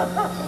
Ha ha ha!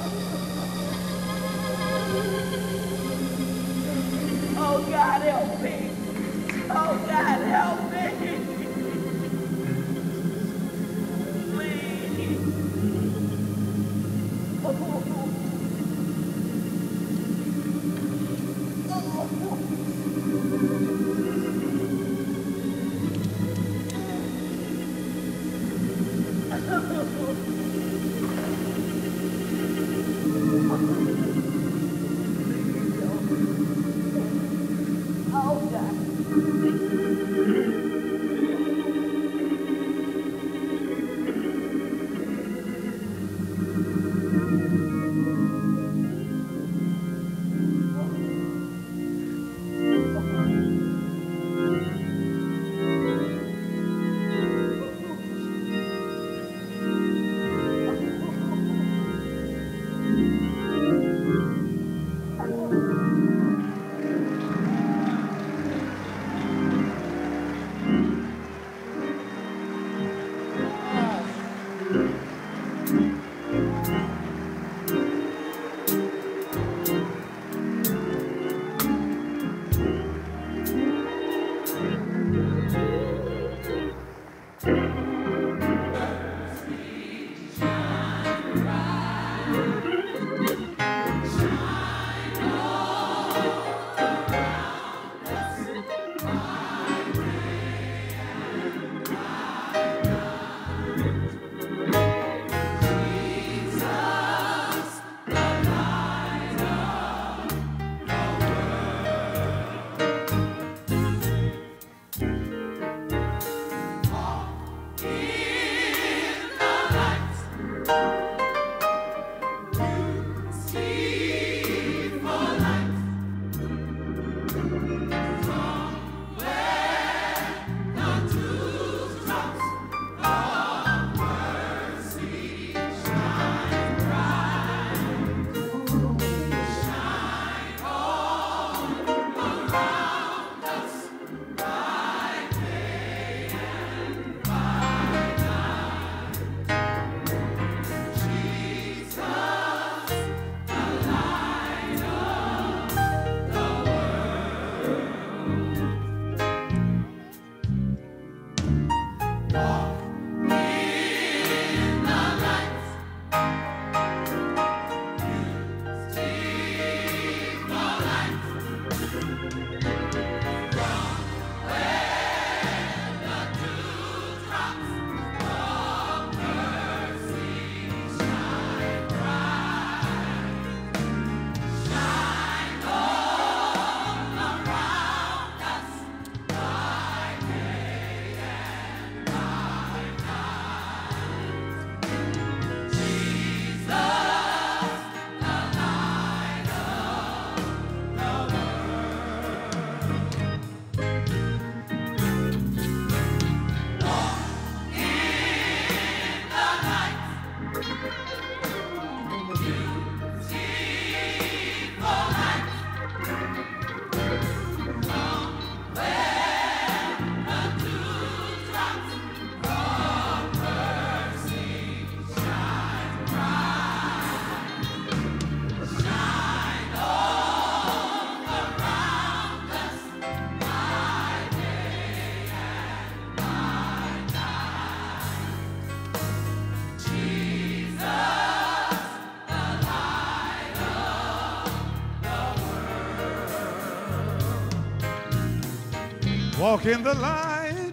Walk in the light.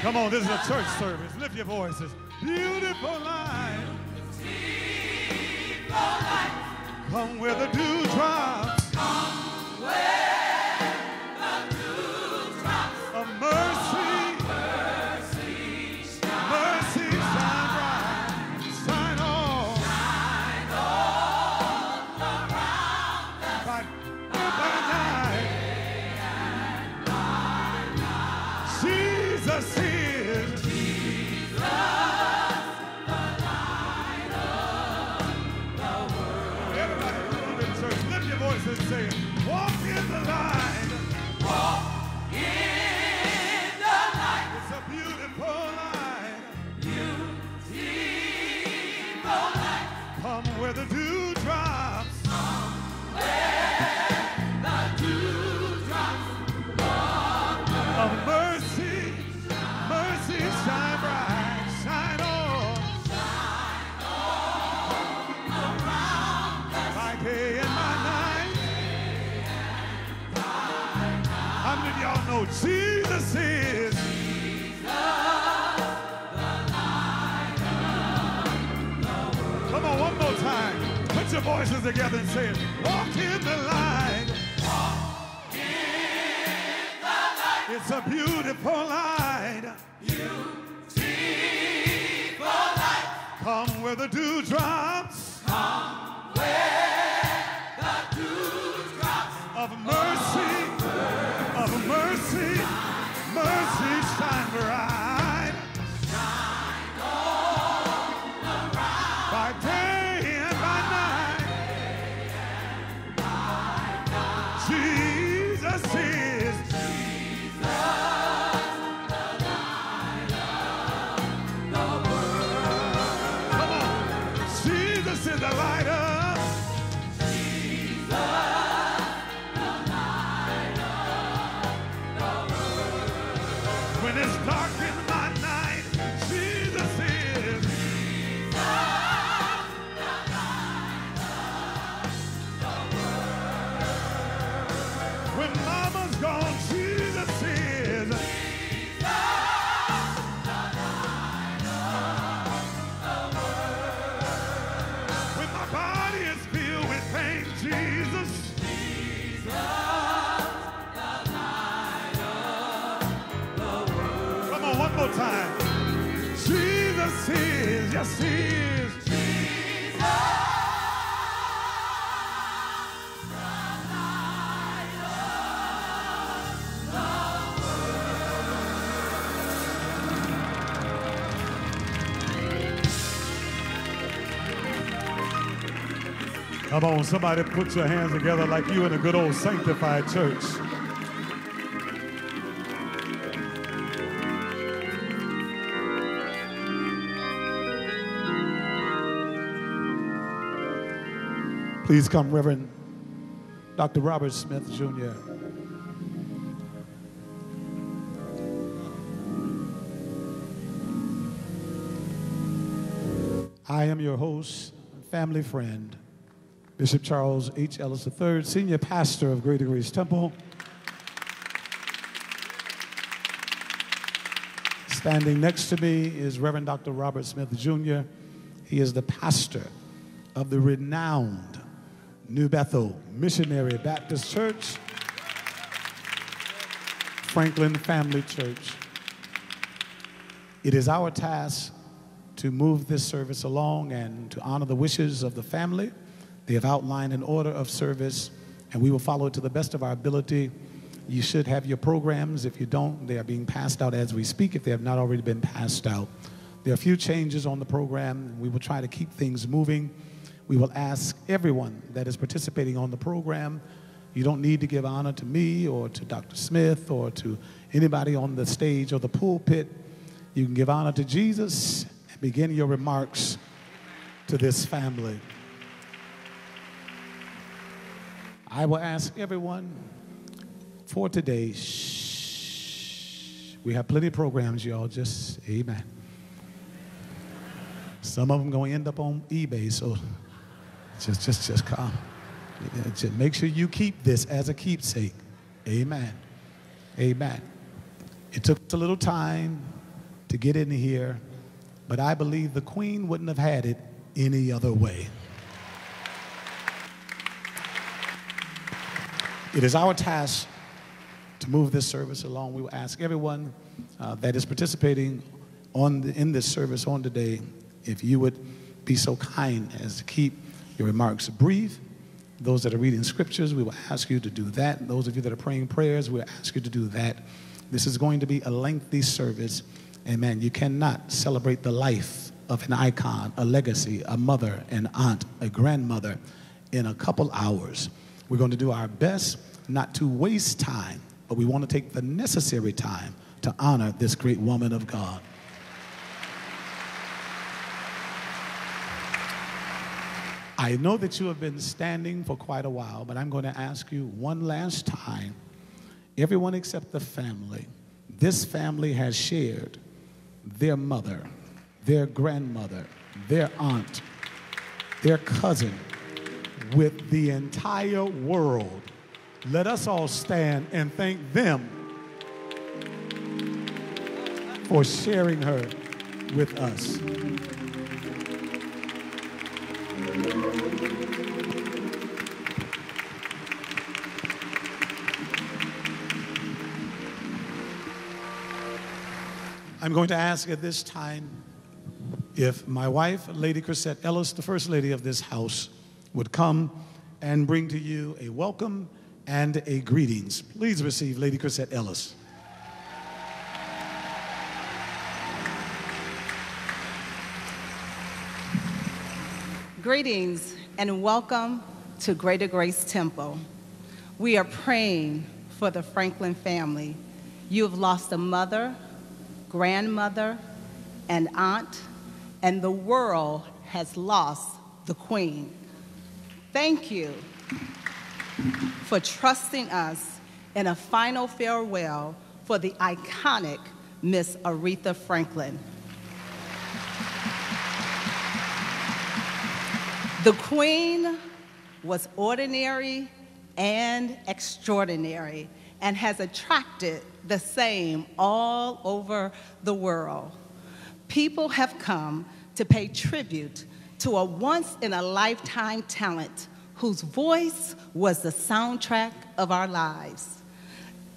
Come on, this is a church service. Lift your voices. Come on, somebody put your hands together like you in a good old sanctified church. Please come, Reverend Dr. Robert Smith Jr. I am your host, family friend, Bishop Charles H. Ellis III, Senior Pastor of Greater Grace Temple. Standing next to me is Reverend Dr. Robert Smith Jr. He is the pastor of the renowned New Bethel Missionary Baptist Church, Franklin Family Church. It is our task to move this service along and to honor the wishes of the family. They have outlined an order of service, and we will follow it to the best of our ability. You should have your programs. If you don't, they are being passed out as we speak, if they have not already been passed out. There are a few changes on the program. We will try to keep things moving. We will ask everyone that is participating on the program. You don't need to give honor to me or to Dr. Smith or to anybody on the stage or the pulpit. You can give honor to Jesus and begin your remarks to this family. I will ask everyone for today, shh. We have plenty of programs, y'all. Just, amen. Some of them going to end up on eBay, so just, just, just come. Just make sure you keep this as a keepsake. Amen. Amen. It took a little time to get in here, but I believe the Queen wouldn't have had it any other way. It is our task to move this service along. We will ask everyone uh, that is participating on the, in this service on today if you would be so kind as to keep your remarks brief. Those that are reading scriptures, we will ask you to do that. Those of you that are praying prayers, we'll ask you to do that. This is going to be a lengthy service. Amen. You cannot celebrate the life of an icon, a legacy, a mother, an aunt, a grandmother in a couple hours. We're going to do our best not to waste time, but we want to take the necessary time to honor this great woman of God. I know that you have been standing for quite a while, but I'm going to ask you one last time. Everyone except the family. This family has shared their mother, their grandmother, their aunt, their cousin with the entire world. Let us all stand and thank them for sharing her with us. I'm going to ask at this time if my wife, Lady Crisette Ellis, the First Lady of this house, would come and bring to you a welcome and a greetings. Please receive Lady Crisette Ellis. Greetings and welcome to Greater Grace Temple. We are praying for the Franklin family. You have lost a mother, grandmother, and aunt, and the world has lost the Queen. Thank you for trusting us in a final farewell for the iconic Miss Aretha Franklin. The Queen was ordinary and extraordinary and has attracted the same all over the world. People have come to pay tribute to a once in a lifetime talent whose voice was the soundtrack of our lives.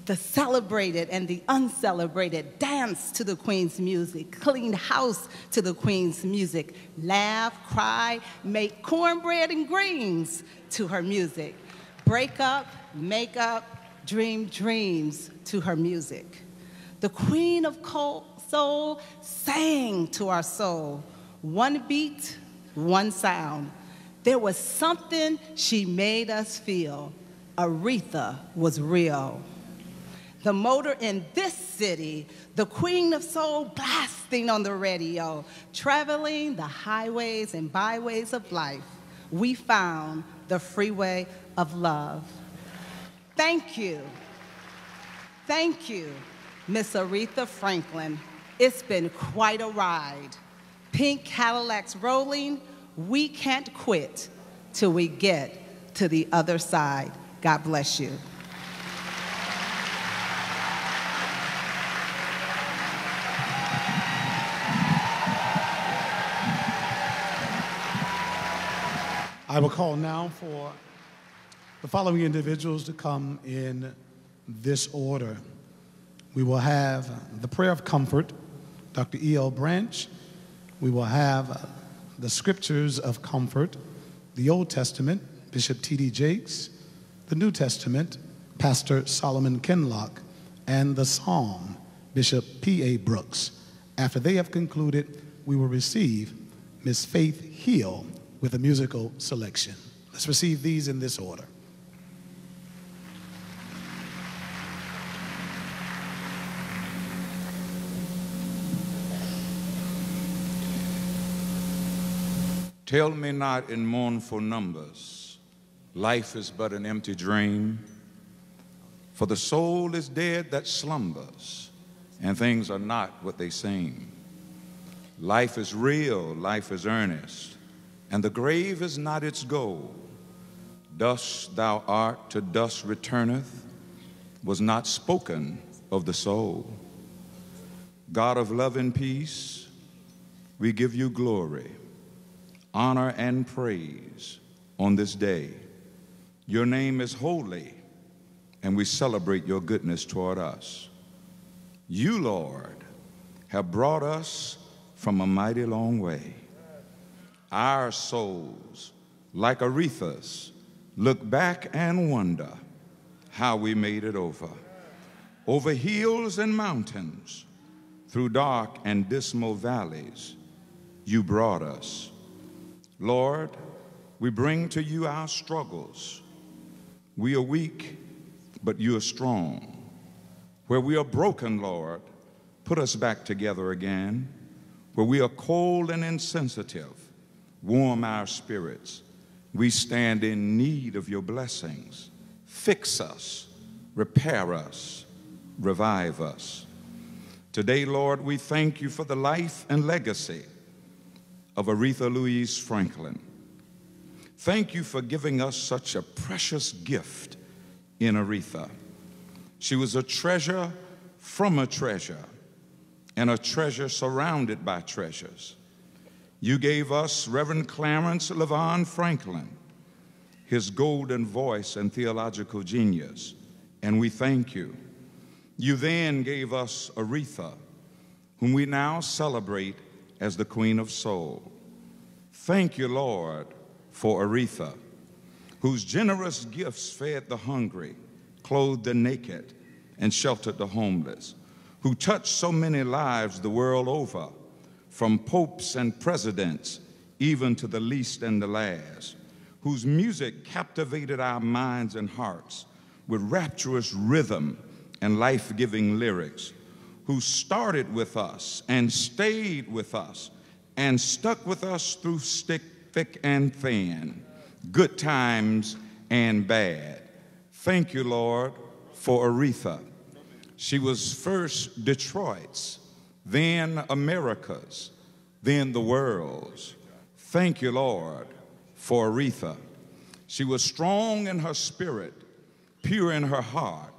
The celebrated and the uncelebrated dance to the Queen's music, clean house to the Queen's music, laugh, cry, make cornbread and greens to her music, break up, make up, dream dreams to her music. The Queen of Soul sang to our soul, one beat, one sound. There was something she made us feel. Aretha was real. The motor in this city, the queen of soul blasting on the radio, traveling the highways and byways of life, we found the freeway of love. Thank you. Thank you, Miss Aretha Franklin. It's been quite a ride. Pink Cadillacs rolling, we can't quit till we get to the other side. God bless you. I will call now for the following individuals to come in this order. We will have the prayer of comfort, Dr. E.L. Branch. We will have uh, the scriptures of comfort, the Old Testament, Bishop T.D. Jakes, the New Testament, Pastor Solomon Kinloch, and the Psalm, Bishop P.A. Brooks. After they have concluded, we will receive Miss Faith Hill with a musical selection. Let's receive these in this order. Tell me not in mournful numbers, life is but an empty dream. For the soul is dead that slumbers, and things are not what they seem. Life is real, life is earnest, and the grave is not its goal. Dust thou art, to dust returneth, was not spoken of the soul. God of love and peace, we give you glory honor, and praise on this day. Your name is holy, and we celebrate your goodness toward us. You, Lord, have brought us from a mighty long way. Our souls, like Aretha's, look back and wonder how we made it over. Over hills and mountains, through dark and dismal valleys, you brought us. Lord, we bring to you our struggles. We are weak, but you are strong. Where we are broken, Lord, put us back together again. Where we are cold and insensitive, warm our spirits We stand in need of your blessings. Fix us, repair us, revive us. Today, Lord, we thank you for the life and legacy of Aretha Louise Franklin. Thank you for giving us such a precious gift in Aretha. She was a treasure from a treasure and a treasure surrounded by treasures. You gave us Reverend Clarence LaVaughn Franklin, his golden voice and theological genius, and we thank you. You then gave us Aretha, whom we now celebrate as the Queen of Soul. Thank you, Lord, for Aretha, whose generous gifts fed the hungry, clothed the naked, and sheltered the homeless, who touched so many lives the world over, from popes and presidents, even to the least and the last, whose music captivated our minds and hearts with rapturous rhythm and life giving lyrics, who started with us and stayed with us and stuck with us through stick, thick and thin, good times and bad. Thank you, Lord, for Aretha. She was first Detroit's, then America's, then the world's. Thank you, Lord, for Aretha. She was strong in her spirit, pure in her heart,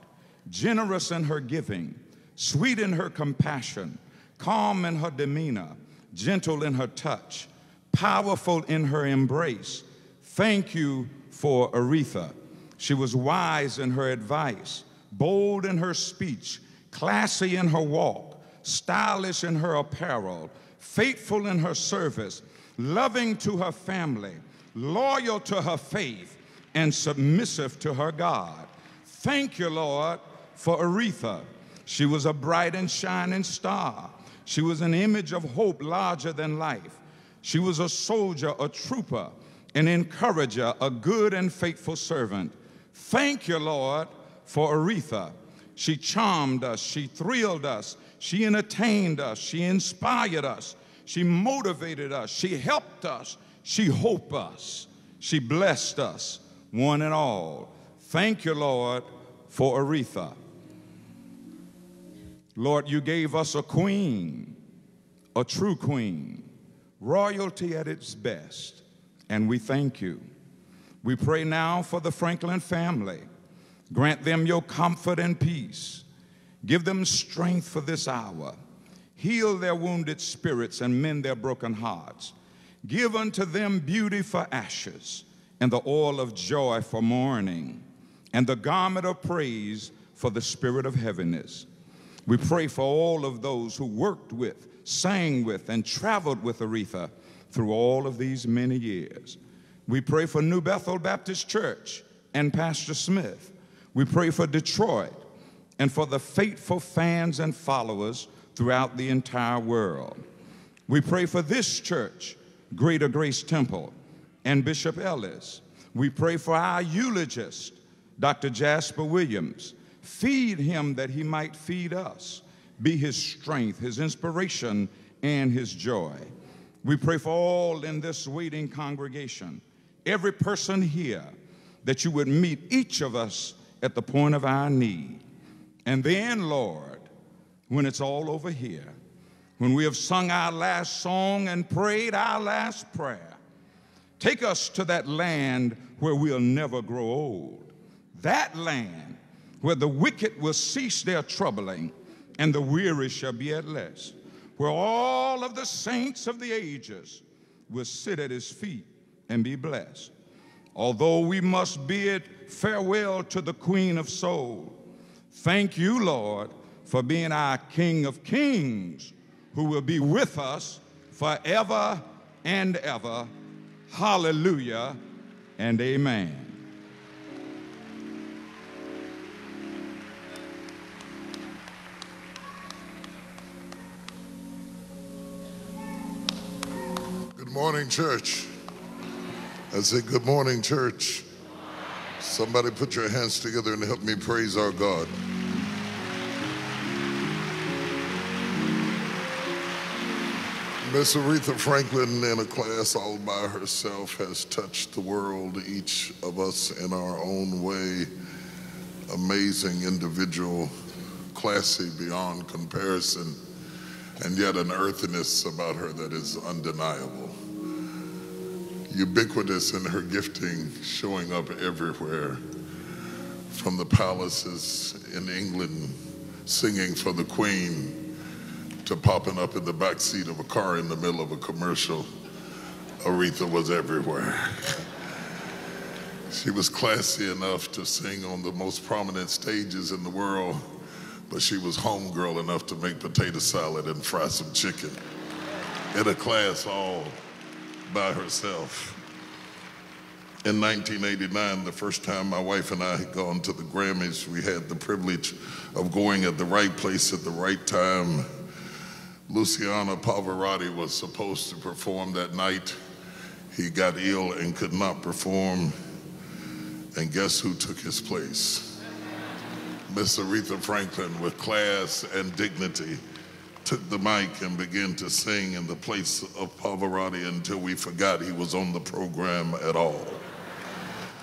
generous in her giving, sweet in her compassion, calm in her demeanor, gentle in her touch, powerful in her embrace. Thank you for Aretha. She was wise in her advice, bold in her speech, classy in her walk, stylish in her apparel, faithful in her service, loving to her family, loyal to her faith, and submissive to her God. Thank you, Lord, for Aretha. She was a bright and shining star. She was an image of hope larger than life. She was a soldier, a trooper, an encourager, a good and faithful servant. Thank you, Lord, for Aretha. She charmed us, she thrilled us, she entertained us, she inspired us, she motivated us, she helped us, she hoped us, she blessed us, one and all. Thank you, Lord, for Aretha. Lord, you gave us a queen, a true queen, royalty at its best, and we thank you. We pray now for the Franklin family. Grant them your comfort and peace. Give them strength for this hour. Heal their wounded spirits and mend their broken hearts. Give unto them beauty for ashes and the oil of joy for mourning and the garment of praise for the spirit of heaviness. We pray for all of those who worked with, sang with, and traveled with Aretha through all of these many years. We pray for New Bethel Baptist Church and Pastor Smith. We pray for Detroit and for the faithful fans and followers throughout the entire world. We pray for this church, Greater Grace Temple, and Bishop Ellis. We pray for our eulogist, Dr. Jasper Williams. Feed him that he might feed us. Be his strength, his inspiration, and his joy. We pray for all in this waiting congregation, every person here, that you would meet each of us at the point of our need. And then, Lord, when it's all over here, when we have sung our last song and prayed our last prayer, take us to that land where we'll never grow old. That land where the wicked will cease their troubling and the weary shall be at rest, where all of the saints of the ages will sit at his feet and be blessed. Although we must bid farewell to the Queen of Soul, thank you, Lord, for being our King of Kings, who will be with us forever and ever. Hallelujah and amen. Good morning, church. I say, Good morning, church. Somebody put your hands together and help me praise our God. Miss Aretha Franklin, in a class all by herself, has touched the world, each of us in our own way. Amazing individual, classy beyond comparison, and yet an earthiness about her that is undeniable. Ubiquitous in her gifting, showing up everywhere, from the palaces in England, singing for the Queen to popping up in the back seat of a car in the middle of a commercial. Aretha was everywhere. she was classy enough to sing on the most prominent stages in the world, but she was homegirl enough to make potato salad and fry some chicken in a class all by herself. In 1989, the first time my wife and I had gone to the Grammys, we had the privilege of going at the right place at the right time Luciano Pavarotti was supposed to perform that night. He got ill and could not perform. And guess who took his place? Miss Aretha Franklin, with class and dignity, took the mic and began to sing in the place of Pavarotti until we forgot he was on the program at all.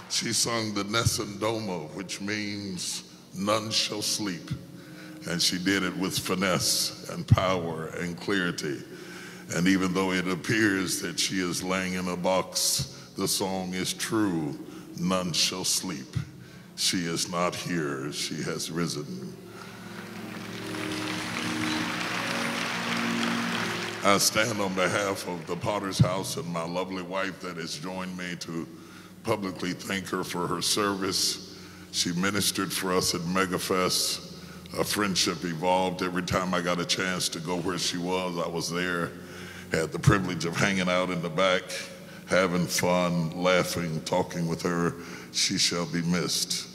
She sung the Nessun Dorma, which means none shall sleep. And she did it with finesse and power and clarity. And even though it appears that she is laying in a box, the song is true. None shall sleep. She is not here. She has risen. I stand on behalf of the Potter's House and my lovely wife that has joined me to publicly thank her for her service. She ministered for us at MegaFest a friendship evolved. Every time I got a chance to go where she was, I was there. Had the privilege of hanging out in the back, having fun, laughing, talking with her. She shall be missed.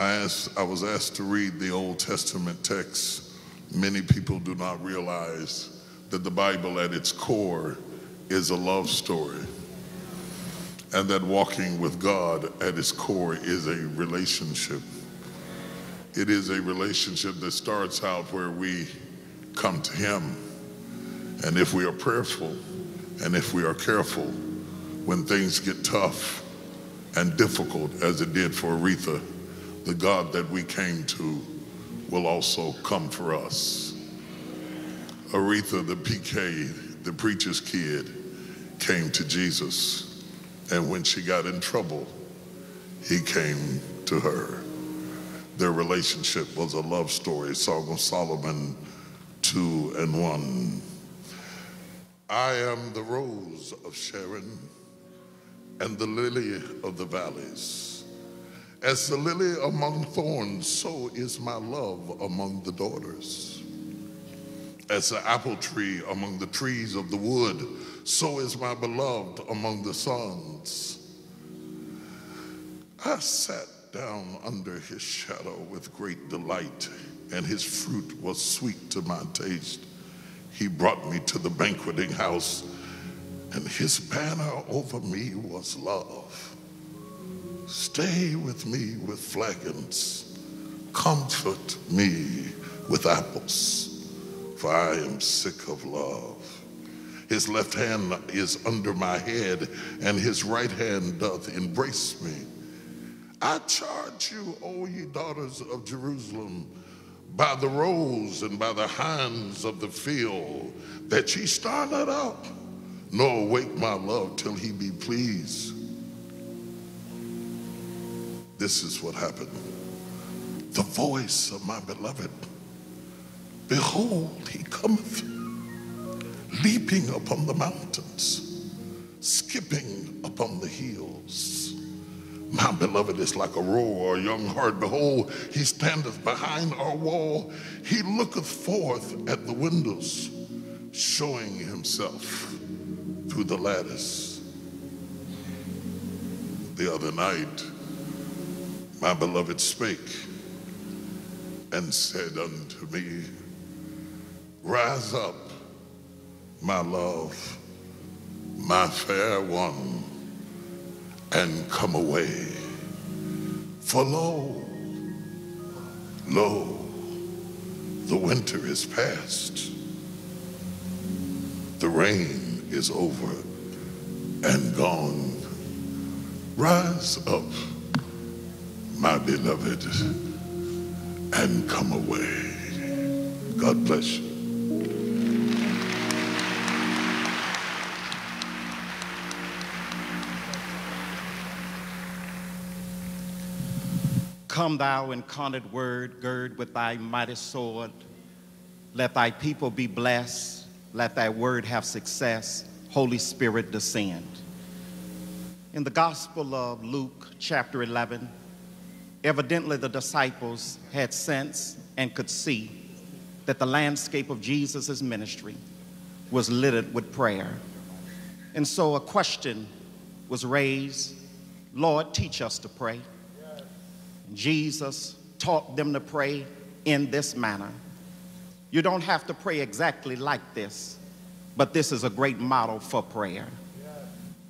I, asked, I was asked to read the Old Testament text. Many people do not realize that the Bible at its core is a love story and that walking with God at its core is a relationship. It is a relationship that starts out where we come to Him. And if we are prayerful and if we are careful, when things get tough and difficult, as it did for Aretha, the God that we came to will also come for us. Aretha, the PK, the preacher's kid, came to Jesus. And when she got in trouble, he came to her. Their relationship was a love story, Song of Solomon 2 and 1. I am the rose of Sharon and the lily of the valleys. As the lily among thorns, so is my love among the daughters. As the apple tree among the trees of the wood, so is my beloved among the sons. I sat down under his shadow with great delight, and his fruit was sweet to my taste. He brought me to the banqueting house, and his banner over me was love. Stay with me with flagons, comfort me with apples, for I am sick of love. His left hand is under my head, and his right hand doth embrace me. I charge you, O ye daughters of Jerusalem, by the rose and by the hinds of the field, that ye stir not up, nor awake my love till he be pleased. This is what happened. The voice of my beloved, behold, he cometh, leaping upon the mountains, skipping upon the hills my beloved is like a roe or a young hart. Behold, he standeth behind our wall. He looketh forth at the windows, showing himself through the lattice. The other night, my beloved spake and said unto me, Rise up, my love, my fair one and come away. For lo, lo, the winter is past. the rain is over and gone. Rise up, my beloved, and come away. God bless you. Come, thou incarnate word, gird with thy mighty sword. Let thy people be blessed. Let thy word have success. Holy Spirit, descend. In the Gospel of Luke, chapter 11, evidently the disciples had sense and could see that the landscape of Jesus' ministry was littered with prayer. And so a question was raised Lord, teach us to pray. Jesus taught them to pray in this manner. You don't have to pray exactly like this, but this is a great model for prayer.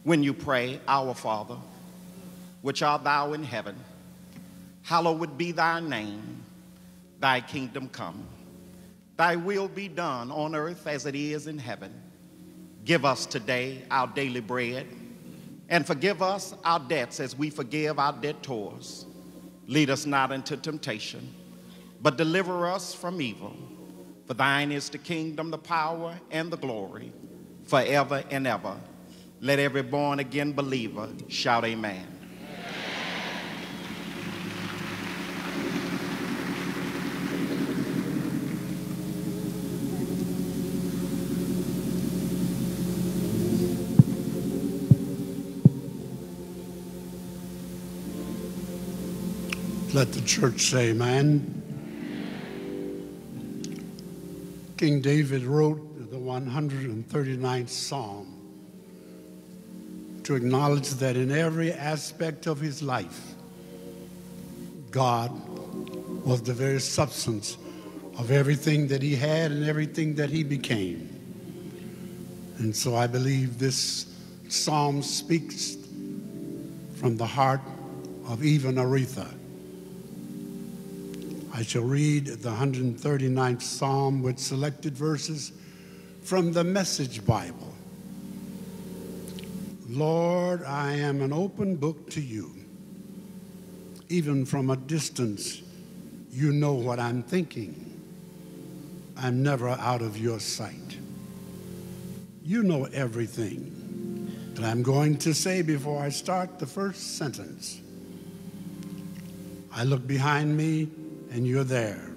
When you pray, Our Father, which art thou in heaven, hallowed be thy name, thy kingdom come. Thy will be done on earth as it is in heaven. Give us today our daily bread, and forgive us our debts as we forgive our debtors Lead us not into temptation, but deliver us from evil. For thine is the kingdom, the power, and the glory, forever and ever. Let every born again believer shout, Amen. Let the church say amen. King David wrote the 139th Psalm to acknowledge that in every aspect of his life, God was the very substance of everything that he had and everything that he became. And so I believe this psalm speaks from the heart of even Aretha. I shall read the 139th Psalm with selected verses from the Message Bible. Lord, I am an open book to you. Even from a distance, you know what I'm thinking. I'm never out of your sight. You know everything that I'm going to say before I start the first sentence. I look behind me and you're there.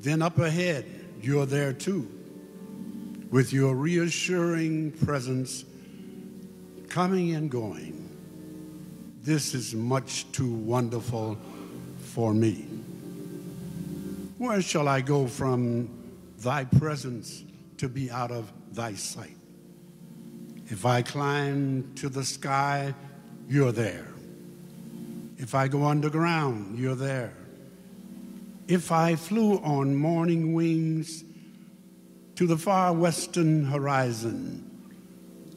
Then up ahead, you're there too, with your reassuring presence coming and going. This is much too wonderful for me. Where shall I go from thy presence to be out of thy sight? If I climb to the sky, you're there. If I go underground, you're there. If I flew on morning wings to the far western horizon,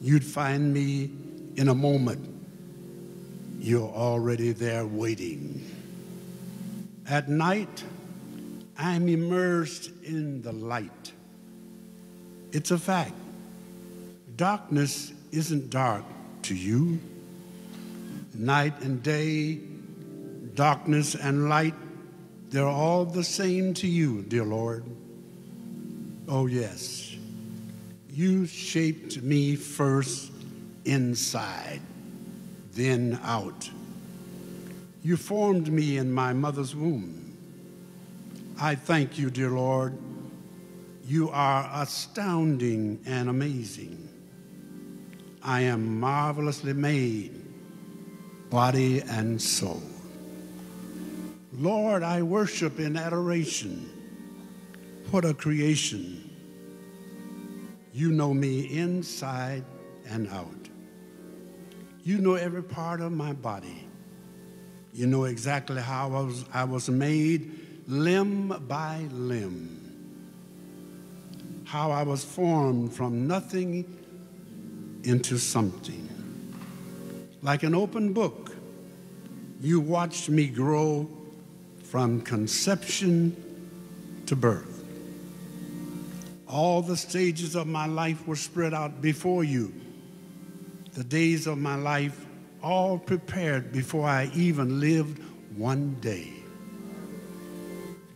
you'd find me in a moment. You're already there waiting. At night, I'm immersed in the light. It's a fact. Darkness isn't dark to you. Night and day, darkness and light they're all the same to you, dear Lord. Oh, yes. You shaped me first inside, then out. You formed me in my mother's womb. I thank you, dear Lord. You are astounding and amazing. I am marvelously made, body and soul. Lord, I worship in adoration. What a creation. You know me inside and out. You know every part of my body. You know exactly how I was, I was made, limb by limb. How I was formed from nothing into something. Like an open book, you watched me grow from conception to birth. All the stages of my life were spread out before you. The days of my life all prepared before I even lived one day.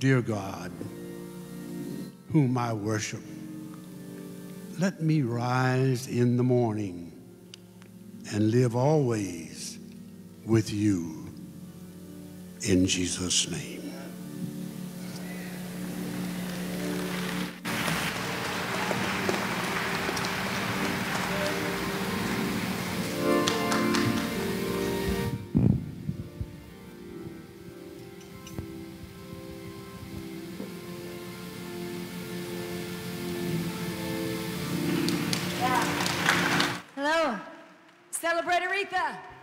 Dear God, whom I worship, let me rise in the morning and live always with you in Jesus' name. Hello. Celebrate Aretha.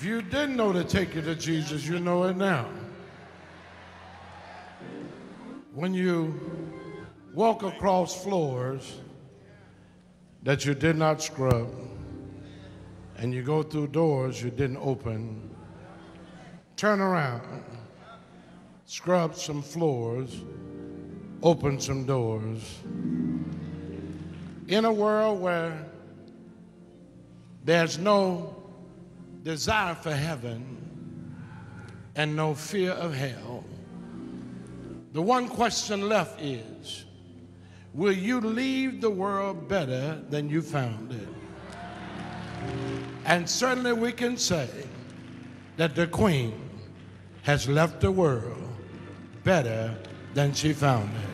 If you didn't know to take you to Jesus, you know it now. When you walk across floors that you did not scrub, and you go through doors you didn't open, turn around, scrub some floors, open some doors. In a world where there's no desire for heaven and no fear of hell. The one question left is Will you leave the world better than you found it? And certainly we can say that the Queen has left the world better than she found it.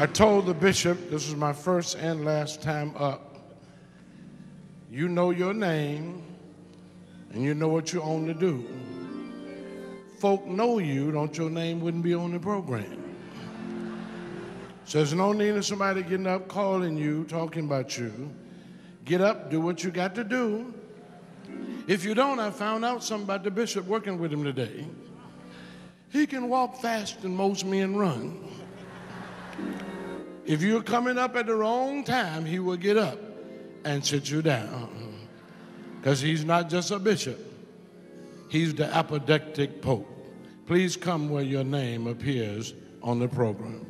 I told the bishop, this was my first and last time up, you know your name and you know what you own to do. Folk know you, don't your name wouldn't be on the program. So there's no need of somebody getting up, calling you, talking about you. Get up, do what you got to do. If you don't, I found out something about the bishop working with him today. He can walk fast and most men run. If you're coming up at the wrong time, he will get up and sit you down. Because he's not just a bishop, he's the apodectic pope. Please come where your name appears on the program.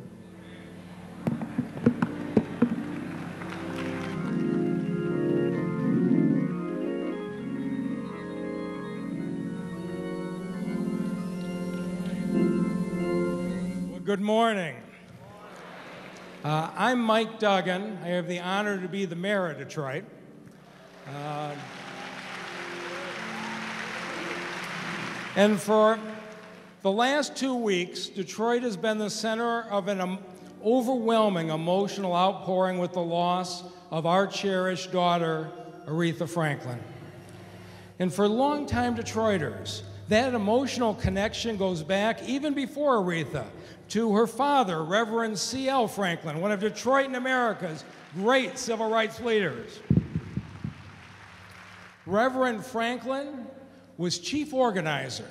Good morning. Uh, I'm Mike Duggan. I have the honor to be the mayor of Detroit. Uh, and for the last two weeks, Detroit has been the center of an um, overwhelming emotional outpouring with the loss of our cherished daughter, Aretha Franklin. And for longtime Detroiters, that emotional connection goes back even before Aretha to her father, Reverend C.L. Franklin, one of Detroit and America's great civil rights leaders. Reverend Franklin was chief organizer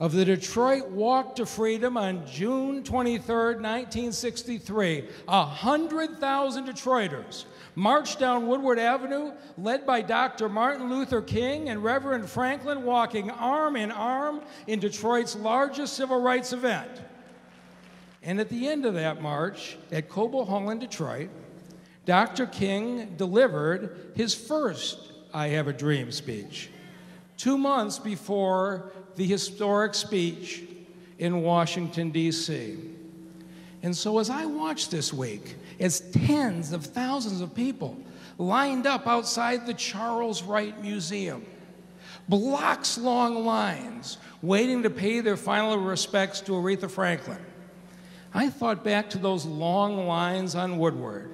of the Detroit Walk to Freedom on June 23, 1963. A 100,000 Detroiters marched down Woodward Avenue, led by Dr. Martin Luther King and Reverend Franklin, walking arm in arm in Detroit's largest civil rights event. And at the end of that march at Cobo Hall in Detroit, Dr. King delivered his first I Have a Dream speech, two months before the historic speech in Washington, D.C. And so, as I watched this week, as tens of thousands of people lined up outside the Charles Wright Museum, blocks long lines waiting to pay their final respects to Aretha Franklin, I thought back to those long lines on Woodward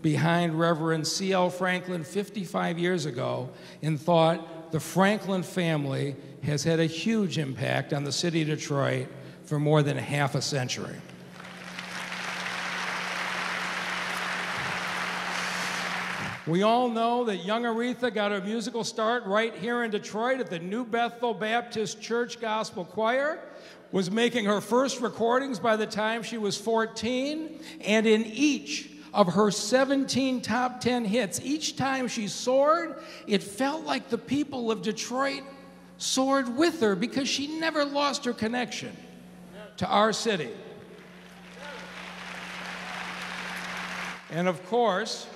behind Reverend C.L. Franklin 55 years ago and thought the Franklin family has had a huge impact on the city of Detroit for more than half a century. We all know that young Aretha got her musical start right here in Detroit at the New Bethel Baptist Church Gospel Choir, was making her first recordings by the time she was 14, and in each of her 17 top 10 hits, each time she soared, it felt like the people of Detroit soared with her because she never lost her connection to our city. And of course,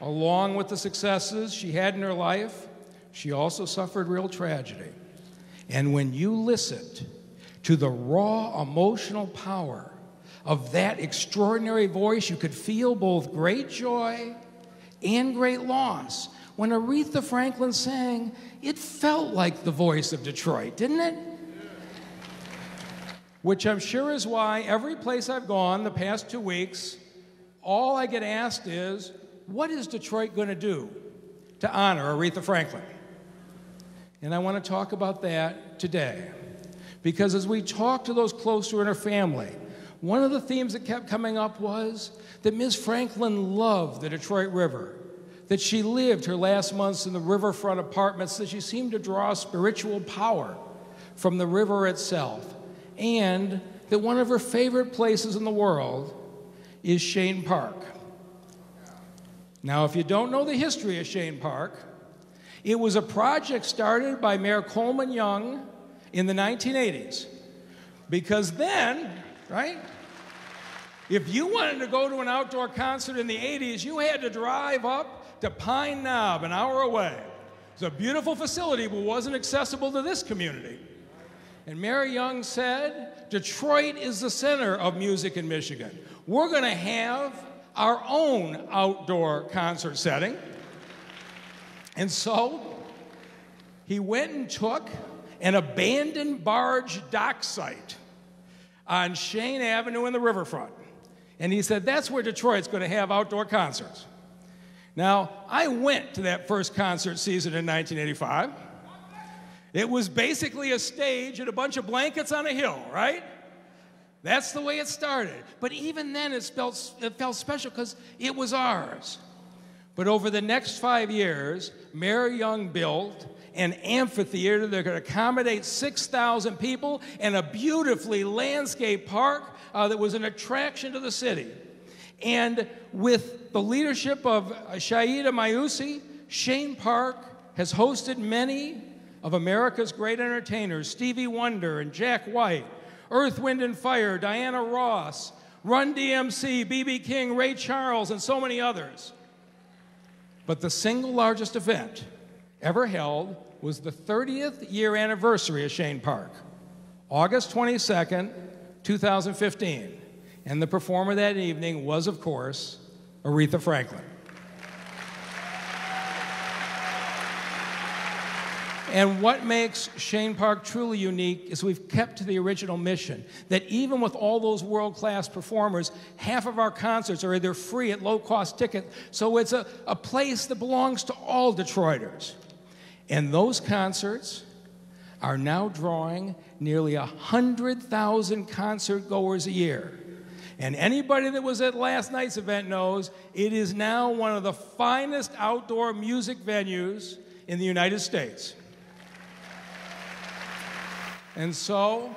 along with the successes she had in her life, she also suffered real tragedy. And when you listened to the raw emotional power of that extraordinary voice, you could feel both great joy and great loss. When Aretha Franklin sang, it felt like the voice of Detroit, didn't it? Which I'm sure is why every place I've gone the past two weeks, all I get asked is, what is Detroit going to do to honor Aretha Franklin? And I want to talk about that today. Because as we talked to those close to her and her family, one of the themes that kept coming up was that Ms. Franklin loved the Detroit River, that she lived her last months in the riverfront apartments, that she seemed to draw spiritual power from the river itself, and that one of her favorite places in the world is Chene Park. Now, if you don't know the history of Chene Park, it was a project started by Mayor Coleman Young in the 1980s. Because then, right? If you wanted to go to an outdoor concert in the 80s, you had to drive up to Pine Knob, an hour away. It's a beautiful facility, but wasn't accessible to this community. And Mayor Young said, Detroit is the center of music in Michigan. We're going to have our own outdoor concert setting. And so he went and took an abandoned barge dock site on Chene Avenue in the riverfront. And he said, That's where Detroit's going to have outdoor concerts. Now, I went to that first concert season in 1985. It was basically a stage and a bunch of blankets on a hill, right? That's the way it started. But even then, it felt, it felt special because it was ours. But over the next five years, Mayor Young built an amphitheater that could accommodate 6,000 people and a beautifully landscaped park uh, that was an attraction to the city. And with the leadership of Shahida Mausi, Chene Park has hosted many of America's great entertainers Stevie Wonder and Jack White, Earth, Wind, and Fire, Diana Ross, Run DMC, B.B. King, Ray Charles, and so many others. But the single largest event ever held was the 30th year anniversary of Chene Park, August 22nd, 2015. And the performer that evening was, of course, Aretha Franklin. And what makes Chene Park truly unique is we've kept to the original mission that even with all those world class performers, half of our concerts are either free at low cost ticket. So it's a, a place that belongs to all Detroiters. And those concerts are now drawing nearly 100,000 concert goers a year. And anybody that was at last night's event knows it is now one of the finest outdoor music venues in the United States. And so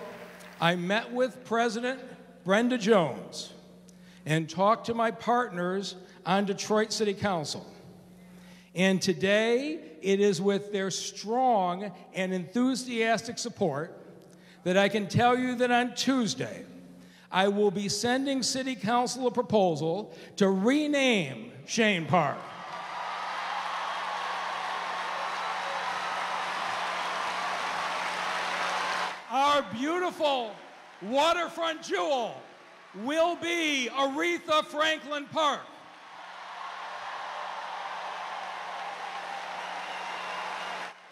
I met with President Brenda Jones and talked to my partners on Detroit City Council. And today, it is with their strong and enthusiastic support that I can tell you that on Tuesday, I will be sending City Council a proposal to rename Chene Park. Our beautiful waterfront jewel will be Aretha Franklin Park.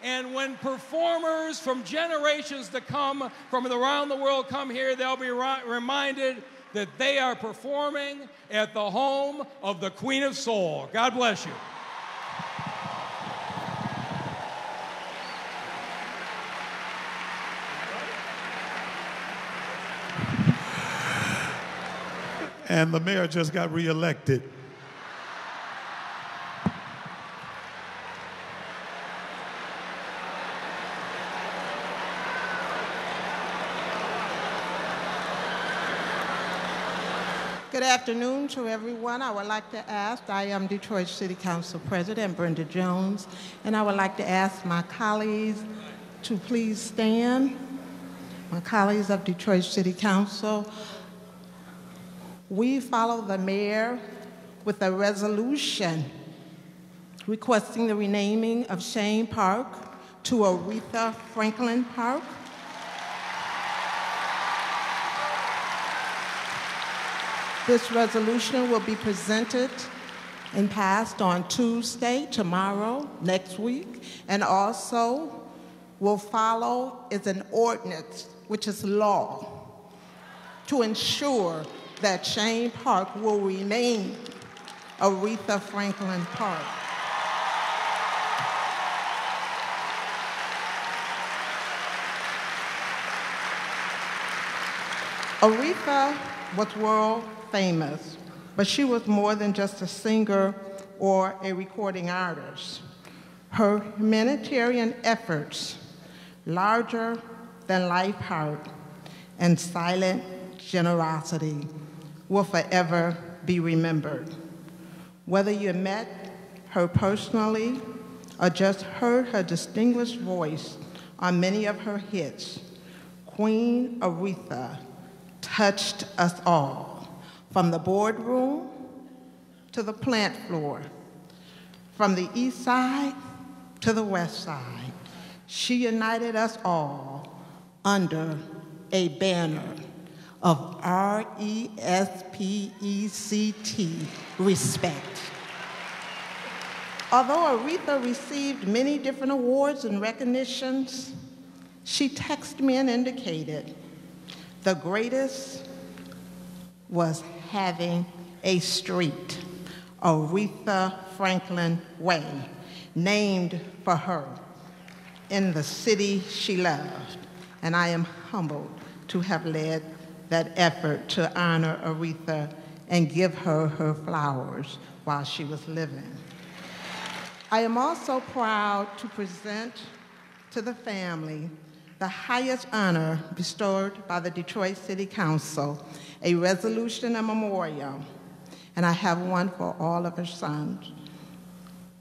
And when performers from generations to come from around the world come here, they'll be reminded that they are performing at the home of the Queen of Soul. God bless you. And the mayor just got reelected. Afternoon to everyone. I would like to ask, I am Detroit City Council President Brenda Jones, and I would like to ask my colleagues to please stand. My colleagues of Detroit City Council, we follow the mayor with a resolution requesting the renaming of Chene Park to Aretha Franklin Park. This resolution will be presented and passed on Tuesday, tomorrow, next week, and also will follow is an ordinance, which is law, to ensure that Chene Park will remain Aretha Franklin Park. Aretha was world famous, but she was more than just a singer or a recording artist. Her humanitarian efforts, larger than life heart, and silent generosity will forever be remembered. Whether you met her personally or just heard her distinguished voice on many of her hits, Queen Aretha touched us all. from the boardroom to the plant floor, from the east side to the west side. She united us all under a banner of R E S P E C T, respect. Although Aretha received many different awards and recognitions, she texted me and indicated the greatest was having a street, Aretha Franklin Way, named for her in the city she loved. And I am humbled to have led that effort to honor Aretha and give her her flowers while she was living. I am also proud to present to the family the highest honor bestowed by the Detroit City Council, a resolution and memorial, and I have one for all of her sons.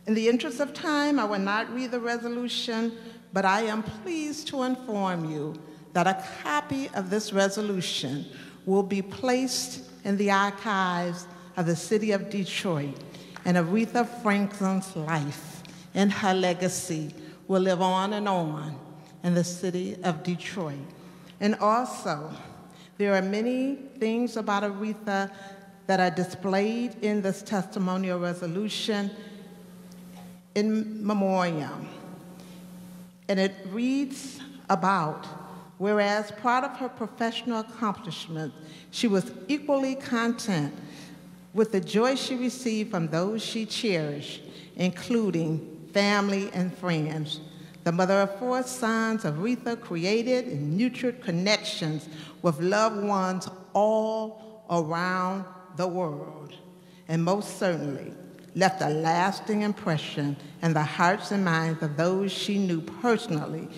In the interest of time, I will not read the resolution, but I am pleased to inform you that a copy of this resolution will be placed in the archives of the city of Detroit, and Aretha Franklin's life and her legacy will live on and on in the city of Detroit. And also, there are many things about Aretha that are displayed in this testimonial resolution in memoriam. And it reads about whereas part of her professional accomplishments, she was equally content with the joy she received from those she cherished, including family and friends. The mother of four sons, Aretha created and nurtured connections with loved ones all around the world, and most certainly left a lasting impression in the hearts and minds of those she knew personally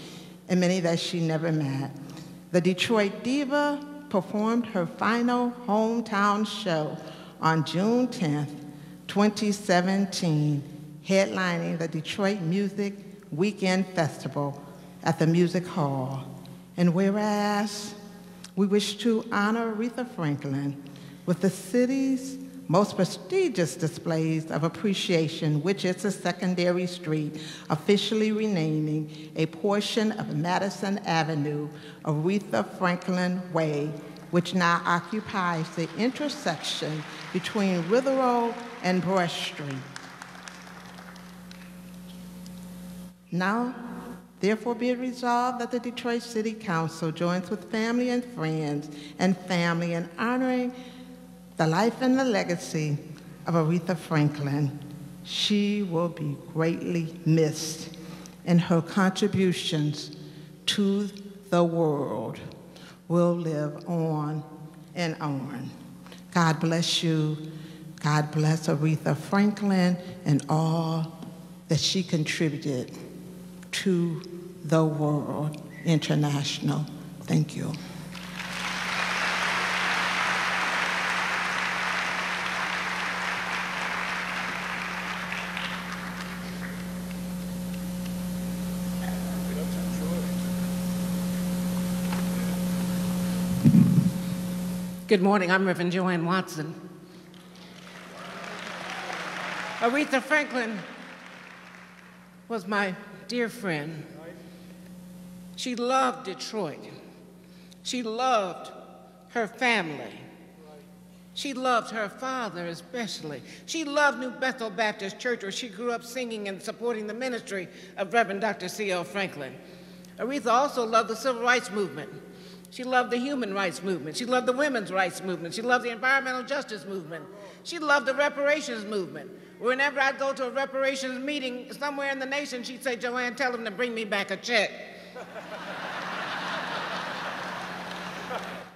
and many that she never met. The Detroit Diva performed her final hometown show on June 10th, 2017, headlining the Detroit Music Weekend Festival at the Music Hall. And whereas we wish to honor Aretha Franklin with the city's most prestigious displays of appreciation, which is a secondary street, officially renaming a portion of Madison Avenue, Aretha Franklin Way, which now occupies the intersection between Witherell and Brush Street. Now, therefore be it resolved that the Detroit City Council joins with family and friends and family in honoring the life and the legacy of Aretha Franklin. She will be greatly missed, and her contributions to the world will live on and on. God bless you. God bless Aretha Franklin and all that she contributed to the world international. Thank you. Good morning. I'm Reverend JoAnn Watson. Aretha Franklin was my dear friend. She loved Detroit. She loved her family. She loved her father especially. She loved New Bethel Baptist Church, where she grew up singing and supporting the ministry of Reverend Dr. C.L. Franklin. Aretha also loved the civil rights movement. She loved the human rights movement. She loved the women's rights movement. She loved the environmental justice movement. She loved the reparations movement. Whenever I'd go to a reparations meeting somewhere in the nation, she'd say, JoAnn, tell them to bring me back a check.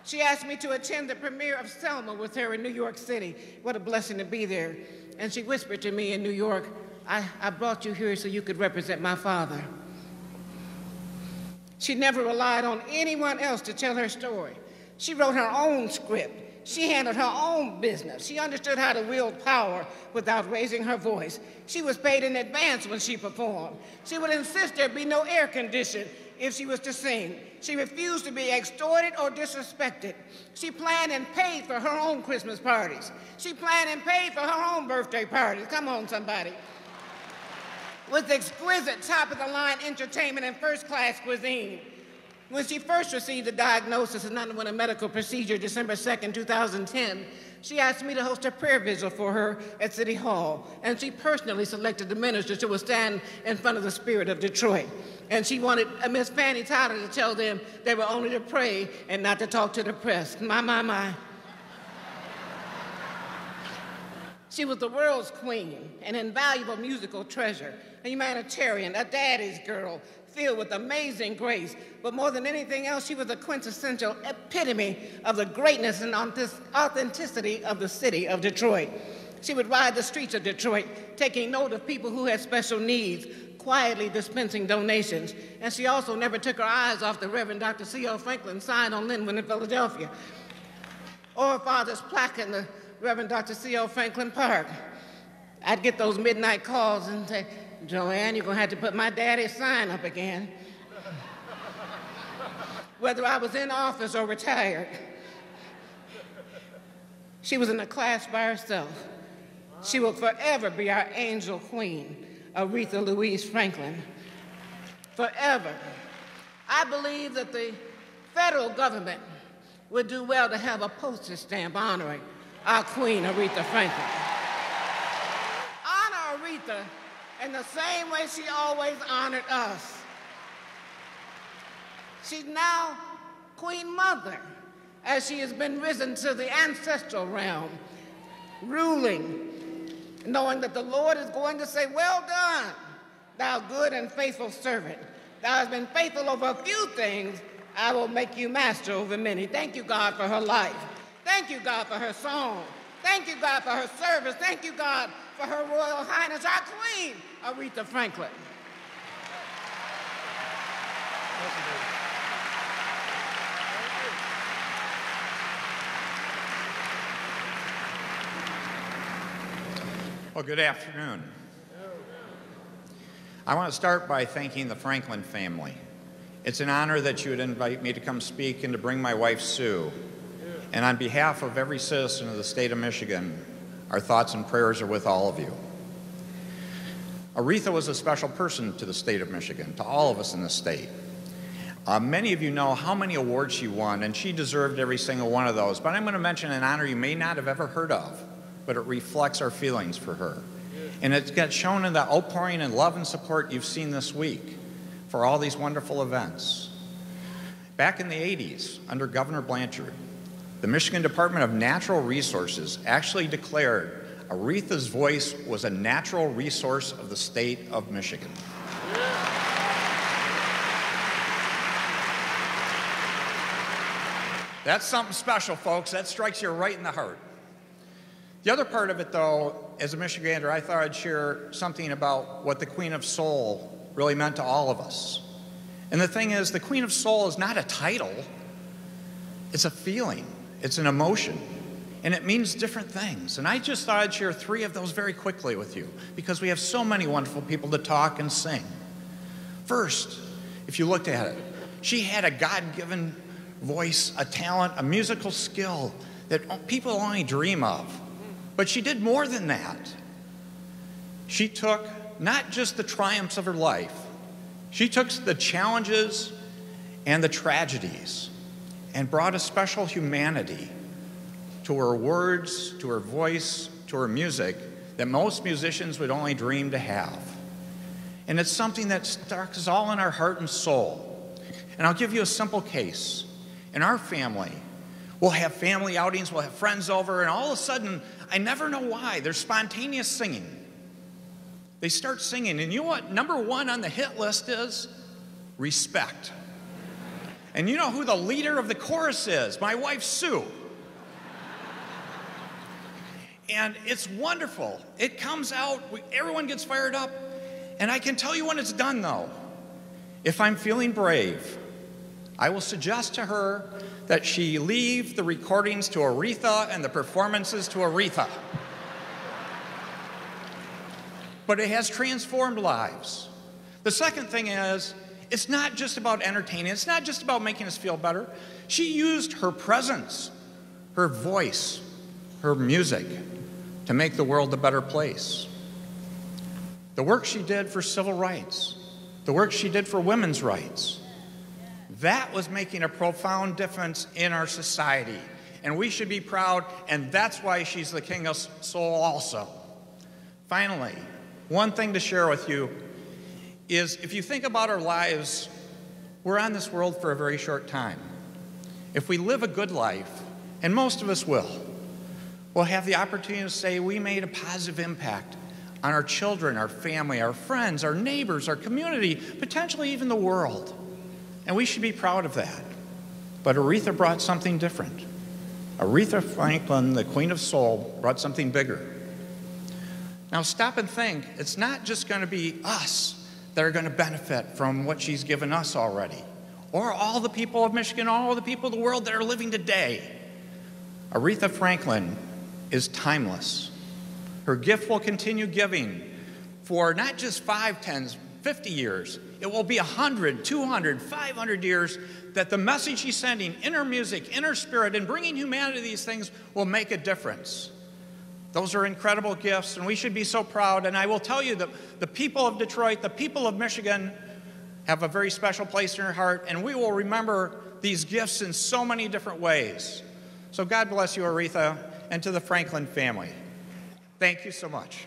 She asked me to attend the premiere of Selma with her in New York City. What a blessing to be there. And she whispered to me in New York, I, I brought you here so you could represent my father. She never relied on anyone else to tell her story. She wrote her own script. She handled her own business. She understood how to wield power without raising her voice. She was paid in advance when she performed. She would insist there be no air condition if she was to sing. She refused to be extorted or disrespected. She planned and paid for her own Christmas parties. She planned and paid for her own birthday parties. Come on, somebody. With exquisite top of the line entertainment and first class cuisine. When she first received the diagnosis and underwent a medical procedure December 2nd, 2010, she asked me to host a prayer vigil for her at City Hall. And she personally selected the ministers who would stand in front of the spirit of Detroit. And she wanted uh, Miss Fanny Tyler to tell them they were only to pray and not to talk to the press. My, my, my. She was the world's queen, an invaluable musical treasure, a humanitarian, a daddy's girl, filled with amazing grace. But more than anything else, she was a quintessential epitome of the greatness and authenticity of the city of Detroit. She would ride the streets of Detroit, taking note of people who had special needs, quietly dispensing donations. And she also never took her eyes off the Reverend Dr. C.L. Franklin sign on Linwood in Philadelphia, or her father's plaque in the Reverend Dr. C.L. Franklin Park. I'd get those midnight calls and say, JoAnn, you're going to have to put my daddy's sign up again. Whether I was in office or retired. She was in a class by herself. She will forever be our angel queen, Aretha Louise Franklin. Forever. I believe that the federal government would do well to have a postage stamp honoring our queen, Aretha Franklin. Honor Aretha in the same way she always honored us. She's now Queen Mother, as she has been risen to the ancestral realm, ruling, knowing that the Lord is going to say, Well done, thou good and faithful servant. Thou hast been faithful over a few things, I will make you master over many. Thank you, God, for her life. Thank you, God, for her song. Thank you, God, for her service. Thank you, God, for her Royal Highness, our Queen, Aretha Franklin. Well, good afternoon. I want to start by thanking the Franklin family. It's an honor that you would invite me to come speak and to bring my wife, Sue. And on behalf of every citizen of the state of Michigan, our thoughts and prayers are with all of you. Aretha was a special person to the state of Michigan, to all of us in the state. Uh, many of you know how many awards she won, and she deserved every single one of those. But I'm going to mention an honor you may not have ever heard of, but it reflects our feelings for her. And it gets shown in the outpouring and love and support you've seen this week for all these wonderful events. Back in the 80s, under Governor Blanchard, the Michigan Department of Natural Resources actually declared Aretha's voice was a natural resource of the state of Michigan. That's something special, folks. That strikes you right in the heart. The other part of it, though, as a Michigander, I thought I'd share something about what the Queen of Soul really meant to all of us. And the thing is, the Queen of Soul is not a title, it's a feeling, it's an emotion, and it means different things. And I just thought I'd share three of those very quickly with you because we have so many wonderful people to talk and sing. First, if you looked at it, she had a God given voice, a talent, a musical skill that people only dream of. But she did more than that. She took not just the triumphs of her life, she took the challenges and the tragedies and brought a special humanity to her words, to her voice, to her music that most musicians would only dream to have. And it's something that struck us all in our heart and soul. And I'll give you a simple case. In our family, we'll have family outings, we'll have friends over, and all of a sudden, I never know why, there's spontaneous singing. They start singing, and you know what number one on the hit list is? Respect. And you know who the leader of the chorus is? My wife, Sue. And it's wonderful. It comes out, everyone gets fired up. And I can tell you when it's done, though. If I'm feeling brave, I will suggest to her that she leave the recordings to Aretha and the performances to Aretha. But it has transformed lives. The second thing is, it's not just about entertaining, it's not just about making us feel better. She used her presence, her voice, her music to make the world a better place. The work she did for civil rights, the work she did for women's rights, that was making a profound difference in our society. And we should be proud, and that's why she's the king of soul also. Finally, one thing to share with you is if you think about our lives, we're on this world for a very short time. If we live a good life, and most of us will, we'll have the opportunity to say we made a positive impact on our children, our family, our friends, our neighbors, our community, potentially even the world. And we should be proud of that. But Aretha brought something different. Aretha Franklin, the Queen of Soul, brought something bigger. Now, stop and think. It's not just going to be us that are going to benefit from what she's given us already, or all the people of Michigan, all the people of the world that are living today. Aretha Franklin is timeless. Her gift will continue giving for not just five, tens, 50 years. It will be 100, 200, 500 years that the message she's sending in her music, in her spirit, and bringing humanity to these things will make a difference. Those are incredible gifts, and we should be so proud. And I will tell you that the people of Detroit, the people of Michigan, have a very special place in our heart, and we will remember these gifts in so many different ways. So God bless you, Aretha, and to the Franklin family. Thank you so much.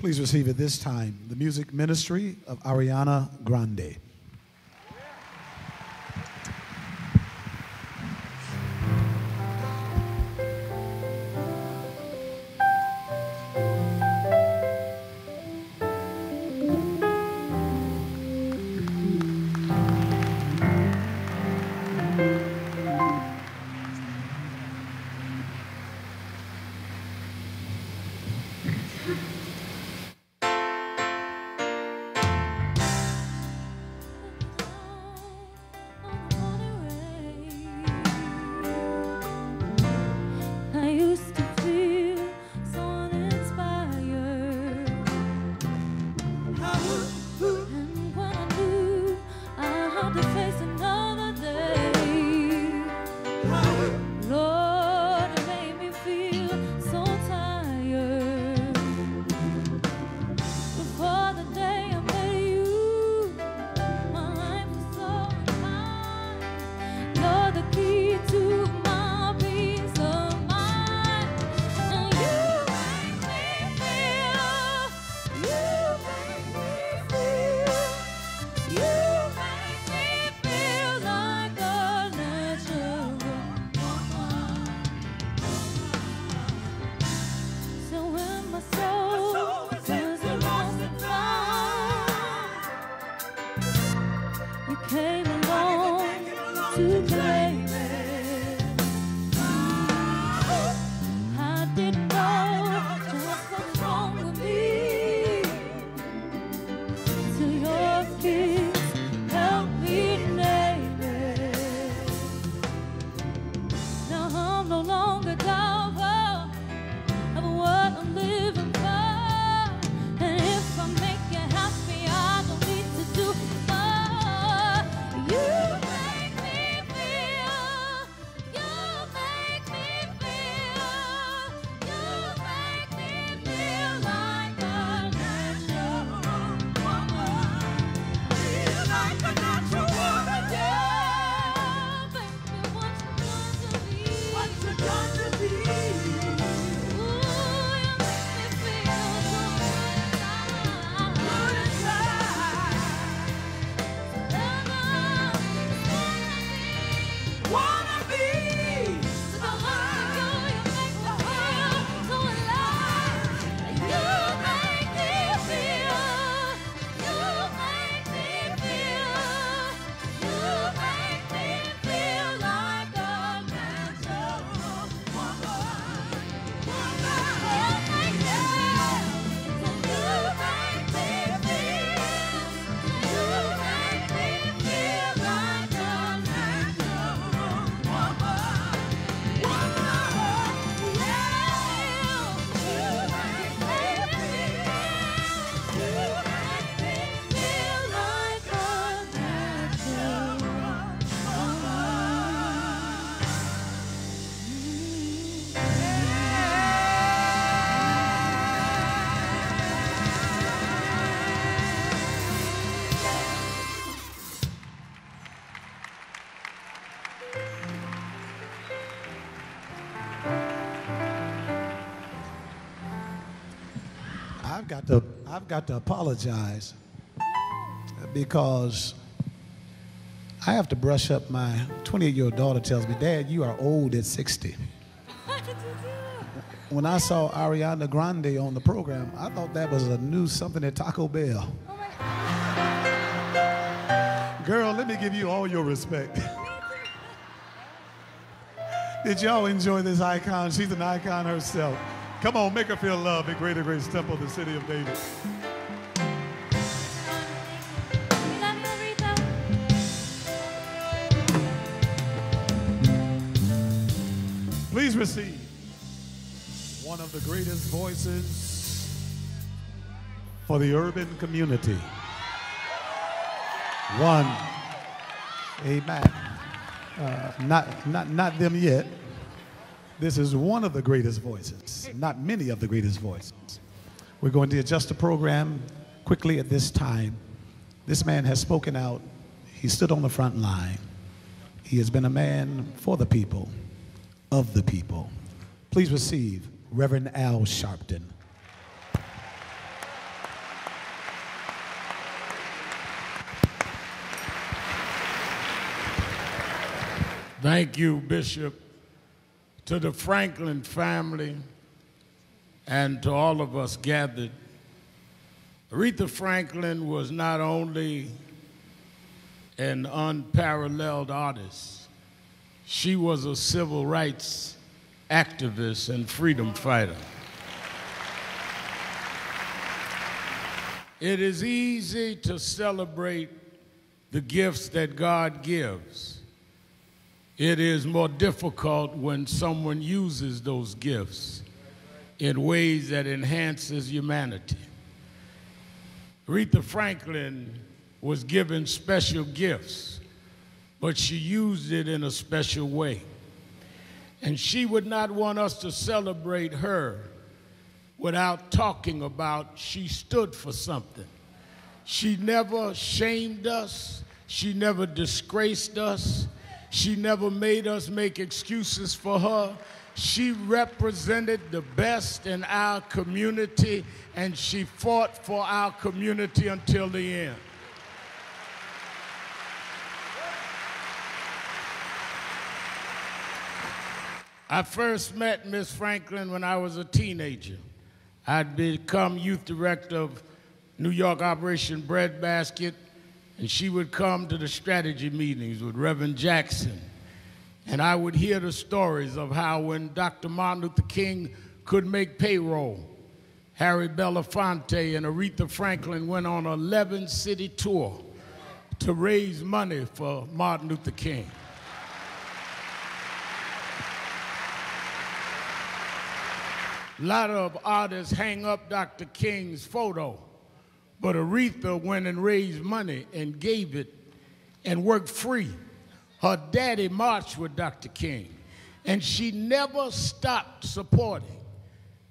Please receive at this time the music ministry of Ariana Grande. Got to apologize because I have to brush up my 28 year old daughter tells me, Dad, you are old at 60. When I saw Ariana Grande on the program, I thought that was a new something at Taco Bell. Girl, let me give you all your respect. Did y'all enjoy this icon? She's an icon herself. Come on, make her feel loved at Greater Grace Temple, the city of David. Of the greatest voices for the urban community. One, amen. Uh, not, not, not them yet. This is one of the greatest voices, not many of the greatest voices. We're going to adjust the program quickly at this time. This man has spoken out. He stood on the front line. He has been a man for the people, of the people. Please receive Reverend Al Sharpton. Thank you, Bishop, to the Franklin family and to all of us gathered. Aretha Franklin was not only an unparalleled artist, she was a civil rights activist and freedom fighter. It is easy to celebrate the gifts that God gives. It is more difficult when someone uses those gifts in ways that enhances humanity. Aretha Franklin was given special gifts, but she used it in a special way. And she would not want us to celebrate her without talking about she stood for something. She never shamed us, she never disgraced us, she never made us make excuses for her. She represented the best in our community and she fought for our community until the end. I first met Miss Franklin when I was a teenager. I'd become youth director of New York Operation Breadbasket, and she would come to the strategy meetings with Reverend Jackson. And I would hear the stories of how when Dr. Martin Luther King could make payroll, Harry Belafonte and Aretha Franklin went on an 11 city tour to raise money for Martin Luther King. A lot of artists hang up Dr. King's photo, but Aretha went and raised money and gave it and worked free. Her daddy marched with Dr. King, and she never stopped supporting.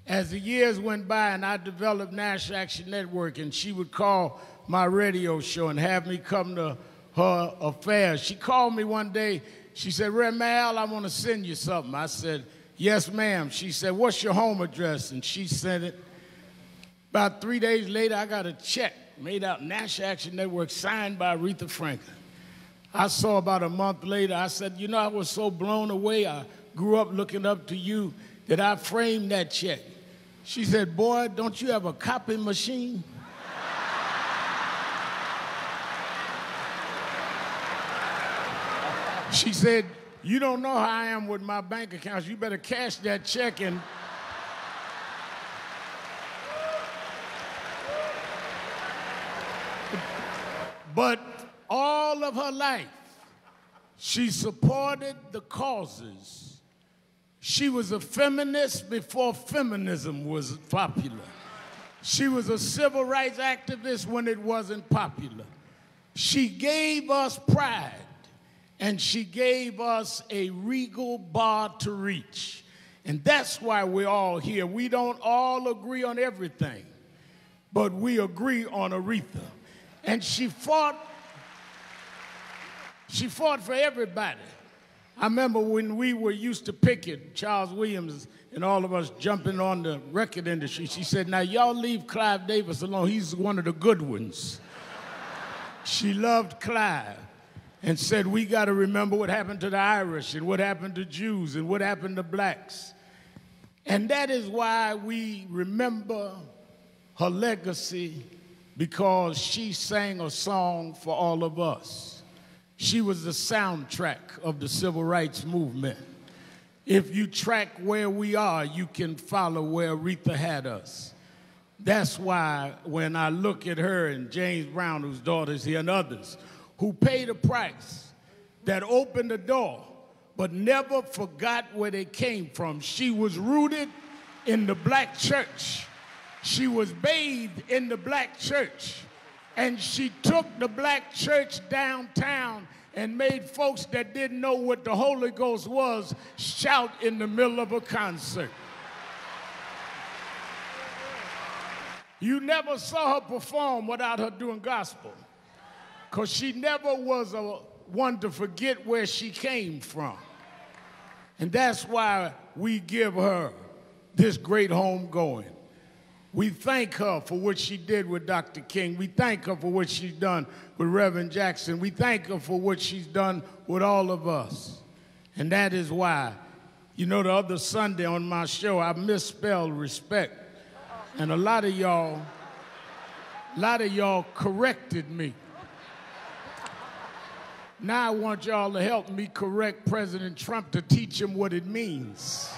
As the years went by and I developed National Action Network, and she would call my radio show and have me come to her affairs. She called me one day. She said, Rev Al, I want to send you something. I said, Yes, ma'am. She said, What's your home address? And she sent it. About three days later, I got a check made out National Action Network signed by Aretha Franklin. I saw about a month later, I said, You know, I was so blown away. I grew up looking up to you that I framed that check. She said, Boy, don't you have a copy machine? She said, You don't know how I am with my bank accounts. You better cash that check and. But all of her life, she supported the causes. She was a feminist before feminism was popular. She was a civil rights activist when it wasn't popular. She gave us pride and she gave us a regal bar to reach. And that's why we're all here. We don't all agree on everything, but we agree on Aretha. And she fought, she fought for everybody. I remember when we were used to picket, Charles Williams and all of us jumping on the record industry. She said, Now, y'all leave Clive Davis alone. He's one of the good ones. she loved Clive and said, We got to remember what happened to the Irish and what happened to Jews and what happened to blacks. And that is why we remember her legacy because she sang a song for all of us. She was the soundtrack of the civil rights movement. If you track where we are, you can follow where Aretha had us. That's why when I look at her and James Brown, whose daughter is here, and others who paid a price that opened the door but never forgot where they came from, she was rooted in the black church. She was bathed in the black church. And she took the black church downtown and made folks that didn't know what the Holy Ghost was shout in the middle of a concert. You never saw her perform without her doing gospel because she never was a one to forget where she came from. And that's why we give her this great home going. We thank her for what she did with Dr. King. We thank her for what she's done with Reverend Jackson. We thank her for what she's done with all of us. And that is why, you know, the other Sunday on my show, I misspelled respect. And a lot of y'all, a lot of y'all corrected me. Now I want y'all to help me correct President Trump to teach him what it means.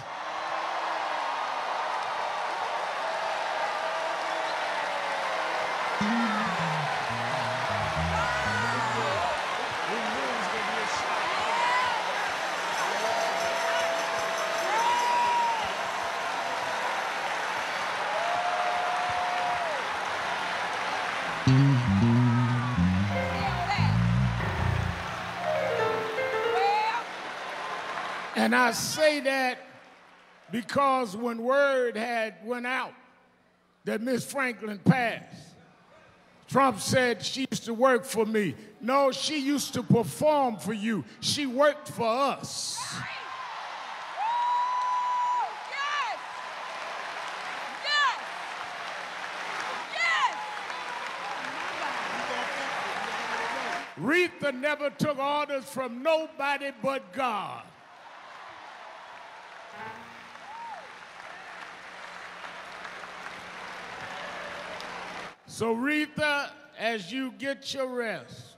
And I say that because when word had went out that Miss Franklin passed, Trump said she used to work for me. No, she used to perform for you. She worked for us. Yes. Yes. Yes. Retha never took orders from nobody but God. So, Retha, as you get your rest,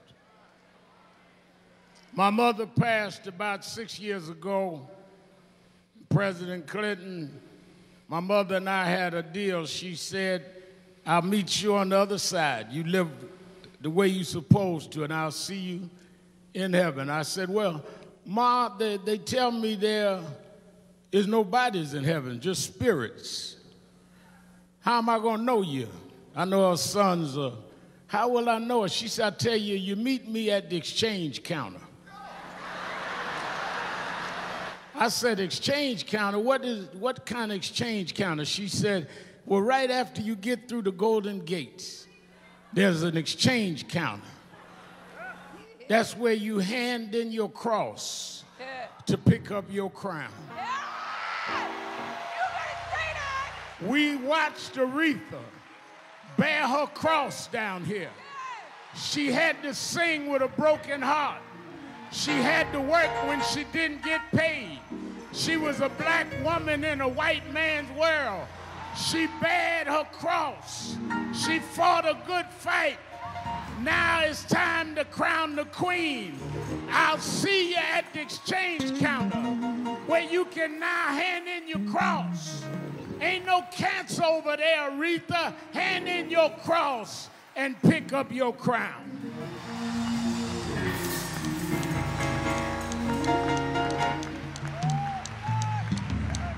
my mother passed about six years ago. President Clinton, my mother and I had a deal. She said, I'll meet you on the other side. You live the way you're supposed to, and I'll see you in heaven. I said, Well, Ma, they, they tell me there is no bodies in heaven, just spirits. How am I going to know you? I know her sons are. How will I know her? She said, I tell you, you meet me at the exchange counter. I said, exchange counter? What is what kind of exchange counter? She said, Well, right after you get through the Golden Gates, there's an exchange counter. That's where you hand in your cross to pick up your crown. We watched Aretha bear her cross down here. She had to sing with a broken heart. She had to work when she didn't get paid. She was a black woman in a white man's world. She bared her cross. She fought a good fight. Now it's time to crown the queen. I'll see you at the exchange counter where you can now hand in your cross. Ain't no cancer over there, Aretha. Hand in your cross and pick up your crown.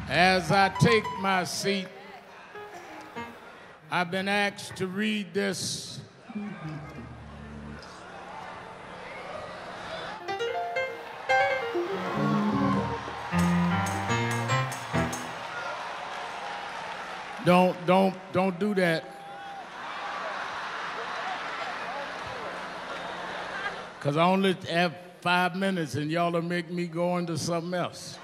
As I take my seat, I've been asked to read this. Don't, don't, don't do that. Because I only have five minutes and y'all will make me go into something else.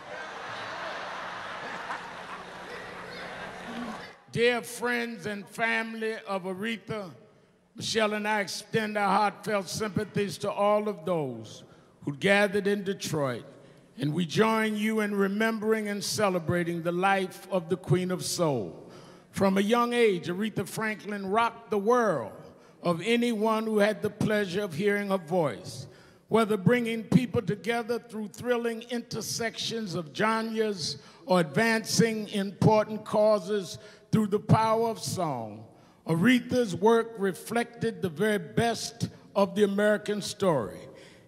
Dear friends and family of Aretha, Michelle and I extend our heartfelt sympathies to all of those who gathered in Detroit, and we join you in remembering and celebrating the life of the Queen of Soul. From a young age, Aretha Franklin rocked the world of anyone who had the pleasure of hearing her voice, whether bringing people together through thrilling intersections of genres or advancing important causes through the power of song. Aretha's work reflected the very best of the American story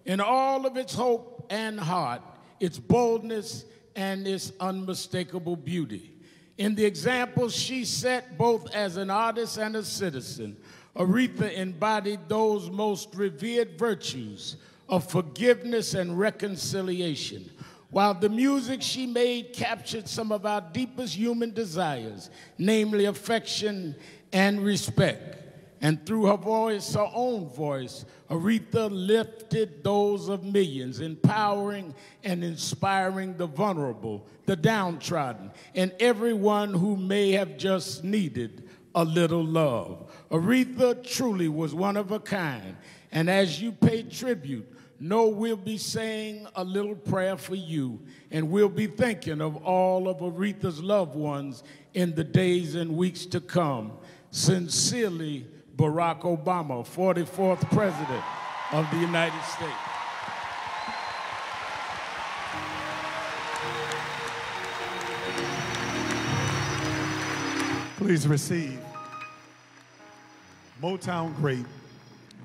in all of its hope and heart, its boldness and its unmistakable beauty. In the examples she set both as an artist and a citizen, Aretha embodied those most revered virtues of forgiveness and reconciliation. While the music she made captured some of our deepest human desires, namely affection and respect. And through her voice, her own voice, Aretha lifted those of millions, empowering and inspiring the vulnerable, the downtrodden, and everyone who may have just needed a little love. Aretha truly was one of a kind. And as you pay tribute, know we'll be saying a little prayer for you, and we'll be thinking of all of Aretha's loved ones in the days and weeks to come. Sincerely, Barack Obama, 44th President of the United States. Please receive Motown great,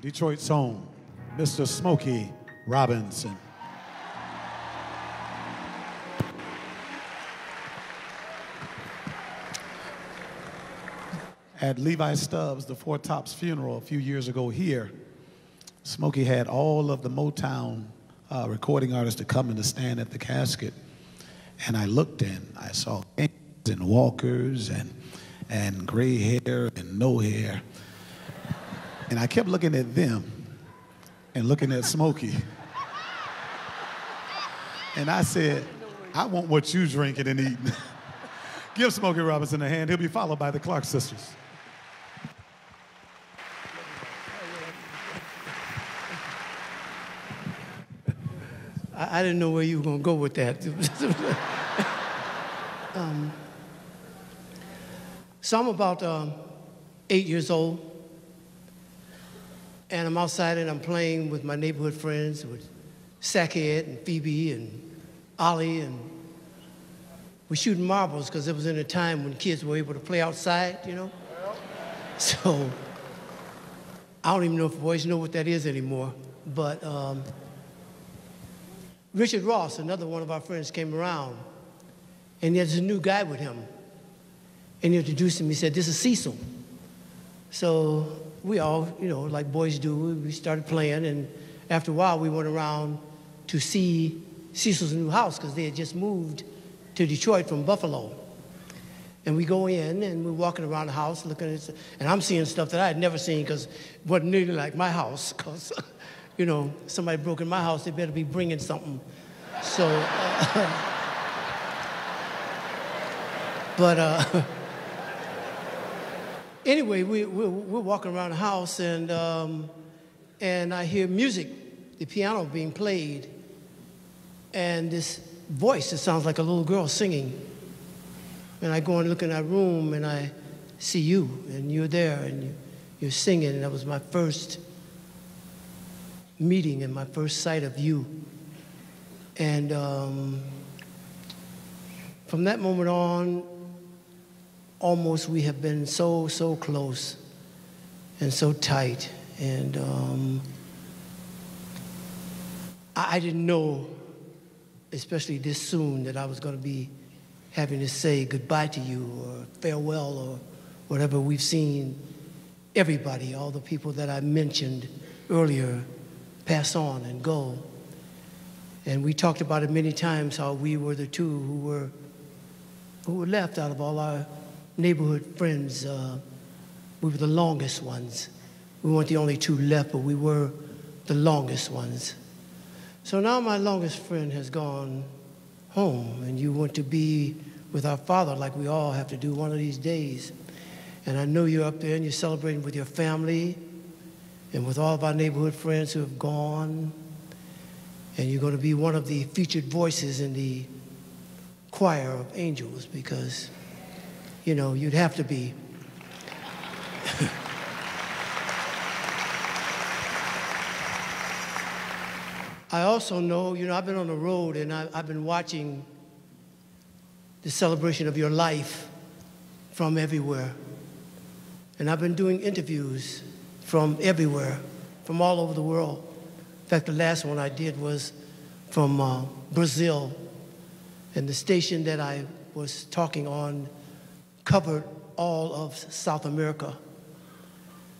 Detroit's own, Mr. Smokey Robinson. At Levi Stubbs, the Four Tops funeral a few years ago here, Smokey had all of the Motown uh, recording artists to come and to stand at the casket. And I looked in, I saw Kings and walkers and, and gray hair and no hair. And I kept looking at them and looking at Smokey. And I said, I want what you drinking and eating. Give Smokey Robinson a hand. He'll be followed by the Clark sisters. I, I didn't know where you were going to go with that. um, so I'm about um, eight years old, and I'm outside and I'm playing with my neighborhood friends, with Sackhead and Phoebe and Ollie, and we're shooting marbles because it was in a time when kids were able to play outside, you know? So I don't even know if boys know what that is anymore, but um, Richard Ross, another one of our friends, came around, and there's a new guy with him. And he introduced him. He said, This is Cecil. So we all, you know, like boys do, we started playing. And after a while, we went around to see Cecil's new house because they had just moved to Detroit from Buffalo. And we go in and we're walking around the house looking at, it, and I'm seeing stuff that I had never seen because it wasn't nearly like my house. Because you know, somebody broke in my house, they better be bringing something. So, uh, but uh, anyway, we, we, we're walking around the house and, um, and I hear music, the piano being played, and this voice that sounds like a little girl singing. And I go and look in that room and I see you, and you're there, and you, you're singing, and that was my first meeting and my first sight of you. And um, from that moment on, almost we have been so, so close and so tight. And um, I, I didn't know, especially this soon, that I was going to be having to say goodbye to you or farewell or whatever. We've seen everybody, all the people that I mentioned earlier pass on and go. And we talked about it many times how we were the two who were, who were left out of all our neighborhood friends. Uh, we were the longest ones. We weren't the only two left, but we were the longest ones. So now my longest friend has gone home, and you went to be with our Father like we all have to do one of these days. And I know you're up there and you're celebrating with your family and with all of our neighborhood friends who have gone. And you're going to be one of the featured voices in the choir of angels because, you know, you'd have to be. I also know, you know, I've been on the road and I, I've been watching the celebration of your life from everywhere. And I've been doing interviews from everywhere, from all over the world. In fact, the last one I did was from uh, Brazil. And the station that I was talking on covered all of South America.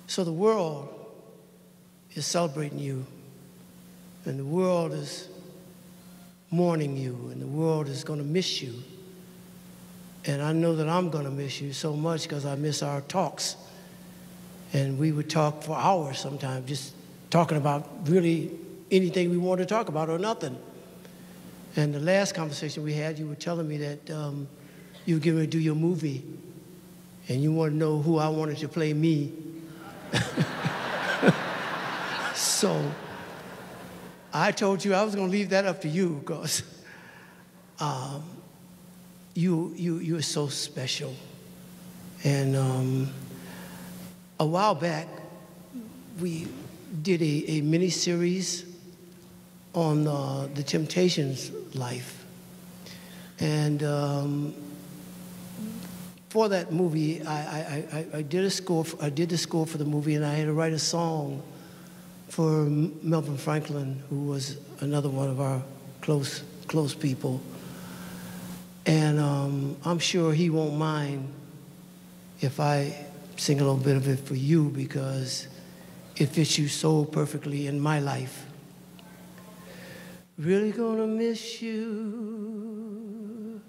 So the world is celebrating you, and the world is mourning you, and the world is going to miss you. And I know that I'm going to miss you so much because I miss our talks. And we would talk for hours sometimes, just talking about really anything we wanted to talk about or nothing. And the last conversation we had, you were telling me that um, you were getting ready to do your movie, and you wanted to know who I wanted to play me. so I told you I was going to leave that up to you because um, you, you, you are so special. And um, a while back, we did a, a mini series on uh, the Temptations life. And um, for that movie, I, I, I, I, did a score. For, I did the score for the movie, and I had to write a song for Melvin Franklin, who was another one of our close close people. And um, I'm sure he won't mind if I sing a little bit of it for you because it fits you so perfectly in my life. Really gonna miss you.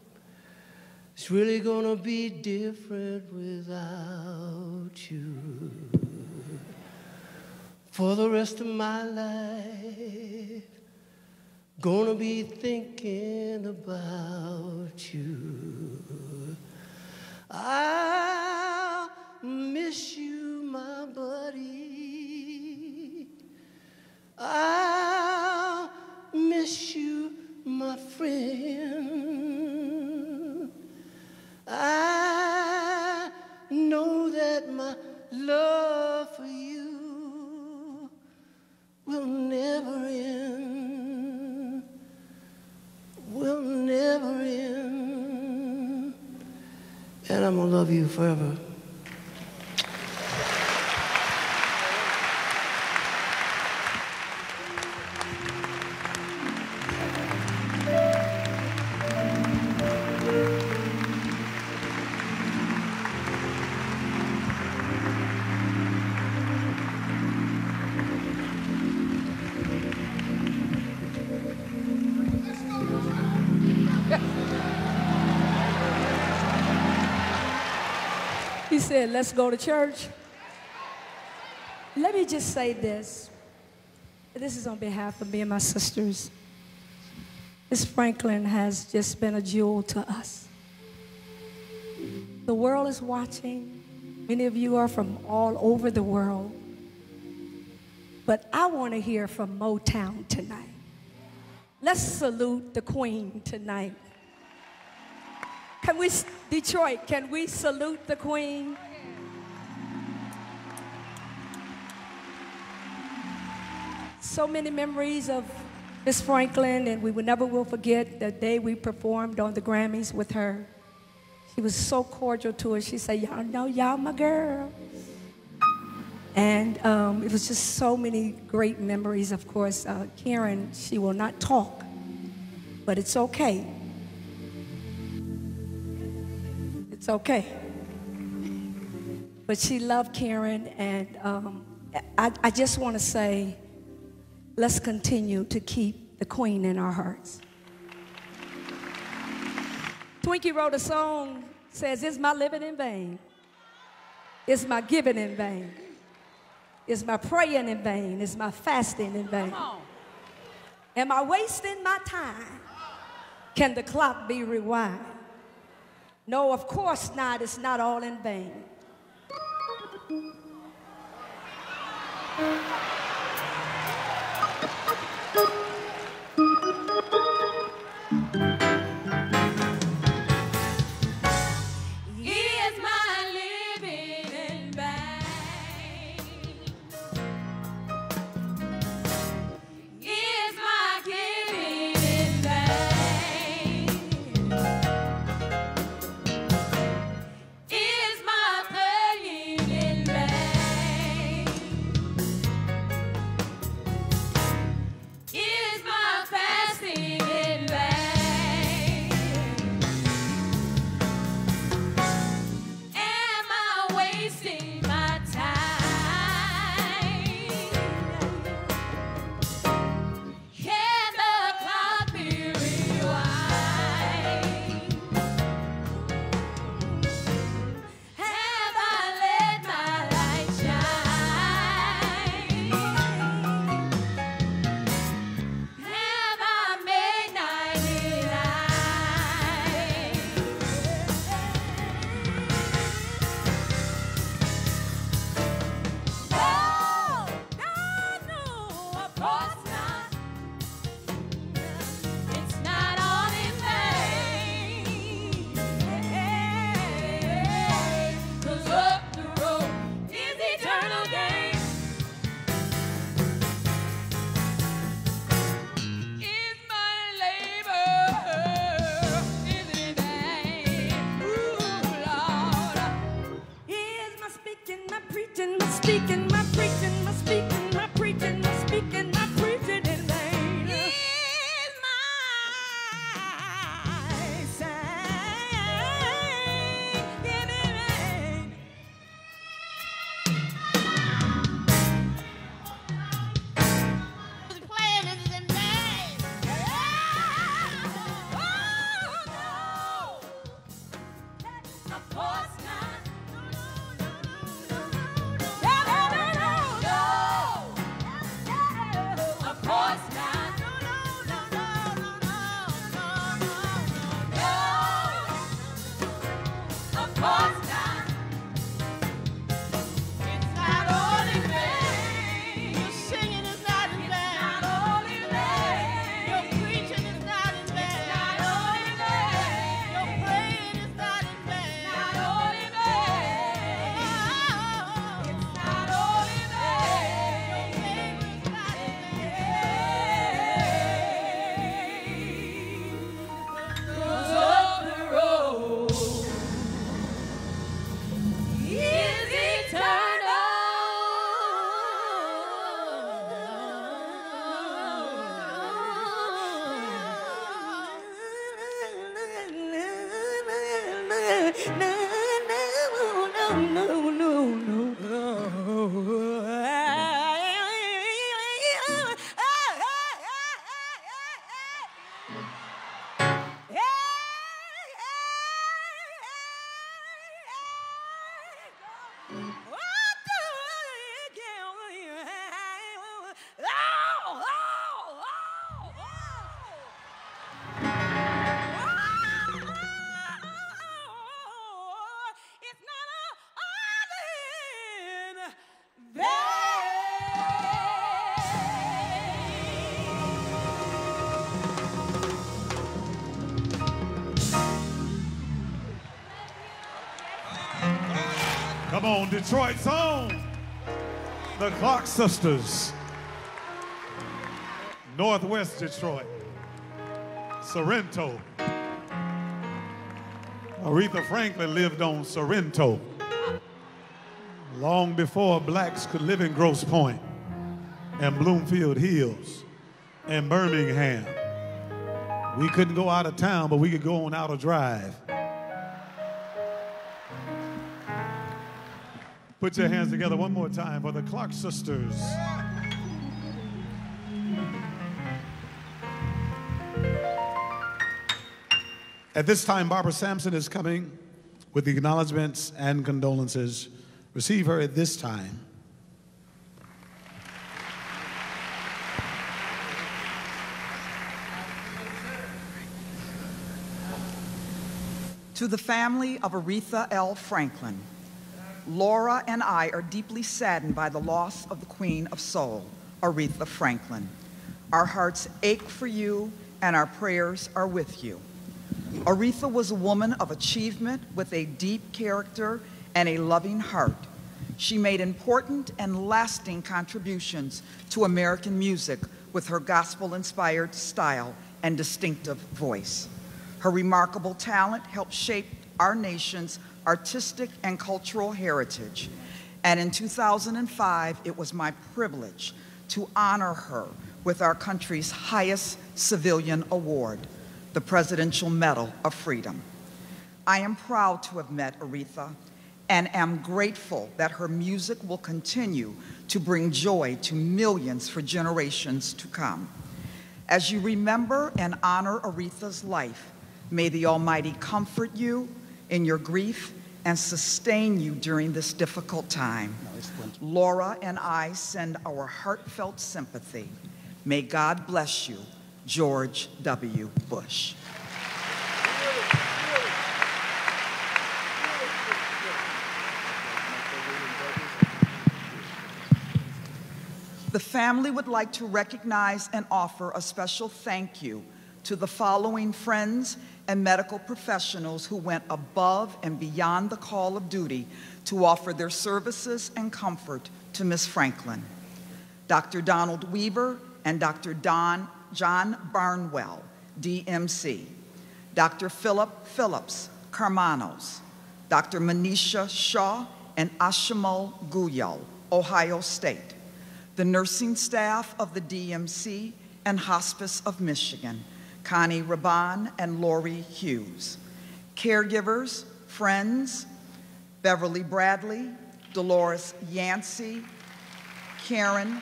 It's really gonna be different without you. For the rest of my life, gonna be thinking about you. I'll miss you, my buddy. I'll miss you, my friend. I know that my love for you will never end, will never end. And I'm gonna love you forever. Said, Let's go to church. Let me just say this. This is on behalf of me and my sisters. Miss Franklin has just been a jewel to us. The world is watching. Many of you are from all over the world. But I want to hear from Motown tonight. Let's salute the Queen tonight. Can we, Detroit, can we salute the Queen? So many memories of Miss Franklin, and we will never will forget the day we performed on the Grammys with her. She was so cordial to us. She said, Y'all know y'all my girl. And um, it was just so many great memories. Of course, uh, Karen, she will not talk, but it's okay. It's okay. But she loved Karen, and um, I, I just want to say, let's continue to keep the queen in our hearts. Twinkie wrote a song, says, Is my living in vain? Is my giving in vain? Is my praying in vain? Is my fasting in vain? Am I wasting my time? Can the clock be rewound? No, of course not. It's not all in vain. Come on, Detroit's own. The Clark Sisters. Northwest Detroit. Sorrento. Aretha Franklin lived on Sorrento long before blacks could live in Grosse Pointe and Bloomfield Hills and Birmingham. We couldn't go out of town, but we could go on Outer Drive Put your hands together one more time for the Clark sisters. At this time, Barbara Sampson is coming with the acknowledgments and condolences. Receive her at this time. To the family of Aretha L. Franklin, Laura and I are deeply saddened by the loss of the Queen of Soul, Aretha Franklin. Our hearts ache for you, and our prayers are with you. Aretha was a woman of achievement with a deep character and a loving heart. She made important and lasting contributions to American music with her gospel inspired style and distinctive voice. Her remarkable talent helped shape our nation's artistic and cultural heritage. And in 2005, it was my privilege to honor her with our country's highest civilian award, the Presidential Medal of Freedom. I am proud to have met Aretha and am grateful that her music will continue to bring joy to millions for generations to come. As you remember and honor Aretha's life, may the Almighty comfort you in your grief and sustain you during this difficult time. Laura and I send our heartfelt sympathy. May God bless you, George W. Bush. The family would like to recognize and offer a special thank you to the following friends and medical professionals who went above and beyond the call of duty to offer their services and comfort to Ms. Franklin. Dr. Donald Weaver and Dr. Don, John Barnwell, DMC. Dr. Philip Phillips, Karmanos. Dr. Manisha Shaw and Ashamal Guyal, Ohio State. The nursing staff of the DMC and Hospice of Michigan, Connie Raban and Lori Hughes. Caregivers, friends, Beverly Bradley, Dolores Yancey, Karen,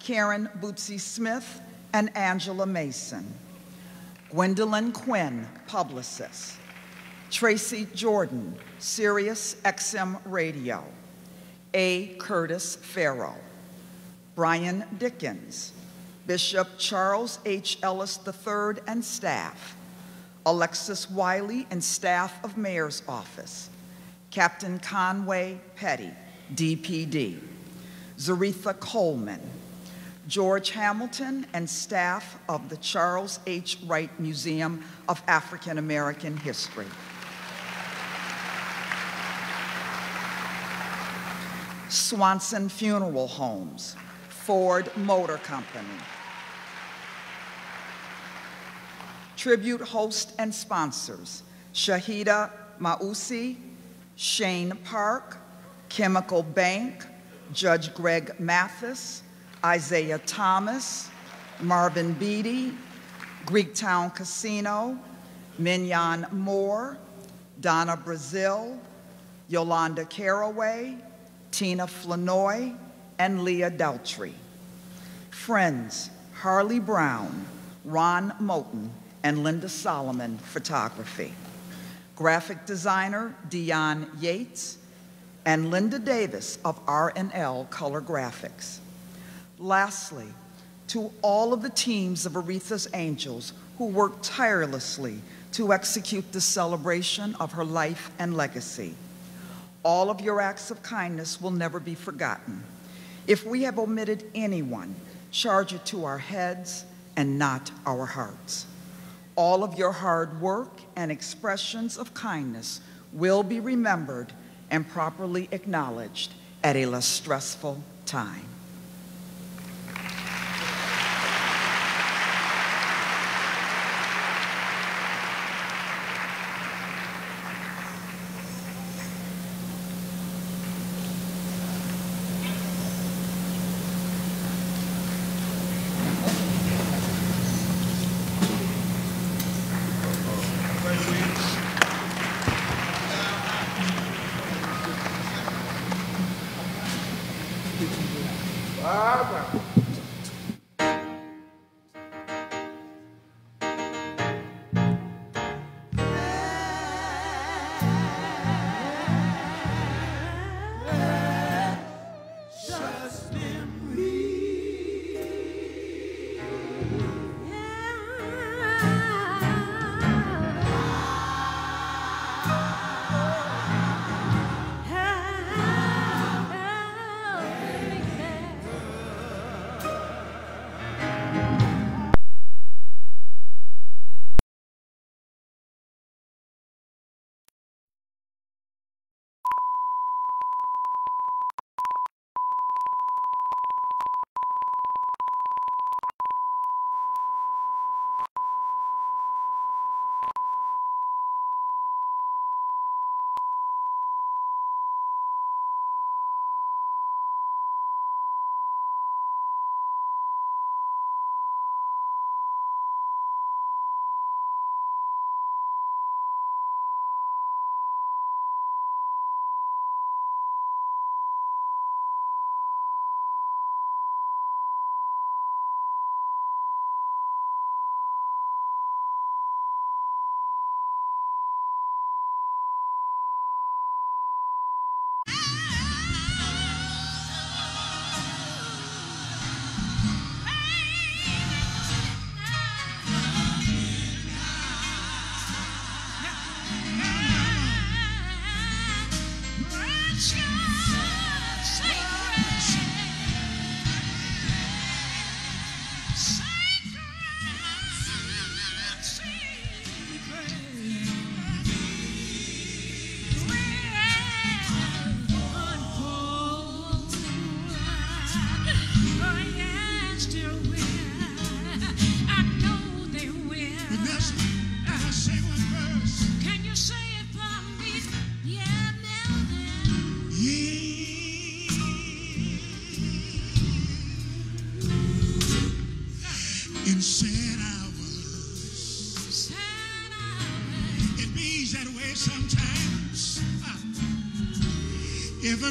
Karen Bootsy Smith, and Angela Mason. Gwendolyn Quinn, publicist. Tracy Jordan, Sirius XM Radio. A. Curtis Farrell. Brian Dickens, Bishop Charles H. Ellis III and staff, Alexis Wiley and staff of Mayor's Office, Captain Conway Petty, DPD, Zaretha Coleman, George Hamilton and staff of the Charles H. Wright Museum of African American History. Swanson Funeral Homes, Ford Motor Company. Tribute host and sponsors, Shahida Mausi, Chene Park, Chemical Bank, Judge Greg Mathis, Isiah Thomas, Marvin Beatty, Greektown Casino, Minyon Moore, Donna Brazile, Yolanda Caraway, Tina Flournoy, and Leah Daughtry. Friends, Harley Brown, Ron Moten, and Linda Solomon Photography. Graphic designer Dion Yates, and Linda Davis of R&L Color Graphics. Lastly, to all of the teams of Aretha's Angels who worked tirelessly to execute the celebration of her life and legacy. All of your acts of kindness will never be forgotten. If we have omitted anyone, charge it to our heads and not our hearts. All of your hard work and expressions of kindness will be remembered and properly acknowledged at a less stressful time.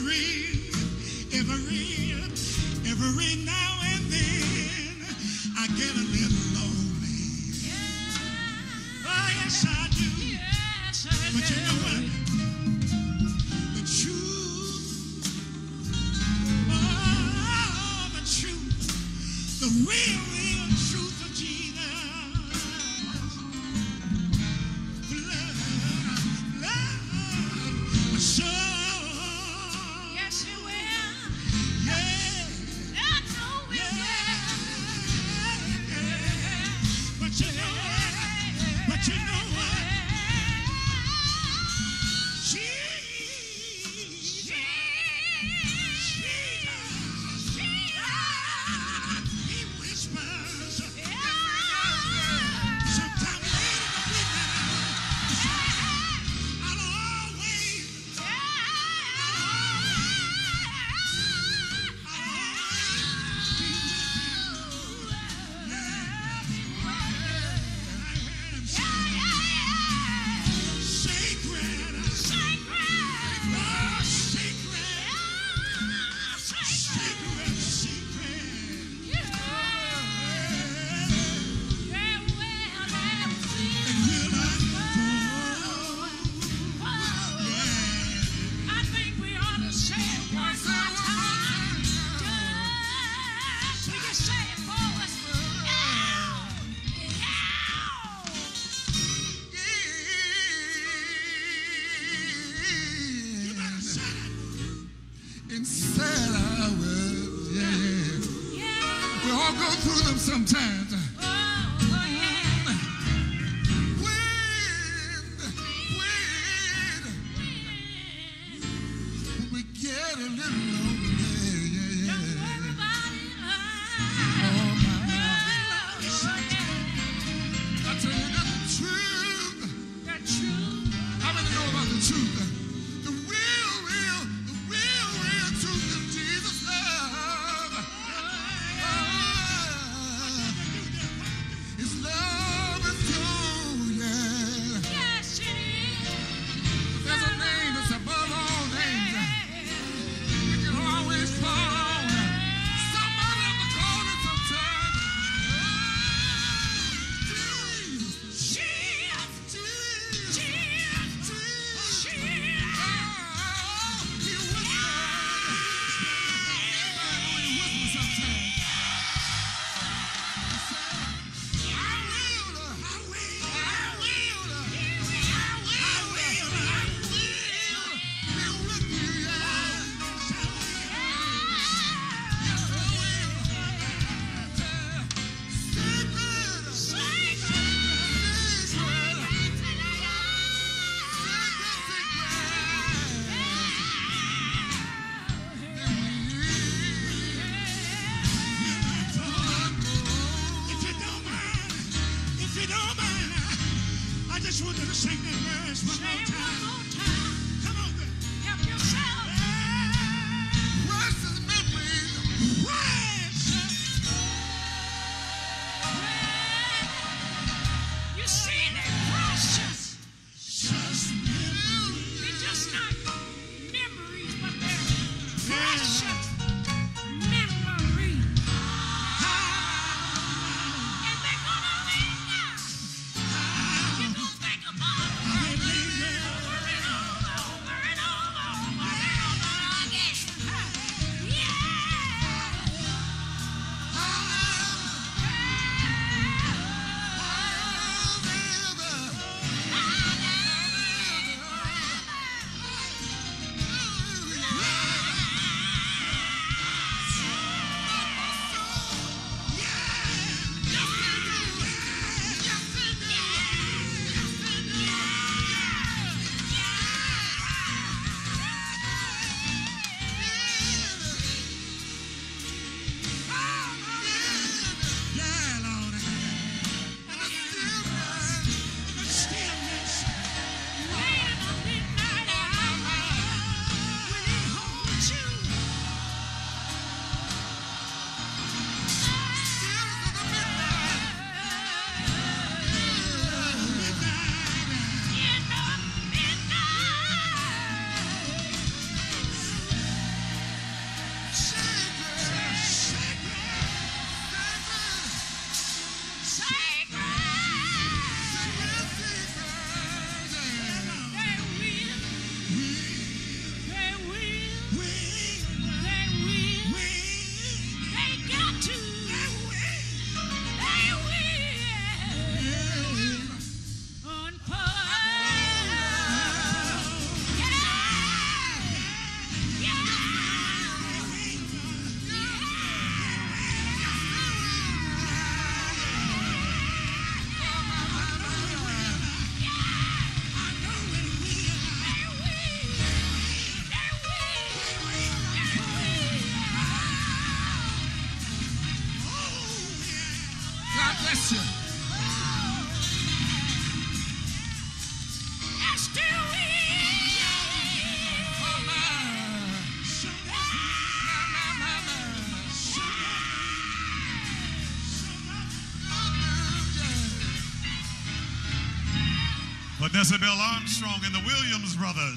Every, Vanessa Bell Armstrong and the Williams brothers.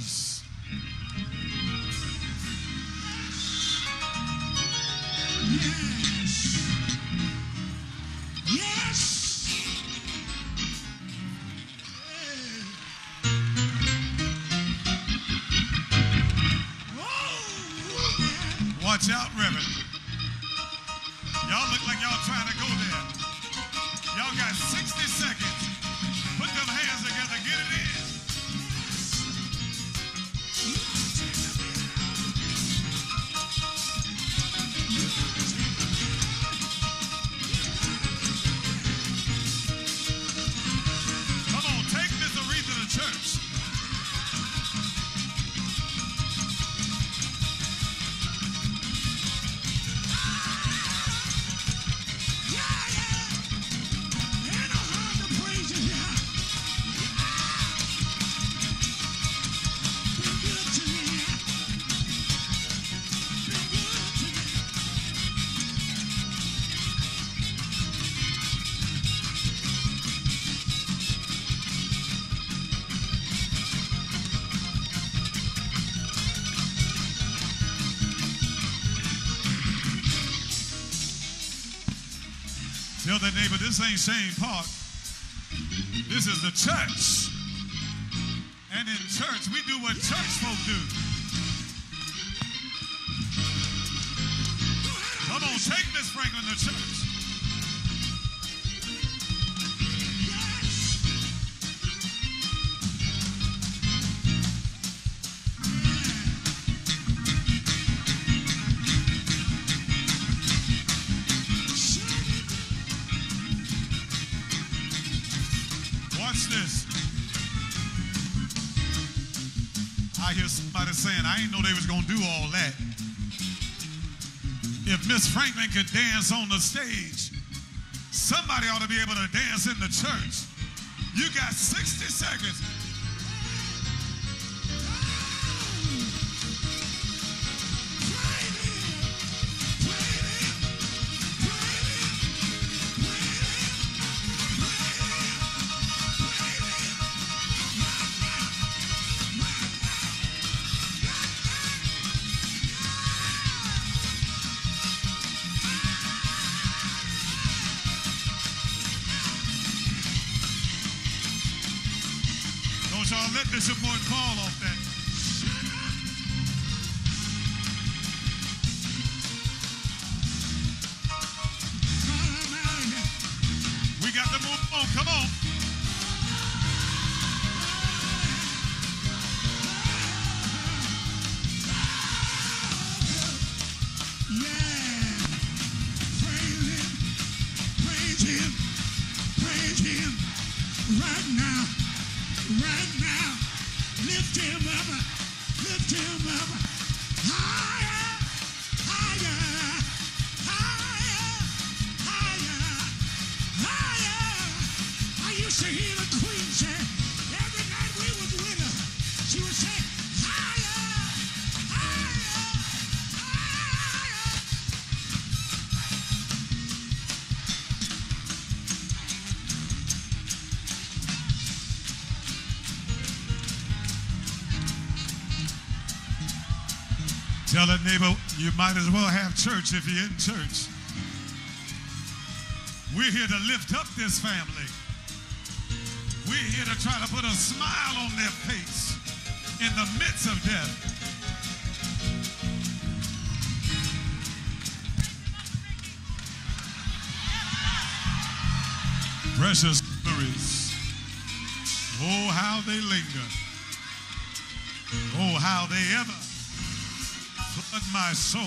This ain't Chene Park. This is the church. And in church, we do what church dance on the stage, somebody ought to be able to dance in the church. You got 60 seconds. Tell that neighbor you might as well have church if you're in church. We're here to lift up this family. We're here to try to put a smile on their face in the midst of death. Precious memories. Oh, how they linger. Oh, how they ever my soul.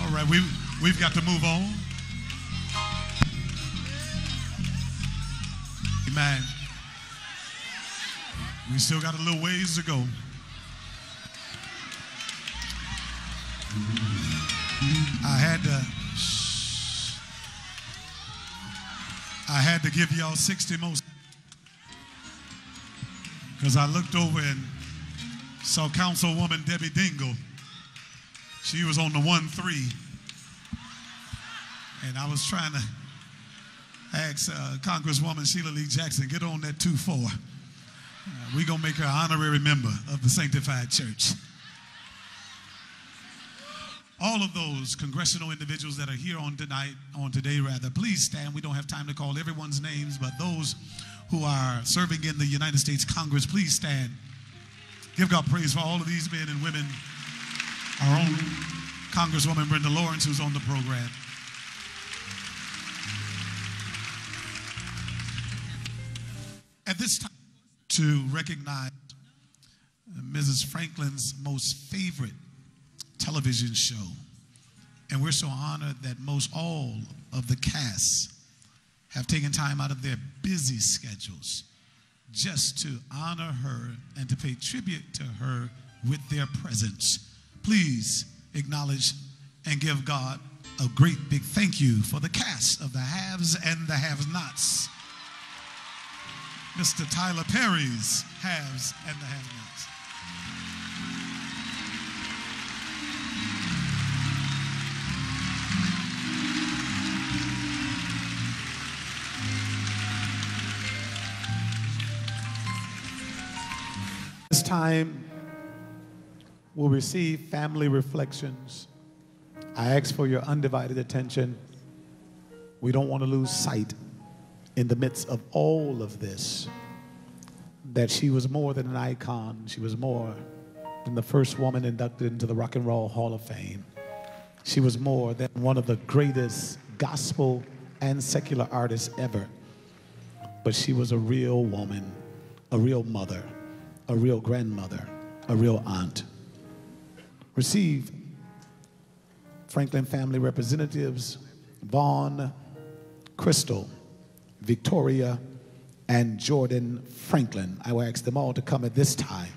All right, we, we've got to move on. Amen. We still got a little ways to go. I had to I had to give y'all 60 more because I looked over and saw Councilwoman Debbie Dingell. She was on the 1 3. And I was trying to ask uh, Congresswoman Sheila Lee Jackson, get on that 2-4. Uh, We're going to make her an honorary member of the Sanctified Church. All of those congressional individuals that are here on tonight, on today rather, please stand. We don't have time to call everyone's names, but those who are serving in the United States Congress, please stand. Give God praise for all of these men and women. Our own Congresswoman Brenda Lawrence, who's on the program. At this time, to recognize Mrs. Franklin's most favorite television show. And we're so honored that most all of the cast have taken time out of their busy schedules just to honor her and to pay tribute to her with their presence. Please acknowledge and give God a great big thank you for the cast of the haves and the have nots. Mr. Tyler Perry's haves and the have nots. Time, we'll receive family reflections. I ask for your undivided attention. We don't want to lose sight in the midst of all of this that she was more than an icon. She was more than the first woman inducted into the Rock and Roll Hall of Fame. She was more than one of the greatest gospel and secular artists ever. But she was a real woman, a real mother, a real grandmother, a real aunt. Receive Franklin family representatives Vaughn, Crystal, Victoria, and Jordan Franklin. I will ask them all to come at this time.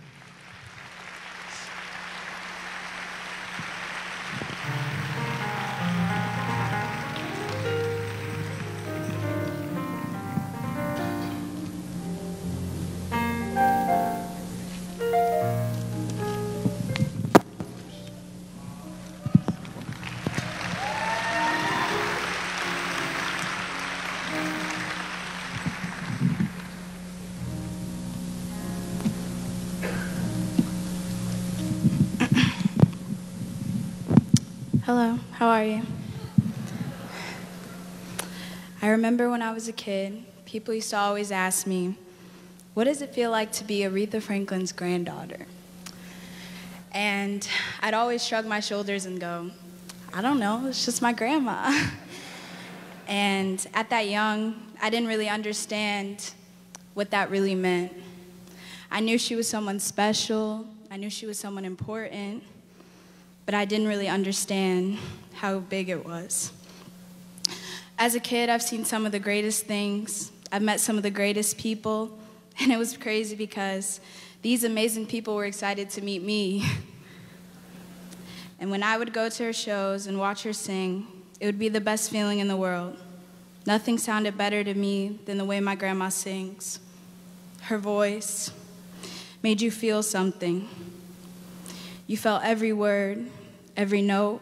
Remember when I was a kid, people used to always ask me, What does it feel like to be Aretha Franklin's granddaughter? And I'd always shrug my shoulders and go, I don't know, it's just my grandma. and at that young, I didn't really understand what that really meant. I knew she was someone special, I knew she was someone important, but I didn't really understand how big it was. As a kid, I've seen some of the greatest things, I've met some of the greatest people, and it was crazy because these amazing people were excited to meet me. And when I would go to her shows and watch her sing, it would be the best feeling in the world. Nothing sounded better to me than the way my grandma sings. Her voice made you feel something. You felt every word, every note,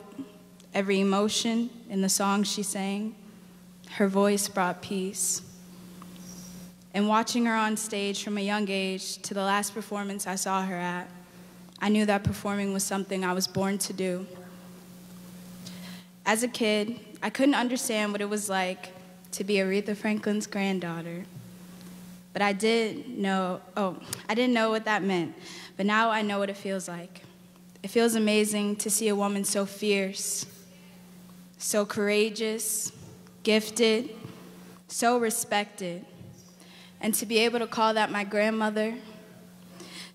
every emotion in the song she sang. Her voice brought peace. And watching her on stage from a young age to the last performance I saw her at, I knew that performing was something I was born to do. As a kid, I couldn't understand what it was like to be Aretha Franklin's granddaughter. But I did know, oh, I didn't know what that meant, but now I know what it feels like. It feels amazing to see a woman so fierce, so courageous, gifted, so respected. And to be able to call that my grandmother,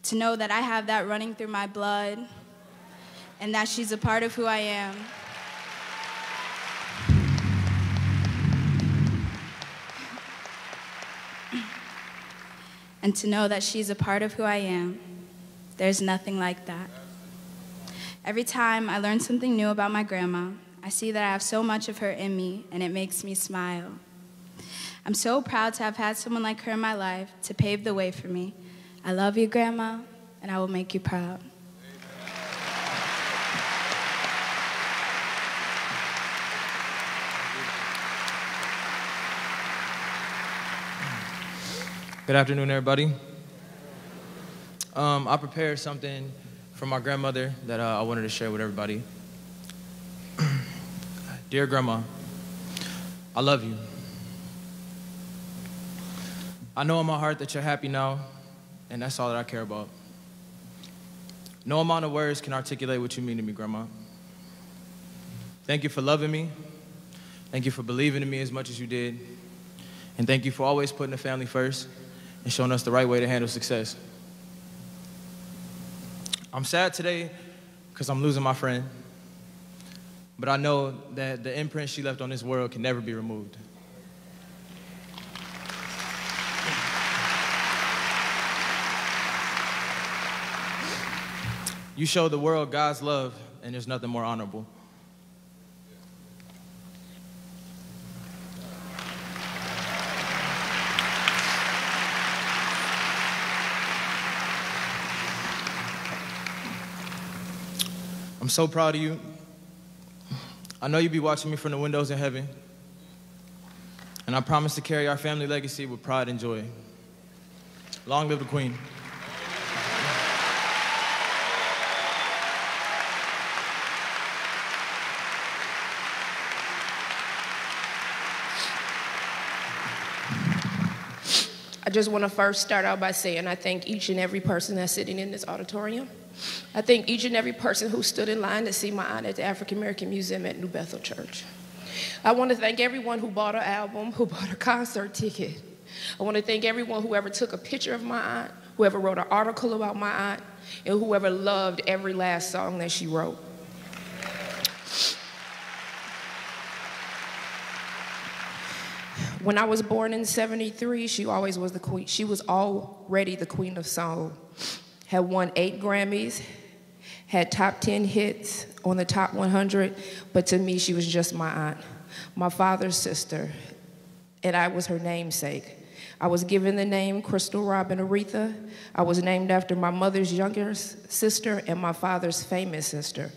to know that I have that running through my blood, and that she's a part of who I am. And to know that she's a part of who I am, there's nothing like that. Every time I learn something new about my grandma, I see that I have so much of her in me, and it makes me smile. I'm so proud to have had someone like her in my life to pave the way for me. I love you, Grandma, and I will make you proud. Good afternoon, everybody. Um, I prepared something from my grandmother that uh, I wanted to share with everybody. Dear Grandma, I love you. I know in my heart that you're happy now, and that's all that I care about. No amount of words can articulate what you mean to me, Grandma. Thank you for loving me. Thank you for believing in me as much as you did. And thank you for always putting the family first and showing us the right way to handle success. I'm sad today because I'm losing my friend, but I know that the imprint she left on this world can never be removed. You show the world God's love, and there's nothing more honorable. I'm so proud of you. I know you'll be watching me from the windows in heaven. And I promise to carry our family legacy with pride and joy. Long live the Queen. I just want to first start out by saying I thank each and every person that's sitting in this auditorium. I thank each and every person who stood in line to see my aunt at the African American Museum at New Bethel Church. I want to thank everyone who bought an album, who bought a concert ticket. I want to thank everyone who ever took a picture of my aunt, whoever wrote an article about my aunt, and whoever loved every last song that she wrote. When I was born in 73, she always was the queen. She was already the queen of soul. Had won eight Grammys, had top 10 hits on the top 100, but to me, she was just my aunt, my father's sister, and I was her namesake. I was given the name Crystal Robin Aretha. I was named after my mother's younger sister and my father's famous sister.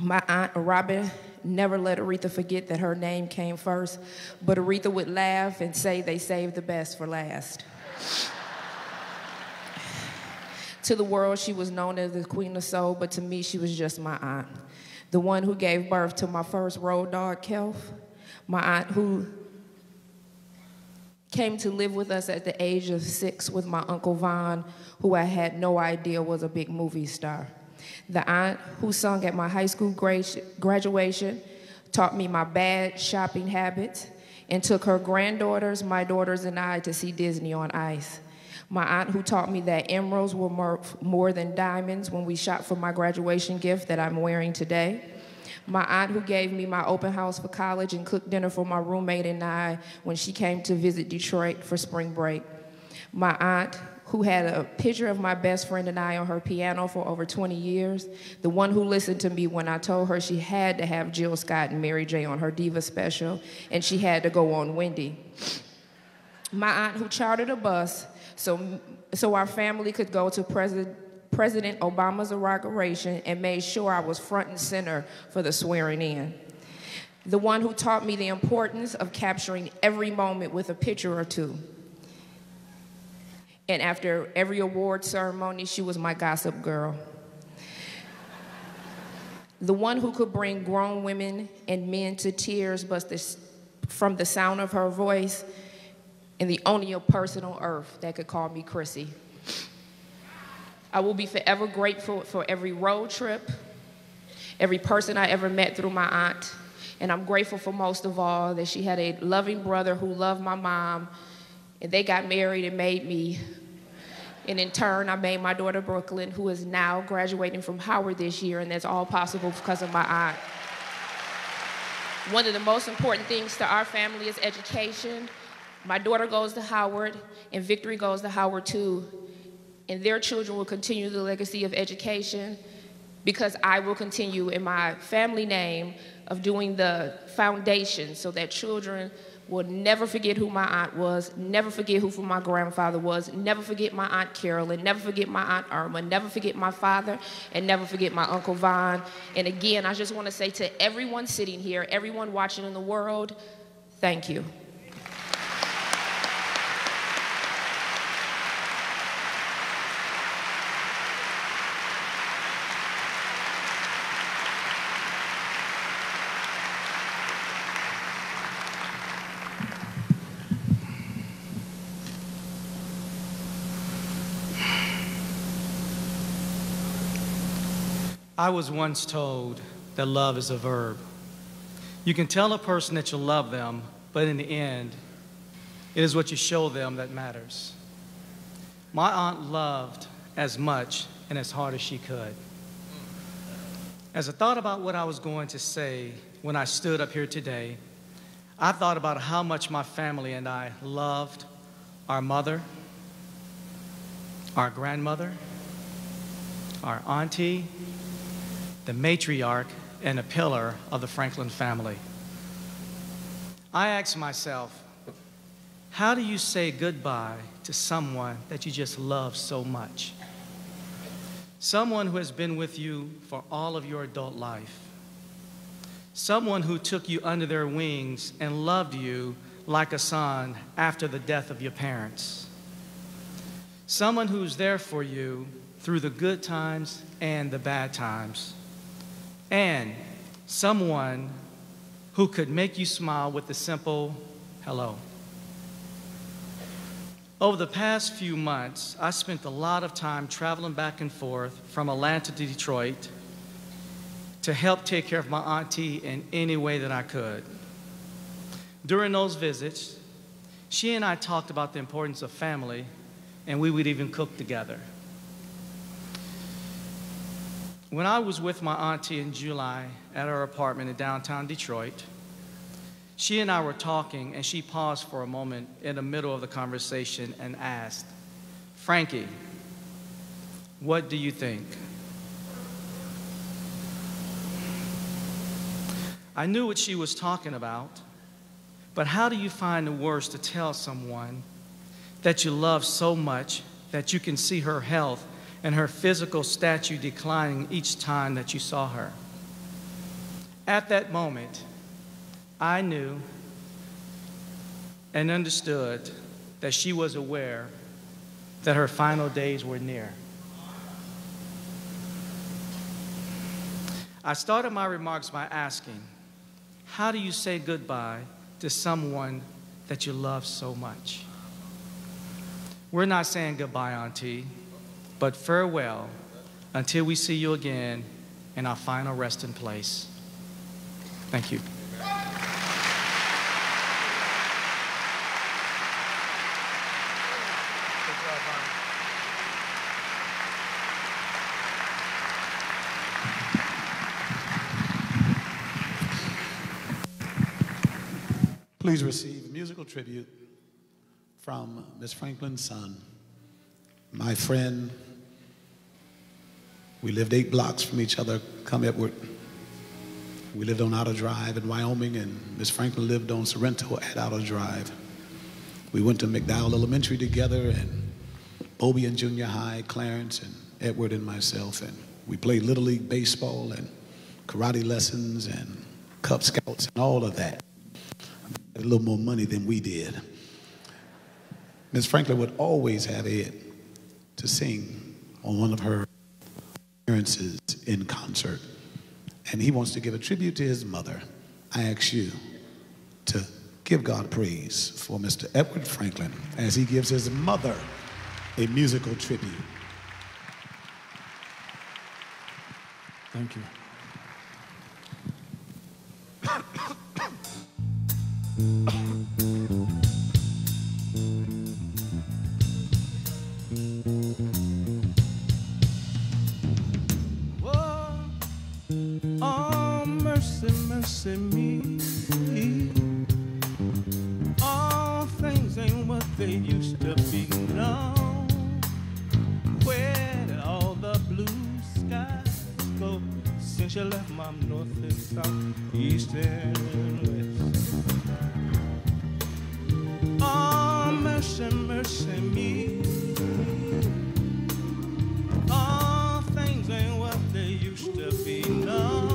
My aunt Robin never let Aretha forget that her name came first, but Aretha would laugh and say they saved the best for last. To the world, she was known as the Queen of Soul, but to me, she was just my aunt. The one who gave birth to my first road dog, Kelf. My aunt who came to live with us at the age of six with my Uncle Vaughn, who I had no idea was a big movie star. The aunt who sung at my high school gra- graduation taught me my bad shopping habits and took her granddaughters, my daughters, and I to see Disney on ice. My aunt who taught me that emeralds were more, more than diamonds when we shopped for my graduation gift that I'm wearing today. My aunt who gave me my open house for college and cooked dinner for my roommate and I when she came to visit Detroit for spring break. My aunt who had a picture of my best friend and I on her piano for over 20 years. The one who listened to me when I told her she had to have Jill Scott and Mary J on her Diva special, and she had to go on Wendy. My aunt who chartered a bus so, so our family could go to President, President Obama's inauguration and made sure I was front and center for the swearing in. The one who taught me the importance of capturing every moment with a picture or two. And after every award ceremony, she was my gossip girl. The one who could bring grown women and men to tears but from the sound of her voice, and the only person on earth that could call me Chrissy. I will be forever grateful for every road trip, every person I ever met through my aunt, and I'm grateful for most of all that she had a loving brother who loved my mom, and they got married and made me. And in turn, I made my daughter Brooklyn, who is now graduating from Howard this year, and that's all possible because of my aunt. One of the most important things to our family is education. My daughter goes to Howard, and Victory goes to Howard too. And their children will continue the legacy of education because I will continue in my family name of doing the foundation so that children will never forget who my aunt was, never forget who my grandfather was, never forget my aunt Carolyn, never forget my aunt Erma, never forget my father, and never forget my uncle Vaughn. And again, I just want to say to everyone sitting here, everyone watching in the world, thank you. I was once told that love is a verb. You can tell a person that you love them, but in the end, it is what you show them that matters. My aunt loved as much and as hard as she could. As I thought about what I was going to say when I stood up here today, I thought about how much my family and I loved our mother, our grandmother, our auntie, the matriarch, and a pillar of the Franklin family. I ask myself, how do you say goodbye to someone that you just love so much? Someone who has been with you for all of your adult life. Someone who took you under their wings and loved you like a son after the death of your parents. Someone who's there for you through the good times and the bad times. And someone who could make you smile with a simple hello. Over the past few months, I spent a lot of time traveling back and forth from Atlanta to Detroit to help take care of my auntie in any way that I could. During those visits, she and I talked about the importance of family, and we would even cook together. When I was with my auntie in July at her apartment in downtown Detroit, she and I were talking, and she paused for a moment in the middle of the conversation and asked, Frankie, what do you think? I knew what she was talking about, but how do you find the words to tell someone that you love so much that you can see her health and her physical stature declining each time that you saw her? At that moment, I knew and understood that she was aware that her final days were near. I started my remarks by asking, How do you say goodbye to someone that you love so much? We're not saying goodbye, Auntie, but farewell until we see you again in our final resting place. Thank you. Please receive a musical tribute from Miss Franklin's son, my friend. We lived eight blocks from each other, come Edward. We lived on Outer Drive in Wyoming, and Miss Franklin lived on Sorrento at Outer Drive. We went to McDowell Elementary together, and Bobby in junior high, Clarence and Edward and myself, and we played Little League Baseball and karate lessons and Cub Scouts and all of that. A little more money than we did. Miss Franklin would always have Ed to sing on one of her appearances in concert. And he wants to give a tribute to his mother. I ask you to give God praise for Mr. Edward Franklin as he gives his mother a musical tribute. Thank you. Mercy, mercy me. All things ain't what they used to be. now. Where did all the blue skies go since you left my north and south, east and west? Oh, mercy, mercy me. All things ain't what they used to be. No,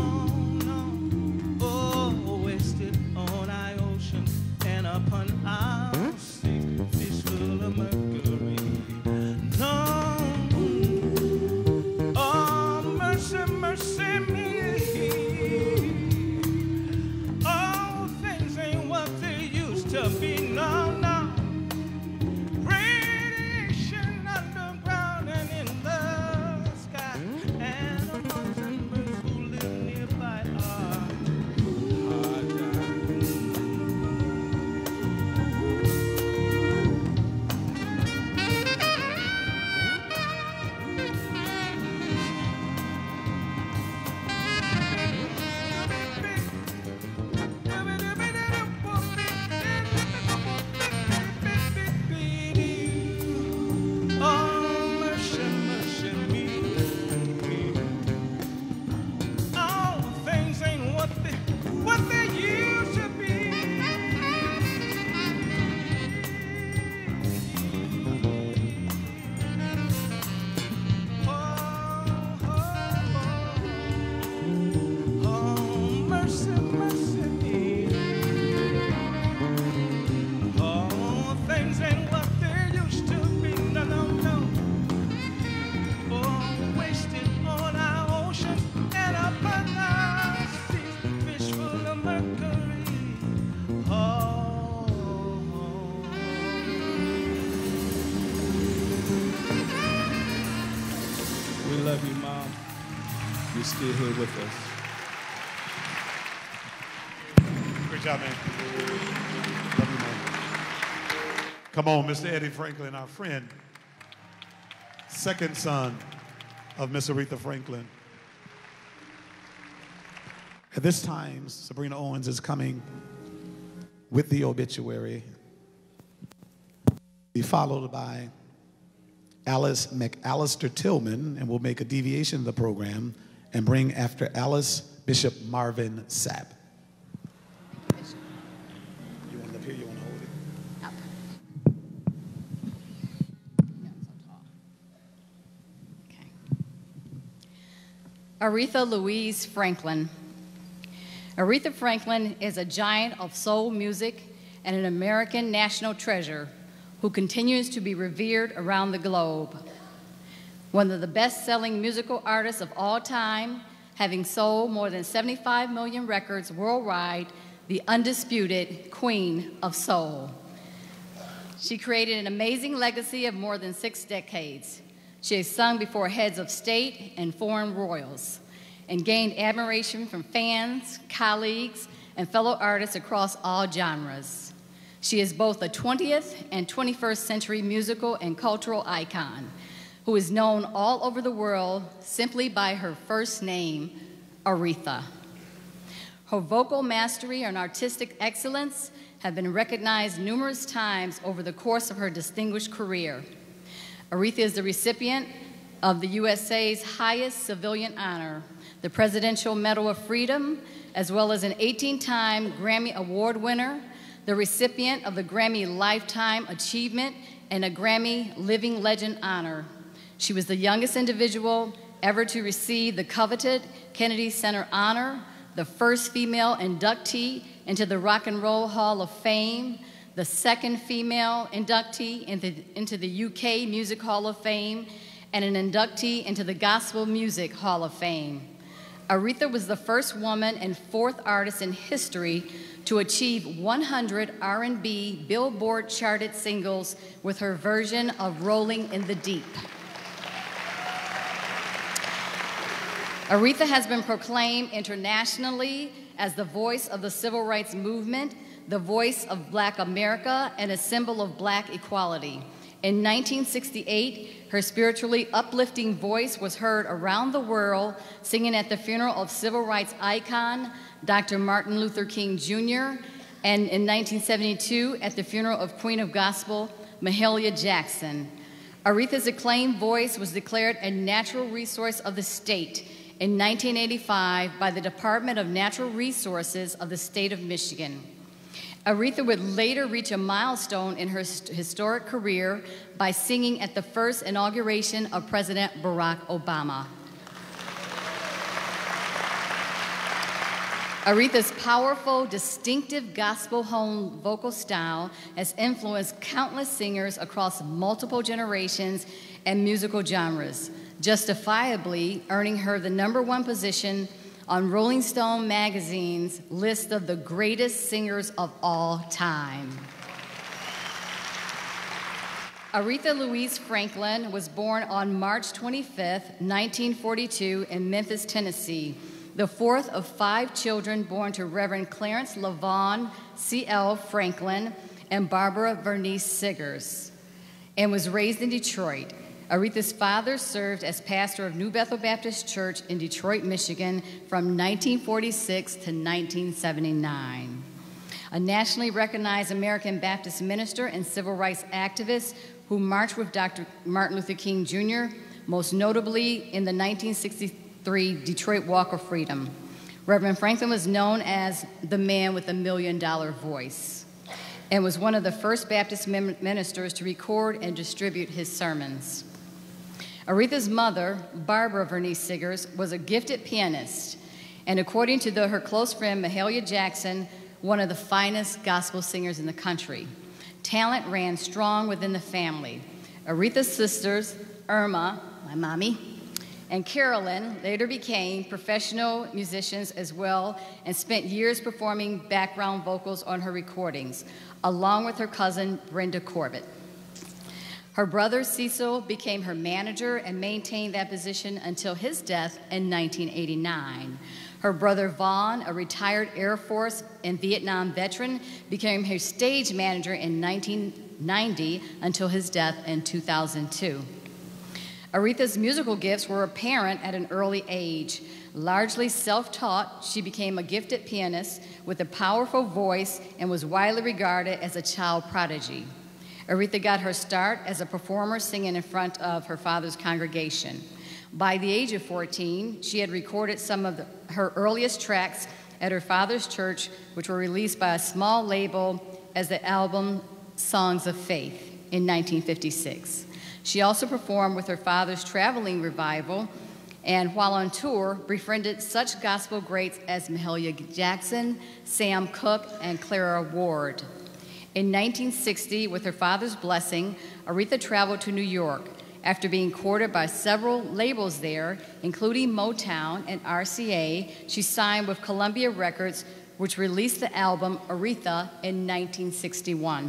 full Come on, Mr. Eddie Franklin, our friend, second son of Miss Aretha Franklin. At this time, Sabrina Owens is coming with the obituary, be followed by Alice McAllister Tillman, and we'll make a deviation of the program and bring after Alice Bishop Marvin Sapp. You want it up here? You want to hold it? Aretha Louise Franklin. Aretha Franklin is a giant of soul music and an American national treasure who continues to be revered around the globe. One of the best selling musical artists of all time, having sold more than 75 million records worldwide, the undisputed Queen of Soul. She created an amazing legacy of more than six decades. She has sung before heads of state and foreign royals and gained admiration from fans, colleagues, and fellow artists across all genres. She is both a 20th and 21st century musical and cultural icon who is known all over the world simply by her first name, Aretha. Her vocal mastery and artistic excellence have been recognized numerous times over the course of her distinguished career. Aretha is the recipient of the USA's highest civilian honor, the Presidential Medal of Freedom, as well as an 18 time Grammy Award winner, the recipient of the Grammy Lifetime Achievement and a Grammy Living Legend honor. She was the youngest individual ever to receive the coveted Kennedy Center honor, the first female inductee into the Rock and Roll Hall of Fame, the second female inductee into, into the UK Music Hall of Fame, and an inductee into the Gospel Music Hall of Fame. Aretha was the first woman and fourth artist in history to achieve 100 R&B Billboard charted singles with her version of Rolling in the Deep. Aretha has been proclaimed internationally as the voice of the civil rights movement, the voice of black America, and a symbol of black equality. In 1968, her spiritually uplifting voice was heard around the world singing at the funeral of civil rights icon Dr. Martin Luther King Jr., and in 1972 at the funeral of Queen of Gospel Mahalia Jackson. Aretha's acclaimed voice was declared a natural resource of the state in 1985 by the Department of Natural Resources of the state of Michigan. Aretha would later reach a milestone in her historic career by singing at the first inauguration of President Barack Obama. Aretha's powerful, distinctive gospel home vocal style has influenced countless singers across multiple generations and musical genres, justifiably earning her the number one position on Rolling Stone magazine's list of the greatest singers of all time. Aretha Louise Franklin was born on March 25, 1942, in Memphis, Tennessee, the fourth of five children born to Reverend Clarence LaVaughn C.L. Franklin and Barbara Vernice Siggers, and was raised in Detroit. Aretha's father served as pastor of New Bethel Baptist Church in Detroit, Michigan from 1946 to 1979. A nationally recognized American Baptist minister and civil rights activist who marched with Dr. Martin Luther King Jr., most notably in the 1963 Detroit Walk of Freedom. Reverend Franklin was known as the man with a million dollar voice and was one of the first Baptist ministers to record and distribute his sermons. Aretha's mother, Barbara Vernice Siggers, was a gifted pianist, and according to the, her close friend Mahalia Jackson, one of the finest gospel singers in the country. Talent ran strong within the family. Aretha's sisters, Erma, my mommy, and Carolyn later became professional musicians as well and spent years performing background vocals on her recordings, along with her cousin Brenda Corbett. Her brother Cecil became her manager and maintained that position until his death in 1989. Her brother Vaughn, a retired Air Force and Vietnam veteran, became her stage manager in 1990 until his death in 2002. Aretha's musical gifts were apparent at an early age. Largely self taught, she became a gifted pianist with a powerful voice and was widely regarded as a child prodigy. Aretha got her start as a performer singing in front of her father's congregation. By the age of 14, she had recorded some of the, her earliest tracks at her father's church, which were released by a small label as the album Songs of Faith in 1956. She also performed with her father's traveling revival, and while on tour, befriended such gospel greats as Mahalia Jackson, Sam Cooke, and Clara Ward. In 1960, with her father's blessing, Aretha traveled to New York. After being courted by several labels there, including Motown and RCA, she signed with Columbia Records, which released the album Aretha in 1961.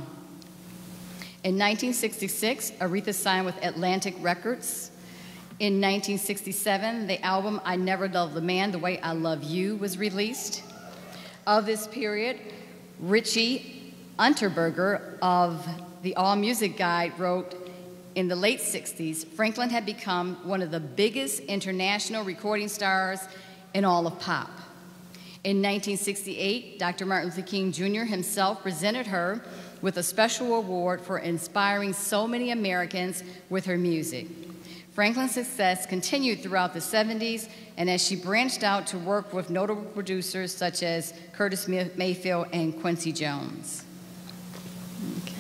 In 1966, Aretha signed with Atlantic Records. In 1967, the album I Never Loved the Man the Way I Love You was released. Of this period, Richie Unterberger of the All Music Guide wrote In the late 60s, Franklin had become one of the biggest international recording stars in all of pop. In 1968, Dr. Martin Luther King Jr. himself presented her with a special award for inspiring so many Americans with her music. Franklin's success continued throughout the 70s, and as she branched out to work with notable producers such as Curtis Mayfield and Quincy Jones. Okay.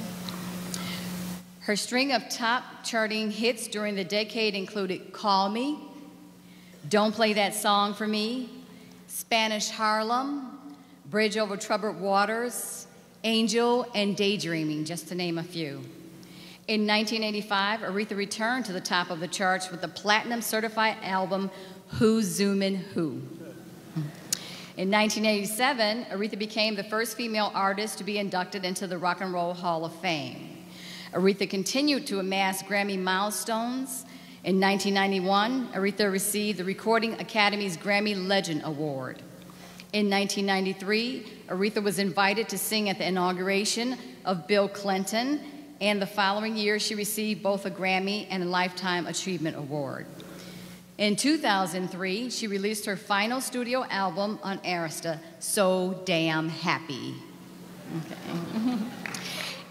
Her string of top charting hits during the decade included Call Me, Don't Play That Song for Me, Spanish Harlem, Bridge Over Troubled Waters, Angel, and Daydreaming, just to name a few. In 1985, Aretha returned to the top of the charts with the platinum certified album Who's Zoomin' Who. In 1987, Aretha became the first female artist to be inducted into the Rock and Roll Hall of Fame. Aretha continued to amass Grammy milestones. In 1991, Aretha received the Recording Academy's Grammy Legend Award. In 1993, Aretha was invited to sing at the inauguration of Bill Clinton, and the following year, she received both a Grammy and a Lifetime Achievement Award. In 2003, she released her final studio album on Arista, So Damn Happy. Okay.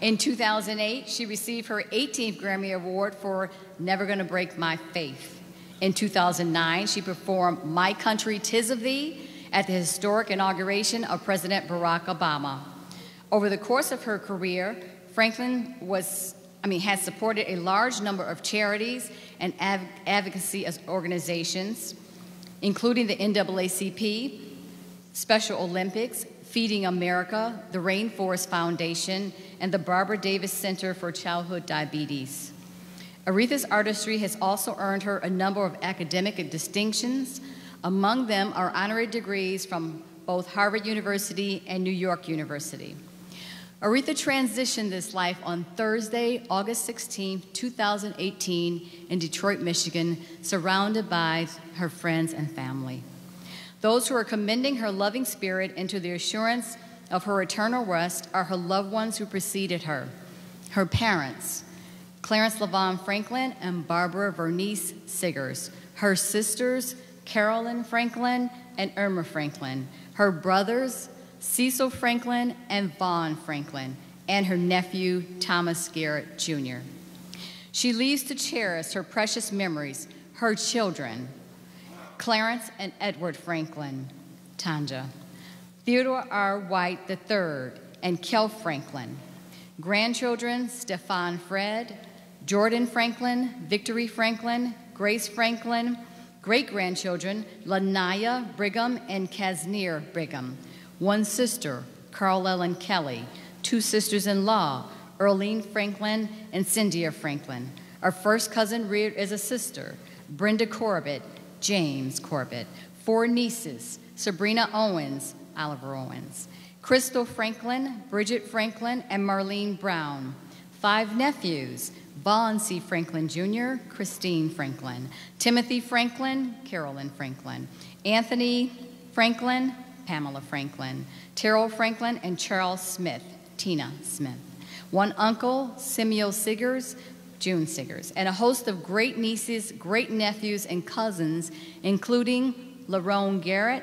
In 2008, she received her 18th Grammy Award for Never Gonna Break My Faith. In 2009, she performed My Country Tis of Thee at the historic inauguration of President Barack Obama. Over the course of her career, Franklin was, I mean, has supported a large number of charities and av- advocacy organizations, including the NAACP, Special Olympics, Feeding America, the Rainforest Foundation, and the Barbara Davis Center for Childhood Diabetes. Aretha's artistry has also earned her a number of academic distinctions. Among them are honorary degrees from both Harvard University and New York University. Aretha transitioned this life on Thursday, August 16, 2018, in Detroit, Michigan, surrounded by her friends and family. Those who are commending her loving spirit into the assurance of her eternal rest are her loved ones who preceded her, her parents, Clarence LaVaughn Franklin and Barbara Vernice Siggers, her sisters, Carolyn Franklin and Erma Franklin, her brothers, Cecil Franklin and Vaughn Franklin, and her nephew, Thomas Garrett Jr. She leaves to cherish her precious memories, her children, Clarence and Edward Franklin, Tanja, Theodore R. White III, and Kel Franklin, grandchildren, Stefan Fred, Jordan Franklin, Victory Franklin, Grace Franklin, great grandchildren, Lanaya Brigham and Casnir Brigham, one sister, Carl Ellen Kelly, two sisters in law, Earlene Franklin and Cynthia Franklin. Our first cousin reared as a sister, Brenda Corbett, James Corbett, four nieces, Sabrina Owens, Oliver Owens, Crystal Franklin, Bridget Franklin, and Marlene Brown, five nephews, Vaughn C. Franklin Jr., Christine Franklin, Timothy Franklin, Carolyn Franklin, Anthony Franklin, Pamela Franklin, Terrell Franklin, and Charles Smith, Tina Smith. One uncle, Samuel Siggers, June Siggers, and a host of great nieces, great nephews, and cousins, including Larone Garrett,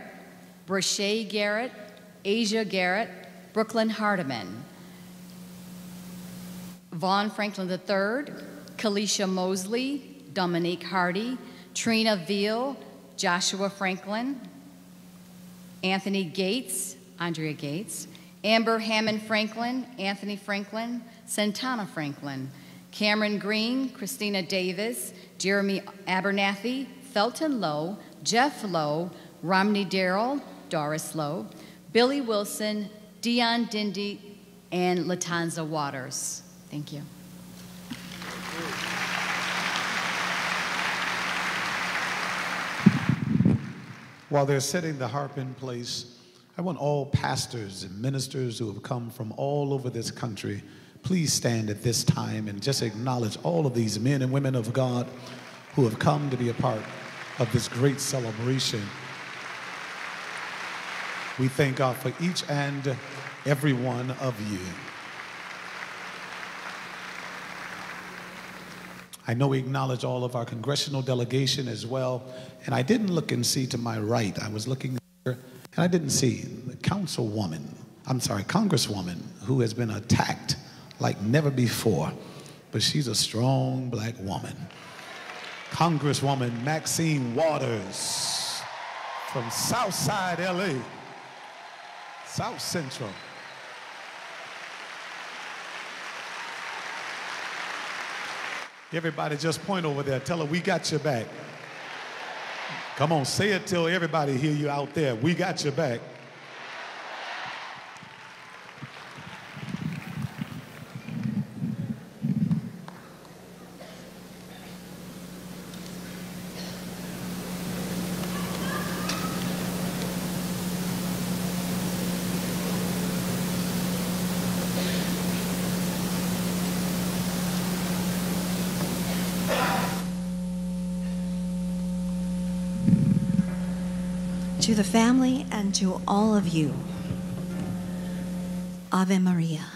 Brashay Garrett, Asia Garrett, Brooklyn Hardiman, Vaughn Franklin III, Kalisha Mosley, Dominique Hardy, Trina Veal, Joshua Franklin, Anthony Gates, Andrea Gates, Amber Hammond Franklin, Anthony Franklin, Santana Franklin, Cameron Green, Christina Davis, Jeremy Abernathy, Felton Lowe, Jeff Lowe, Romney Darrell, Doris Lowe, Billy Wilson, Dion Dindy, and Latanza Waters. Thank you. While they're setting the harp in place, I want all pastors and ministers who have come from all over this country, please stand at this time and just acknowledge all of these men and women of God who have come to be a part of this great celebration. We thank God for each and every one of you. I know we acknowledge all of our congressional delegation as well. And I didn't look and see to my right. I was looking and I didn't see the councilwoman, I'm sorry, congresswoman, who has been attacked like never before. But she's a strong black woman. Congresswoman Maxine Waters from Southside LA, South Central. Everybody just point over there. Tell her we got your back. Come on, say it till everybody hear you out there. We got your back. To the family and to all of you, Ave Maria.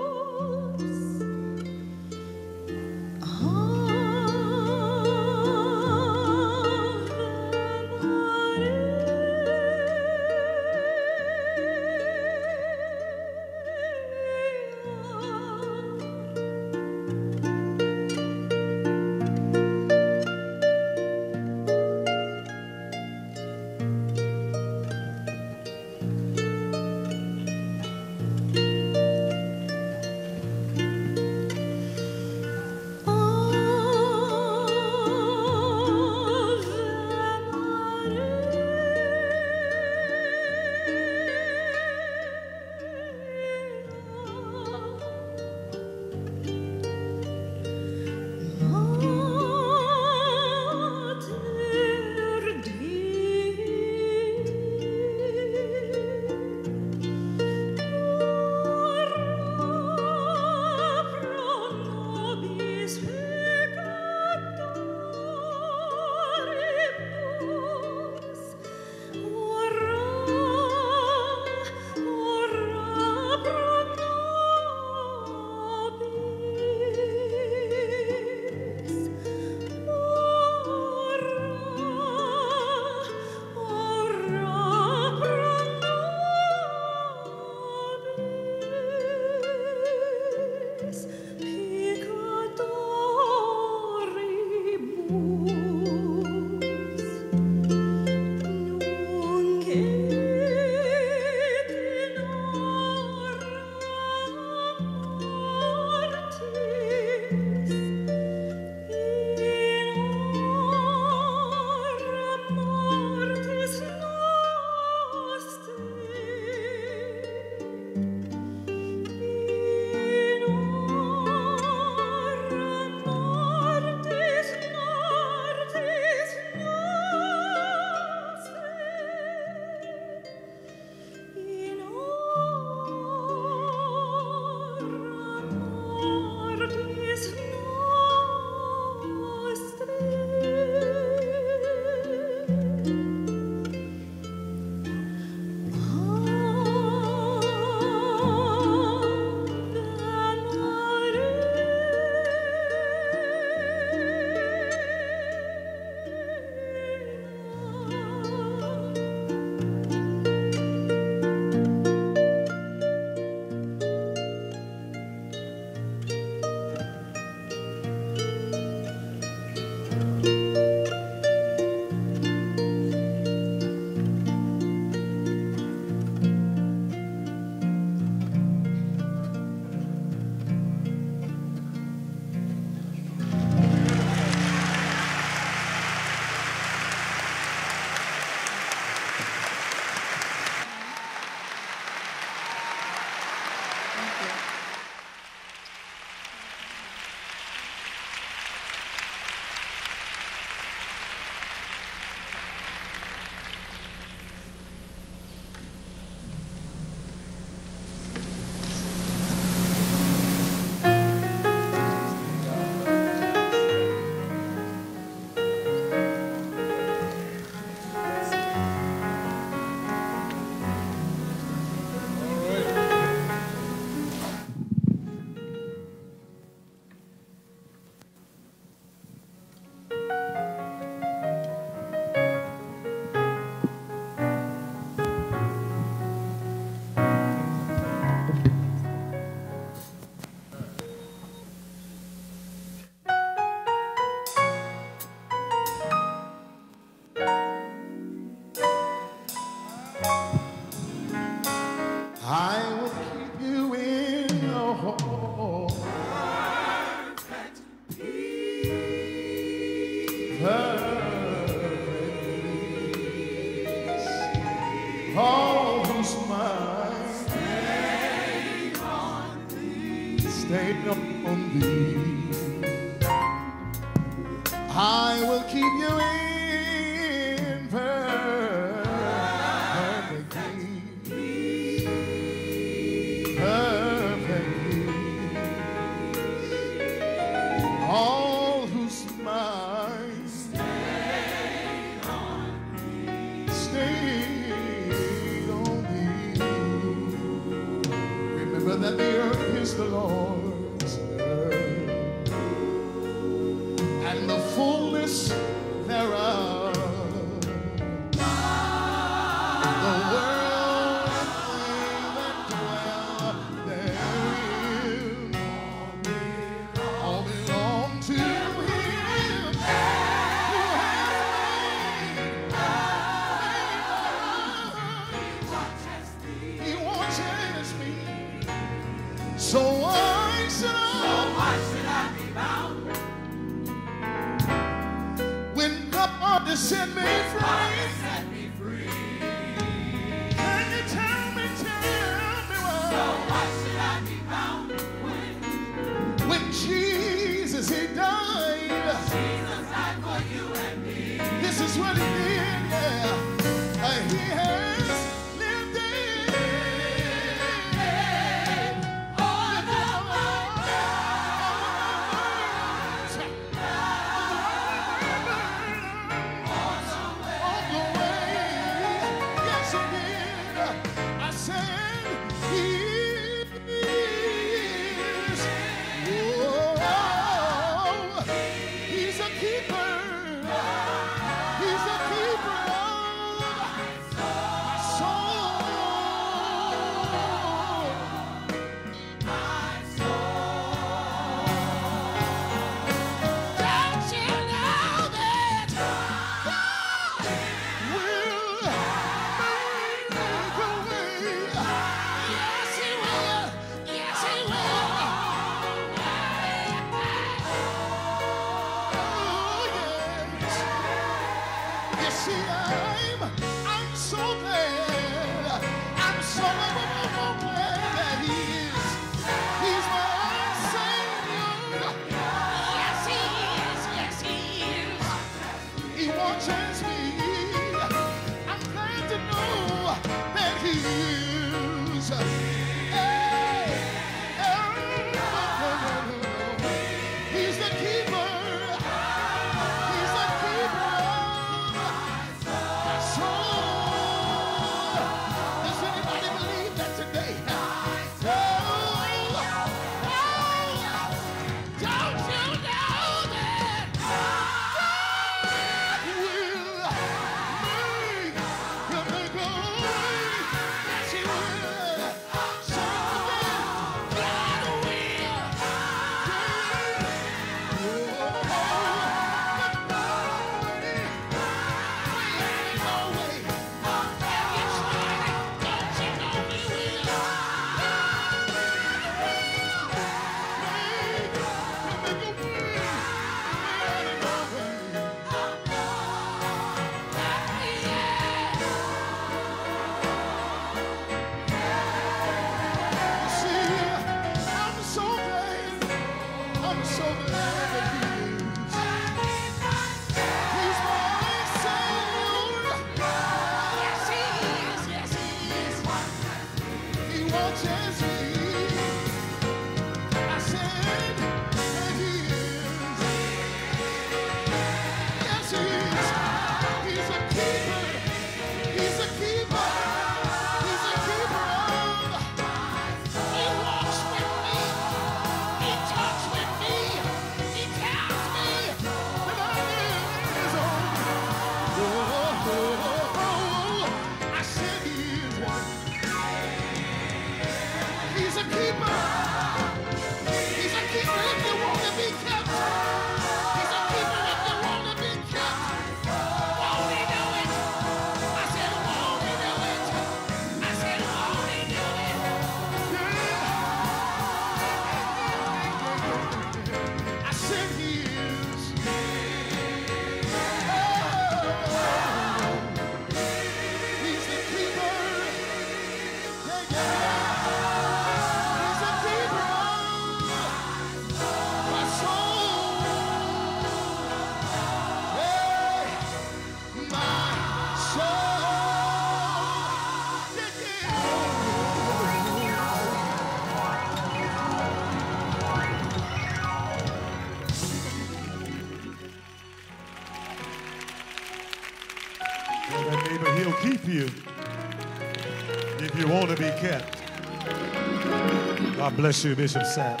Bless you, Bishop Sapp.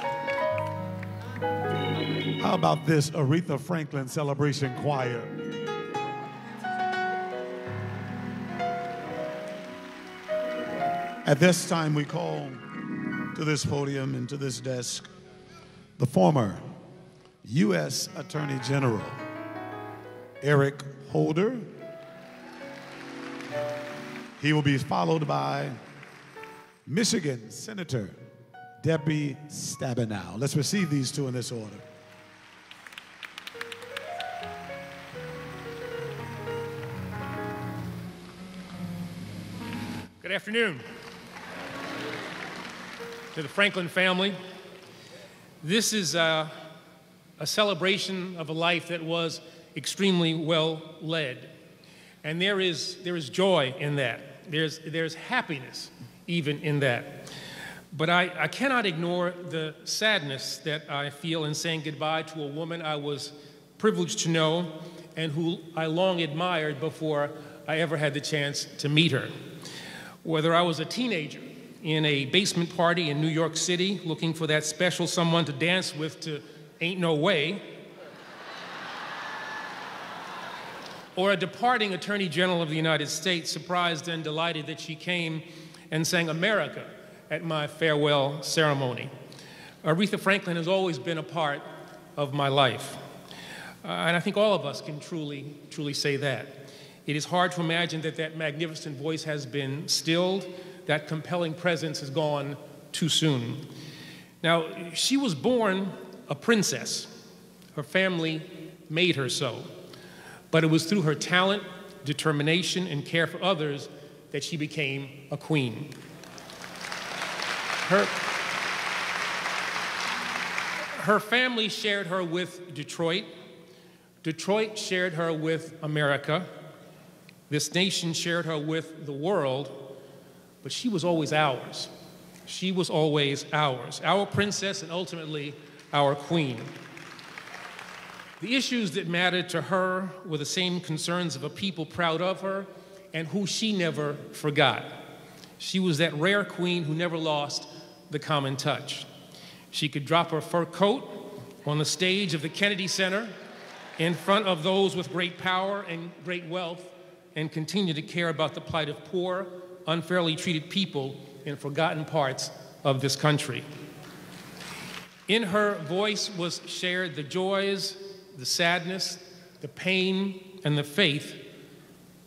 How about this Aretha Franklin Celebration Choir? At this time, we call to this podium and to this desk the former U.S. Attorney General, Eric Holder. He will be followed by Michigan Senator Debbie Stabenow. Let's receive these two in this order. Good afternoon. To the Franklin family, this is a, a celebration of a life that was extremely well led. And there is, there is joy in that. There's, there's happiness even in that. But I, I cannot ignore the sadness that I feel in saying goodbye to a woman I was privileged to know and who I long admired before I ever had the chance to meet her. Whether I was a teenager in a basement party in New York City looking for that special someone to dance with to Ain't No Way, or a departing Attorney General of the United States surprised and delighted that she came and sang America at my farewell ceremony. Aretha Franklin has always been a part of my life. Uh, and I think all of us can truly, truly say that. It is hard to imagine that that magnificent voice has been stilled, that compelling presence has gone too soon. Now, she was born a princess. Her family made her so. But it was through her talent, determination, and care for others that she became a queen. Her, her family shared her with Detroit. Detroit shared her with America. This nation shared her with the world, but she was always ours. She was always ours, our princess and ultimately our queen. The issues that mattered to her were the same concerns of a people proud of her and who she never forgot. She was that rare queen who never lost the common touch. She could drop her fur coat on the stage of the Kennedy Center in front of those with great power and great wealth and continue to care about the plight of poor, unfairly treated people in forgotten parts of this country. In her voice was shared the joys, the sadness, the pain, and the faith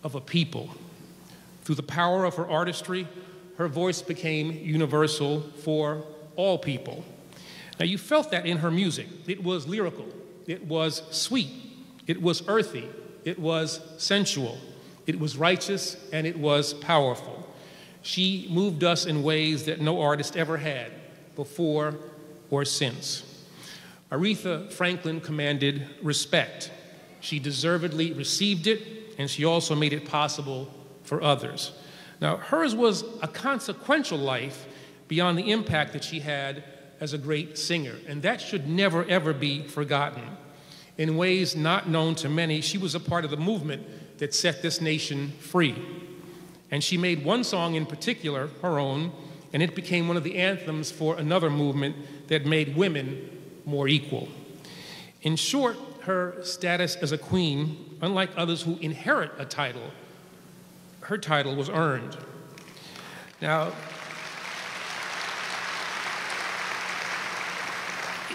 of a people. Through the power of her artistry, her voice became universal for all people. Now, you felt that in her music. It was lyrical, it was sweet, it was earthy, it was sensual, it was righteous, and it was powerful. She moved us in ways that no artist ever had before or since. Aretha Franklin commanded respect. She deservedly received it, and she also made it possible for others. Now, hers was a consequential life beyond the impact that she had as a great singer, and that should never, ever be forgotten. In ways not known to many, she was a part of the movement that set this nation free. And she made one song in particular her own, and it became one of the anthems for another movement that made women more equal. In short, her status as a queen, unlike others who inherit a title, her title was earned. Now,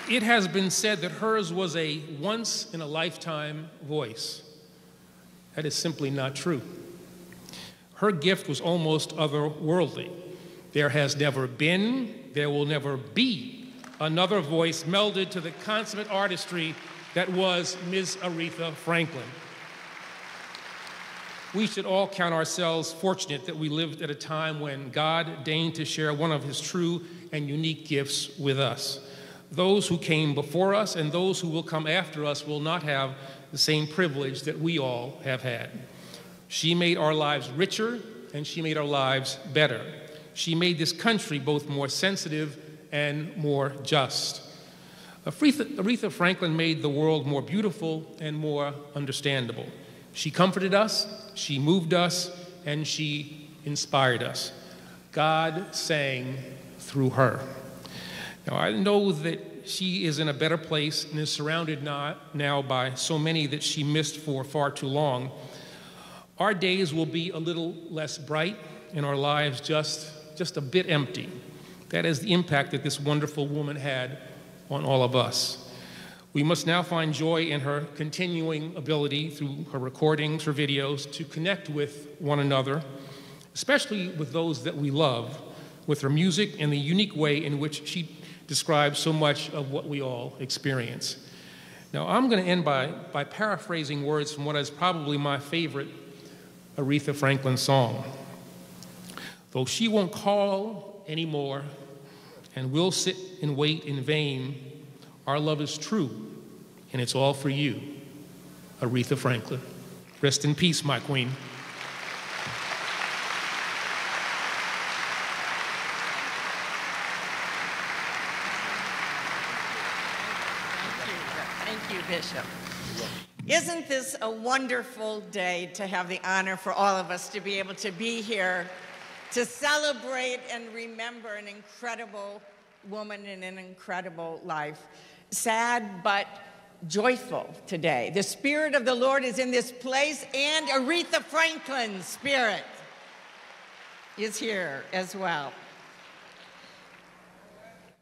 it has been said that hers was a once in a lifetime voice. That is simply not true. Her gift was almost otherworldly. There has never been, there will never be another voice melded to the consummate artistry that was Ms. Aretha Franklin. We should all count ourselves fortunate that we lived at a time when God deigned to share one of his true and unique gifts with us. Those who came before us and those who will come after us will not have the same privilege that we all have had. She made our lives richer and she made our lives better. She made this country both more sensitive and more just. Aretha, Franklin made the world more beautiful and more understandable. She comforted us, she moved us, and she inspired us. God sang through her. Now, I know that she is in a better place and is surrounded now, now by so many that she missed for far too long. Our days will be a little less bright and our lives just, just a bit empty. That is the impact that this wonderful woman had on all of us. We must now find joy in her continuing ability through her recordings, her videos, to connect with one another, especially with those that we love, with her music and the unique way in which she describes so much of what we all experience. Now, I'm going to end by, by paraphrasing words from what is probably my favorite Aretha Franklin song. Though she won't call anymore and will sit and wait in vain, our love is true, and it's all for you, Aretha Franklin. Rest in peace, my queen. Thank you, Bishop. Isn't this a wonderful day to have the honor for all of us to be able to be here to celebrate and remember an incredible woman and an incredible life? Sad but joyful today. The Spirit of the Lord is in this place, and Aretha Franklin's spirit is here as well.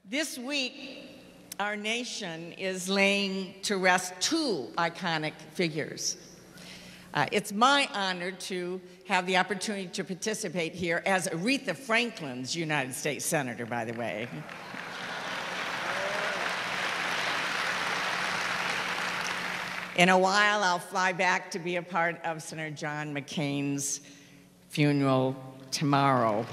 This week, our nation is laying to rest two iconic figures. Uh, it's my honor to have the opportunity to participate here as Aretha Franklin's United States Senator, by the way. In a while, I'll fly back to be a part of Senator John McCain's funeral tomorrow.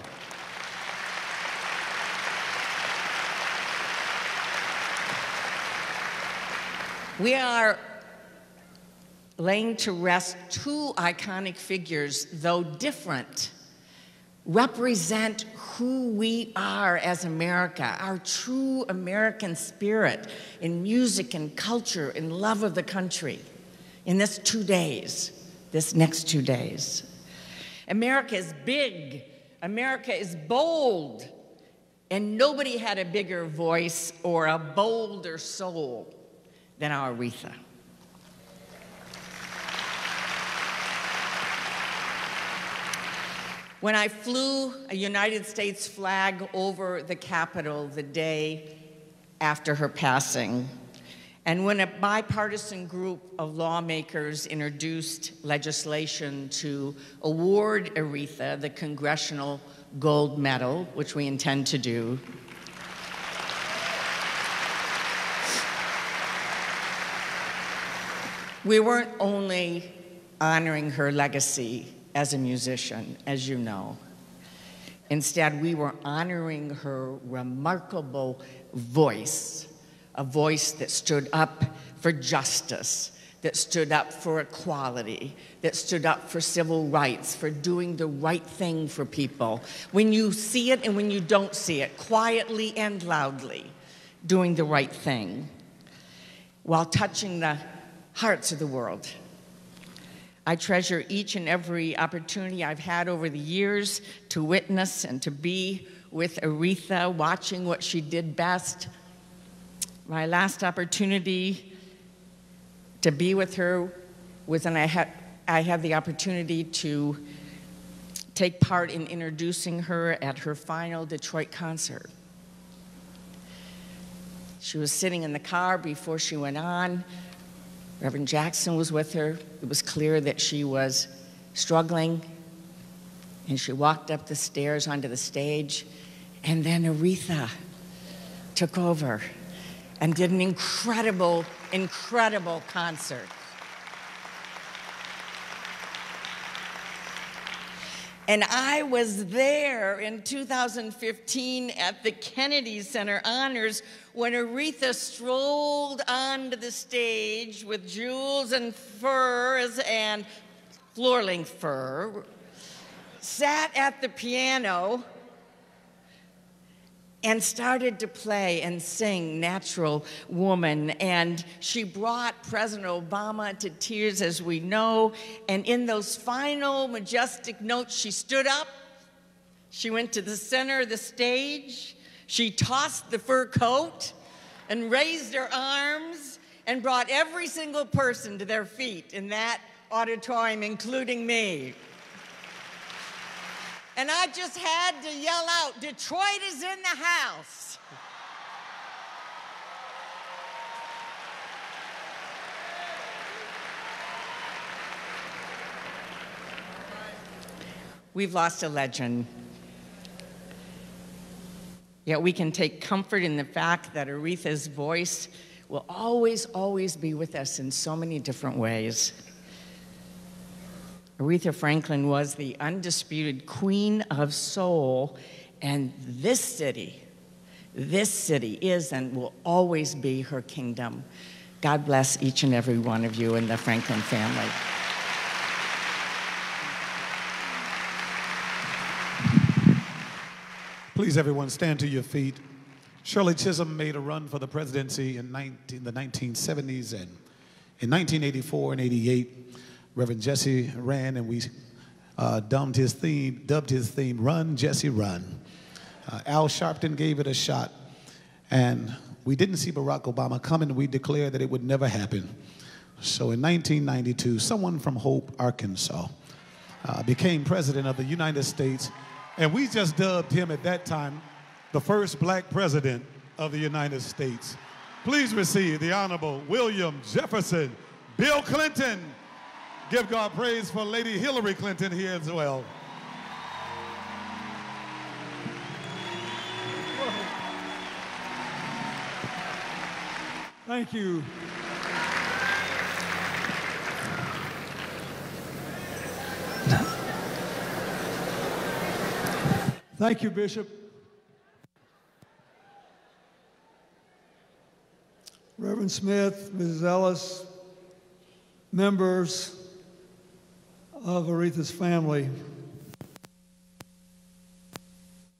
We are laying to rest two iconic figures, though different, represent who we are as America, our true American spirit in music and culture and love of the country in this two days, this next two days. America is big, America is bold, and nobody had a bigger voice or a bolder soul than our Aretha. When I flew a United States flag over the Capitol the day after her passing, and when a bipartisan group of lawmakers introduced legislation to award Aretha the Congressional Gold Medal, which we intend to do, we weren't only honoring her legacy as a musician, as you know. Instead, we were honoring her remarkable voice, a voice that stood up for justice, that stood up for equality, that stood up for civil rights, for doing the right thing for people. When you see it and when you don't see it, quietly and loudly, doing the right thing while touching the hearts of the world. I treasure each and every opportunity I've had over the years to witness and to be with Aretha, watching what she did best. My last opportunity to be with her was when I had, I had the opportunity to take part in introducing her at her final Detroit concert. She was sitting in the car before she went on. Reverend Jackson was with her. It was clear that she was struggling. And she walked up the stairs onto the stage. And then Aretha took over and did an incredible, incredible concert. And I was there in 2015 at the Kennedy Center Honors when Aretha strolled onto the stage with jewels and furs and floor length fur, sat at the piano, and started to play and sing Natural Woman. And she brought President Obama to tears, as we know. And in those final majestic notes, she stood up, she went to the center of the stage, she tossed the fur coat and raised her arms and brought every single person to their feet in that auditorium, including me. And I just had to yell out, Detroit is in the house. We've lost a legend. Yet we can take comfort in the fact that Aretha's voice will always, always be with us in so many different ways. Aretha Franklin was the undisputed queen of soul, and this city, this city is and will always be her kingdom. God bless each and every one of you in the Franklin family. Please, everyone, stand to your feet. Shirley Chisholm made a run for the presidency in 19, the 1970s, and in 1984 and 88, Reverend Jesse ran, and we uh, dubbed his theme, dubbed his theme, "Run, Jesse, Run." Uh, Al Sharpton gave it a shot, and we didn't see Barack Obama coming. We declared that it would never happen. So in 1992, someone from Hope, Arkansas, uh, became president of the United States, and we just dubbed him at that time the first black president of the United States. Please receive the Honorable William Jefferson Bill Clinton. Give God praise for Lady Hillary Clinton here as well. Thank you. Thank you, Bishop. Reverend Smith, Mrs. Ellis, members of Aretha's family,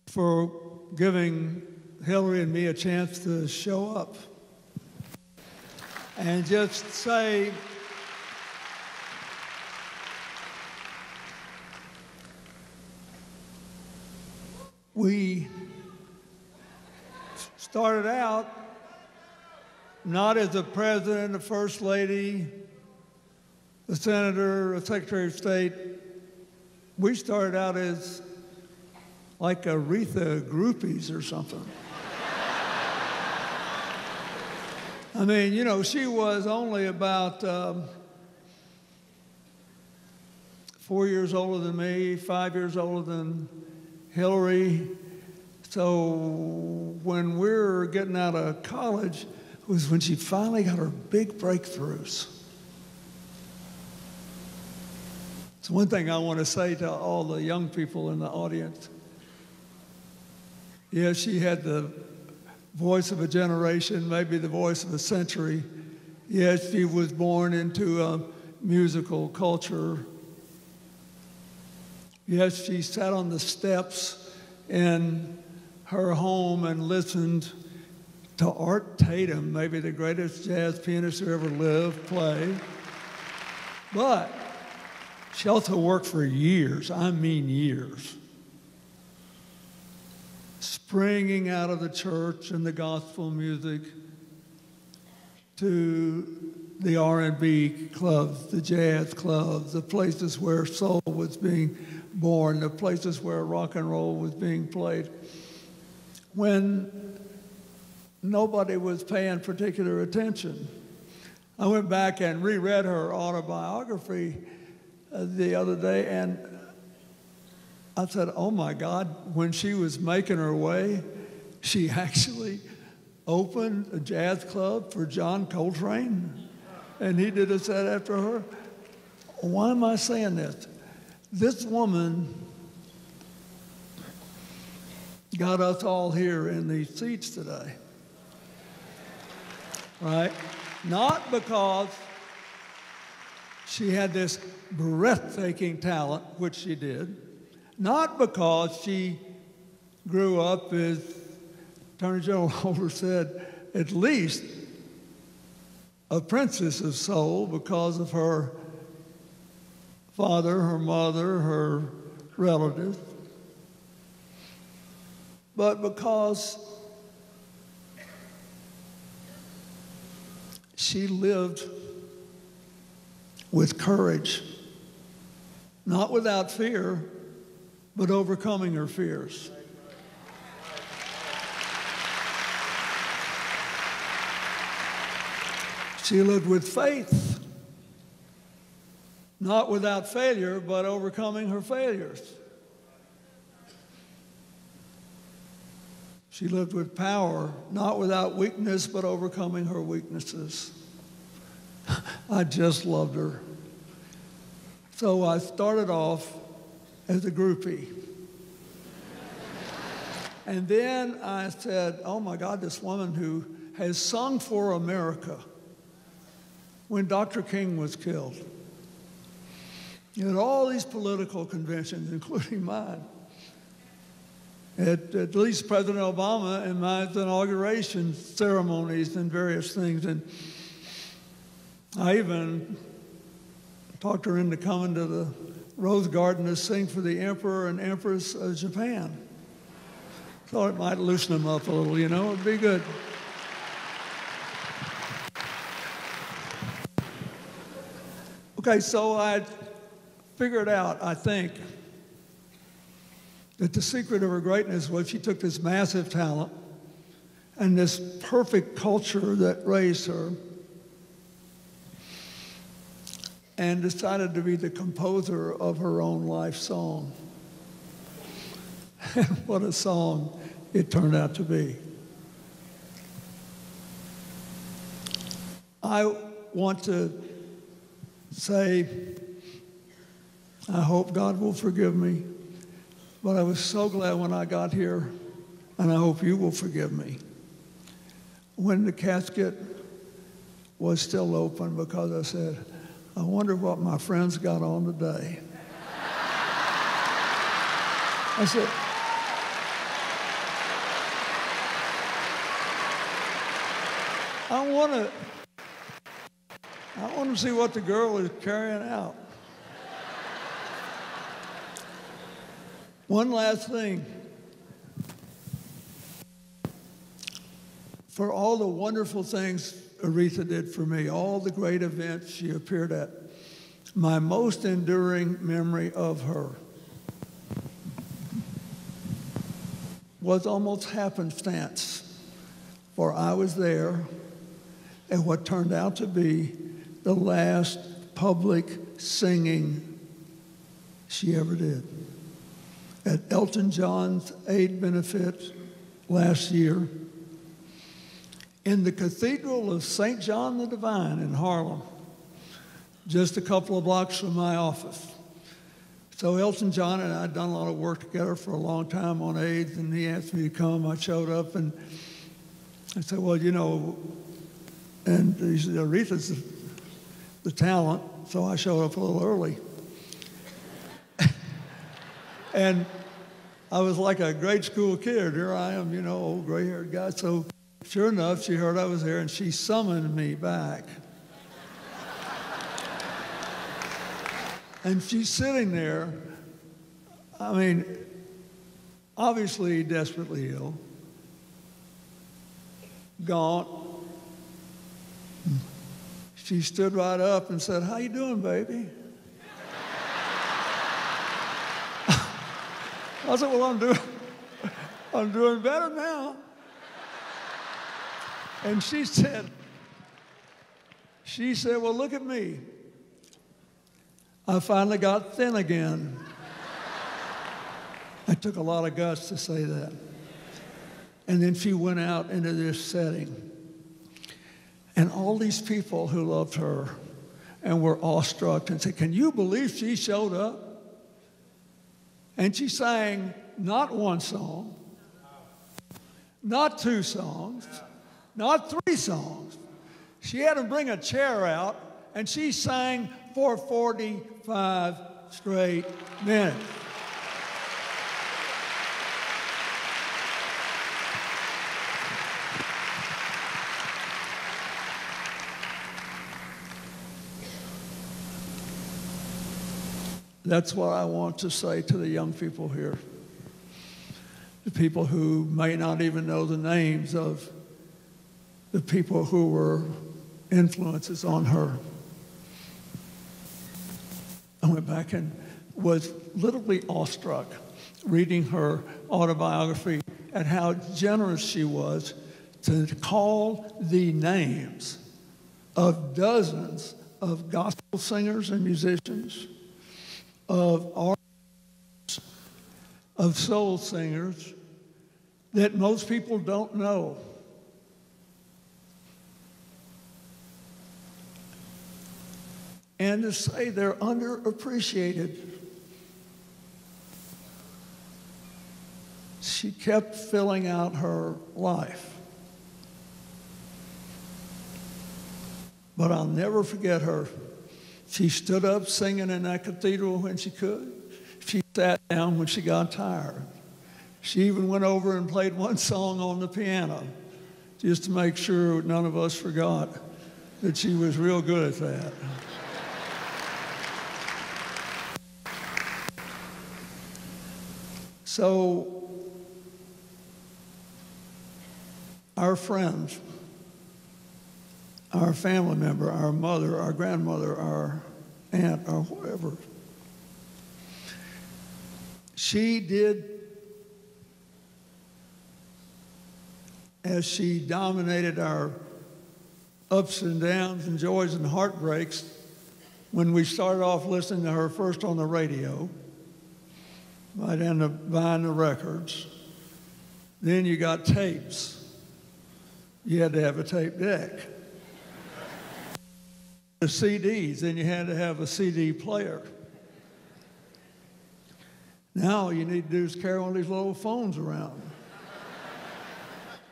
for giving Hillary and me a chance to show up and just say, we started out not as the president, the first lady, the senator, the secretary of state. We started out as like Aretha groupies or something. I mean, you know, she was only about um, four years older than me, five years older than Hillary. So when we were getting out of college was when she finally got her big breakthroughs. So one thing I want to say to all the young people in the audience. Yes, she had the voice of a generation, maybe the voice of a century. Yes, she was born into a musical culture. Yes, she sat on the steps in her home and listened to Art Tatum, maybe the greatest jazz pianist who ever lived, play. But she also worked for years, I mean years, springing out of the church and the gospel music to the R&B clubs, the jazz clubs, the places where soul was being born, the places where rock and roll was being played. When nobody was paying particular attention. I went back and reread her autobiography uh, the other day, and I said, Oh my God, when she was making her way, she actually opened a jazz club for John Coltrane, and he did a set after her. Why am I saying this? This woman got us all here in these seats today right? Not because she had this breathtaking talent, which she did, not because she grew up as Attorney General Holder said, at least a princess of soul because of her father, her mother, her relatives, but because she lived with courage, not without fear, but overcoming her fears. She lived with faith, not without failure, but overcoming her failures. She lived with power, not without weakness, but overcoming her weaknesses. I just loved her. So I started off as a groupie. And then I said, oh my God, this woman who has sung for America when Dr. King was killed. Had all these political conventions, including mine. At, at least President Obama and my inauguration ceremonies and various things. And I even talked her into coming to the Rose Garden to sing for the Emperor and Empress of Japan. Thought it might loosen them up a little, you know, it'd be good. Okay, so I figured out, I think, that the secret of her greatness was she took this massive talent and this perfect culture that raised her and decided to be the composer of her own life song. And what a song it turned out to be. I want to say, I hope God will forgive me, but I was so glad when I got here, and I hope you will forgive me. When the casket was still open, because I said, I wonder what my friends got on today. I said, I want to I want to see what the girl is carrying out. One last thing. For all the wonderful things Aretha did for me, all the great events she appeared at, my most enduring memory of her was almost happenstance, for I was there at what turned out to be the last public singing she ever did. At Elton John's aid benefit last year, in the Cathedral of St. John the Divine in Harlem, just a couple of blocks from my office. So Elton John and I had done a lot of work together for a long time on AIDS, and he asked me to come. I showed up, and I said, "Well, you know," and he said, "Aretha's the, the talent," so I showed up a little early. And I was like a grade school kid. Here I am, you know, old gray-haired guy. So sure enough, she heard I was there, and she summoned me back. And she's sitting there, I mean, obviously desperately ill, gaunt. She stood right up and said, How you doing, baby? I said, Well, I'm doing, I'm doing better now. And she said, she said, Well, look at me. I finally got thin again. I took a lot of guts to say that. And then she went out into this setting. And all these people who loved her and were awestruck and said, Can you believe she showed up? And she sang not one song, not two songs, not three songs. She had to bring a chair out and she sang for 45 straight minutes. That's what I want to say to the young people here. The people who may not even know the names of the people who were influences on her. I went back and was literally awestruck reading her autobiography at how generous she was to call the names of dozens of gospel singers and musicians, of artists, of soul singers that most people don't know. And to say they're underappreciated. She kept filling out her life. But I'll never forget her. She stood up singing in that cathedral when she could. She sat down when she got tired. She even went over and played one song on the piano just to make sure none of us forgot that she was real good at that. So, our friends, our family member, our mother, our grandmother, our aunt, or whoever, she did as she dominated our ups and downs and joys and heartbreaks when we started off listening to her first on the radio, right in the buying the records. Then you got tapes. You had to have a tape deck. The CDs, then you had to have a CD player. Now all you need to do is carry one of these little phones around.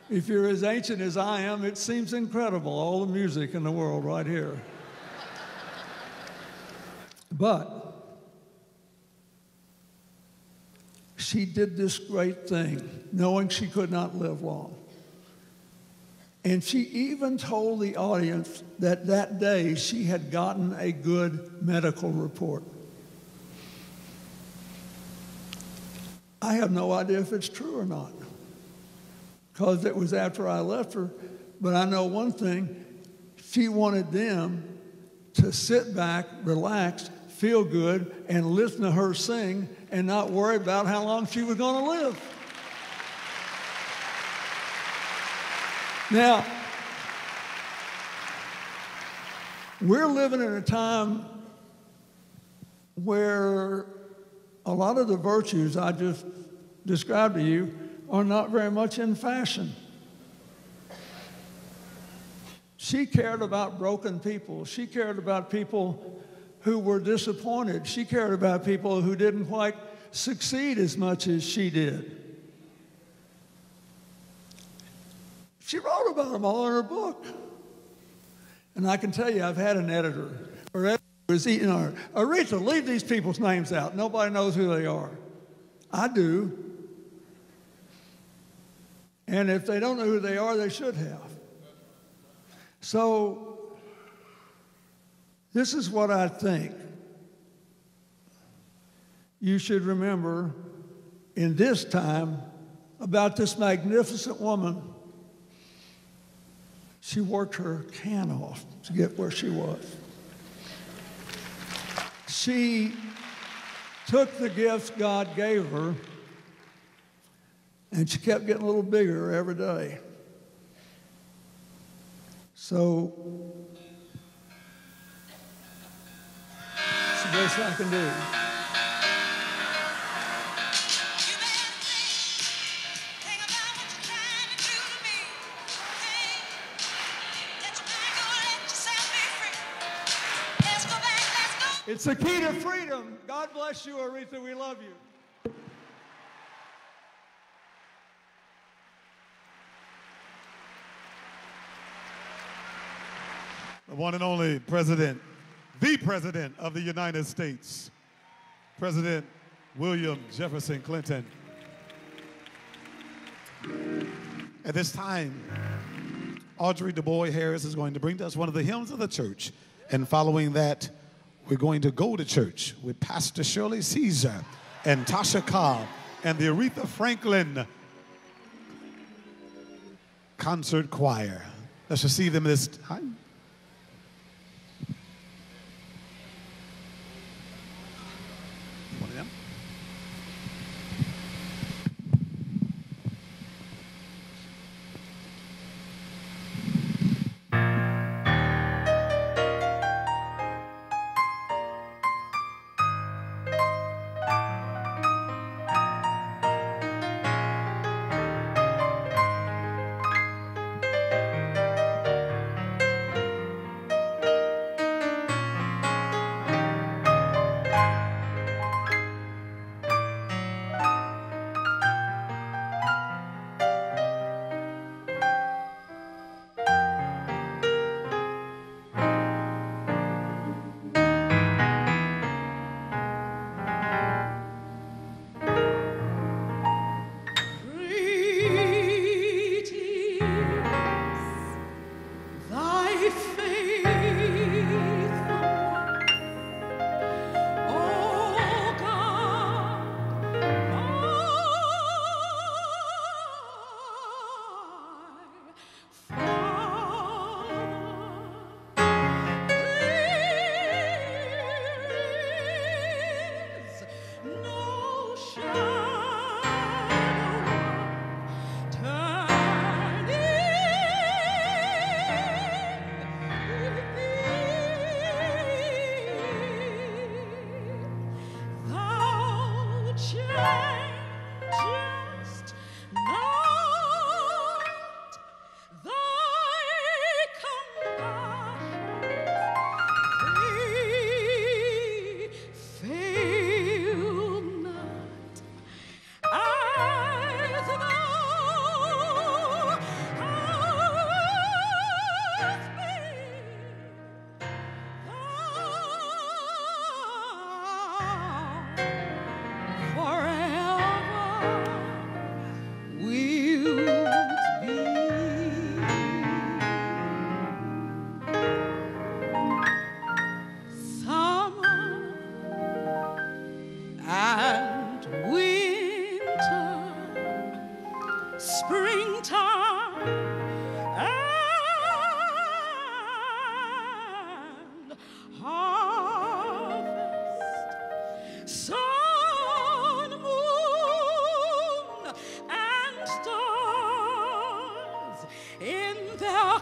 If you're as ancient as I am, it seems incredible, all the music in the world right here. But she did this great thing, knowing she could not live long. And she even told the audience that that day she had gotten a good medical report. I have no idea if it's true or not because it was after I left her. But I know one thing she wanted them to sit back, relax, feel good, and listen to her sing and not worry about how long she was going to live. Now, we're living in a time where a lot of the virtues I just described to you are not very much in fashion. She cared about broken people. She cared about people who were disappointed. She cared about people who didn't quite succeed as much as she did. She wrote about them all in her book. And I can tell you, I've had an editor, or editor was eating her. Aretha, leave these people's names out. Nobody knows who they are. I do. And if they don't know who they are, they should have. So, this is what I think you should remember in this time about this magnificent woman. She worked her can off to get where she was. She took the gifts God gave her and she kept getting a little bigger every day. So, it's the best I can do. It's the key to freedom. God bless you, Aretha. We love you. the one and only President, the President of the United States, President William Jefferson Clinton. At this time, Audrey DuBois Harris is going to bring to us one of the hymns of the church. And following that, we're going to go to church with Pastor Shirley Caesar and Tasha Cobb and the Aretha Franklin Concert Choir. Let's receive them this time.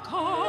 call.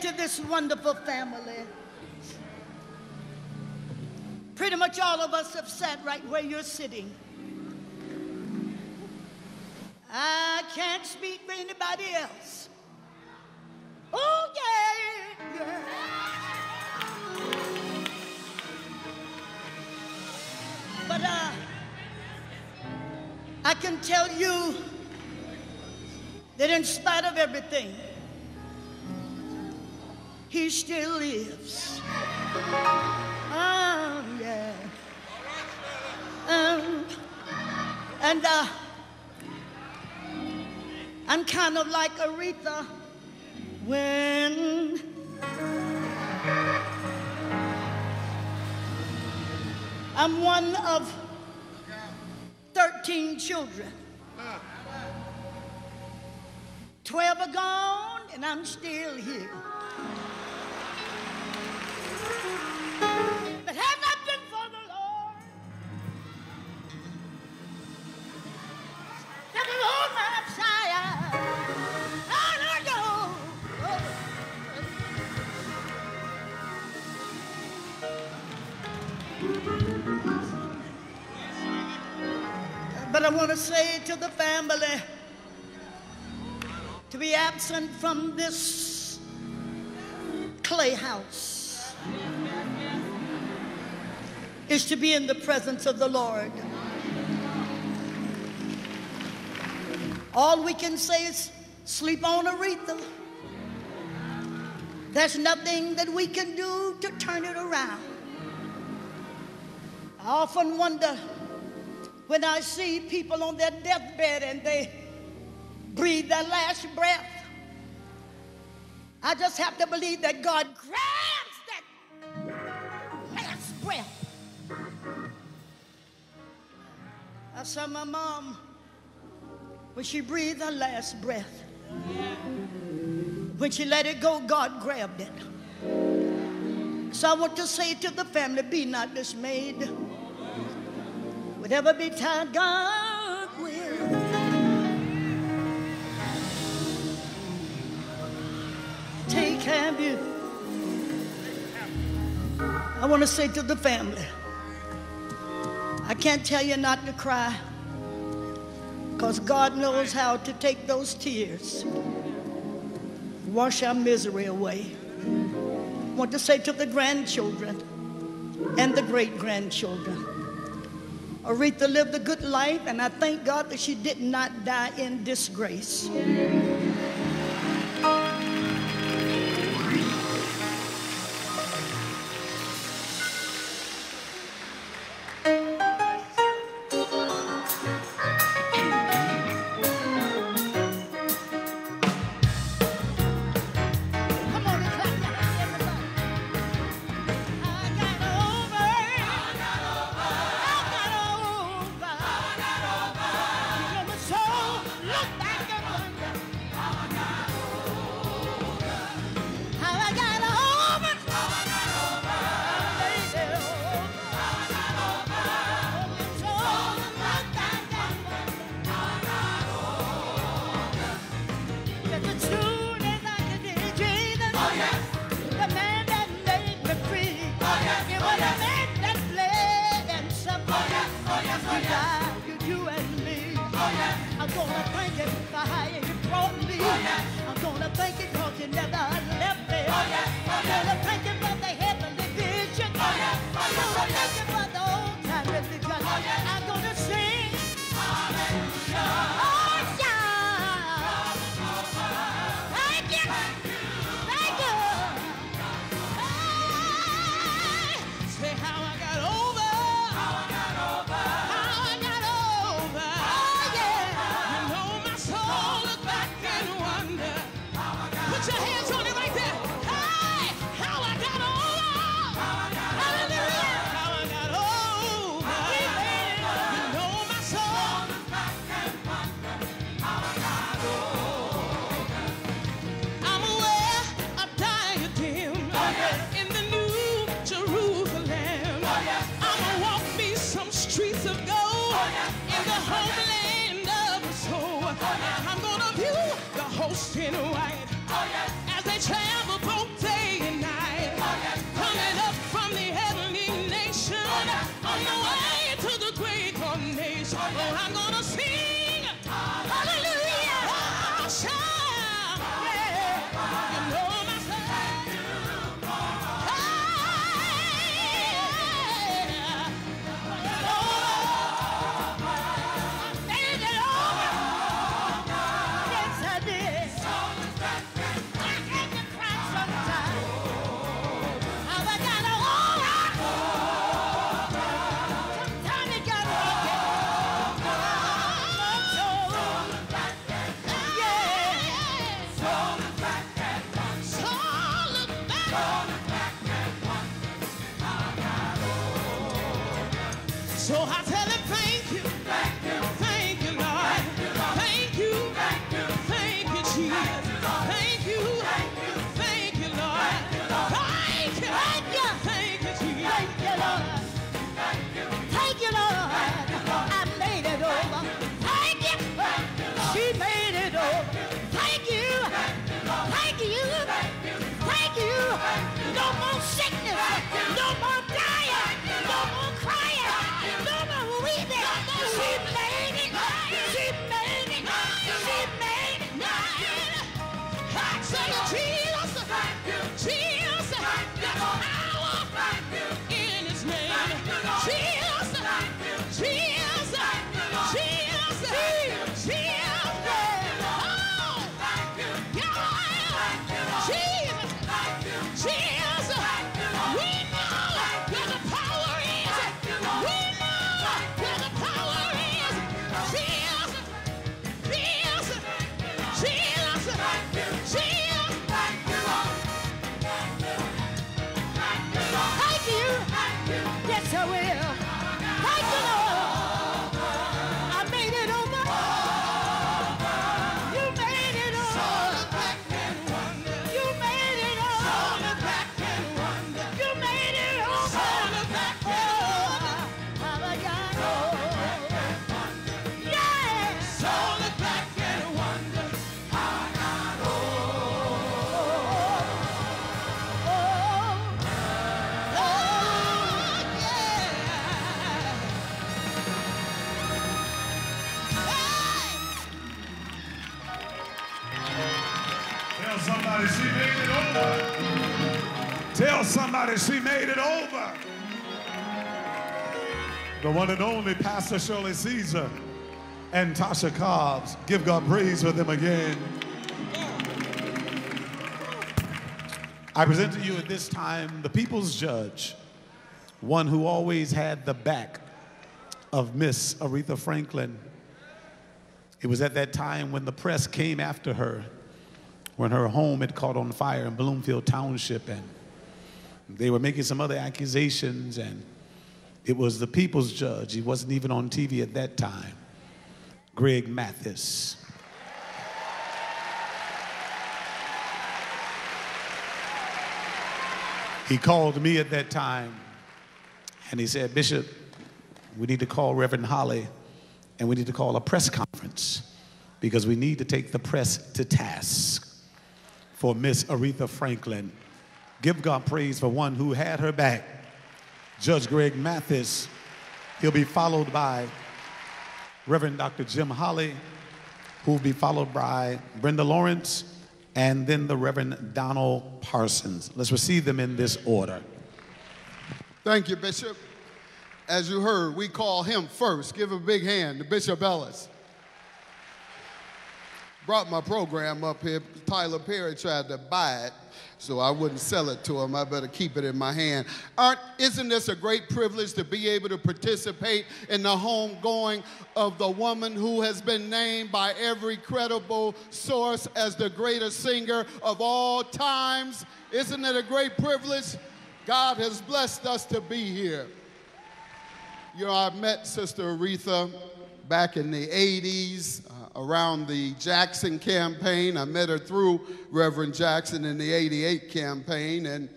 To this wonderful family, Pretty much all of us have sat right where you're sitting. When I'm one of 13 children. To say to the family to be absent from this clay house is to be in the presence of the Lord. All we can say is sleep on Aretha. There's nothing that we can do to turn it around. I often wonder when I see people on their deathbed and they breathe their last breath. I just have to believe that God grabs that last breath. I saw my mom when she breathed her last breath. When she let it go, God grabbed it. So I want to say to the family, be not dismayed. Whatever tired, God will. Take care of you. I want to say to the family, I can't tell you not to cry because God knows how to take those tears, wash our misery away. I want to say to the grandchildren and the great grandchildren, Aretha lived a good life, and I thank God that she did not die in disgrace. And she made it over. The one and only Pastor Shirley Caesar and Tasha Cobbs. Give God praise for them again. I present to you at this time the people's judge, one who always had the back of Miss Aretha Franklin. It was at that time when the press came after her, when her home had caught on fire in Bloomfield Township and they were making some other accusations, and it was the people's judge. He wasn't even on TV at that time, Greg Mathis. He called me at that time and he said, Bishop, we need to call Reverend Holley and we need to call a press conference because we need to take the press to task for Miss Aretha Franklin Give God praise for one who had her back. Judge Greg Mathis. He'll be followed by Reverend Dr. Jim Holley, who will be followed by Brenda Lawrence, and then the Reverend Donald Parsons. Let's receive them in this order. Thank you, Bishop. As you heard, we call him first. Give a big hand to Bishop Ellis. Brought my program up here. Tyler Perry tried to buy it so I wouldn't sell it to him. I better keep it in my hand. Aren't, isn't this a great privilege to be able to participate in the homegoing of the woman who has been named by every credible source as the greatest singer of all times? Isn't it a great privilege? God has blessed us to be here. You know, I met Sister Aretha back in the 80s uh, around the Jackson campaign. I met her through Reverend Jackson in the 88 campaign. And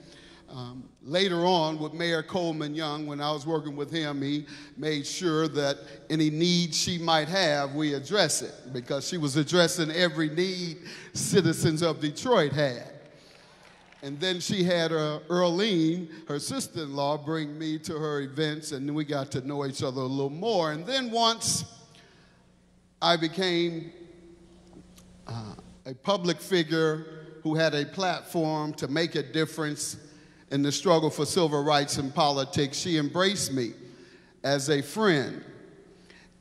um, later on with Mayor Coleman Young, when I was working with him, he made sure that any need she might have, we address it because she was addressing every need citizens of Detroit had. And then she had uh, Earlene, her sister in law, bring me to her events, and we got to know each other a little more. And then once I became uh, a public figure who had a platform to make a difference in the struggle for civil rights and politics, she embraced me as a friend.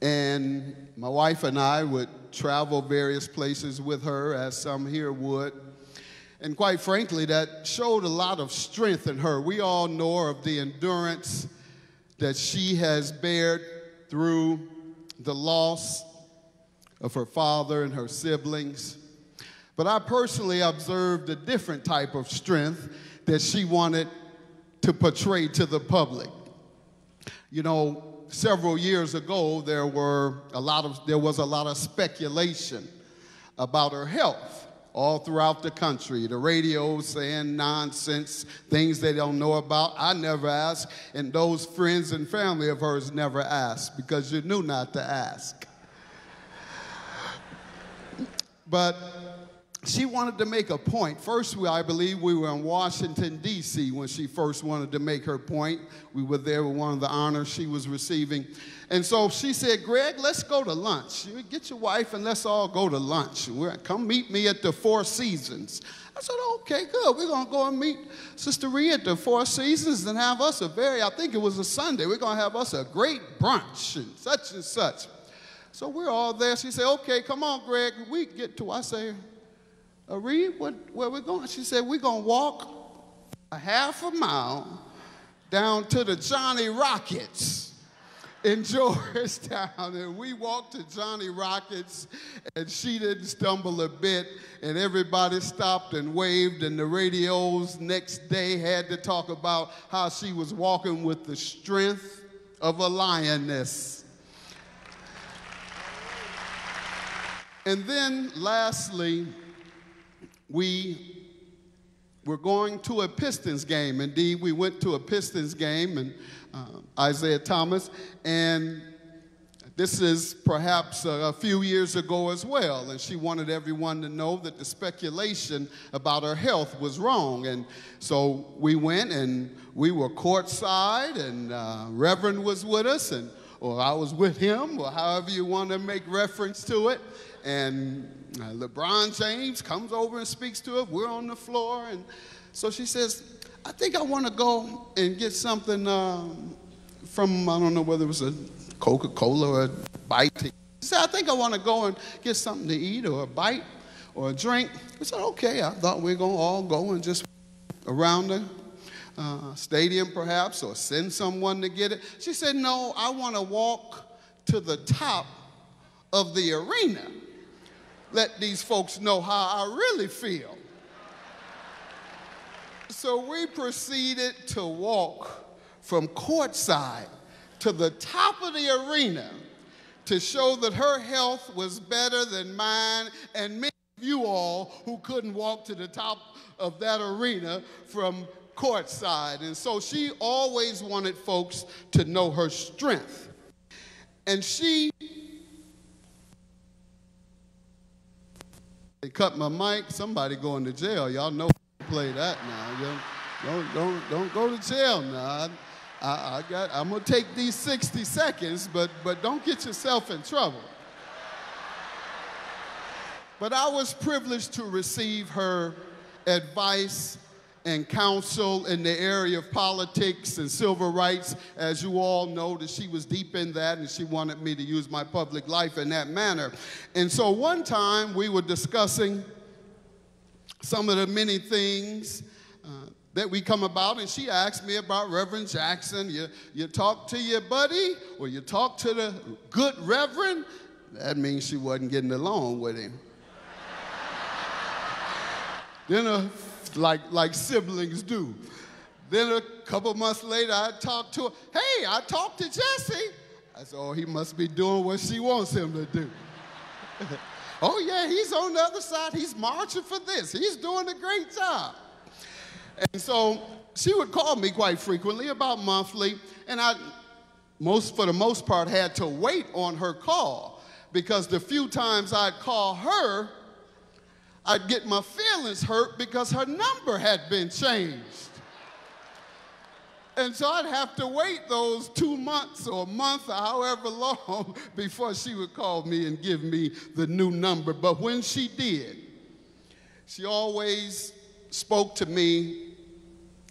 And my wife and I would travel various places with her, as some here would. And quite frankly, that showed a lot of strength in her. We all know of the endurance that she has bared through the loss of her father and her siblings. But I personally observed a different type of strength that she wanted to portray to the public. You know, several years ago, there were a lot of there was a lot of speculation about her health all throughout the country. The radio saying nonsense, things they don't know about. I never asked, and those friends and family of hers never asked because you knew not to ask. But she wanted to make a point. First, I believe we were in Washington, D.C. when she first wanted to make her point. We were there with one of the honors she was receiving. And so she said, Greg, let's go to lunch. Get your wife and let's all go to lunch. Come meet me at the Four Seasons. I said, okay, good. We're going to go and meet Sister Rhea at the Four Seasons and have us a very, I think it was a Sunday, we're going to have us a great brunch and such and such. So we're all there. She said, okay, come on, Greg. We get to, I say, Reed, what, where we going? She said, we're going to walk a half a mile down to the Johnny Rockets in Georgetown. And we walked to Johnny Rockets, and she didn't stumble a bit. And everybody stopped and waved, and the radios next day had to talk about how she was walking with the strength of a lioness. And then, lastly, we were going to a Pistons game. Indeed, we went to a Pistons game, and uh, Isiah Thomas, and this is perhaps a, a few years ago as well, and she wanted everyone to know that the speculation about her health was wrong. And so we went and we were courtside, and uh, Reverend was with us, and or I was with him, or however you want to make reference to it. And uh, LeBron James comes over and speaks to her. We're on the floor, and so she says, "I think I want to go and get something um, from I don't know whether it was a Coca-Cola or a bite." She said, "I think I want to go and get something to eat or a bite or a drink." I said, "Okay." I thought we are gonna all go and just around the uh, stadium, perhaps, or send someone to get it. She said, "No, I want to walk to the top of the arena." Let these folks know how I really feel. So we proceeded to walk from courtside to the top of the arena to show that her health was better than mine and many of you all who couldn't walk to the top of that arena from courtside. And so she always wanted folks to know her strength. And she They cut my mic, somebody going to jail. Y'all know play that now. Don't, don't, don't go to jail now. I, I got, I'm gonna take these 60 seconds, but, but don't get yourself in trouble. But I was privileged to receive her advice and counsel in the area of politics and civil rights. As you all know, that she was deep in that and she wanted me to use my public life in that manner. And so one time we were discussing some of the many things uh, that we come about, and she asked me about Reverend Jackson. You, you talk to your buddy, or you talk to the good Reverend. That means she wasn't getting along with him. then, uh, like, like siblings do. Then a couple months later, I talked to her. Hey, I talked to Jesse. I said, oh, he must be doing what she wants him to do. oh, yeah, he's on the other side. He's marching for this. He's doing a great job. And so she would call me quite frequently, about monthly, and I, most for the most part, had to wait on her call because the few times I'd call her, I'd get my feelings hurt because her number had been changed. And so I'd have to wait those two months or a month or however long before she would call me and give me the new number. But when she did, she always spoke to me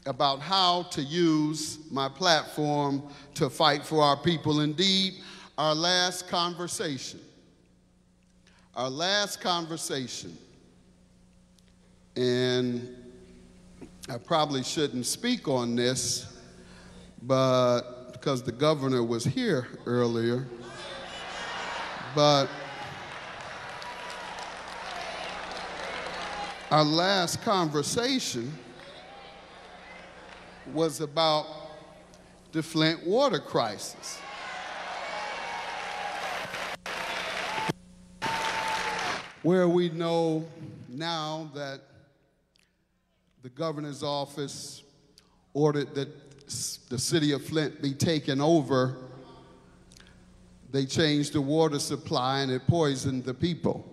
about how to use my platform to fight for our people. Indeed, our last conversation, our last conversation, and I probably shouldn't speak on this, but because the governor was here earlier, but our last conversation was about the Flint water crisis. Where we know now that the governor's office ordered that the city of Flint be taken over, they changed the water supply and it poisoned the people.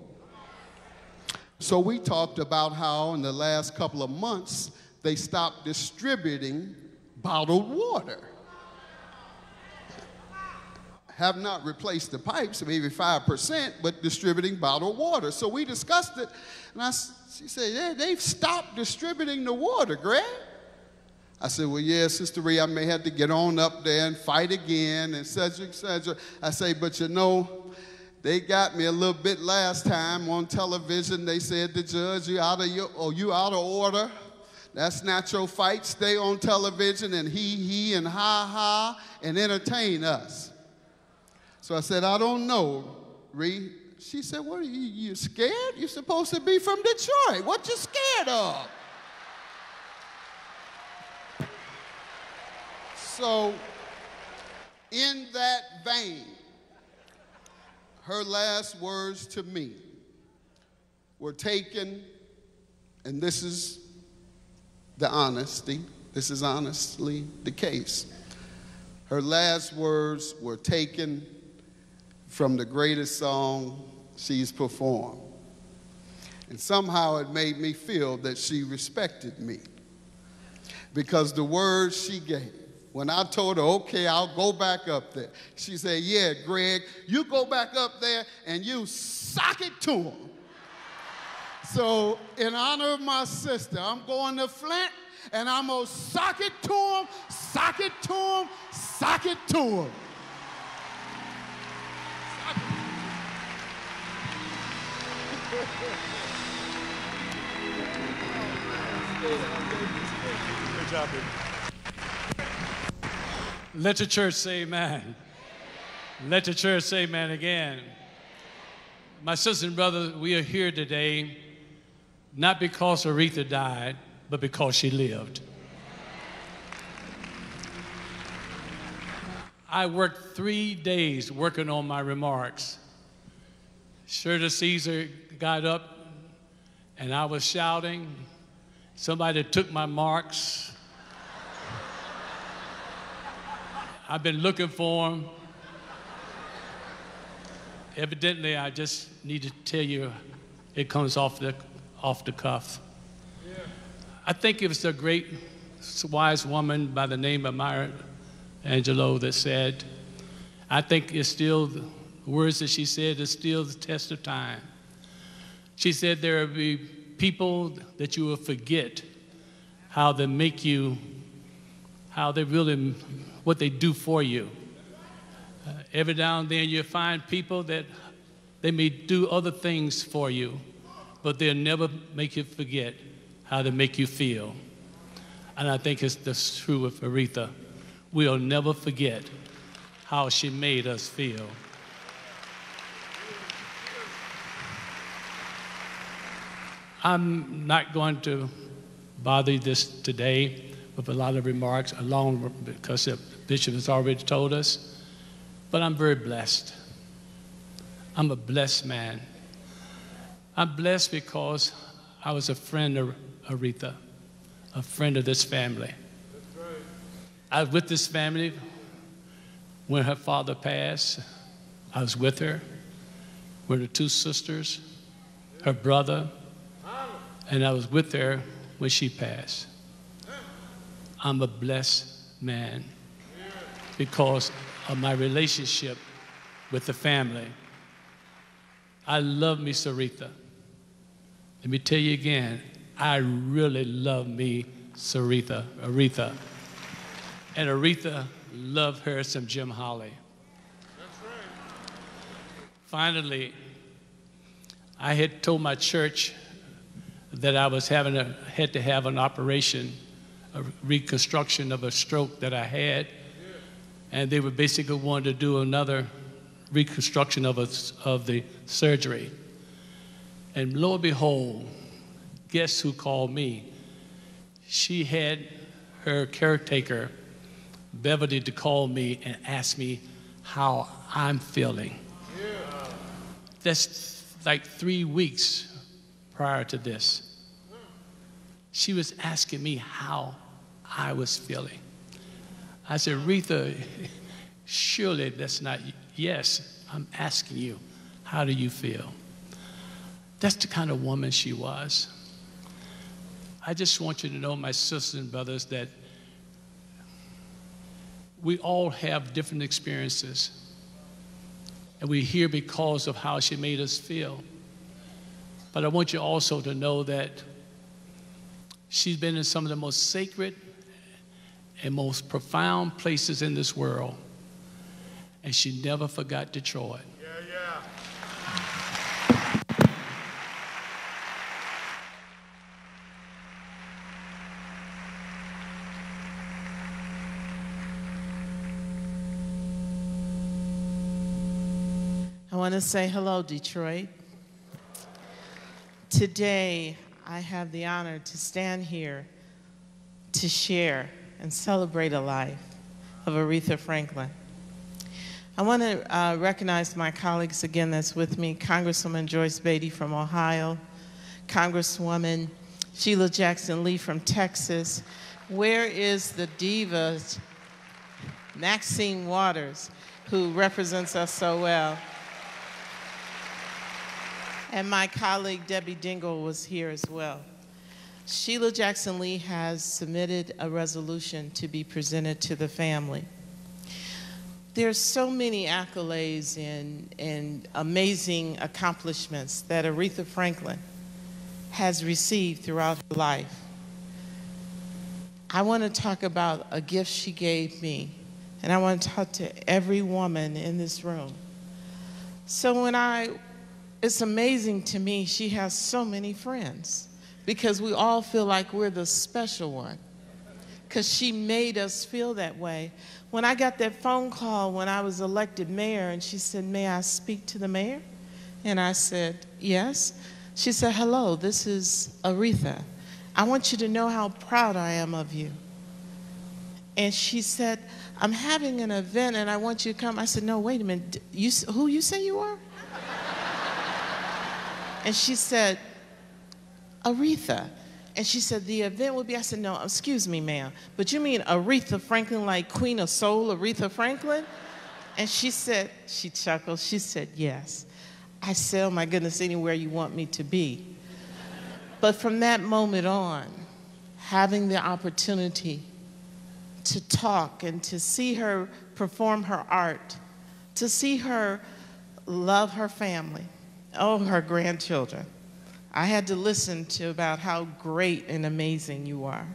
So we talked about how in the last couple of months they stopped distributing bottled water. Have not replaced the pipes, maybe 5%, but distributing bottled water. So we discussed it, and I, she said, yeah, they've stopped distributing the water, Greg. I said, well, yeah, Sister Ree, I may have to get on up there and fight again, and such, cetera. I say, but you know, they got me a little bit last time on television. They said, the judge, you out of your, oh, you out of order. That's not your fight. Stay on television and he, he, and ha, ha, and entertain us. So I said, I don't know, Ree. She said, what are you, you scared? You're supposed to be from Detroit. What you scared of? So, in that vein, her last words to me were taken, and this is the honesty. This is honestly the case. Her last words were taken from the greatest song she's performed. And somehow it made me feel that she respected me. Because the words she gave, when I told her, okay, I'll go back up there, she said, yeah, Greg, you go back up there and you sock it to him. So, in honor of my sister, I'm going to Flint and I'm going to sock it to him, sock it to him, sock it to him. Good job, baby. Let the church say amen. Let the church say amen again. My sisters and brothers, we are here today not because Aretha died, but because she lived. I worked three days working on my remarks. Shirley Caesar got up and I was shouting. Somebody took my marks. I've been looking for them. Evidently, I just need to tell you it comes off the, off the cuff. I think it was a great wise woman by the name of Maya Angelou that said, I think it's still, the words that she said is still the test of time. She said there will be people that you will forget how they make you, how they really, what they do for you. Uh, every now and then you'll find people that they may do other things for you, but they'll never make you forget how they make you feel. And I think it's true with Aretha. We'll never forget how she made us feel. I'm not going to bother you this today with a lot of remarks, along because the bishop has already told us, but I'm very blessed. I'm a blessed man. I'm blessed because I was a friend of Aretha, a friend of this family. I was with this family when her father passed. I was with her, with her two sisters, her brother, and I was with her when she passed. I'm a blessed man because of my relationship with the family. I love me, Sarita. Let me tell you again, I really love me, Sarita, Aretha. And Aretha loved her some Jim Holley. Finally, I had told my church that I was having a, had to have an operation, a reconstruction of a stroke that I had. And they were basically wanting to do another reconstruction of, a, of the surgery. And lo and behold, guess who called me? She had her caretaker, Beverly, to call me and ask me how I'm feeling. That's like three weeks prior to this. She was asking me how I was feeling. I said, Retha, surely that's not, yes, I'm asking you, how do you feel? That's the kind of woman she was. I just want you to know, my sisters and brothers, that we all have different experiences. And we're here because of how she made us feel. But I want you also to know that she's been in some of the most sacred and most profound places in this world. And she never forgot Detroit. Yeah, yeah. I want to say hello, Detroit. Today, I have the honor to stand here to share and celebrate a life of Aretha Franklin. I want to uh, recognize my colleagues again that's with me Congresswoman Joyce Beatty from Ohio, Congresswoman Sheila Jackson Lee from Texas. Where is the diva, Maxine Waters, who represents us so well? And my colleague Debbie Dingell was here as well. Sheila Jackson Lee has submitted a resolution to be presented to the family. There's so many accolades and, and amazing accomplishments that Aretha Franklin has received throughout her life. I want to talk about a gift she gave me, and I want to talk to every woman in this room. So when I it's amazing to me she has so many friends because we all feel like we're the special one because she made us feel that way. When I got that phone call when I was elected mayor and she said, May I speak to the mayor? And I said, Yes. She said, Hello, this is Aretha. I want you to know how proud I am of you. And she said, I'm having an event and I want you to come. I said, No, wait a minute. You, who you say you are? And she said, Aretha. And she said, the event would be, I said, no, excuse me, ma'am, but you mean Aretha Franklin, like Queen of Soul, Aretha Franklin? And she said, she chuckled, she said, yes. I said, oh my goodness, anywhere you want me to be. But from that moment on, having the opportunity to talk and to see her perform her art, to see her love her family, oh, her grandchildren. I had to listen to about how great and amazing you are.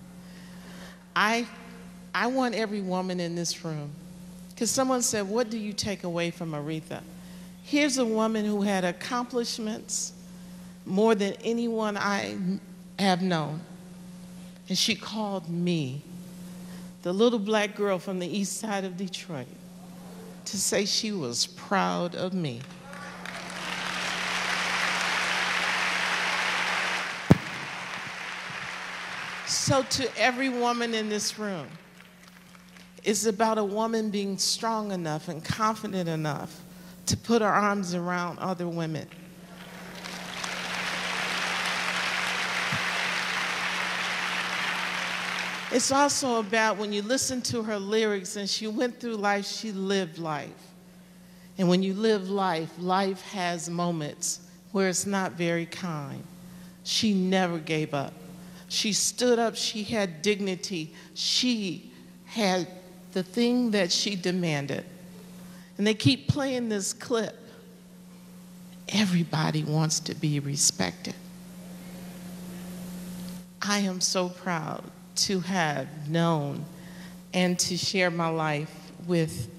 I, I want every woman in this room, because someone said, What do you take away from Aretha? Here's a woman who had accomplishments more than anyone I have known. And she called me, the little black girl from the east side of Detroit, to say she was proud of me. So, to every woman in this room, it's about a woman being strong enough and confident enough to put her arms around other women. It's also about when you listen to her lyrics and she went through life, she lived life. And when you live life, life has moments where it's not very kind. She never gave up. She stood up, she had dignity, she had the thing that she demanded. And they keep playing this clip. Everybody wants to be respected. I am so proud to have known and to share my life with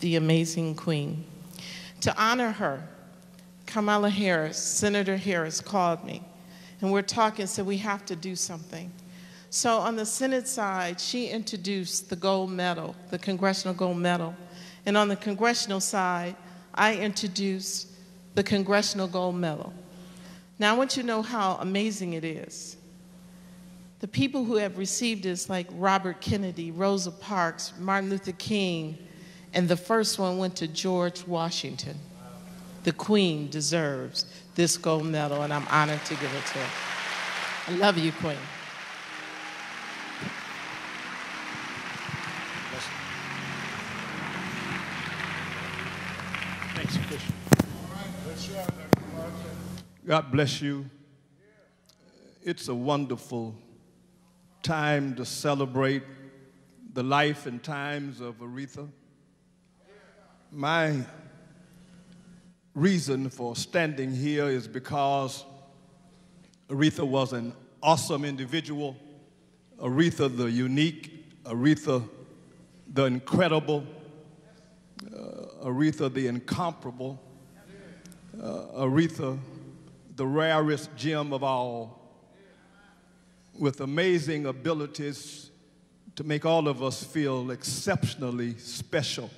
the amazing queen. To honor her, Kamala Harris, Senator Harris called me, and we're talking, so we have to do something. So on the Senate side, she introduced the gold medal, the Congressional Gold Medal. And on the congressional side, I introduced the Congressional Gold Medal. Now I want you to know how amazing it is. The people who have received this, like Robert Kennedy, Rosa Parks, Martin Luther King, and the first one went to George Washington. The Queen deserves this gold medal, and I'm honored to give it to her. I love you, Queen. Thanks, Bishop. God bless you. It's a wonderful time to celebrate the life and times of Aretha. My reason for standing here is because Aretha was an awesome individual, Aretha the unique, Aretha the incredible, uh, Aretha the incomparable, uh, Aretha the rarest gem of all, with amazing abilities to make all of us feel exceptionally special.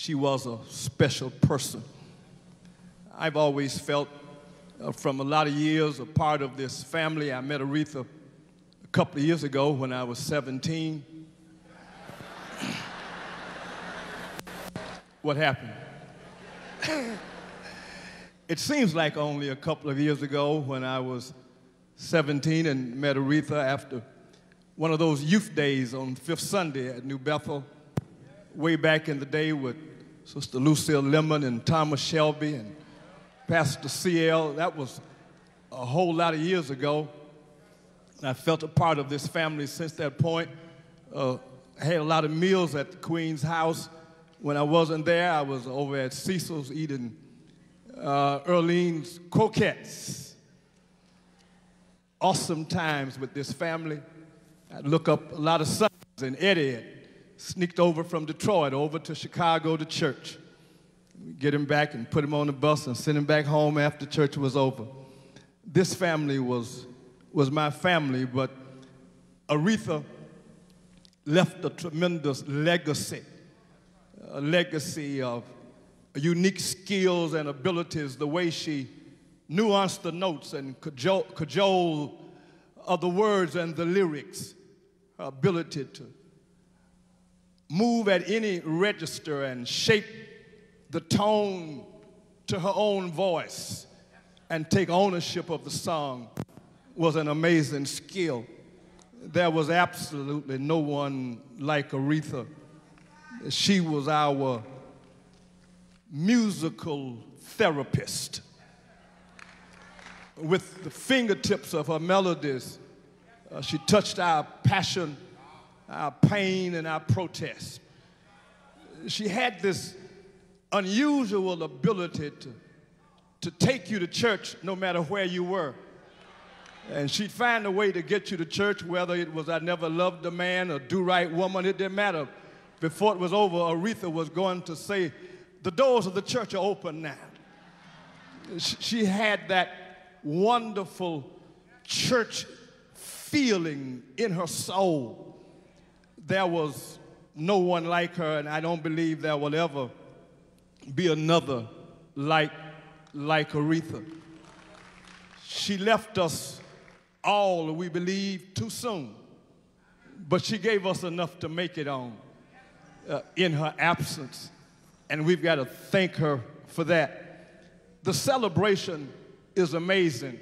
She was a special person. I've always felt uh, from a lot of years a part of this family. I met Aretha a couple of years ago when I was 17. what happened? it seems like only a couple of years ago when I was 17 and met Aretha after one of those youth days on Fifth Sunday at New Bethel, way back in the day with Sister Lucille Lemon and Thomas Shelby and Pastor CL. That was a whole lot of years ago. I felt a part of this family since that point. Uh, I had a lot of meals at the Queen's house. When I wasn't there, I was over at Cecil's eating uh, Earlene's croquettes. Awesome times with this family. I'd look up a lot of sons, and Eddie sneaked over from Detroit over to Chicago to church. We'd get him back and put him on the bus and send him back home after church was over. This family was, was my family, but Aretha left a tremendous legacy, a legacy of unique skills and abilities, the way she nuanced the notes and cajole, cajole of the words and the lyrics, her ability to move at any register and shape the tone to her own voice and take ownership of the song was an amazing skill. There was absolutely no one like Aretha. She was our musical therapist. With the fingertips of her melodies, uh, she touched our passion, our pain, and our protest. She had this unusual ability to to take you to church no matter where you were. And she'd find a way to get you to church, whether it was I never loved a man or do right woman, it didn't matter. Before it was over, Aretha was going to say, The doors of the church are open now. She had that wonderful church feeling in her soul. There was no one like her, and I don't believe there will ever be another like, like Aretha. She left us all, we believe, too soon, but she gave us enough to make it on uh, in her absence, and we've got to thank her for that. The celebration is amazing,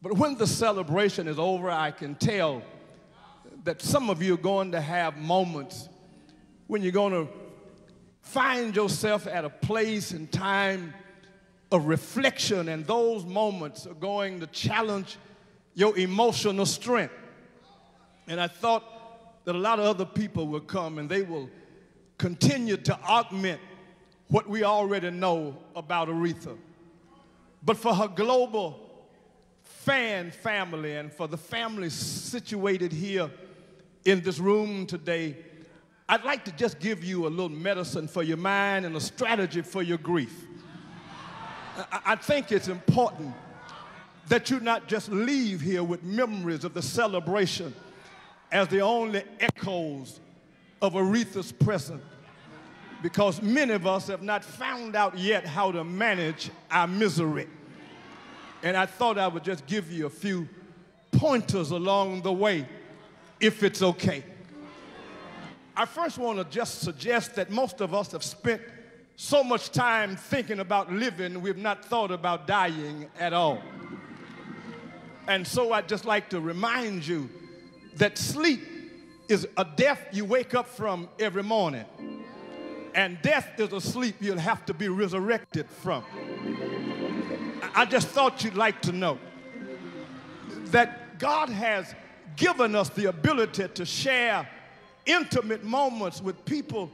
but when the celebration is over, I can tell that some of you are going to have moments when you're going to find yourself at a place and time of reflection, and those moments are going to challenge your emotional strength. And I thought that a lot of other people will come and they will continue to augment what we already know about Aretha. But for her global fan family and for the families situated here in this room today, I'd like to just give you a little medicine for your mind and a strategy for your grief. I, think it's important that you not just leave here with memories of the celebration as the only echoes of Aretha's presence, because many of us have not found out yet how to manage our misery. And I thought I would just give you a few pointers along the way, if it's okay. I first want to just suggest that most of us have spent so much time thinking about living, we've not thought about dying at all. And so I'd just like to remind you that sleep is a death you wake up from every morning. And death is a sleep you'll have to be resurrected from. I- just thought you'd like to know that God has given us the ability to share intimate moments with people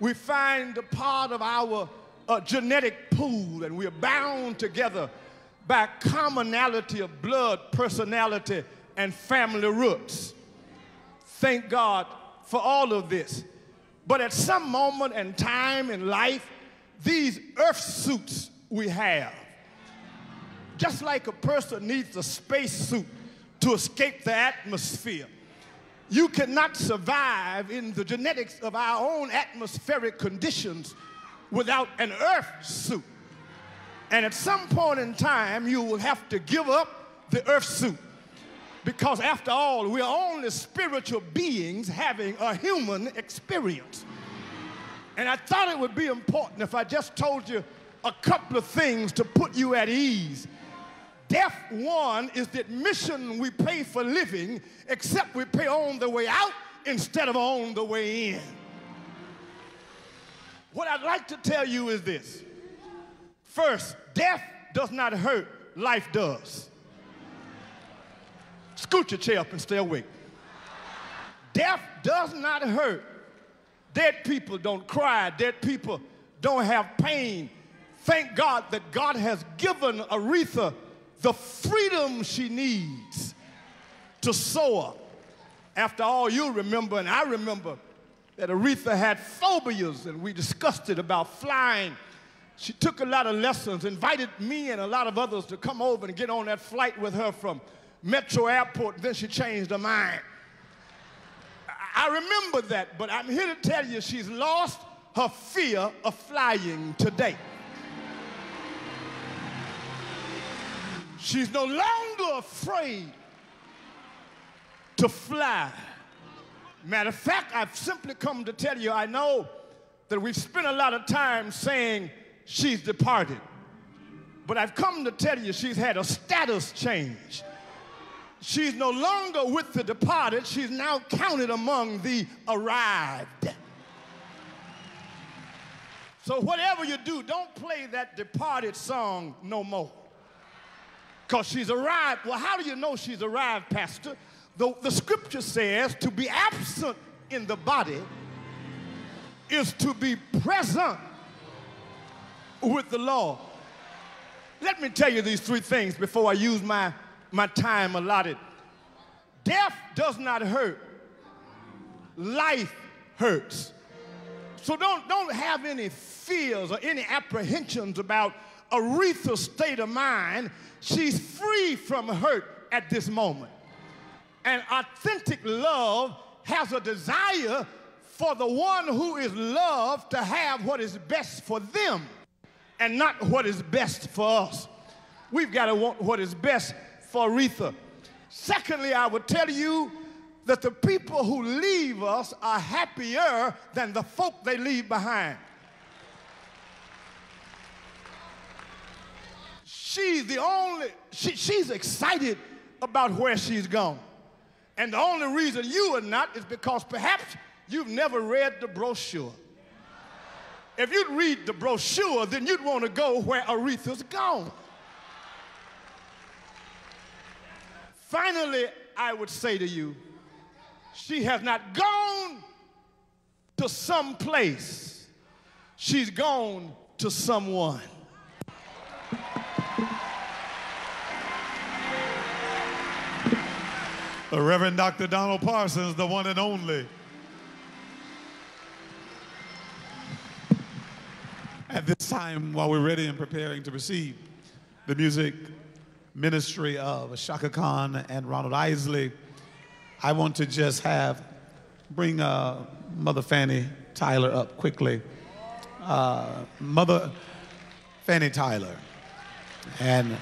we find a part of our uh, genetic pool and we're bound together by commonality of blood, personality, and family roots. Thank God for all of this. But at some moment and time in life, these earth suits we have, just like a person needs a space suit to escape the atmosphere, you cannot survive in the genetics of our own atmospheric conditions without an earth suit. And at some point in time, you will have to give up the earth suit. Because after all, we're only spiritual beings having a human experience. And I thought it would be important if I just told you a couple of things to put you at ease. Death one is the admission we pay for living, except we pay on the way out instead of on the way in. What I'd like to tell you is this. First, death does not hurt, life does. Scoot your chair up and stay awake. Death does not hurt. Dead people don't cry. Dead people don't have pain. Thank God that God has given Aretha the freedom she needs to soar. After all, you'll remember, and I remember, that Aretha had phobias, and we discussed it about flying. She took a lot of lessons, invited me and a lot of others to come over and get on that flight with her from Metro Airport, then she changed her mind. I remember that, but I'm here to tell you she's lost her fear of flying today. She's no longer afraid to fly. Matter of fact, I've simply come to tell you I know that we've spent a lot of time saying she's departed. But I've come to tell you she's had a status change. She's no longer with the departed, she's now counted among the arrived. So, whatever you do, don't play that departed song no more. Because she's arrived. Well, how do you know she's arrived, Pastor? The, the scripture says to be absent in the body is to be present with the Lord. let me tell you these three things before I use my, my time allotted. Death does not hurt. Life hurts. So don't, don't have any fears or any apprehensions about Aretha's state of mind. She's free from hurt at this moment. And authentic love has a desire for the one who is loved to have what is best for them and not what is best for us. We've got to want what is best for Aretha. Secondly, I would tell you that the people who leave us are happier than the folk they leave behind. She's the only, she, she's excited about where she's gone. And the only reason you are not is because perhaps you've never read the brochure. If you'd read the brochure, then you'd want to go where Aretha's gone. Finally, I would say to you, she has not gone to some place. She's gone to someone. The Reverend Dr. Donald Parsons, the one and only. At this time, while we're ready and preparing to receive the music ministry of Chaka Khan and Ronald Isley, I want to just have bring uh, Mother Fanny Tyler up quickly. Uh, Mother Fanny Tyler. And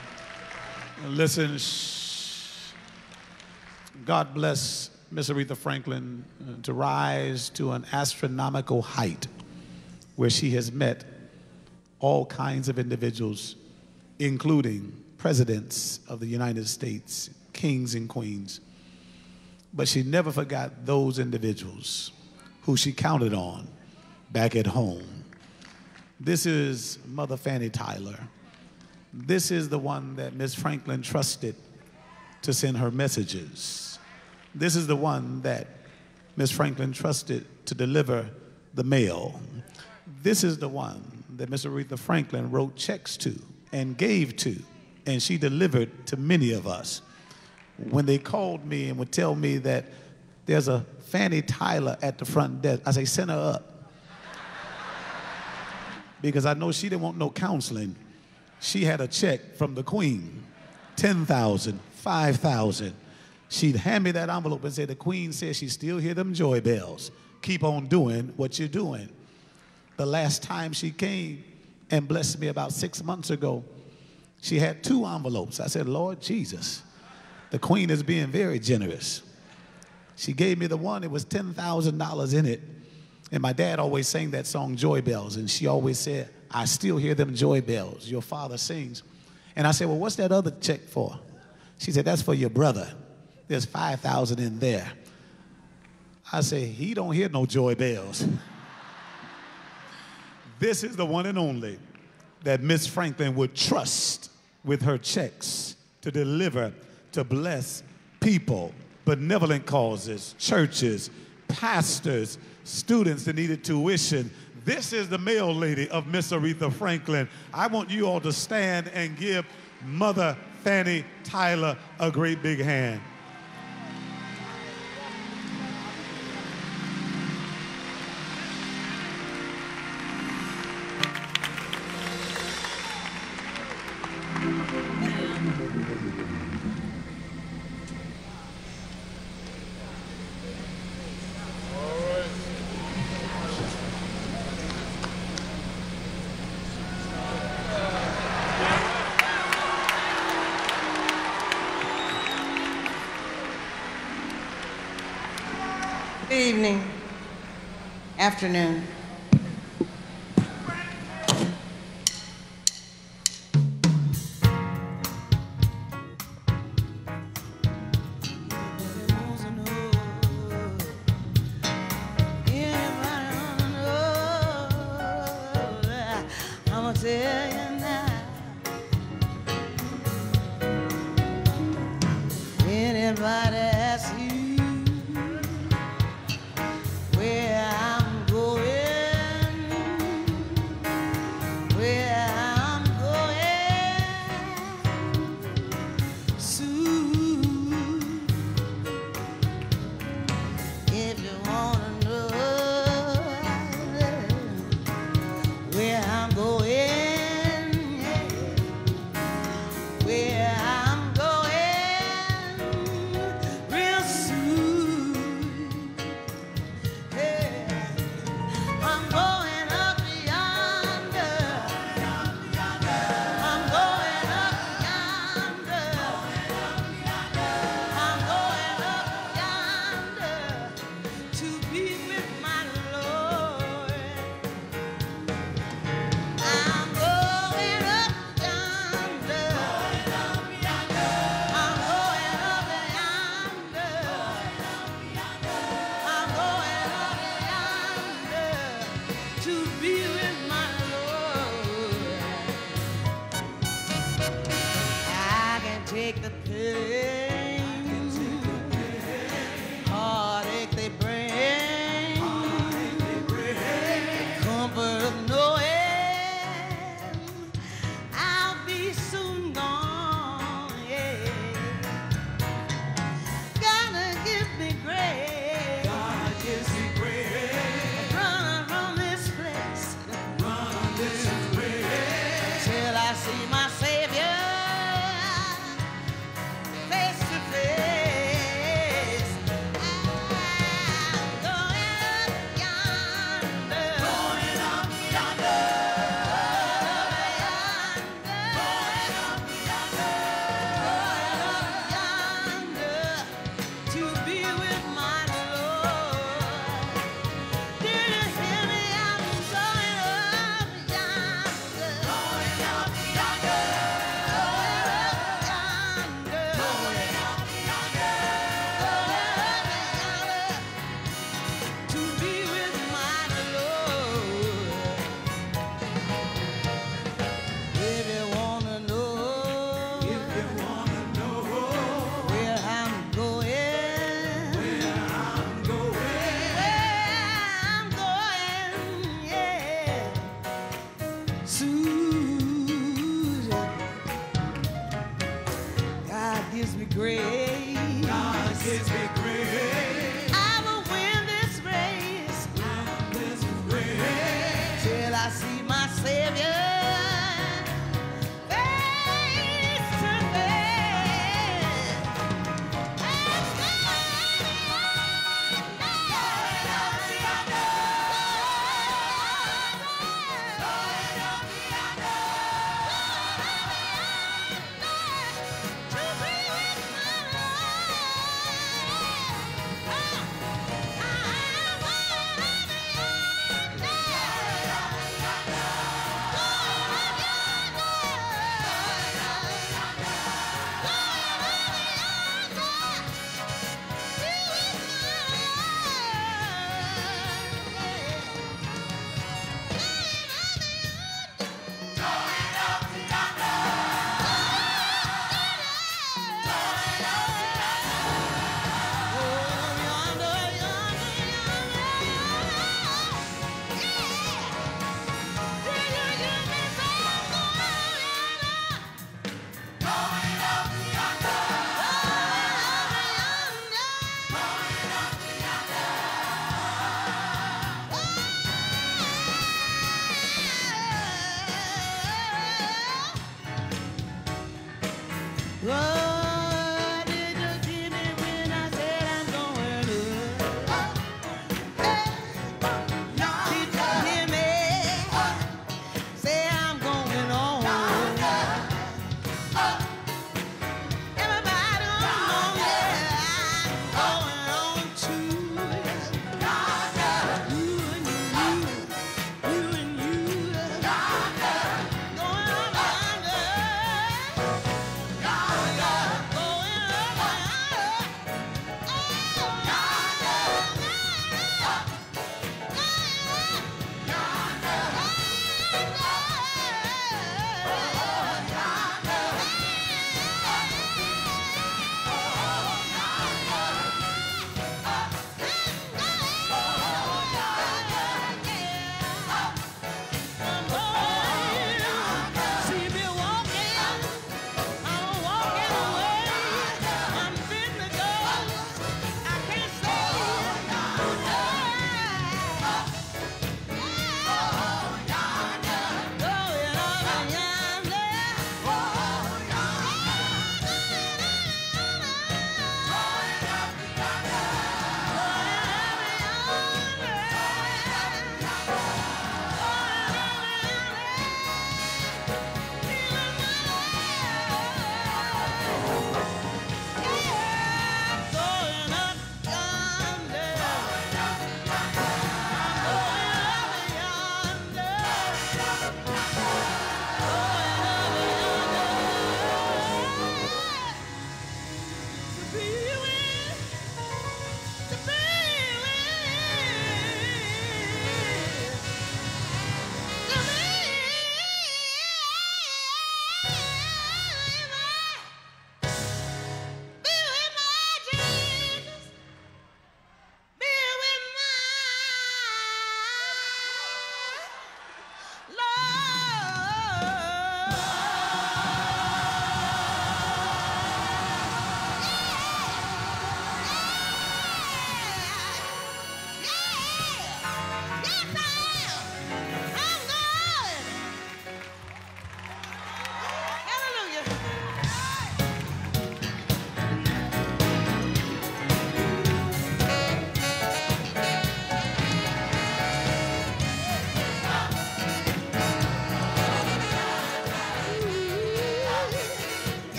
listen. God bless Miss Aretha Franklin uh, to rise to an astronomical height where she has met all kinds of individuals, including presidents of the United States, kings and queens. But she never forgot those individuals who she counted on back at home. This is Mother Fanny Tyler. This is the one that Miss Franklin trusted to send her messages. This is the one that Miss Franklin trusted to deliver the mail. This is the one that Miss Aretha Franklin wrote checks to and gave to, and she delivered to many of us. When they called me and would tell me that there's a Fanny Tyler at the front desk, I say, send her up. Because I know she didn't want no counseling. She had a check from the Queen, 10,000, 5,000. She'd hand me that envelope and say, the Queen says she still hear them joy bells. Keep on doing what you're doing. The last time she came and blessed me about six months ago, she had two envelopes. I said, Lord Jesus, the Queen is being very generous. She gave me the one, it was $10,000 in it. And my dad always sang that song, Joy Bells, and she always said, I still hear them joy bells your father sings. And I said, Well, what's that other check for? She said, That's for your brother. There's 5,000 in there. I say, He don't hear no joy bells. this is the one and only that Miss Franklin would trust with her checks to deliver to bless people, benevolent causes, churches, pastors, students that needed tuition. This is the mail lady of Miss Aretha Franklin. I want you all to stand and give Mother Fanny Tyler a great big hand. Afternoon.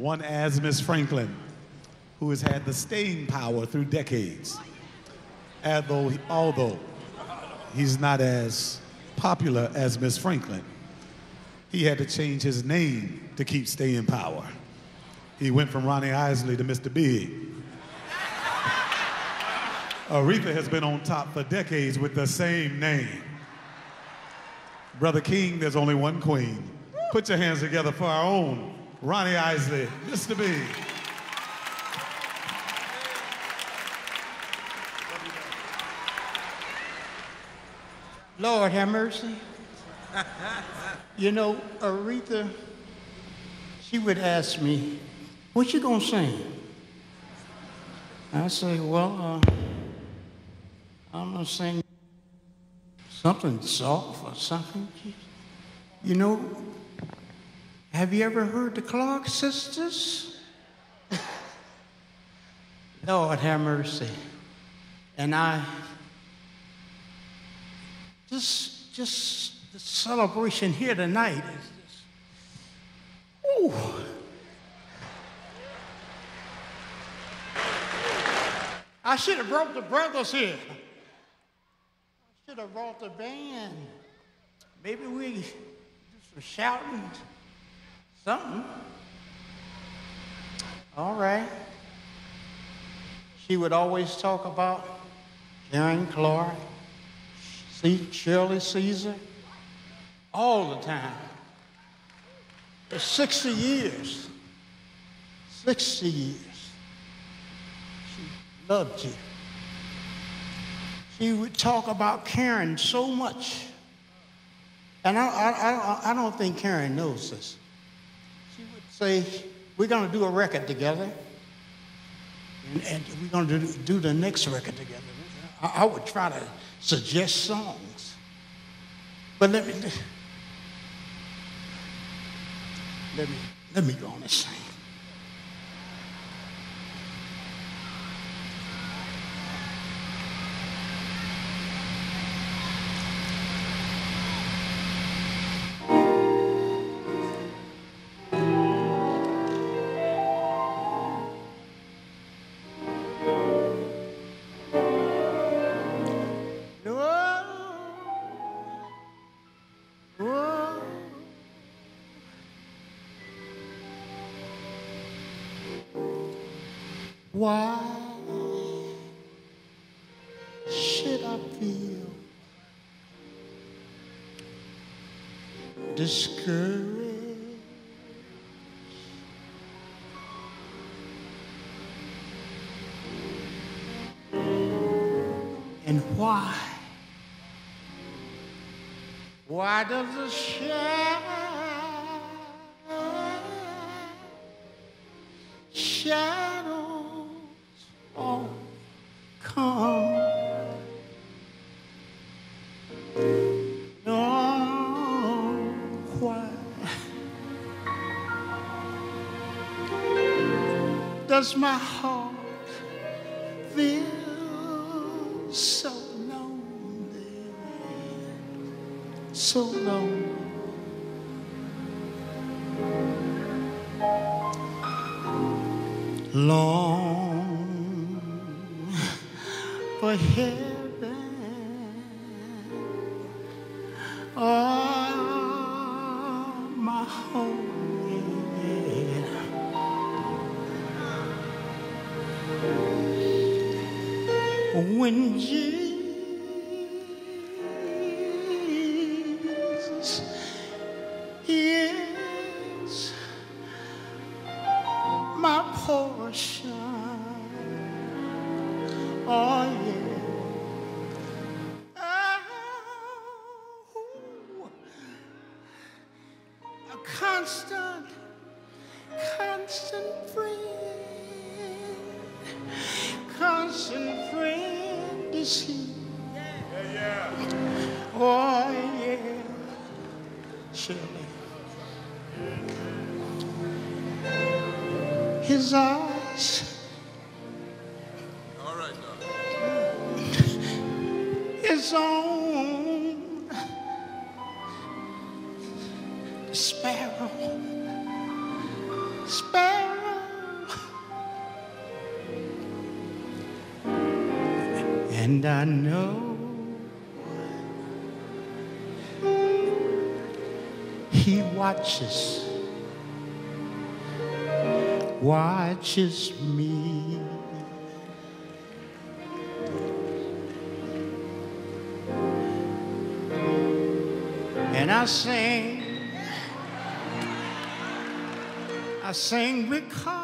One as Miss Franklin, who has had the staying power through decades. Although, although he's not as popular as Miss Franklin, he had to change his name to keep staying power. He went from Ronnie Isley to Mr. Biggs. Aretha has been on top for decades with the same name. Brother King, there's only one queen. Put your hands together for our own Ronnie Isley, Mr. B. Lord have mercy. you know, Aretha, she would ask me, what you gonna sing? I say, well, uh, I'm gonna sing something soft or something. You know, have you ever heard the Clark sisters? Lord have mercy. And I just just the celebration here tonight is just ooh. I should have brought the brothers here. I should have brought the band. Maybe we do some shouting, something. All right. She would always talk about Karen Clark, see Shirley Caesar, all the time. For 60 years. 60 years. She loved you. She would talk about Karen so much. And I, I, I, I don't think Karen knows this. Say, We're going to do a record together, and, and we're going to do, do the next record together. I, I would try to suggest songs. But let me, let me, let me go on and sing. Why? Why does the shadow shadows all come? No, why does my heart His eyes. All right, His own sparrow. Sparrow. And I know he watches, watches me. And I sing, I sing because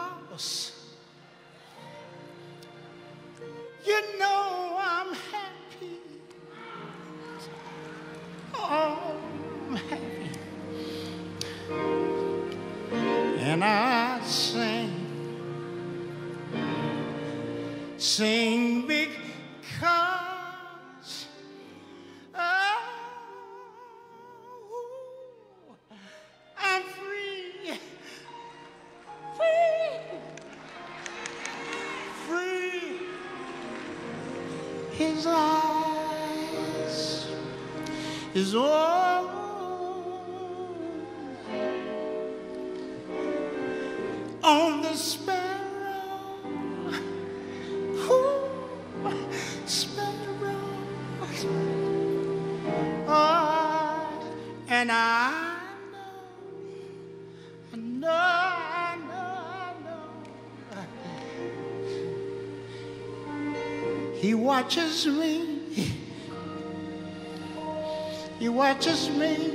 watches me. He watches me.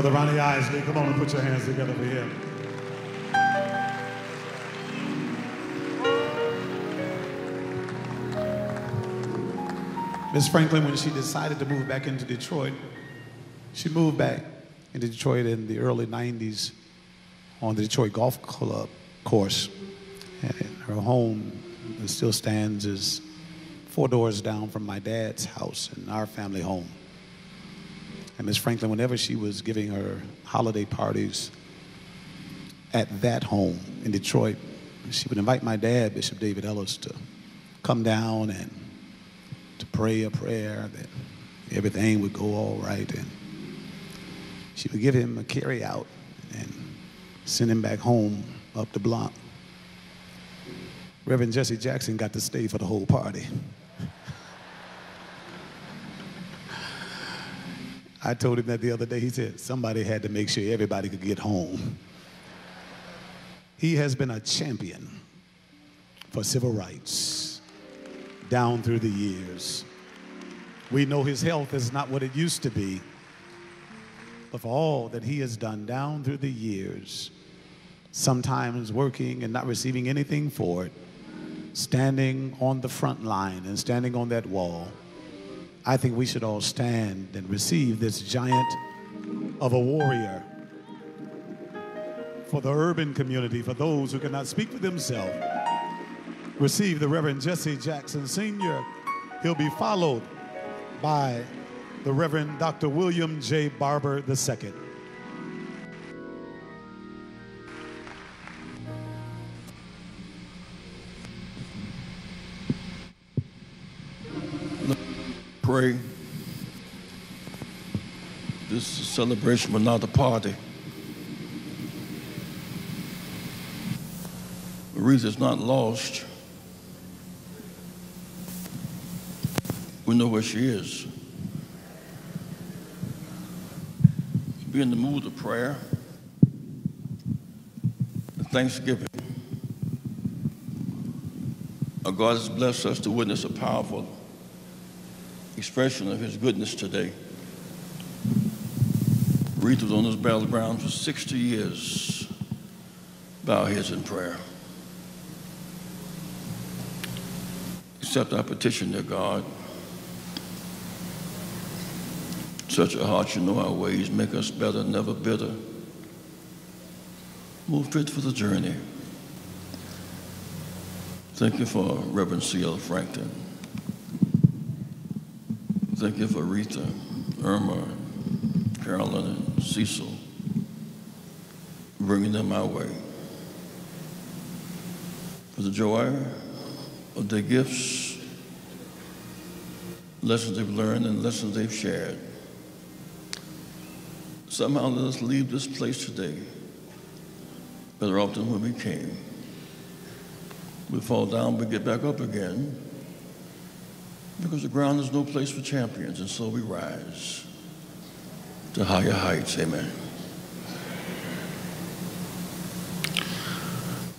Brother Ronnie Isley, come on and put your hands together for him. Miss Franklin, when she decided to move back into Detroit, she moved back into Detroit in the early 90s on the Detroit Golf Club course. And her home still stands as four doors down from my dad's house and our family home. Miss Franklin, whenever she was giving her holiday parties at that home in Detroit, she would invite my dad, Bishop David Ellis, to come down and to pray a prayer that everything would go all right. And she would give him a carry out and send him back home up the block. Reverend Jesse Jackson got to stay for the whole party. I told him that the other day. He said somebody had to make sure everybody could get home. He has been a champion for civil rights down through the years. We know his health is not what it used to be, but for all that he has done down through the years, sometimes working and not receiving anything for it, standing on the front line and standing on that wall, I think we should all stand and receive this giant of a warrior. for the urban community, for those who cannot speak for themselves. Receive the Reverend Jesse Jackson Sr. He'll be followed by the Reverend Dr. William J. Barber II. This is a celebration, but not a party. Aretha's not lost. We know where she is. Be in the mood of prayer thanksgiving. Our God has blessed us to witness a powerful expression of His goodness today. Aretha was on this battleground for 60 years. Bow heads in prayer. Accept our petition, dear God. Search our hearts, you know our ways. Make us better, never bitter. Move fit for the journey. Thank you for Reverend C.L. Franklin. Thank you for Rita, Erma, Carolyn, and Cecil, bringing them our way. For the joy of their gifts, lessons they've learned, and lessons they've shared. Somehow let us leave this place today better off than when we came. We fall down, we get back up again because the ground is no place for champions, and so we rise to higher heights. Amen.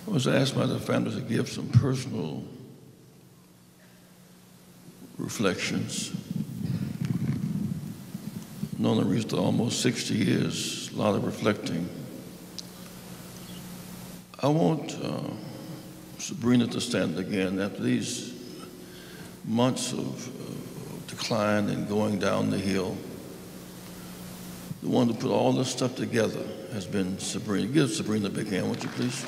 I was asked by the family to give some personal reflections. Known the reached almost 60 years, a lot of reflecting. I want uh, Sabrina to stand again after these months of uh, decline and going down the hill. The one to put all this stuff together has been Sabrina. Give Sabrina a big hand, won't you please?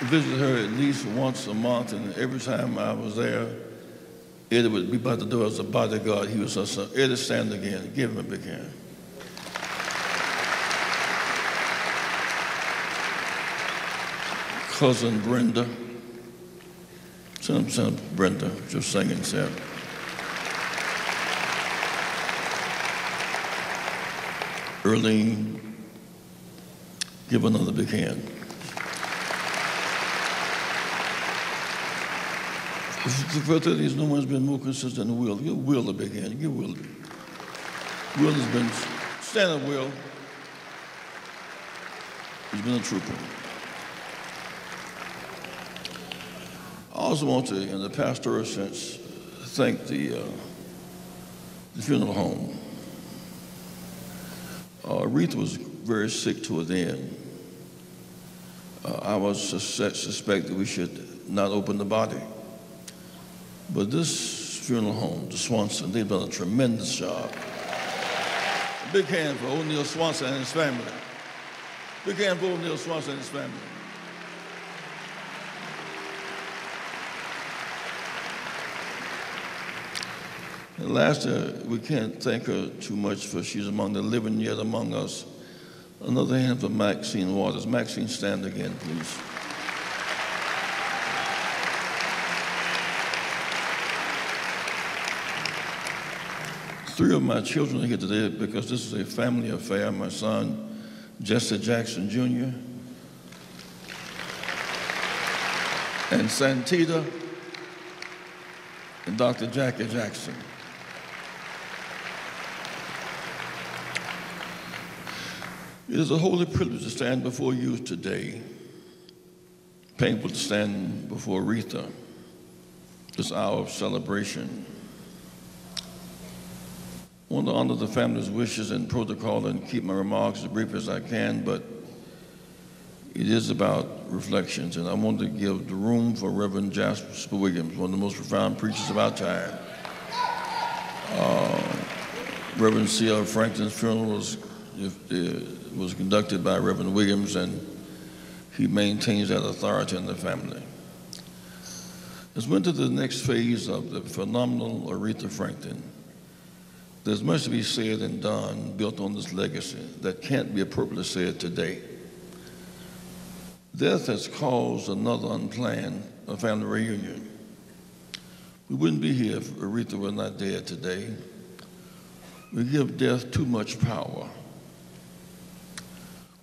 I visited her at least once a month, and every time I was there, Eddie would be by the door as a bodyguard. He was her son. Eddie, stand again. Give him a big hand. Cousin Brenda. Send send Brenda, just singing, Sam. Earlene, give another big hand. The brother is no one's been more consistent than Will. Give Will a big hand. Give Will. Will has been stand up, Will. He's been a trooper. Also want to, in the pastoral sense, thank the, uh, the funeral home. Uh, Aretha was very sick to the end. Uh, I was sus- suspect that we should not open the body. But this funeral home, the Swanson, they've done a tremendous job. A big hand for O'Neil Swanson and his family. Big hand for O'Neil Swanson and his family. And last, uh, we can't thank her too much for she's among the living yet among us. Another hand for Maxine Waters. Maxine, stand again, please. Three of my children are here today because this is a family affair. My son, Jesse Jackson Jr., and Santita, and Dr. Jackie Jackson. It is a holy privilege to stand before you today. Painful to stand before Aretha, this hour of celebration. I want to honor the family's wishes and protocol and keep my remarks as brief as I can, but it is about reflections, and I want to give the room for Reverend Jasper Williams, one of the most profound preachers of our time. Uh, Reverend C.L. Franklin's funeral was, was conducted by Reverend Williams, and he maintains that authority in the family. As we enter the next phase of the phenomenal Aretha Franklin, there's much to be said and done built on this legacy that can't be appropriately said today. Death has caused another unplanned family reunion. We wouldn't be here if Aretha were not dead today. We give death too much power.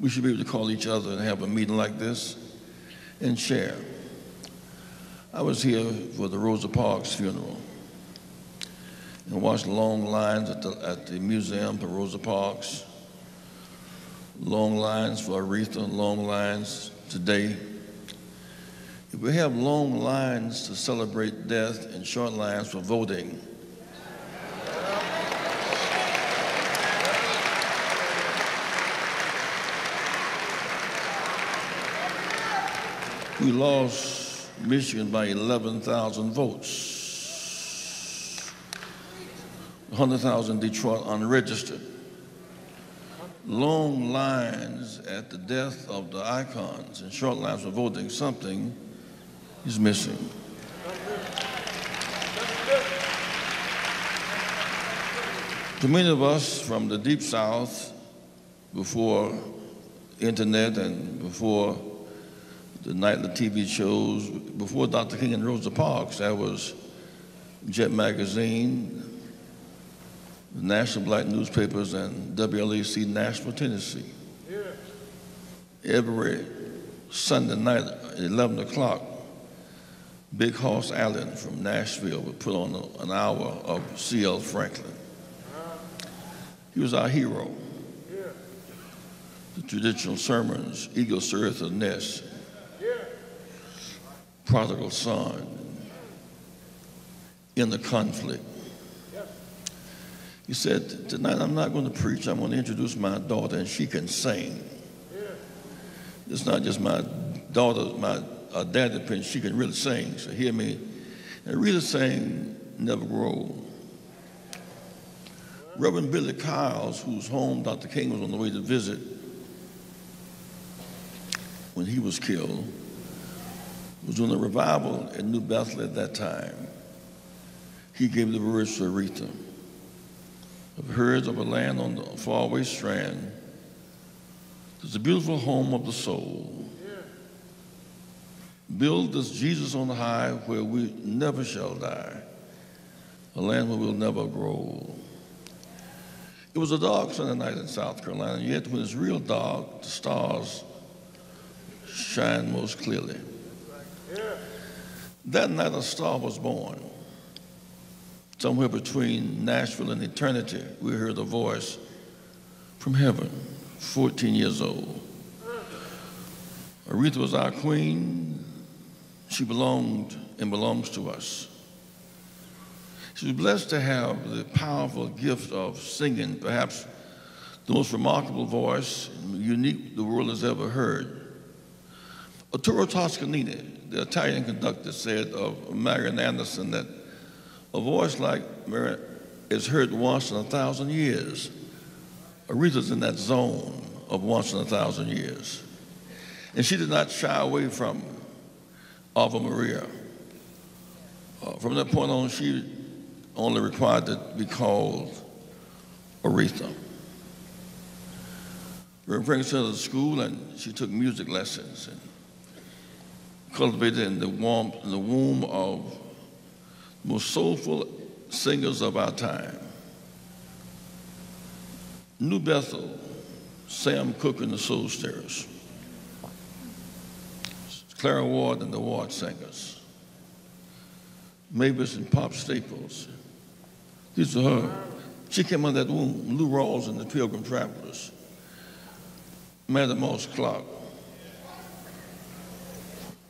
We should be able to call each other and have a meeting like this and share. I was here for the Rosa Parks funeral and watched long lines at the, at the museum for Rosa Parks, long lines for Aretha, long lines today. If we have long lines to celebrate death and short lines for voting, we lost Michigan by 11,000 votes. 100,000 Detroit unregistered. Long lines at the death of the icons and short lines for voting, something is missing. To many of us from the deep south, before internet and before the nightly TV shows, before Dr. King and Rosa Parks, that was Jet Magazine, the national black newspapers, and WLAC Nashville, Tennessee. Every Sunday night at 11 o'clock, Big Hoss Allen from Nashville would put on a- an hour of C.L. Franklin. Uh-huh. He was our hero. The traditional sermons, Eagle Stirreth the Nest, Prodigal Son, in the conflict. He said, Tonight I'm not going to preach, I'm going to introduce my daughter, and she can sing. It's not just my daughter, my uh, daddy prince, she can really sing. So hear me. And really sing, never grow. Reverend Billy Kyles, whose home Dr. King was on the way to visit when he was killed, was doing a revival at New Bethel at that time. He gave the words to Aretha. Of herds of a land on the faraway strand, there's a beautiful home of the soul. Build this Jesus on the high where we never shall die, a land where we'll never grow. It was a dark Sunday night in South Carolina, yet when it's real dark, the stars shine most clearly. That night, a star was born. Somewhere between Nashville and eternity, we heard a voice from heaven, 14 years old. Aretha was our queen. She belonged and belongs to us. She was blessed to have the powerful gift of singing, perhaps the most remarkable voice, unique the world has ever heard. Arturo Toscanini, the Italian conductor, said of Marian Anderson that a voice like Marian is heard once in a thousand years. Aretha's in that zone of once in a thousand years. And she did not shy away from Ave Maria. Uh, from that point on, she only required to be called Aretha. Reverend Franklin sent her to school and she took music lessons and cultivated in the warmth, in the womb of most soulful singers of our time. New Bethel, Sam Cooke and the Soul Stirrers, Clara Ward and the Ward Singers, Mavis and Pop Staples. These are her. She came out of that womb. Lou Rawls and the Pilgrim Travelers, Madam Moss Clark,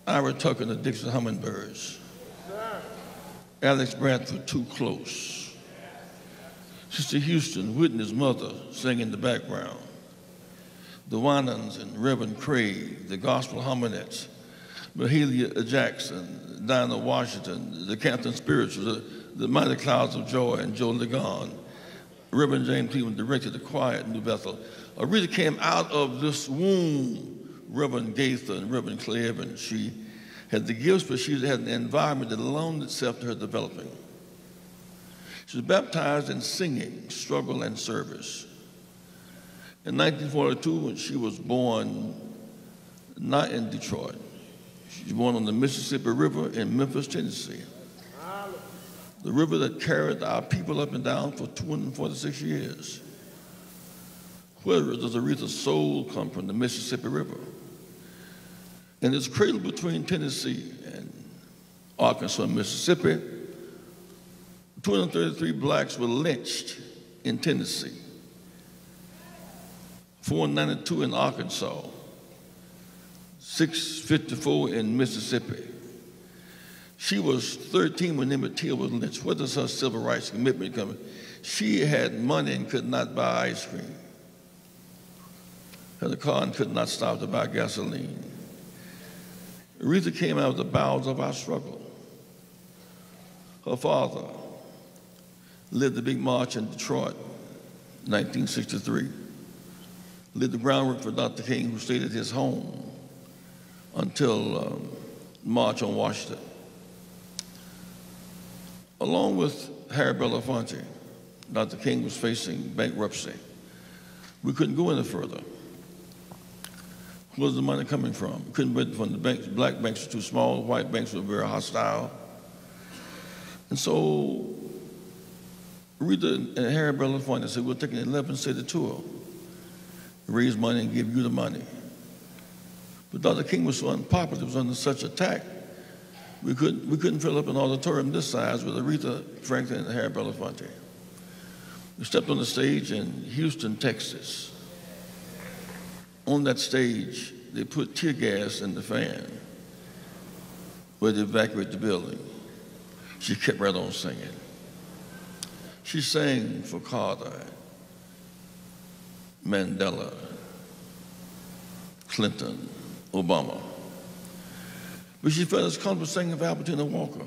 Ira Tucker and the Dixie Hummingbirds, Alex Bradford, Too Close, Sister Houston, Whitney's mother, sang in the background, the Winans and Reverend Craig, the Gospel Harmonettes, Mahalia Jackson, Dinah Washington, the Canton Spirituals, The Mighty Clouds of Joy and Joe Ligon. Reverend James Cleveland directed the choir at New Bethel. I really came out of this womb, Reverend Gaither and Reverend Clay Evans. She had the gifts, but she had an environment that loaned itself to her developing. She was baptized in singing, struggle, and service. In 1942, when she was born, not in Detroit, she was born on the Mississippi River in Memphis, Tennessee. The river that carried our people up and down for 246 years. Where does Aretha's soul come from? The Mississippi River. And it's cradled between Tennessee and Arkansas and Mississippi. 233 blacks were lynched in Tennessee, 492 in Arkansas, 654 in Mississippi. She was 13 when Emmett Till was lynched. What does her civil rights commitment come? She had money and could not buy ice cream. Had a car and could not stop to buy gasoline. Aretha came out of the bowels of our struggle. Her father led the big march in Detroit, 1963. Led the groundwork for Dr. King, who stayed at his home until um, March on Washington. Along with Harry Belafonte, Dr. King was facing bankruptcy. We couldn't go any further. Where was the money coming from? Couldn't get from the banks. Black banks were too small. White banks were very hostile. And so Rita and Harry Belafonte said, we're taking an 11 city tour, raise money and give you the money. But Dr. King was so unpopular, he was under such attack, we couldn't, we couldn't fill up an auditorium this size with Aretha Franklin and Harry Belafonte. We stepped on the stage in Houston, Texas. On that stage, they put tear gas in the fan where they evacuate the building. She kept right on singing. She sang for Carter, Mandela, Clinton, Obama. But she felt as comfortable singing for Albertina Walker.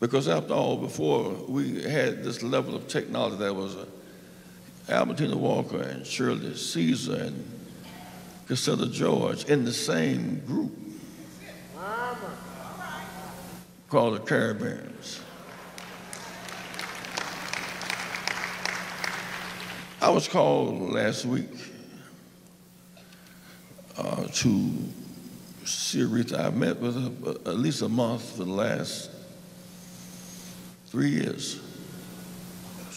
Because after all, before we had this level of technology, there was a Albertina Walker and Shirley Caesar and Cassietta George in the same group called the Caravans. I was called last week uh, to see Aretha. I've met with her at least a month for the last three years.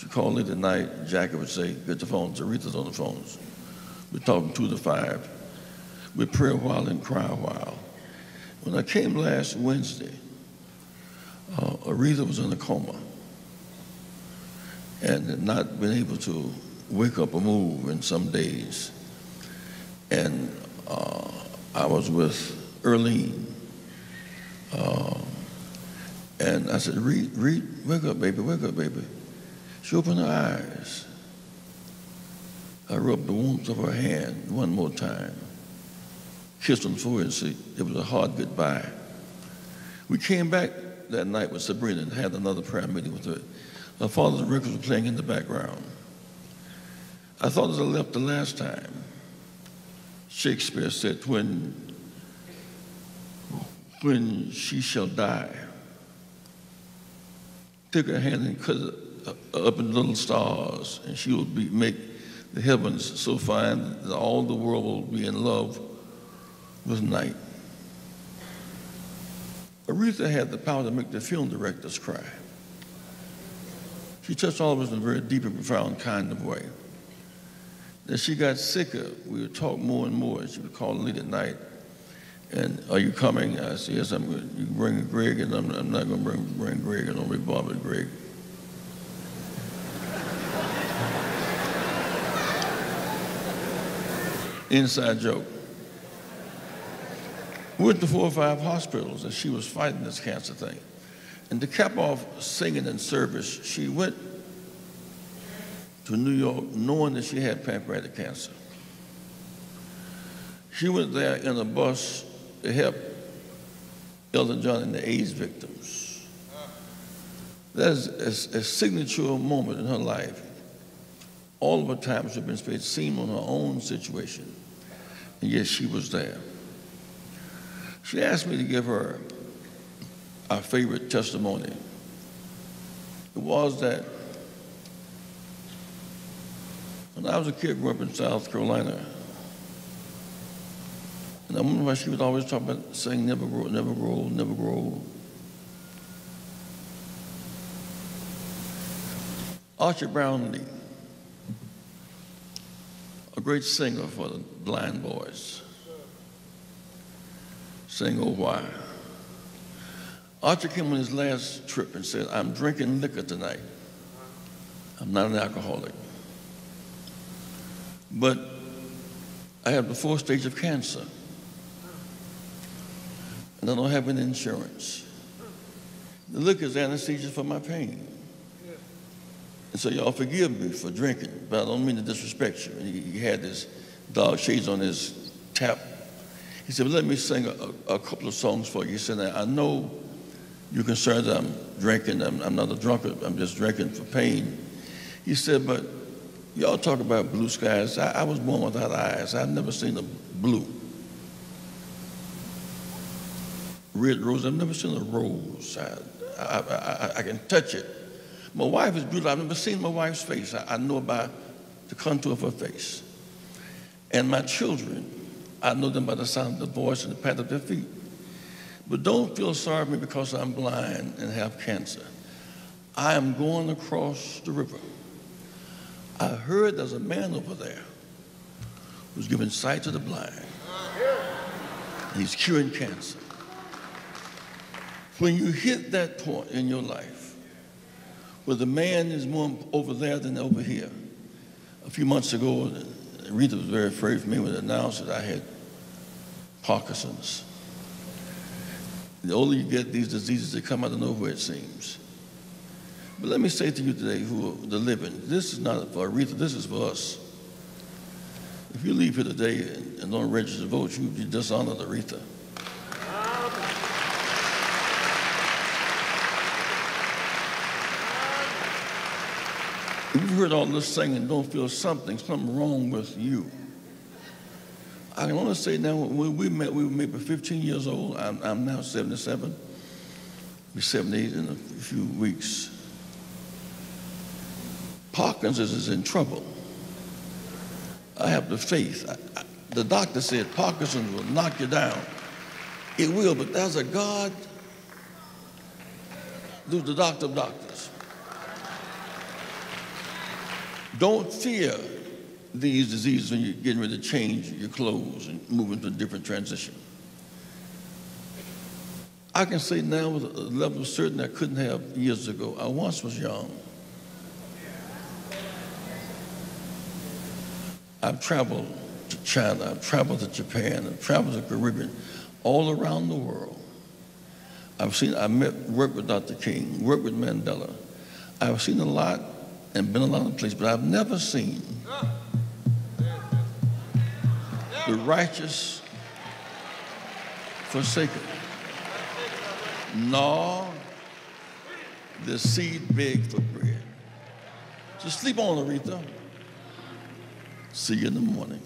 Called me tonight. Jackie would say, get the phones. Aretha's on the phones. We're talking two to five. We pray a while and cry a while. When I came last Wednesday, uh, Aretha was in a coma and had not been able to wake up or move in some days. And uh, I was with Earlene. Uh, and I said, read, read, wake up, baby, wake up, baby. She opened her eyes. I rubbed the warmth of her hand one more time, kissed on the forehead, and said, it was a hard goodbye. We came back that night with Sabrina and had another prayer meeting with her. Her father's records were playing in the background. I thought as I left the last time, Shakespeare said, when, when she shall die, take her hand and cut it up in little stars, and she will be, make the heavens so fine that all the world will be in love with night. Aretha had the power to make the film directors cry. She touched all of us in a very deep and profound kind of way. As she got sicker, we would talk more and more. She would call late at night, and are you coming? I said, yes, I'm going. You bring Greg, and I'm, I'm not going to bring, bring Greg. I don't be bothered Greg. Inside joke. We went to four or five hospitals, and she was fighting this cancer thing. And to cap off singing in service, she went to New York knowing that she had pancreatic cancer. She went there in a bus to help Elton John and the AIDS victims. That's a, a signature moment in her life. All of her time she's been spent seen on her own situation, and yet she was there. She asked me to give her our favorite testimony. It was that when I was a kid growing up in South Carolina, and I remember why she was always talking about saying never grow, never grow, never grow. Archie Brownlee, great singer for the blind boys, sang Oh Why. Archer came on his last trip and said, I'm drinking liquor tonight. I'm not an alcoholic. But I have the fourth stage of cancer. And I don't have any insurance. The liquor is anesthesia for my pain. And so y'all forgive me for drinking, but I don't mean to disrespect you. And he, he had this dog shades on his tap. He said, well, let me sing a, a, couple of songs for you. He said, I know you're concerned that I'm drinking. I'm, I'm not a drunkard. I'm just drinking for pain. He said, but y'all talk about blue skies. I, I was born without eyes. I've never seen a blue. Red rose. I've never seen a rose. I, I, I, I can touch it. My wife is beautiful. I've never seen my wife's face. I, I know about the contour of her face. And my children, I know them by the sound of their voice and the pat of their feet. But don't feel sorry for me because I'm blind and have cancer. I am going across the river. I heard there's a man over there who's giving sight to the blind. He's curing cancer. When you hit that point in your life where the man is more over there than over here, a few months ago, Rita was very afraid for me when it announced that I had Parkinson's. The older you get, these diseases, they come out of nowhere, it seems. But let me say to you today, who are the living, this is not for Aretha, this is for us. If you leave here today and, and don't register to vote, you, you dishonor Aretha. Heard all this singing and don't feel something, something wrong with you. I can only say now, when we met, we were maybe 15 years old. I'm, I'm now 77. Be 78 in a few weeks. Parkinson's is in trouble. I have the faith. I, I, the doctor said Parkinson's will knock you down. It will, but there's a God who's the doctor of doctors. Don't fear these diseases when you're getting ready to change your clothes and move into a different transition. I can say now with a level of certainty I couldn't have years ago. I once was young. I've traveled to China, I've traveled to Japan, I've traveled to the Caribbean, all around the world. I've seen, I met, worked with Dr. King, worked with Mandela. I've seen a lot and been a lot of places, but I've never seen the righteous forsaken, nor the seed beg for bread. Just sleep on, Aretha. See you in the morning.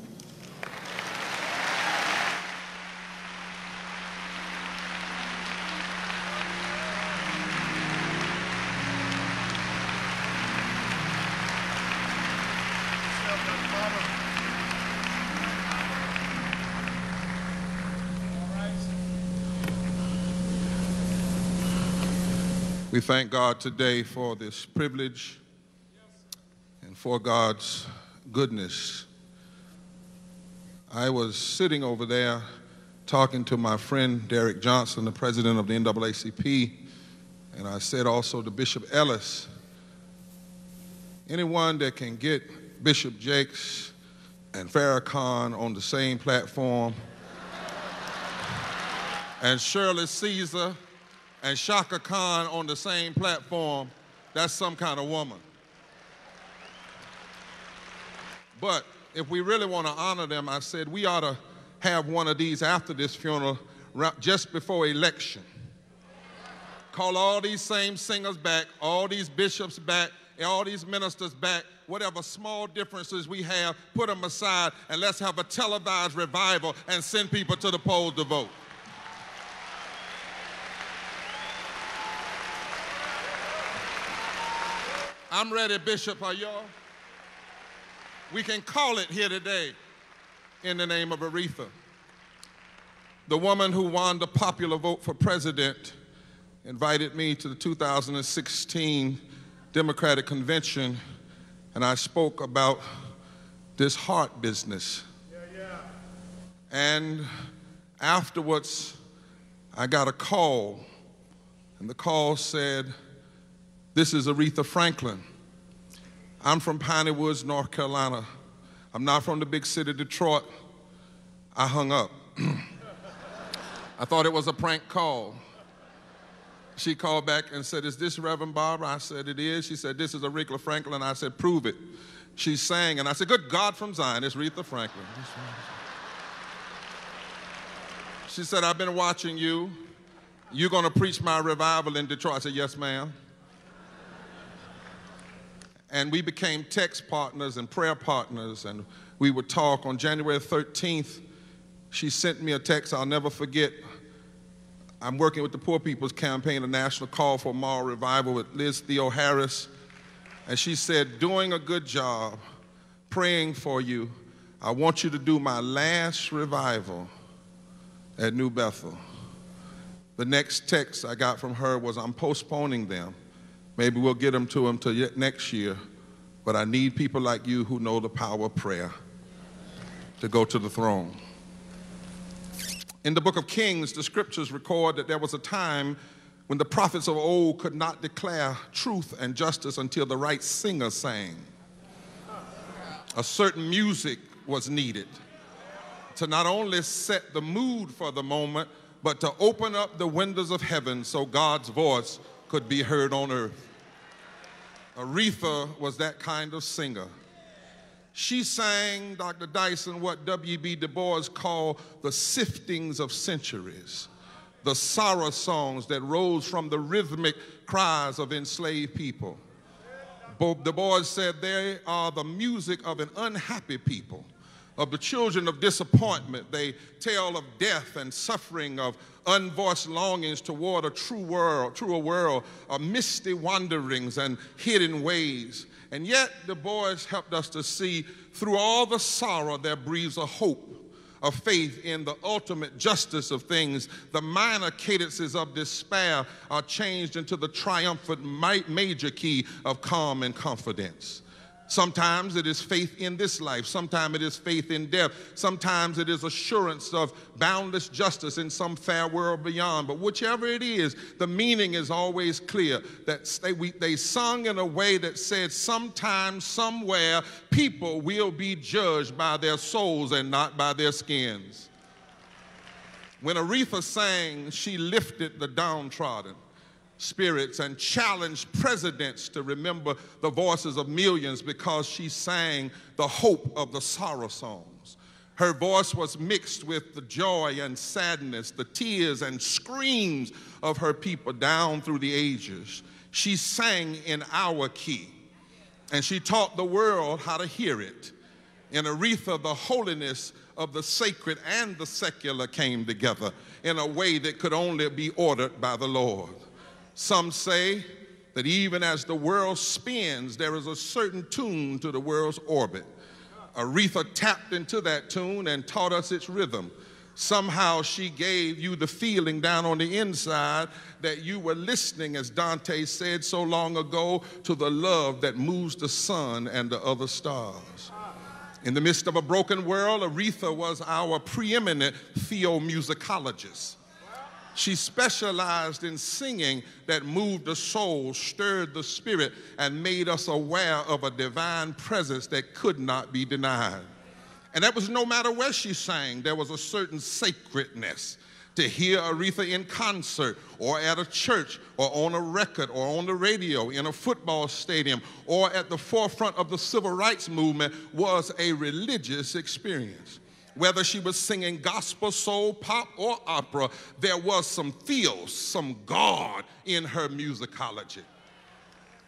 Thank God today for this privilege and for God's goodness. I was sitting over there talking to my friend Derrick Johnson, the president of the NAACP, and I said also to Bishop Ellis, anyone that can get Bishop Jakes and Farrakhan on the same platform, and Shirley Caesar and Shaka Khan on the same platform, that's some kind of woman. But if we really want to honor them, I said we ought to have one of these after this funeral, just before election. Call all these same singers back, all these bishops back, all these ministers back, whatever small differences we have, put them aside, and let's have a televised revival and send people to the polls to vote. I'm ready, Bishop. Are y'all? We can call it here today in the name of Aretha. The woman who won the popular vote for president invited me to the 2016 Democratic Convention, and I spoke about this heart business. And afterwards, I got a call, and the call said, This is Aretha Franklin. I'm from Piney Woods, North Carolina. I'm not from the big city, Detroit. I hung up. I thought it was a prank call. She called back and said, Is this Reverend Barber? I said, It is. She said, This is Aretha Franklin. I said, Prove it. She sang, and I said, Good God from Zion, it's Aretha Franklin. She said, I've been watching you. You're going to preach my revival in Detroit. I said, Yes, ma'am. And we became text partners and prayer partners, and we would talk. On January 13th, she sent me a text I'll never forget. I'm working with the Poor People's Campaign, a national call for moral revival with Liz Theoharis. And she said, Doing a good job, praying for you. I want you to do my last revival at New Bethel. The next text I got from her was, I'm postponing them. Maybe we'll get them to them till next year. But I need people like you who know the power of prayer to go to the throne. In the book of Kings, the scriptures record that there was a time when the prophets of old could not declare truth and justice until the right singer sang. A certain music was needed to not only set the mood for the moment, but to open up the windows of heaven so God's voice could be heard on earth. Aretha was that kind of singer. She sang, Dr. Dyson, what W.B. Du Bois called the siftings of centuries, the sorrow songs that rose from the rhythmic cries of enslaved people. Du Bois said they are the music of an unhappy people, of the children of disappointment. They tell of death and suffering, of unvoiced longings toward a true world, truer world, of misty wanderings and hidden ways. And yet, Du Bois helped us to see through all the sorrow there breathes a hope of faith in the ultimate justice of things. The minor cadences of despair are changed into the triumphant major key of calm and confidence. Sometimes it is faith in this life. Sometimes it is faith in death. Sometimes it is assurance of boundless justice in some fair world beyond. But whichever it is, the meaning is always clear. That they, we, they sung in a way that said, sometime, somewhere, people will be judged by their souls and not by their skins. When Aretha sang, she lifted the downtrodden spirits and challenged presidents to remember the voices of millions because she sang the hope of the sorrow songs. Her voice was mixed with the joy and sadness, the tears and screams of her people down through the ages. She sang in our key, and she taught the world how to hear it. In Aretha, the holiness of the sacred and the secular came together in a way that could only be ordered by the Lord. Some say that even as the world spins, there is a certain tune to the world's orbit. Aretha tapped into that tune and taught us its rhythm. Somehow she gave you the feeling down on the inside that you were listening, as Dante said so long ago, to the love that moves the sun and the other stars. In the midst of a broken world, Aretha was our preeminent theomusicologist. She specialized in singing that moved the soul, stirred the spirit, and made us aware of a divine presence that could not be denied. And that was no matter where she sang, there was a certain sacredness. To hear Aretha in concert or at a church or on a record or on the radio in a football stadium or at the forefront of the civil rights movement was a religious experience. Whether she was singing gospel, soul, pop, or opera, there was some theos, some God in her musicology.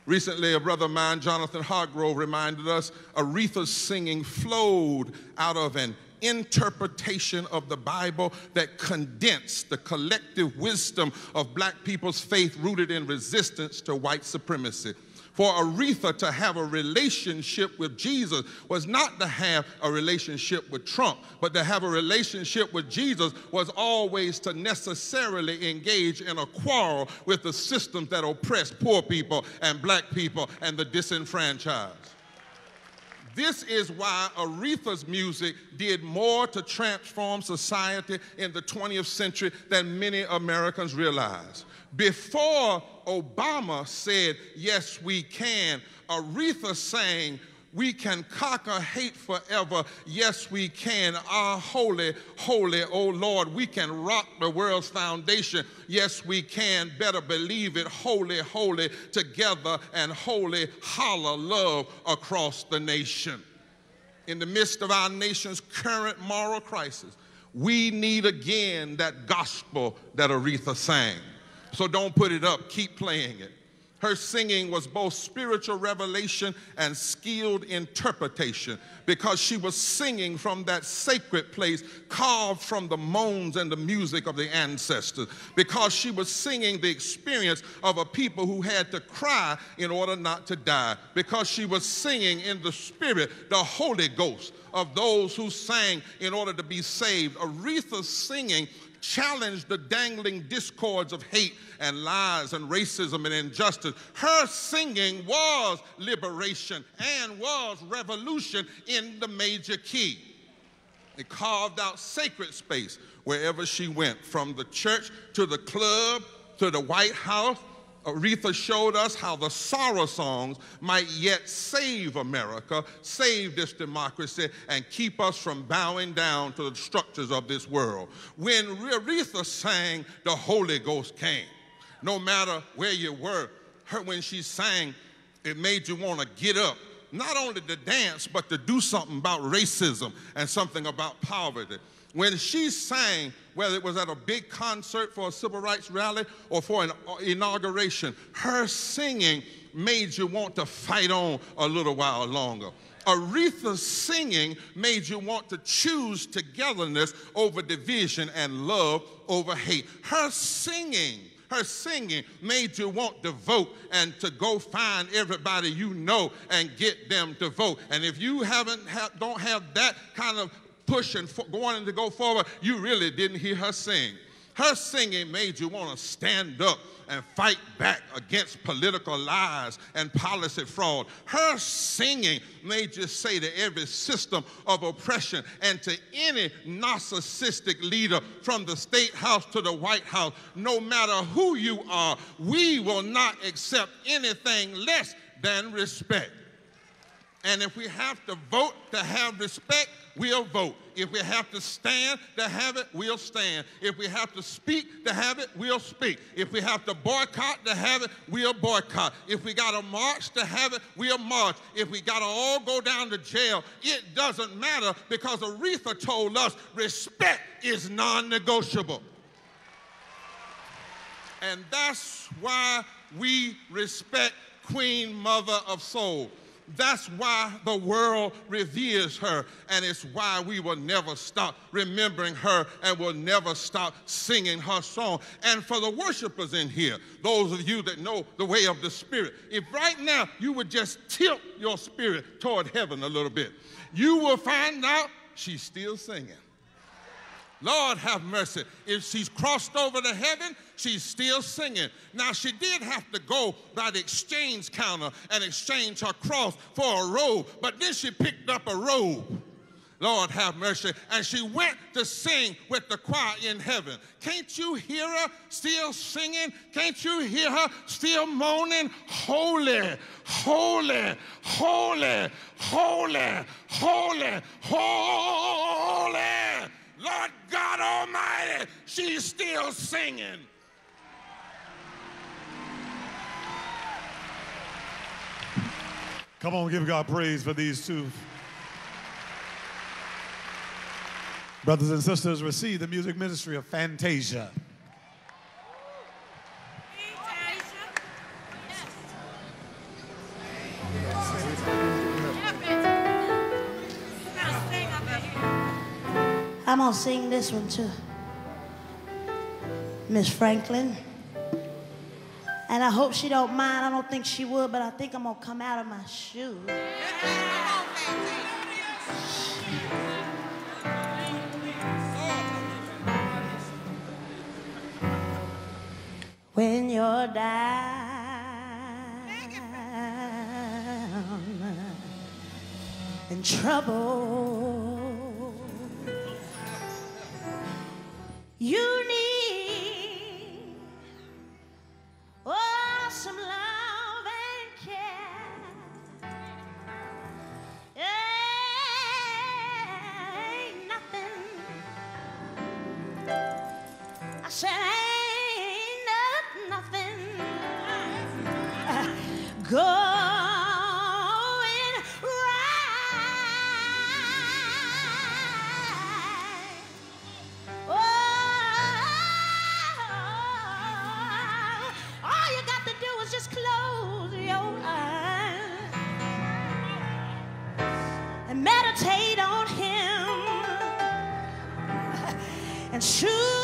Recently, a brother of mine, Jonathan Hartgrove, reminded us Aretha's singing flowed out of an interpretation of the Bible that condensed the collective wisdom of black people's faith rooted in resistance to white supremacy. For Aretha to have a relationship with Jesus was not to have a relationship with Trump, but to have a relationship with Jesus was always to necessarily engage in a quarrel with the systems that oppress poor people and black people and the disenfranchised. This is why Aretha's music did more to transform society in the 20th century than many Americans realize. Before Obama said, Yes, we can, Aretha sang, We can conquer hate forever. Yes, we can. Our holy, holy, oh Lord, we can rock the world's foundation. Yes, we can. Better believe it. Holy, holy, together and holy, holler love across the nation. In the midst of our nation's current moral crisis, we need again that gospel that Aretha sang. So don't put it up, keep playing it. Her singing was both spiritual revelation and skilled interpretation because she was singing from that sacred place carved from the moans and the music of the ancestors. Because she was singing the experience of a people who had to cry in order not to die. Because she was singing in the spirit, the Holy Ghost of those who sang in order to be saved. Aretha's singing challenged the dangling discords of hate and lies and racism and injustice. Her singing was liberation and was revolution in the major key. It carved out sacred space wherever she went, from the church to the club to the White House. Aretha showed us how the sorrow songs might yet save America, save this democracy, and keep us from bowing down to the structures of this world. When Aretha sang, the Holy Ghost came. No matter where you were, her when she sang, it made you want to get up not only to dance, but to do something about racism and something about poverty. When she sang, whether it was at a big concert for a civil rights rally or for an uh, inauguration, her singing made you want to fight on a little while longer. Aretha's singing made you want to choose togetherness over division and love over hate. Her singing her singing made you want to vote and to go find everybody you know and get them to vote. And if you haven't ha- don't have that kind of push and wanting to go forward, you really didn't hear her sing. Her singing made you want to stand up and fight back against political lies and policy fraud. Her singing made you say to every system of oppression and to any narcissistic leader from the state house to the White House, no matter who you are, we will not accept anything less than respect. And if we have to vote to have respect, we'll vote. If we have to stand to have it, we'll stand. If we have to speak to have it, we'll speak. If we have to boycott to have it, we'll boycott. If we got to march to have it, we'll march. If we got to all go down to jail, it doesn't matter because Aretha told us respect is non negotiable. And that's why we respect Queen Mother of Soul. That's why the world reveres her, and it's why we will never stop remembering her and will never stop singing her song. And for the worshipers in here, those of you that know the way of the Spirit, if right now you would just tilt your spirit toward heaven a little bit, you will find out she's still singing. Lord have mercy. If she's crossed over to heaven, she's still singing. Now, she did have to go by the exchange counter and exchange her cross for a robe, but then she picked up a robe. Lord have mercy. And she went to sing with the choir in heaven. Can't you hear her still singing? Can't you hear her still moaning? Holy, holy, holy, holy, holy, holy. Lord God Almighty, she's still singing. Come on, give God praise for these two. Brothers and sisters, receive the music ministry of Fantasia. Fantasia. Yes. I'm going to sing this one to Miss Franklin. And I hope she don't mind. I don't think she would, but I think I'm going to come out of my shoe. When you're down and trouble You need oh, some love and care. Ain't nothing. I said. meditate on him and shoot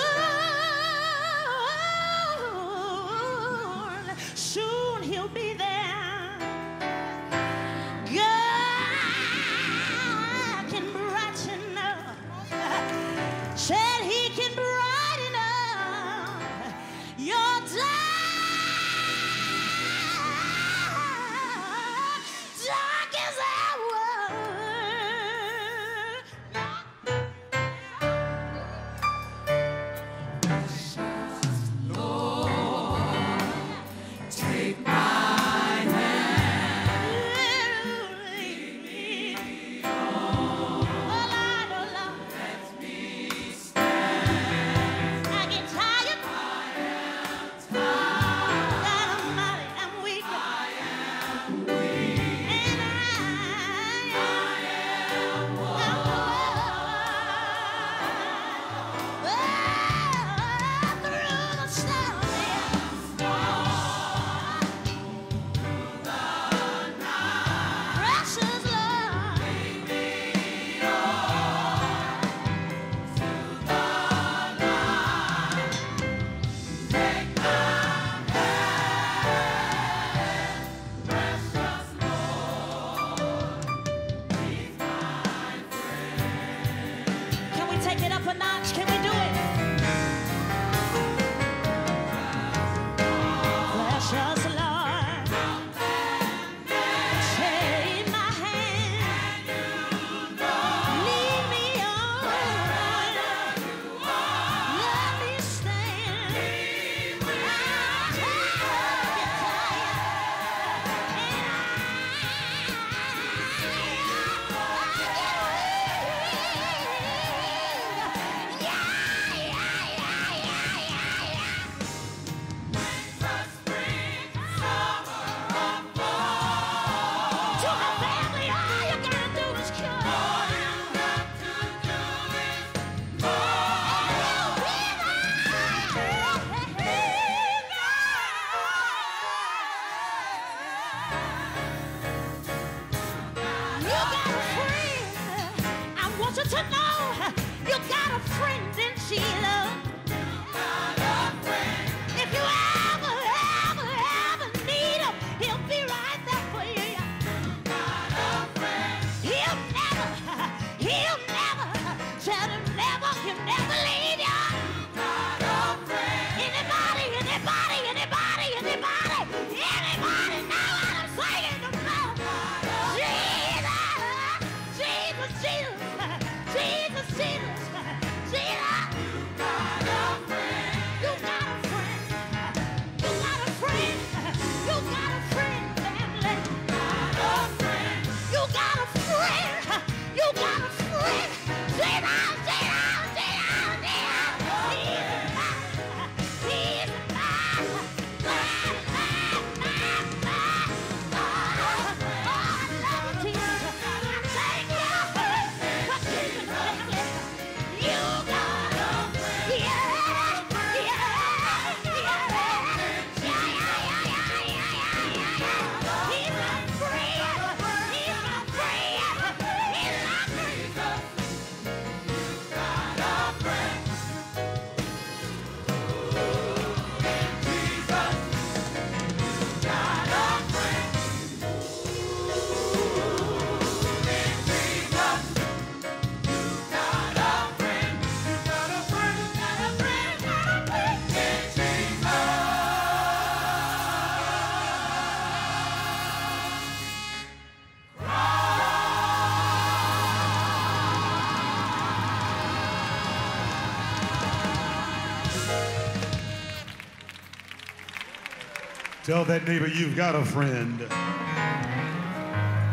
Tell that neighbor you've got a friend.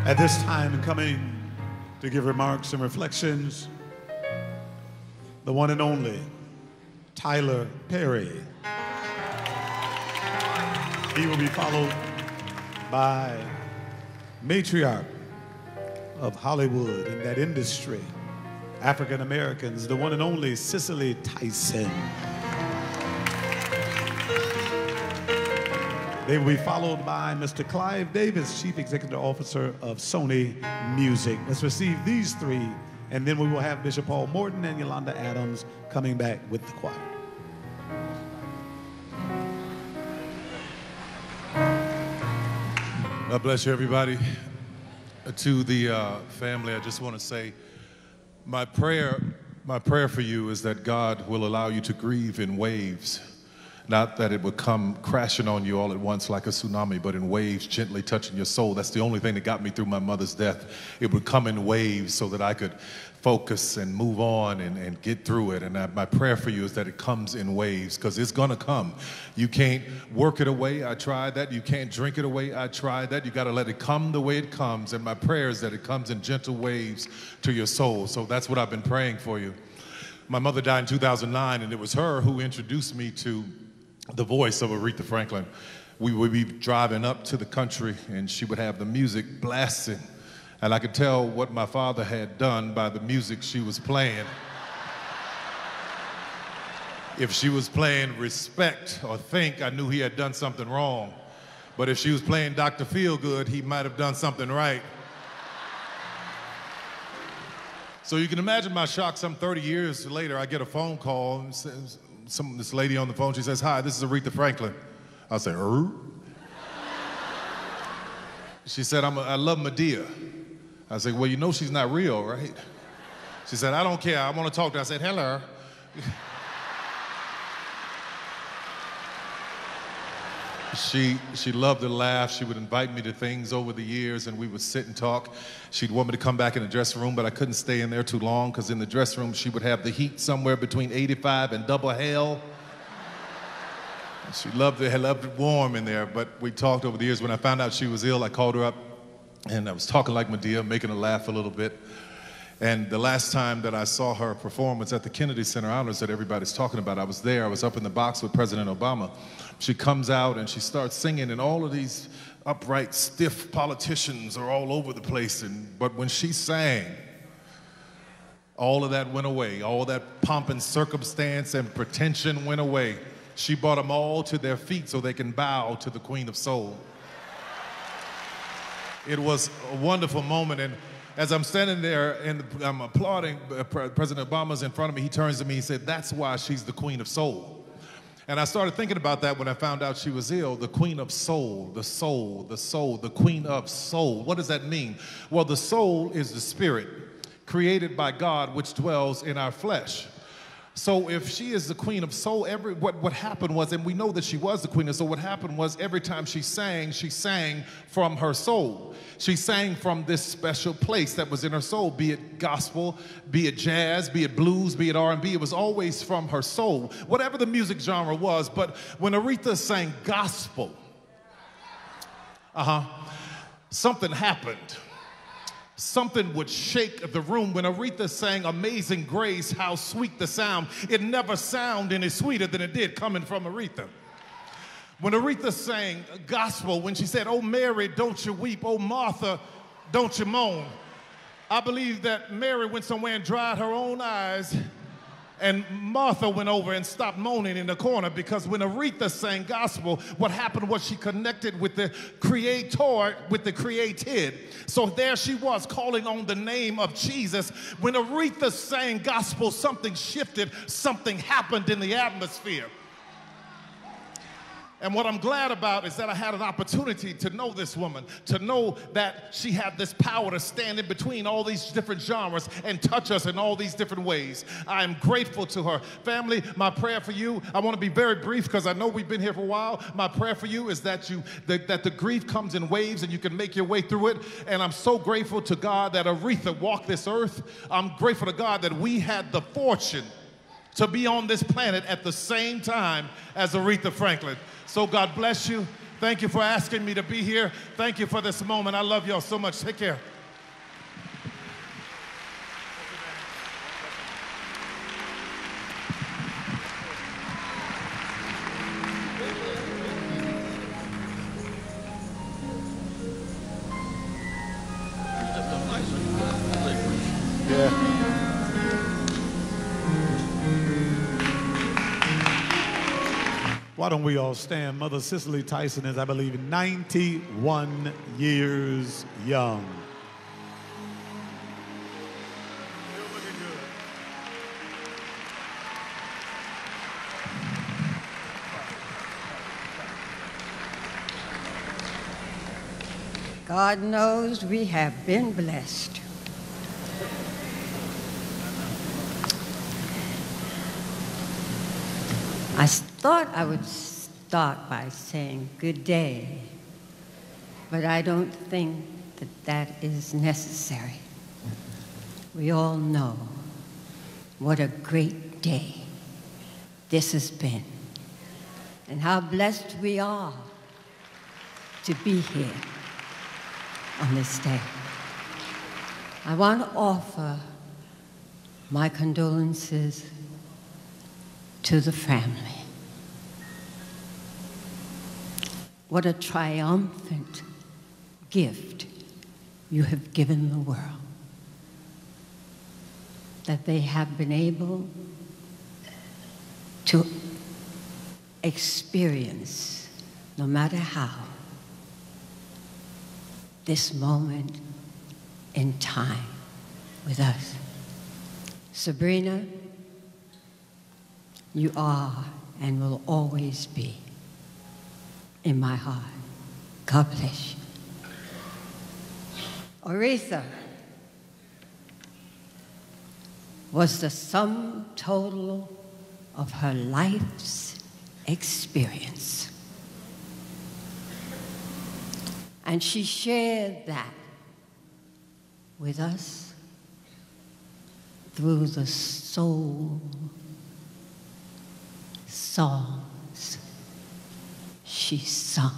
At this time, coming to give remarks and reflections, the one and only Tyler Perry. He will be followed by matriarch of Hollywood in that industry, African Americans, the one and only Cicely Tyson. They will be followed by Mr. Clive Davis, Chief Executive Officer of Sony Music. Let's receive these three, and then we will have Bishop Paul Morton and Yolanda Adams coming back with the choir. God bless you, everybody. Uh, To the uh, family, I just want to say my prayer, my prayer for you is that God will allow you to grieve in waves. Not that it would come crashing on you all at once like a tsunami, but in waves, gently touching your soul. That's the only thing that got me through my mother's death. It would come in waves so that I could focus and move on and, and get through it. And I, my prayer for you is that it comes in waves because it's going to come. You can't work it away. I tried that. You can't drink it away. I tried that. You got to let it come the way it comes. And my prayer is that it comes in gentle waves to your soul. So that's what I've been praying for you. My mother died in 2009, and it was her who introduced me to the voice of Aretha Franklin. We would be driving up to the country, and she would have the music blasting. And I could tell what my father had done by the music she was playing. If she was playing Respect or Think, I knew he had done something wrong. But if she was playing Dr. Feelgood, he might have done something right. So you can imagine my shock some 30 years later, I get a phone call and says, some, this lady on the phone, she says, hi, this is Aretha Franklin. I say, er? She said, I'm a, I love Madea. I said, well, you know she's not real, right? She said, I don't care, I want to talk to her. I said, hello. She, she loved to laugh. She would invite me to things over the years, and we would sit and talk. She'd want me to come back in the dressing room, but I couldn't stay in there too long because in the dressing room, she would have the heat somewhere between 85 and double hell. She loved it, loved it warm in there, but we talked over the years. When I found out she was ill, I called her up, and I was talking like Madea, making her laugh a little bit. And the last time that I saw her perform was at the Kennedy Center Honors that everybody's talking about. I was there. I was up in the box with President Obama. She comes out and she starts singing, and all of these upright, stiff politicians are all over the place. And, but when she sang, all of that went away. All that pomp and circumstance and pretension went away. She brought them all to their feet so they can bow to the Queen of Soul. It was a wonderful moment. And as I'm standing there and I'm applauding, Pre- President Obama's in front of me, he turns to me and said, That's why she's the Queen of Soul. And I started thinking about that when I found out she was ill. The Queen of Soul, the soul, the soul, the Queen of Soul. What does that mean? Well, the soul is the spirit created by God which dwells in our flesh. So if she is the queen of soul, every what, what happened was, and we know that she was the queen of soul, what happened was every time she sang, she sang from her soul. She sang from this special place that was in her soul, be it gospel, be it jazz, be it blues, be it R&B, it was always from her soul, whatever the music genre was. But when Aretha sang gospel, uh-huh, something happened something would shake the room. When Aretha sang Amazing Grace, how sweet the sound, it never sounded any sweeter than it did coming from Aretha. When Aretha sang gospel, when she said, Oh Mary, don't you weep, oh Martha, don't you moan. I believe that Mary went somewhere and dried her own eyes and Martha went over and stopped moaning in the corner because when Aretha sang gospel, what happened was she connected with the creator, with the created. So there she was calling on the name of Jesus. When Aretha sang gospel, something shifted, something happened in the atmosphere. And what I'm glad about is that I had an opportunity to know this woman, to know that she had this power to stand in between all these different genres and touch us in all these different ways. I am grateful to her. Family, my prayer for you, I want to be very brief because I know we've been here for a while. My prayer for you is that you that, that the grief comes in waves and you can make your way through it. And I'm so grateful to God that Aretha walked this earth. I'm grateful to God that we had the fortune to be on this planet at the same time as Aretha Franklin. So God bless you. Thank you for asking me to be here. Thank you for this moment. I love y'all so much. Take care. We all stand? Mother Cicely Tyson is, I believe, 91 years young. God knows we have been blessed. I thought I would start by saying good day, but I don't think that that is necessary. We all know what a great day this has been and how blessed we are to be here on this day. I want to offer my condolences to the family. What a triumphant gift you have given the world. That they have been able to experience, no matter how, this moment in time with us. Sabrina, you are and will always be in my heart. God bless you. Aretha was the sum total of her life's experience. And she shared that with us through the soul songs she sung.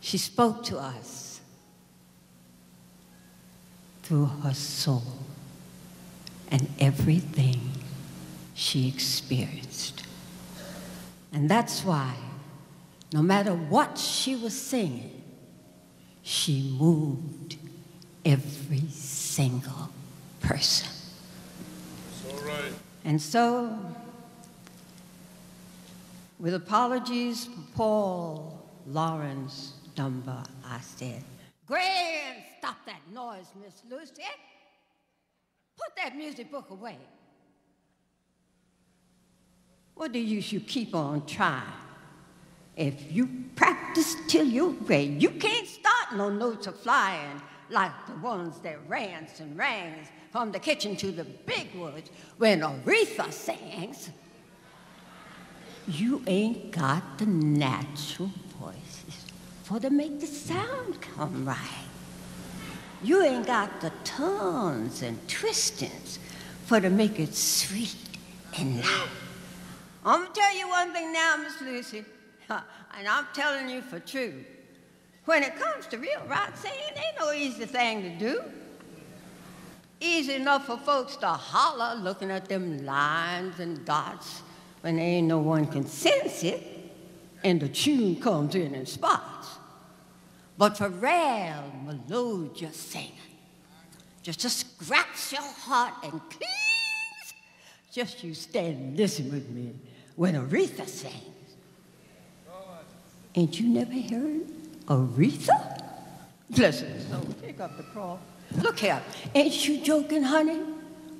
She spoke to us through her soul and everything she experienced. And that's why, no matter what she was singing, she moved every single person. All right. And so, with apologies Paul Laurence Dunbar, I said, Grand, stop that noise, Miss Lucy. Put that music book away. What do you should keep on trying? If you practice till you're ready, you can't start no notes of flying like the ones that rants and rangs from the kitchen to the big woods when Aretha sings. You ain't got the natural voices for to make the sound come right. You ain't got the tones and twistings for to make it sweet and loud. I'm gonna tell you one thing now, Miss Lucy, and I'm telling you for truth. When it comes to real right singing, ain't no easy thing to do. Easy enough for folks to holler looking at them lines and dots when there ain't no one can sense it and the tune comes in in spots. But for real melodious singing, just to scratch your heart and please, just you stand and listen with me when Aretha sings. Ain't you never heard Aretha? Bless her soul. Pick up the cross. Look here. Ain't you joking, honey?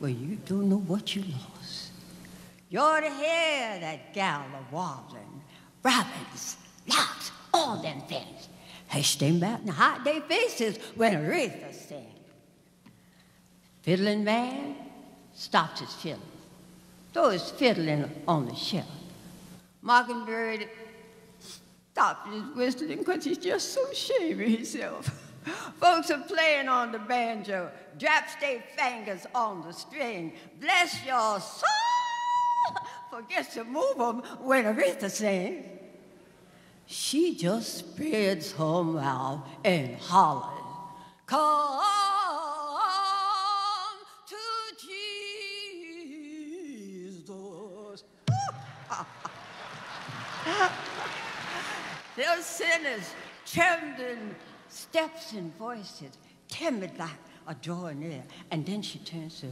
Well, you don't know what you lost. You ought to hear that gal a warbling, robins, larks, all them things. They stand back and hot their faces when Aretha sings. Fiddling man stops his fiddling. Throw his fiddling on the shelf. Mockingbird stopped his whistling because he's just so ashamed of himself. Folks are playing on the banjo, drops their fingers on the string. Bless your soul! Forgets to move them when Aretha sings. she just spreads her mouth and hollered, Come to Jesus. Those sinners trembling steps and voices, timid like a drawing near. And then she turns to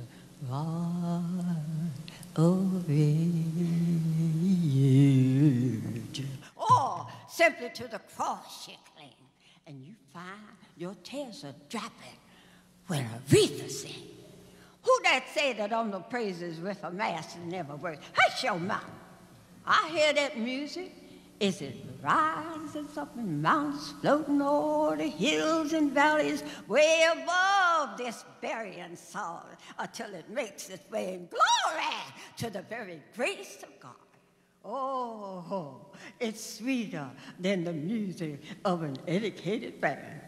Or simply to the cross you cling. And you find your tears are dropping when Aretha sings. Who that say that on the praises with a master never works? Hush your mouth. I hear that music. Is it rises up in mountains, floating o'er the hills and valleys, way above this burying soul, until it makes its way in glory to the very grace of God? Oh, it's sweeter than the music of an educated band.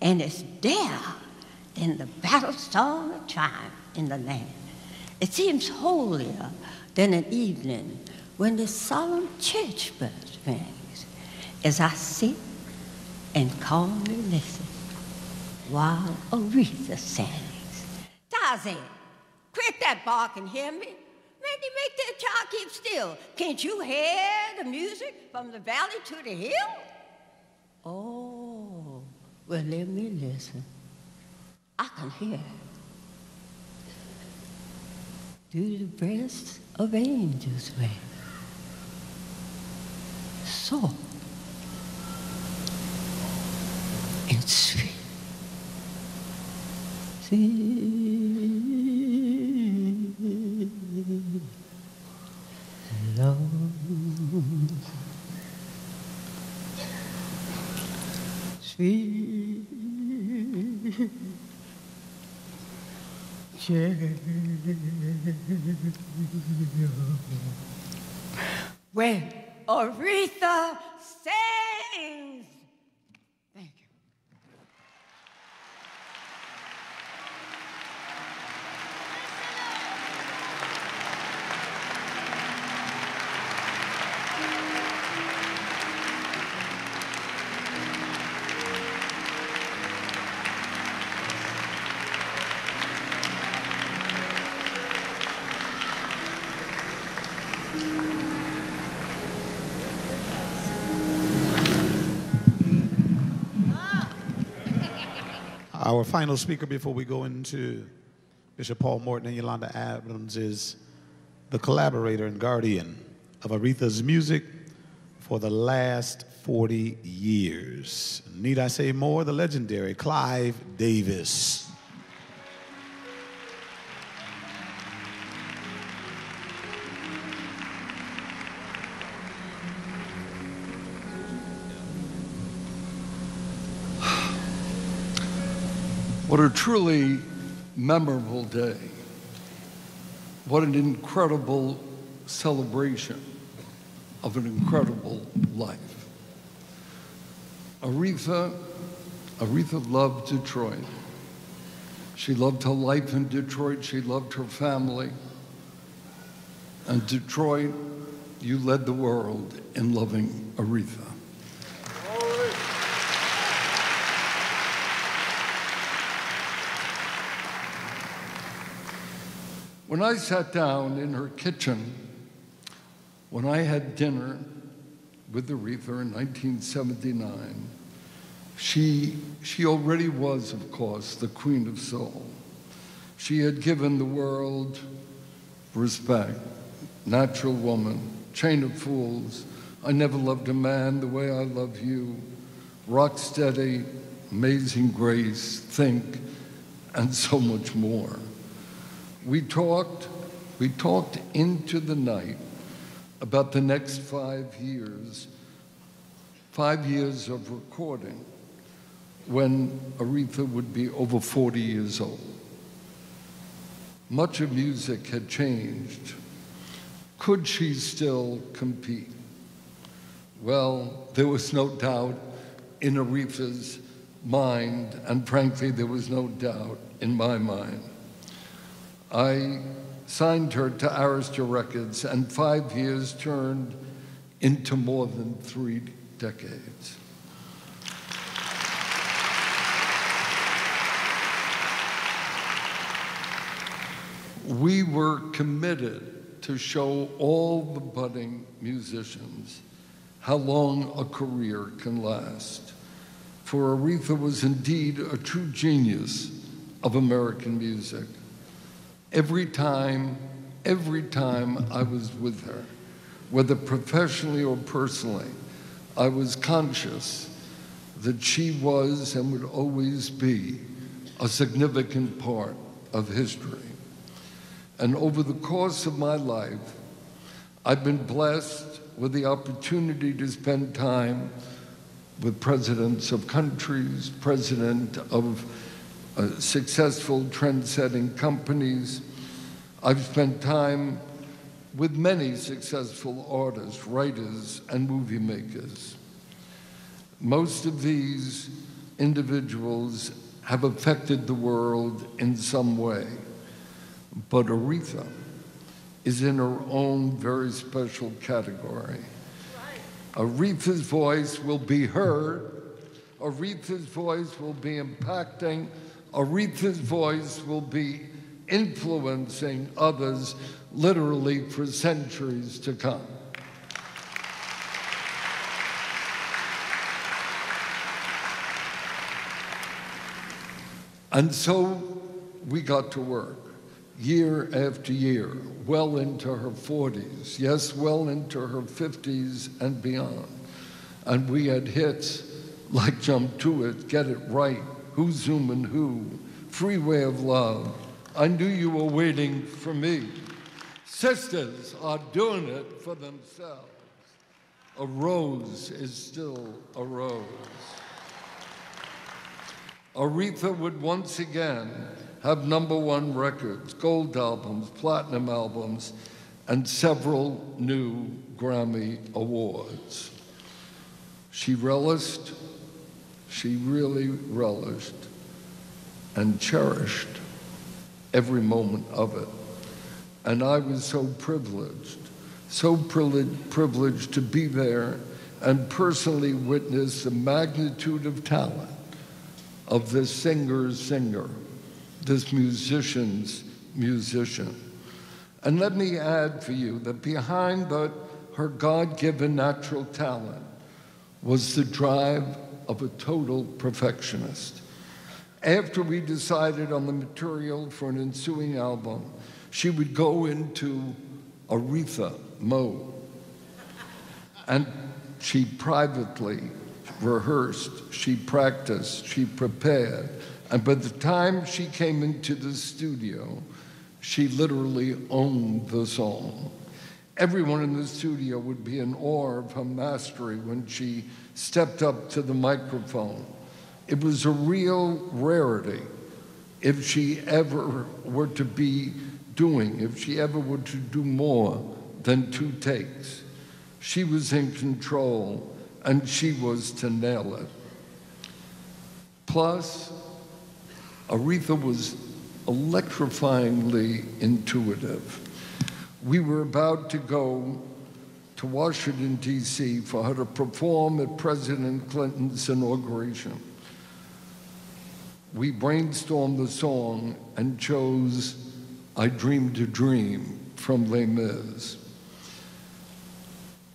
And it's dearer than the battle song of triumph in the land. It seems holier than an evening when the solemn church bell rings as I sit and calmly listen while Aretha sings. Darcy, quit that bark and hear me. Maybe make that child keep still. Can't you hear the music from the valley to the hill? Oh, well, let me listen. I can hear through the breasts of angels ring. So and sweet. Love. Sweet When Aretha sings. Our final speaker before we go into Bishop Paul Morton and Yolanda Adams is the collaborator and guardian of Aretha's music for the last 40 years. Need I say more? The legendary Clive Davis. What a truly memorable day. What an incredible celebration of an incredible life. Aretha, Aretha loved Detroit. She loved her life in Detroit. She loved her family. And Detroit, you led the world in loving Aretha. When I sat down in her kitchen, when I had dinner with the Aretha in 1979, she, she already was, of course, the Queen of Soul. She had given the world respect, natural woman, chain of fools, I never loved a man the way I love you, rock steady, amazing grace, think, and so much more. We talked, we talked into the night about the next five years, five years of recording when Aretha would be over 40 years old. Much of music had changed. Could she still compete? Well, there was no doubt in Aretha's mind, and frankly, there was no doubt in my mind. I signed her to Arista Records, and five years turned into more than three decades. We were committed to show all the budding musicians how long a career can last. For Aretha was indeed a true genius of American music. Every time, every time I was with her, whether professionally or personally, I was conscious that she was and would always be a significant part of history. And over the course of my life, I've been blessed with the opportunity to spend time with presidents of countries, president of uh, successful trend-setting companies. I've spent time with many successful artists, writers, and movie makers. Most of these individuals have affected the world in some way, but Aretha is in her own very special category. Aretha's voice will be heard. Aretha's voice will be impacting. Aretha's voice will be influencing others literally for centuries to come. And so we got to work year after year, well into her 40s, yes, well into her 50s and beyond. And we had hits like Jump to It, Get It Right, Who's Zooming Who, Freeway of Love, I Knew You Were Waiting for Me. Sisters are doing it for themselves. A rose is still a rose. Aretha would once again have number one records, gold albums, platinum albums, and several new Grammy Awards. She relished, she really relished and cherished every moment of it. And I was so privileged, so privileged, to be there and personally witness the magnitude of talent of this singer's singer, this musician's musician. And let me add for you that behind the, her God given natural talent was the drive of a total perfectionist. After we decided on the material for an ensuing album, she would go into Aretha mode. And she privately rehearsed, she practiced, she prepared. And by the time she came into the studio, she literally owned the song. Everyone in the studio would be in awe of her mastery when she stepped up to the microphone. It was a real rarity if she ever were to be doing, if she ever were to do more than two takes. She was in control and she was to nail it. Plus, Aretha was electrifyingly intuitive. We were about to go to Washington, D.C. for her to perform at President Clinton's inauguration. We brainstormed the song and chose I Dreamed a Dream from Les Mis.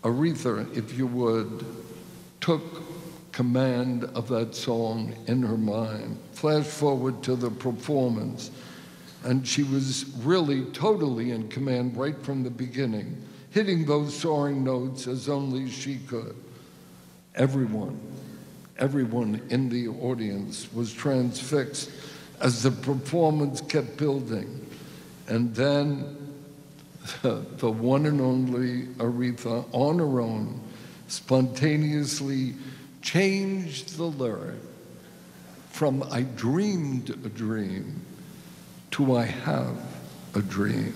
Aretha, if you would, took command of that song in her mind. Flash forward to the performance, and she was really totally in command right from the beginning, hitting those soaring notes as only she could. Everyone, everyone in the audience was transfixed as the performance kept building. And then the one and only Aretha, on her own, spontaneously changed the lyric from I dreamed a dream to I have a dream.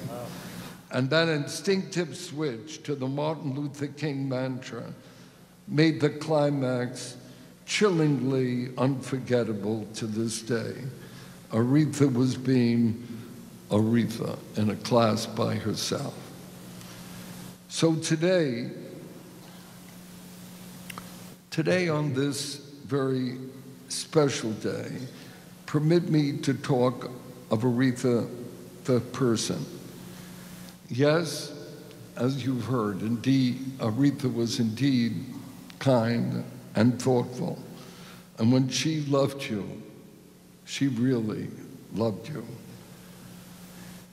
And that instinctive switch to the Martin Luther King mantra made the climax chillingly unforgettable to this day. Aretha was being Aretha in a class by herself. So today, Today, on this very special day, permit me to talk of Aretha, the person. Yes, as you've heard, indeed, Aretha was indeed kind and thoughtful. And when she loved you, she really loved you.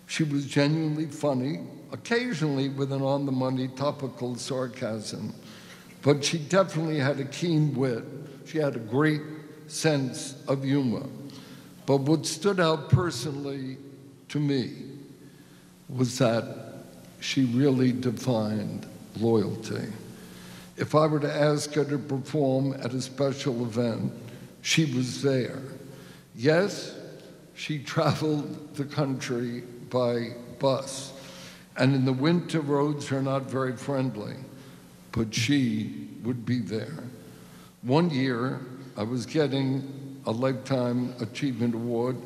She was genuinely funny, occasionally with an on the money topical sarcasm, but she definitely had a keen wit. She had a great sense of humor. But what stood out personally to me was that she really defined loyalty. If I were to ask her to perform at a special event, she was there. Yes, she traveled the country by bus, and in the winter, roads are not very friendly, but she would be there. One year, I was getting a Lifetime Achievement Award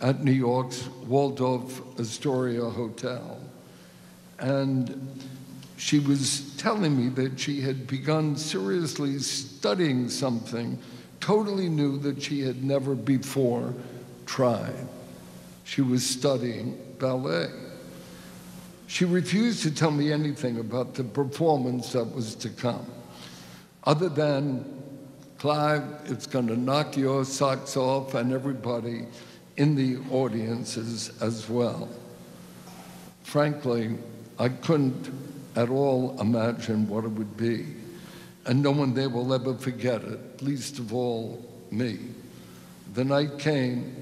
at New York's Waldorf Astoria Hotel. And she was telling me that she had begun seriously studying something totally new that she had never before tried. She was studying ballet. She refused to tell me anything about the performance that was to come, other than, Clive, it's going to knock your socks off and everybody in the audiences as well. Frankly, I couldn't at all imagine what it would be. And no one there will ever forget it, least of all me. The night came,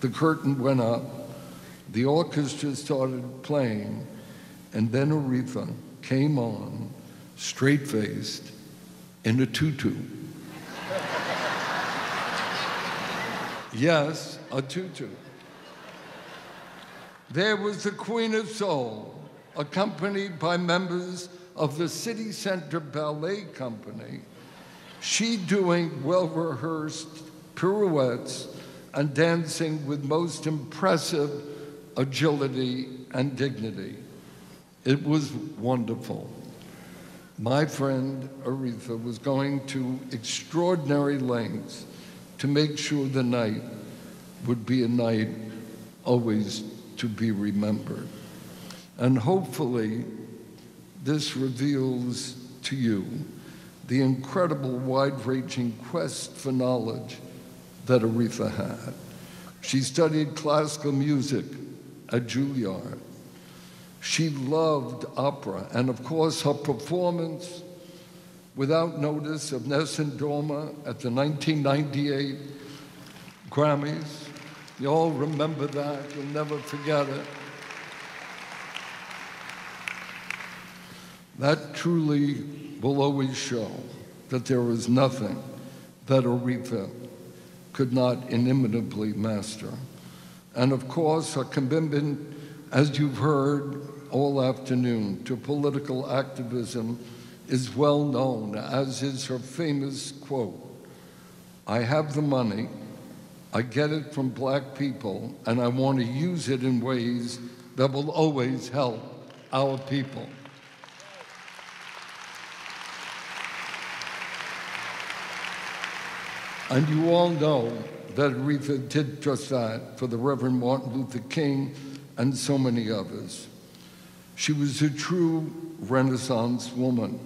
the curtain went up, the orchestra started playing, and then Aretha came on, straight faced, in a tutu. yes, a tutu. There was the Queen of Soul, accompanied by members of the City Center Ballet Company, she doing well rehearsed pirouettes and dancing with most impressive agility and dignity. It was wonderful. My friend Aretha was going to extraordinary lengths to make sure the night would be a night always to be remembered. And hopefully, this reveals to you the incredible wide ranging quest for knowledge that Aretha had. She studied classical music at Juilliard. She loved opera, and of course, her performance without notice of Nessun Dorma at the 1998 Grammys. You all remember that, you'll never forget it. That truly will always show that there is nothing that Aretha could not inimitably master. And of course, her commitment, as you've heard all afternoon, to political activism is well known, as is her famous quote I have the money, I get it from black people, and I want to use it in ways that will always help our people. And you all know that Aretha did just that for the Reverend Martin Luther King and so many others. She was a true Renaissance woman.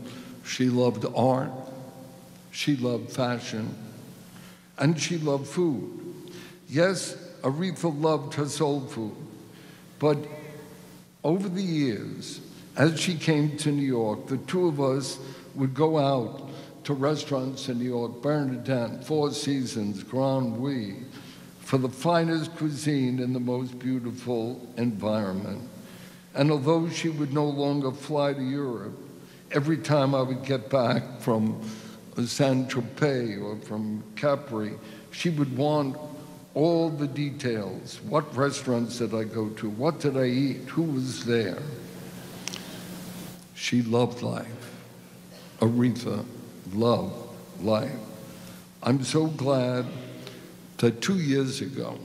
She loved art, she loved fashion, and she loved food. Yes, Aretha loved her soul food, but over the years, as she came to New York, the two of us would go out to restaurants in New York, Bernardin, Four Seasons, Grenouille, for the finest cuisine in the most beautiful environment. And although she would no longer fly to Europe, every time I would get back from Saint Tropez or from Capri, she would want all the details. What restaurants did I go to? What did I eat? Who was there? She loved life. Aretha loved life. I'm so glad that two years ago,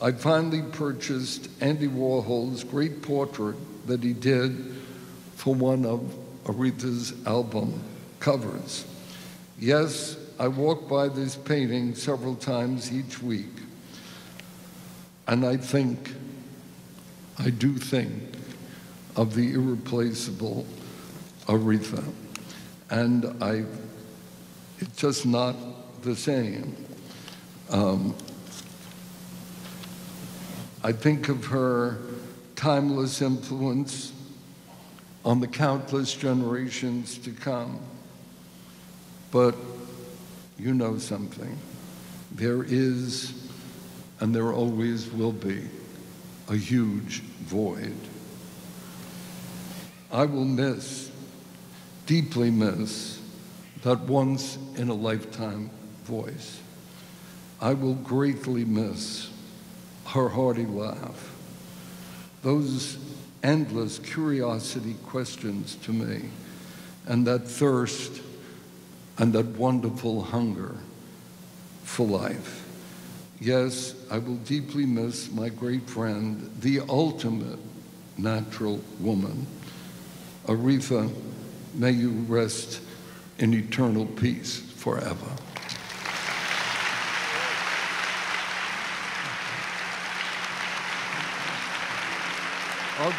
I finally purchased Andy Warhol's great portrait that he did for one of Aretha's album covers. Yes, I walk by this painting several times each week, and I think, I do think, of the irreplaceable Aretha. And I, it's just not the same. Um, I think of her timeless influence on the countless generations to come. But you know something. There is, and there always will be, a huge void. I will miss, deeply miss, that once in a lifetime voice. I will greatly miss her hearty laugh, those endless curiosity questions to me, and that thirst and that wonderful hunger for life. Yes, I will deeply miss my great friend, the ultimate natural woman. Aretha, may you rest in eternal peace forever. Would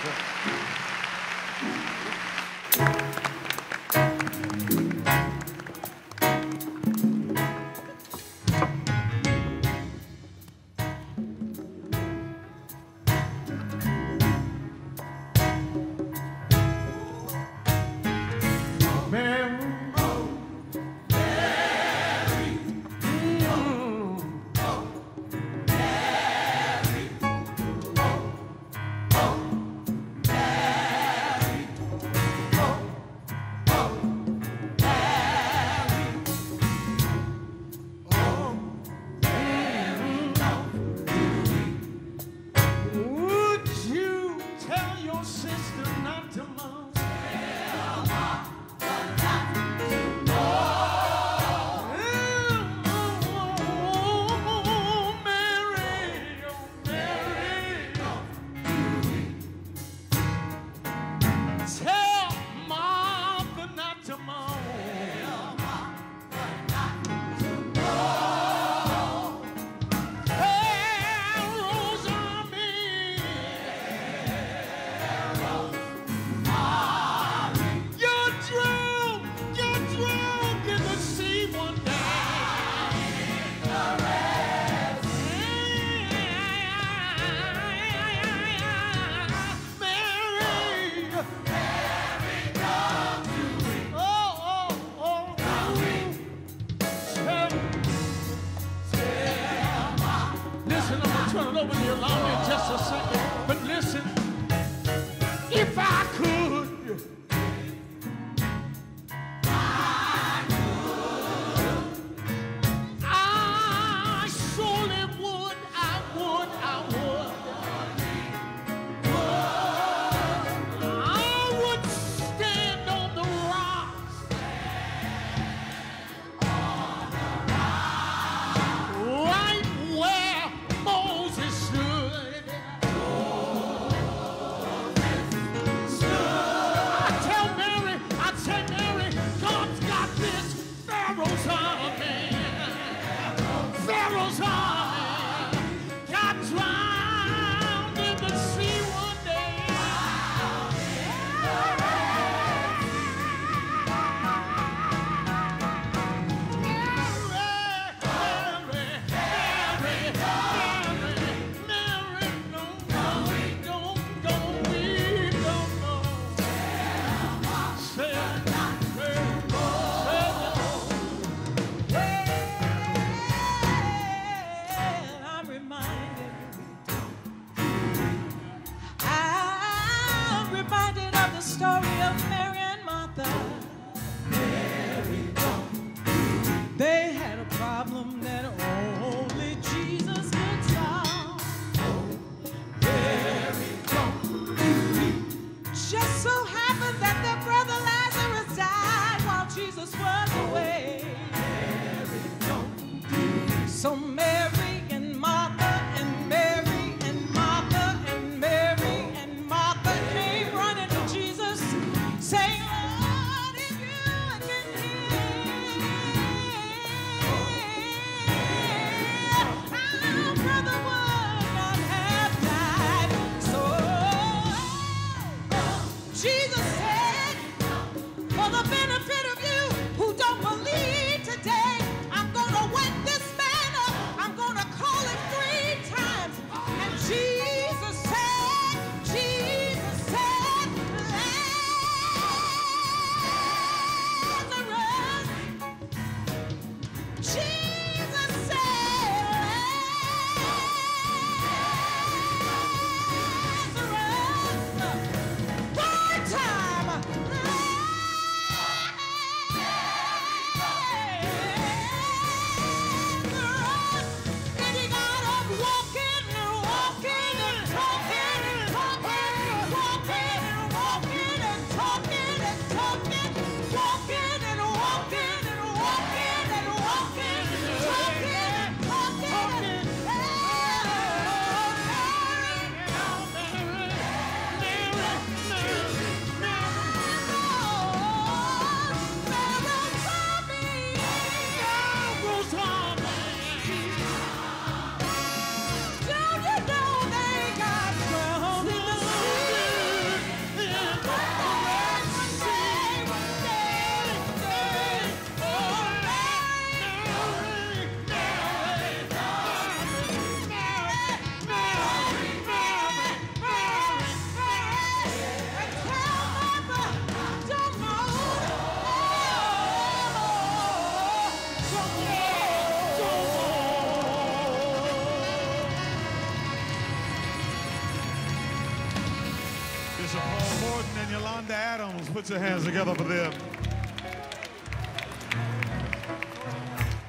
put your hands together for them.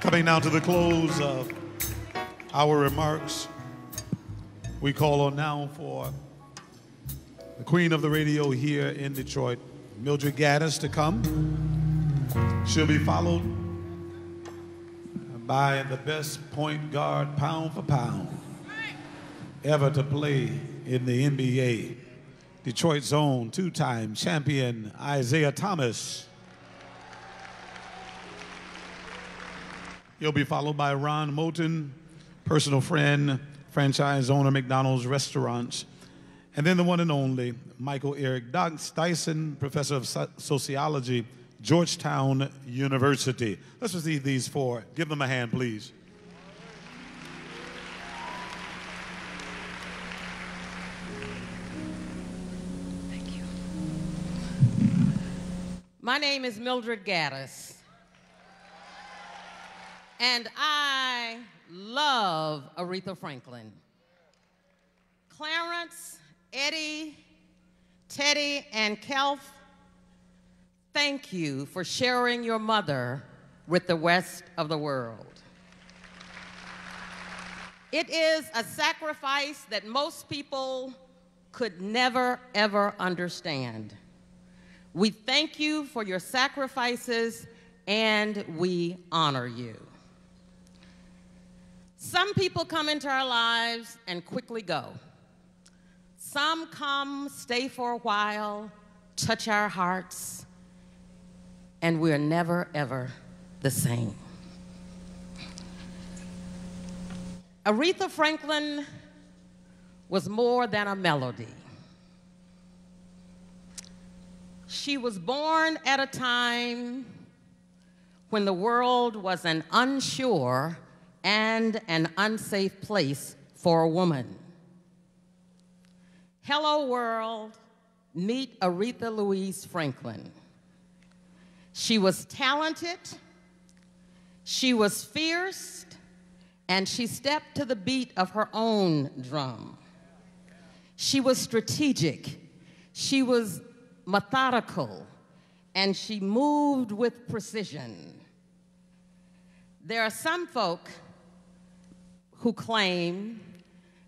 Coming now to the close of our remarks, we call on now for the queen of the radio here in Detroit, Mildred Gaddis, to come. She'll be followed by the best point guard, pound for pound, ever to play in the NBA. Detroit's own two time champion, Isiah Thomas. He'll be followed by Ron Moulton, personal friend, franchise owner, McDonald's Restaurants. And then the one and only Michael Eric Dyson, professor of sociology, Georgetown University. Let's receive these four. Give them a hand, please. My name is Mildred Gaddis. And I love Aretha Franklin. Clarence, Eddie, Teddy, and Kecalf, thank you for sharing your mother with the rest of the world. It is a sacrifice that most people could never, ever understand. We thank you for your sacrifices and we honor you. Some people come into our lives and quickly go. Some come, stay for a while, touch our hearts, and we're never, ever the same. Aretha Franklin was more than a melody. She was born at a time when the world was an unsure and an unsafe place for a woman. Hello, world. Meet Aretha Louise Franklin. She was talented, she was fierce, and she stepped to the beat of her own drum. She was strategic, she was methodical, and she moved with precision. There are some folk who claim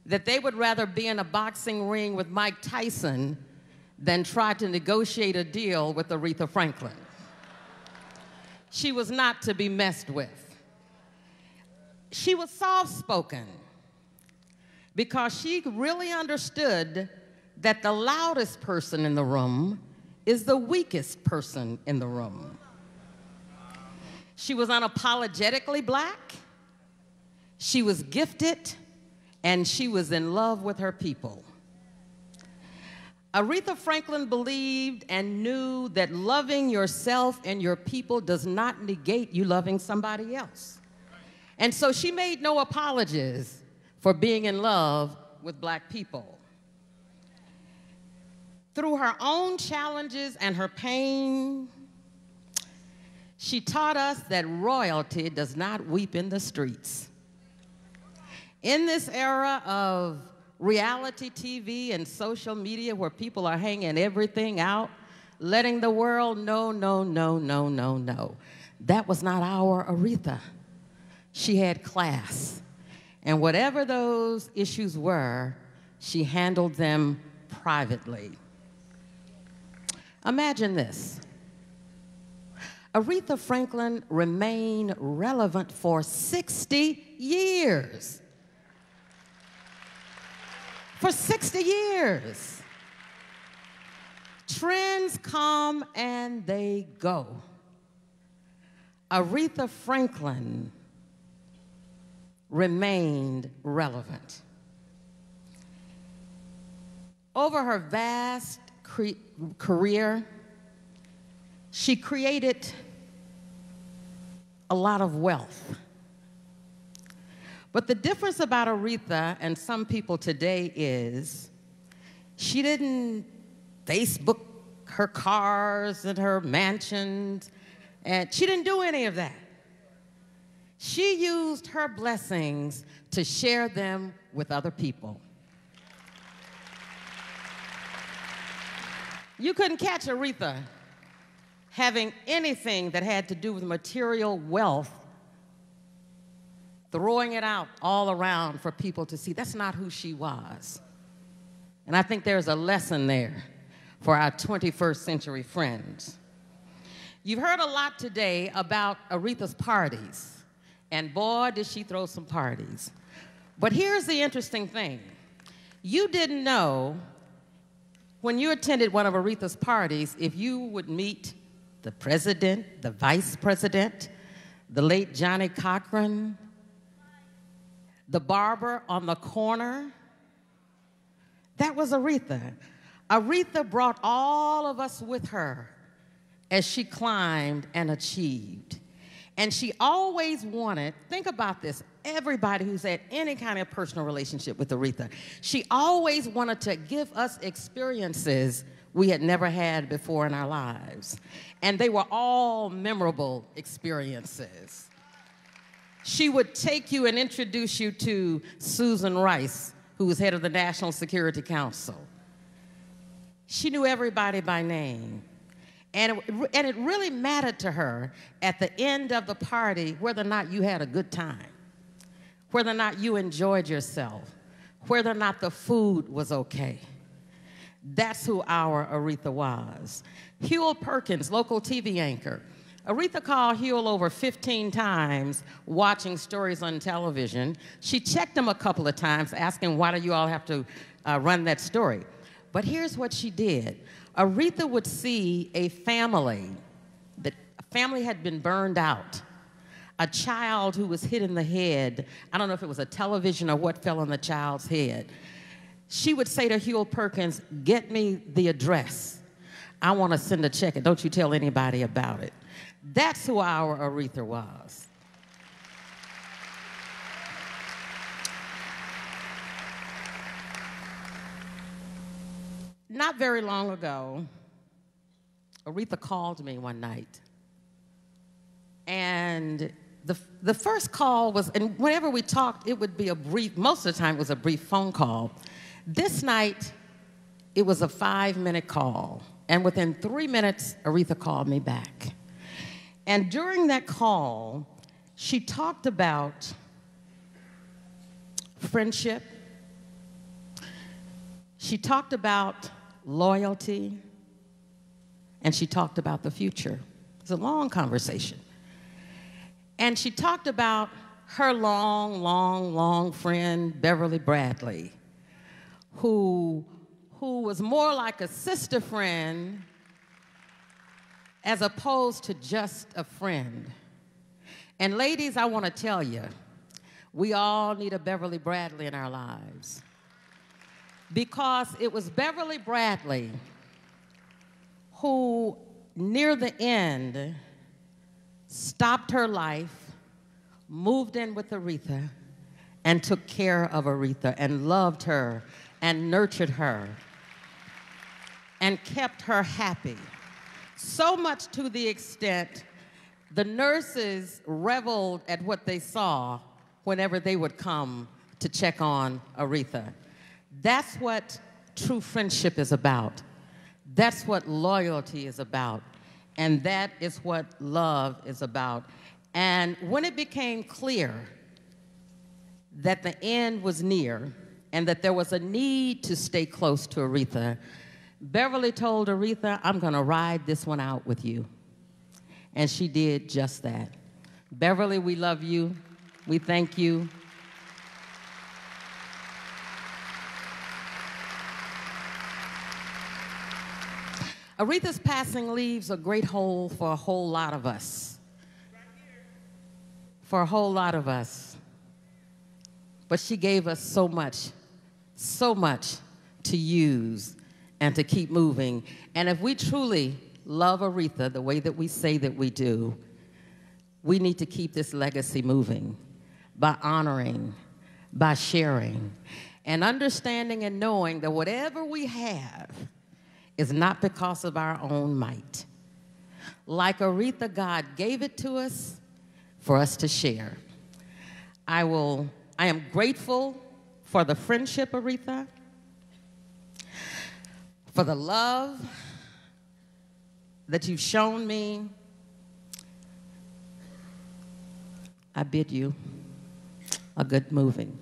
that they would rather be in a boxing ring with Mike Tyson than try to negotiate a deal with Aretha Franklin. She was not to be messed with. She was soft spoken because she really understood that the loudest person in the room is the weakest person in the room. She was unapologetically black, she was gifted, and she was in love with her people. Aretha Franklin believed and knew that loving yourself and your people does not negate you loving somebody else. And so she made no apologies for being in love with black people. Through her own challenges and her pain, she taught us that royalty does not weep in the streets. In this era of reality TV and social media where people are hanging everything out, letting the world know, no, no, no, no, no. That was not our Aretha. She had class. And whatever those issues were, she handled them privately. Imagine this. Aretha Franklin remained relevant for 60 years. For 60 years. Trends come and they go. Aretha Franklin remained relevant. Over her vast cre- career, she created a lot of wealth. But the difference about Aretha and some people today is she didn't Facebook her cars and her mansions, and she didn't do any of that. She used her blessings to share them with other people. You couldn't catch Aretha having anything that had to do with material wealth, throwing it out all around for people to see. That's not who she was. And I think there's a lesson there for our 21st century friends. You've heard a lot today about Aretha's parties, and boy, did she throw some parties. But here's the interesting thing you didn't know when you attended one of Aretha's parties if you would meet the president, the vice president, the late Johnnie Cochran, the barber on the corner. That was Aretha. Aretha brought all of us with her as she climbed and achieved. And she always wanted, think about this, everybody who's had any kind of personal relationship with Aretha, she always wanted to give us experiences we had never had before in our lives. And they were all memorable experiences. She would take you and introduce you to Susan Rice, who was head of the National Security Council. She knew everybody by name. And it, and it really mattered to her at the end of the party whether or not you had a good time, whether or not you enjoyed yourself, whether or not the food was okay. That's who our Aretha was. Huel Perkins, local TV anchor. Aretha called Huel over 15 times watching stories on television. She checked him a couple of times, asking, Why do you all have to uh, run that story? But here's what she did Aretha would see a family that a family had been burned out. A child who was hit in the head. I don't know if it was a television or what fell on the child's head. She would say to Huel Perkins, Get me the address. I want to send a check, and don't you tell anybody about it. That's who our Aretha was. Not very long ago, Aretha called me one night. And the, the first call was, and whenever we talked, it would be a brief, most of the time it was a brief phone call. This night, it was a five minute call. And within three minutes, Aretha called me back. And during that call, she talked about friendship. She talked about loyalty. And she talked about the future. It was a long conversation. And she talked about her long, long, long friend, Beverly Bradley, who, who was more like a sister friend as opposed to just a friend. And ladies, I want to tell you, we all need a Beverly Bradley in our lives. Because it was Beverly Bradley who, near the end, stopped her life, moved in with Aretha, and took care of Aretha and loved her and nurtured her and kept her happy. So much to the extent the nurses reveled at what they saw whenever they would come to check on Aretha. That's what true friendship is about. That's what loyalty is about. And that is what love is about. And when it became clear that the end was near and that there was a need to stay close to Aretha, Beverly told Aretha, I'm going to ride this one out with you. And she did just that. Beverly, we love you. We thank you. Aretha's passing leaves a great hole for a whole lot of us. For a whole lot of us. But she gave us so much, so much to use and to keep moving. And if we truly love Aretha the way that we say that we do, we need to keep this legacy moving by honoring, by sharing, and understanding and knowing that whatever we have is not because of our own might. Like Aretha, God gave it to us for us to share. I will, I am grateful for the friendship, Aretha, for the love that you've shown me. I bid you a good moving.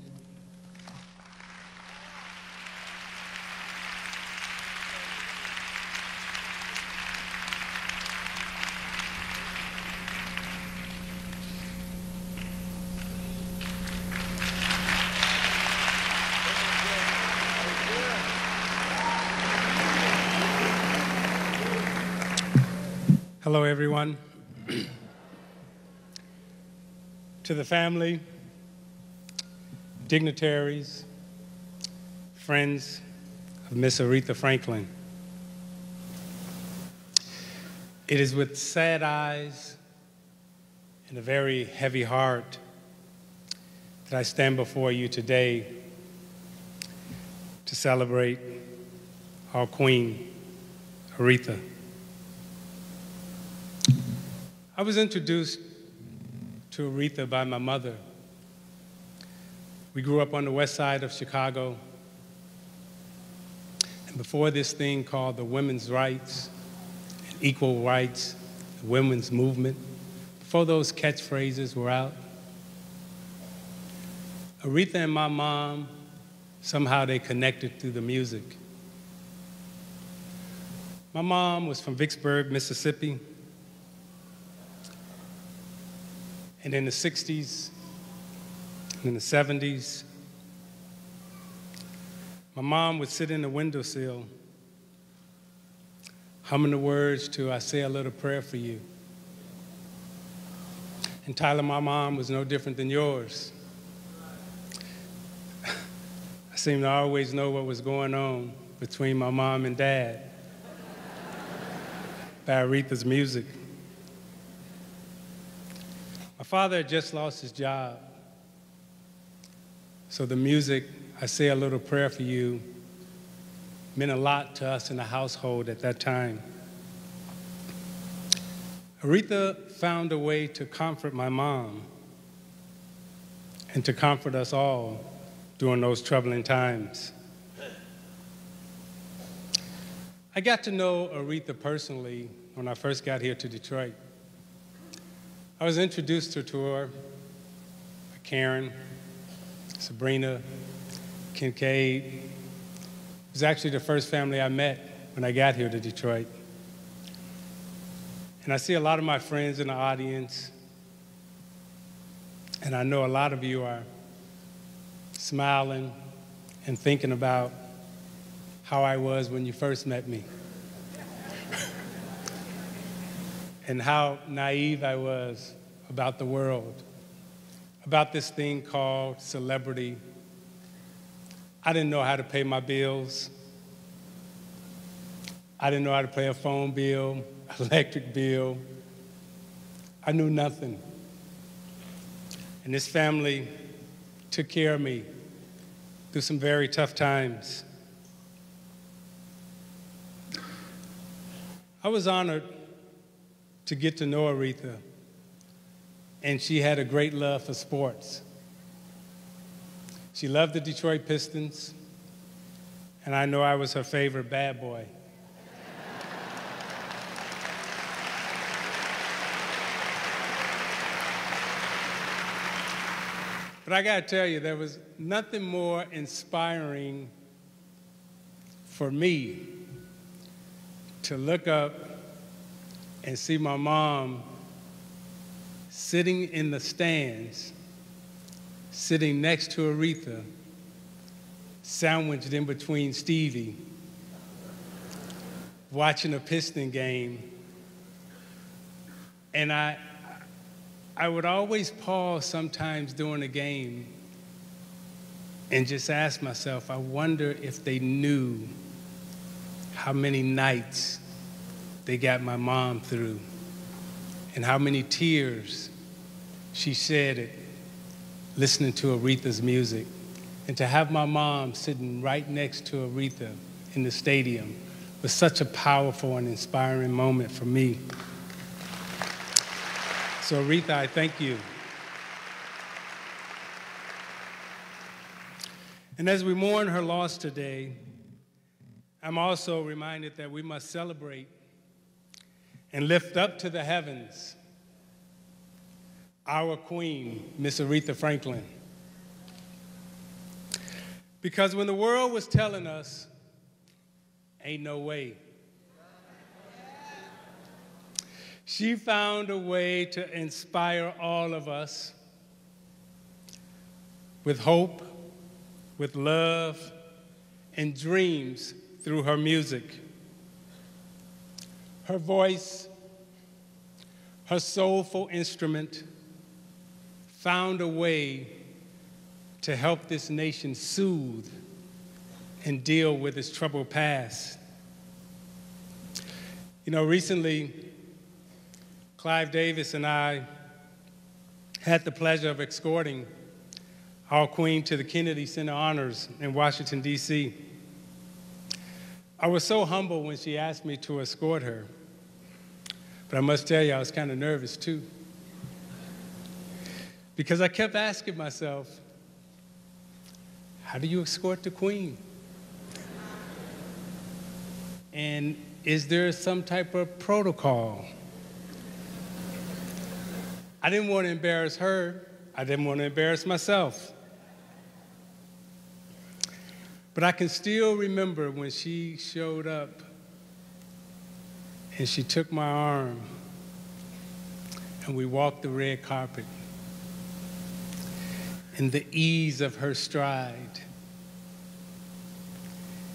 Hello, everyone. to the family, dignitaries, friends of Miss Aretha Franklin, it is with sad eyes and a very heavy heart that I stand before you today to celebrate our Queen, Aretha. I was introduced to Aretha by my mother. We grew up on the west side of Chicago. And before this thing called the women's rights and equal rights, the women's movement, before those catchphrases were out, Aretha and my mom, somehow they connected through the music. My mom was from Vicksburg, Mississippi. And in the 60s and in the 70s, my mom would sit in the windowsill humming the words to I Say a Little Prayer for You. And Tyler, my mom was no different than yours. I seem to always know what was going on between my mom and dad by Aretha's music. Father had just lost his job. So the music, I say a little prayer for you, meant a lot to us in the household at that time. Aretha found a way to comfort my mom and to comfort us all during those troubling times. I got to know Aretha personally when I first got here to Detroit. I was introduced to her by Karen, Sabrina, Kincaid. It was actually the first family I met when I got here to Detroit. And I see a lot of my friends in the audience, and I know a lot of you are smiling and thinking about how I was when you first met me. And how naive I was about the world, about this thing called celebrity. I didn't know how to pay my bills. I didn't know how to pay a phone bill, electric bill. I knew nothing. And this family took care of me through some very tough times. I was honored to get to know Aretha, and she had a great love for sports. She loved the Detroit Pistons, and I know I was her favorite bad boy. But I gotta tell you, there was nothing more inspiring for me to look up and see my mom sitting in the stands, sitting next to Aretha, sandwiched in between Stevie, watching a Piston game. And I, I would always pause sometimes during a game and just ask myself, I wonder if they knew how many nights they got my mom through and how many tears she shed listening to Aretha's music. And to have my mom sitting right next to Aretha in the stadium was such a powerful and inspiring moment for me. So, Aretha, I thank you. And as we mourn her loss today, I'm also reminded that we must celebrate and lift up to the heavens our queen, Miss Aretha Franklin. Because when the world was telling us, ain't no way, she found a way to inspire all of us with hope, with love, and dreams through her music. Her voice, her soulful instrument, found a way to help this nation soothe and deal with its troubled past. You know, recently, Clive Davis and I had the pleasure of escorting our Queen to the Kennedy Center Honors in Washington, D.C. I was so humble when she asked me to escort her, but I must tell you, I was kind of nervous too. Because I kept asking myself, how do you escort the Queen? And is there some type of protocol? I didn't want to embarrass her. I didn't want to embarrass myself. But I can still remember when she showed up and she took my arm and we walked the red carpet. And the ease of her stride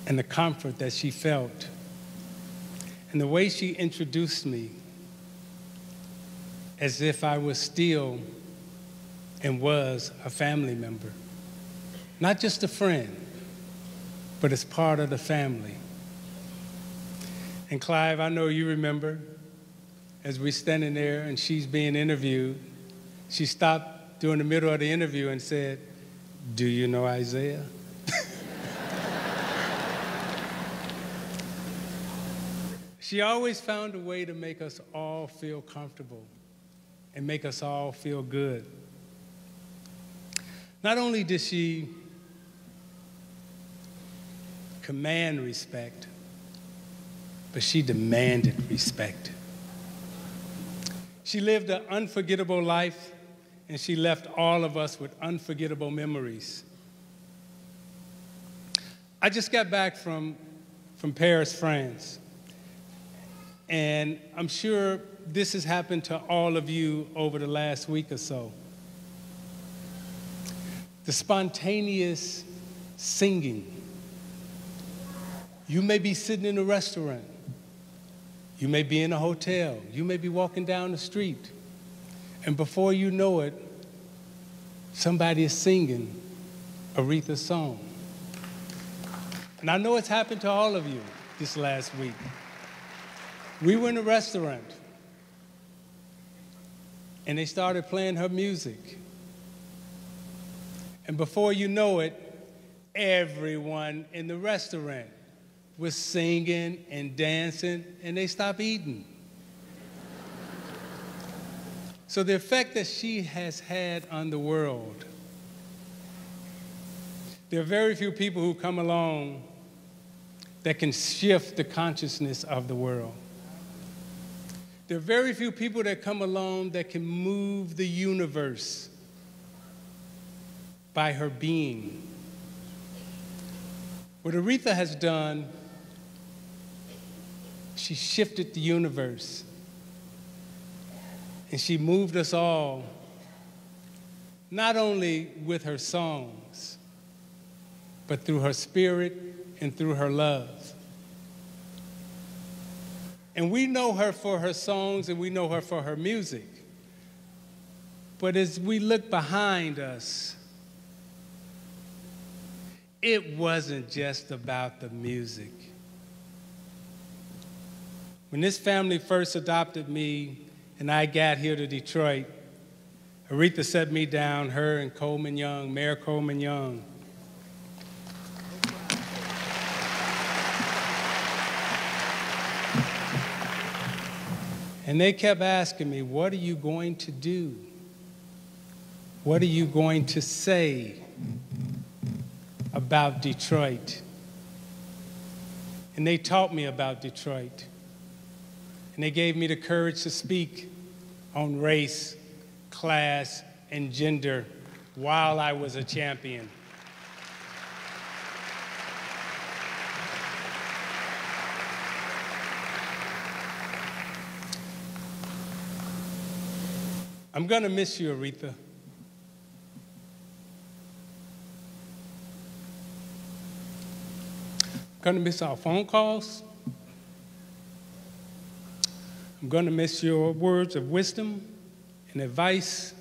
and the comfort that she felt and the way she introduced me as if I was still and was a family member, not just a friend, but as part of the family. And Clive, I know you remember, as we're standing there and she's being interviewed, she stopped during the middle of the interview and said, Do you know Isiah? she always found a way to make us all feel comfortable and make us all feel good. Not only did she command respect, but she demanded respect. She lived an unforgettable life, and she left all of us with unforgettable memories. I just got back from, from Paris, France, and I'm sure this has happened to all of you over the last week or so. The spontaneous singing. You may be sitting in a restaurant. You may be in a hotel. You may be walking down the street. And before you know it, somebody is singing Aretha's song. And I know it's happened to all of you this last week. We were in a restaurant and they started playing her music. And before you know it, everyone in the restaurant was singing and dancing, and they stopped eating. So, the effect that she has had on the world, there are very few people who come along that can shift the consciousness of the world. There are very few people that come along that can move the universe by her being. What Aretha has done, she shifted the universe. And she moved us all, not only with her songs, but through her spirit and through her love. And we know her for her songs and we know her for her music. But as we look behind us, it wasn't just about the music. When this family first adopted me and I got here to Detroit, Aretha set me down, her and Coleman Young, Mayor Coleman Young. And they kept asking me, What are you going to do? What are you going to say about Detroit. And they taught me about Detroit. And they gave me the courage to speak on race, class, and gender while I was a champion. I'm gonna miss you, Aretha. I'm gonna miss our phone calls. I'm gonna miss your words of wisdom and advice.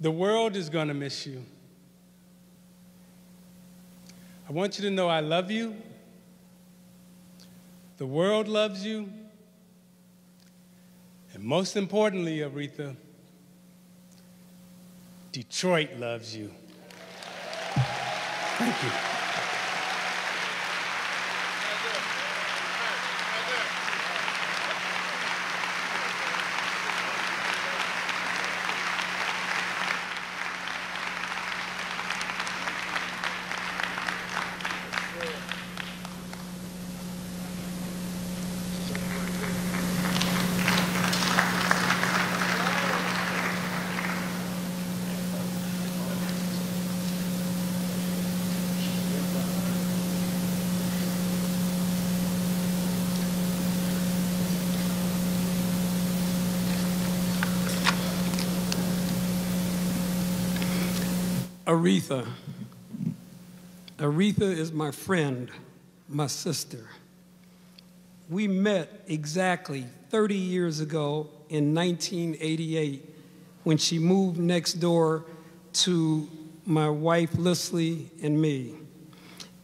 The world is gonna miss you. I want you to know I love you. The world loves you. And most importantly, Aretha, Detroit loves you. Thank you. Aretha. Aretha is my friend, my sister. We met exactly 30 years ago in 1988 when she moved next door to my wife, Leslie, and me.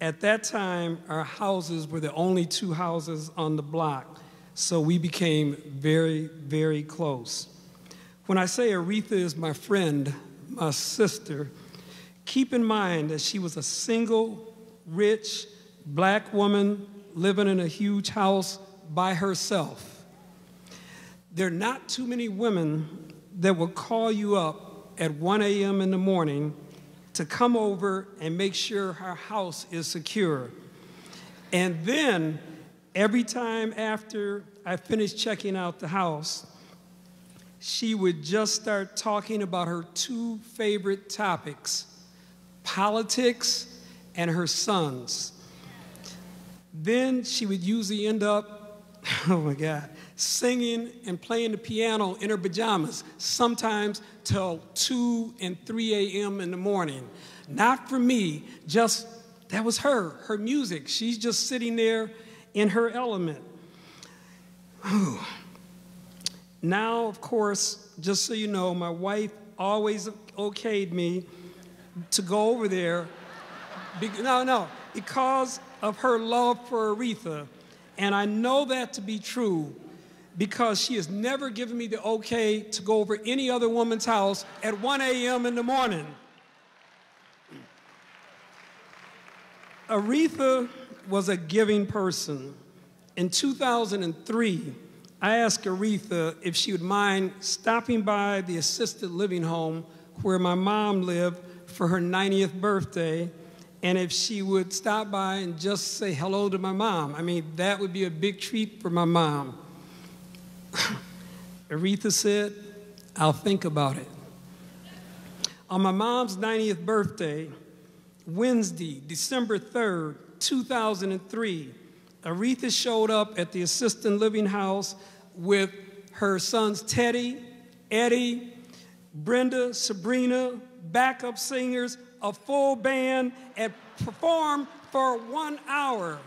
At that time, our houses were the only two houses on the block, so we became very, very close. When I say Aretha is my friend, my sister, keep in mind that she was a single, rich, black woman living in a huge house by herself. There are not too many women that will call you up at 1 a.m. in the morning to come over and make sure her house is secure. And then every time after I finished checking out the house, she would just start talking about her two favorite topics politics and her sons. Then she would usually end up, oh my God, singing and playing the piano in her pajamas, sometimes till 2 and 3 a.m. in the morning. Not for me, just that was her, her music. She's just sitting there in her element. Whew. Now, of course, just so you know, my wife always okayed me to go over there. Be- no, no, because of her love for Aretha. And I know that to be true because she has never given me the okay to go over any other woman's house at 1 a.m. in the morning. Aretha was a giving person. In 2003, I asked Aretha if she would mind stopping by the assisted living home where my mom lived for her 90th birthday and if she would stop by and just say hello to my mom. I mean, that would be a big treat for my mom. Aretha said, I'll think about it. On my mom's 90th birthday, Wednesday, December 3rd, 2003, Aretha showed up at the assisted living house with her sons Teddy, Eddie, Brenda, Sabrina, backup singers, a full band, and performed for one hour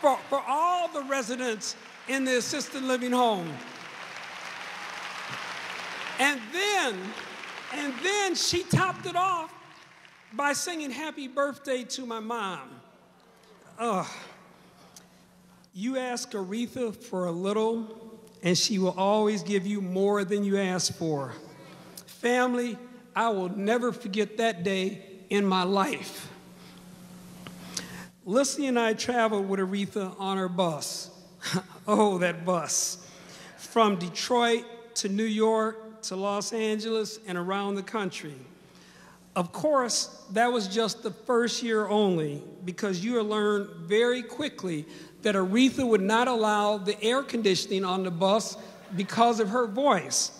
for, for all the residents in the assisted living home. And then, and then she topped it off by singing happy birthday to my mom. Ugh. You ask Aretha for a little, and she will always give you more than you ask for. Family, I will never forget that day in my life. Leslie and I traveled with Aretha on her bus. oh, that bus. From Detroit to New York to Los Angeles and around the country. Of course, that was just the first year only because you learned very quickly that Aretha would not allow the air conditioning on the bus because of her voice.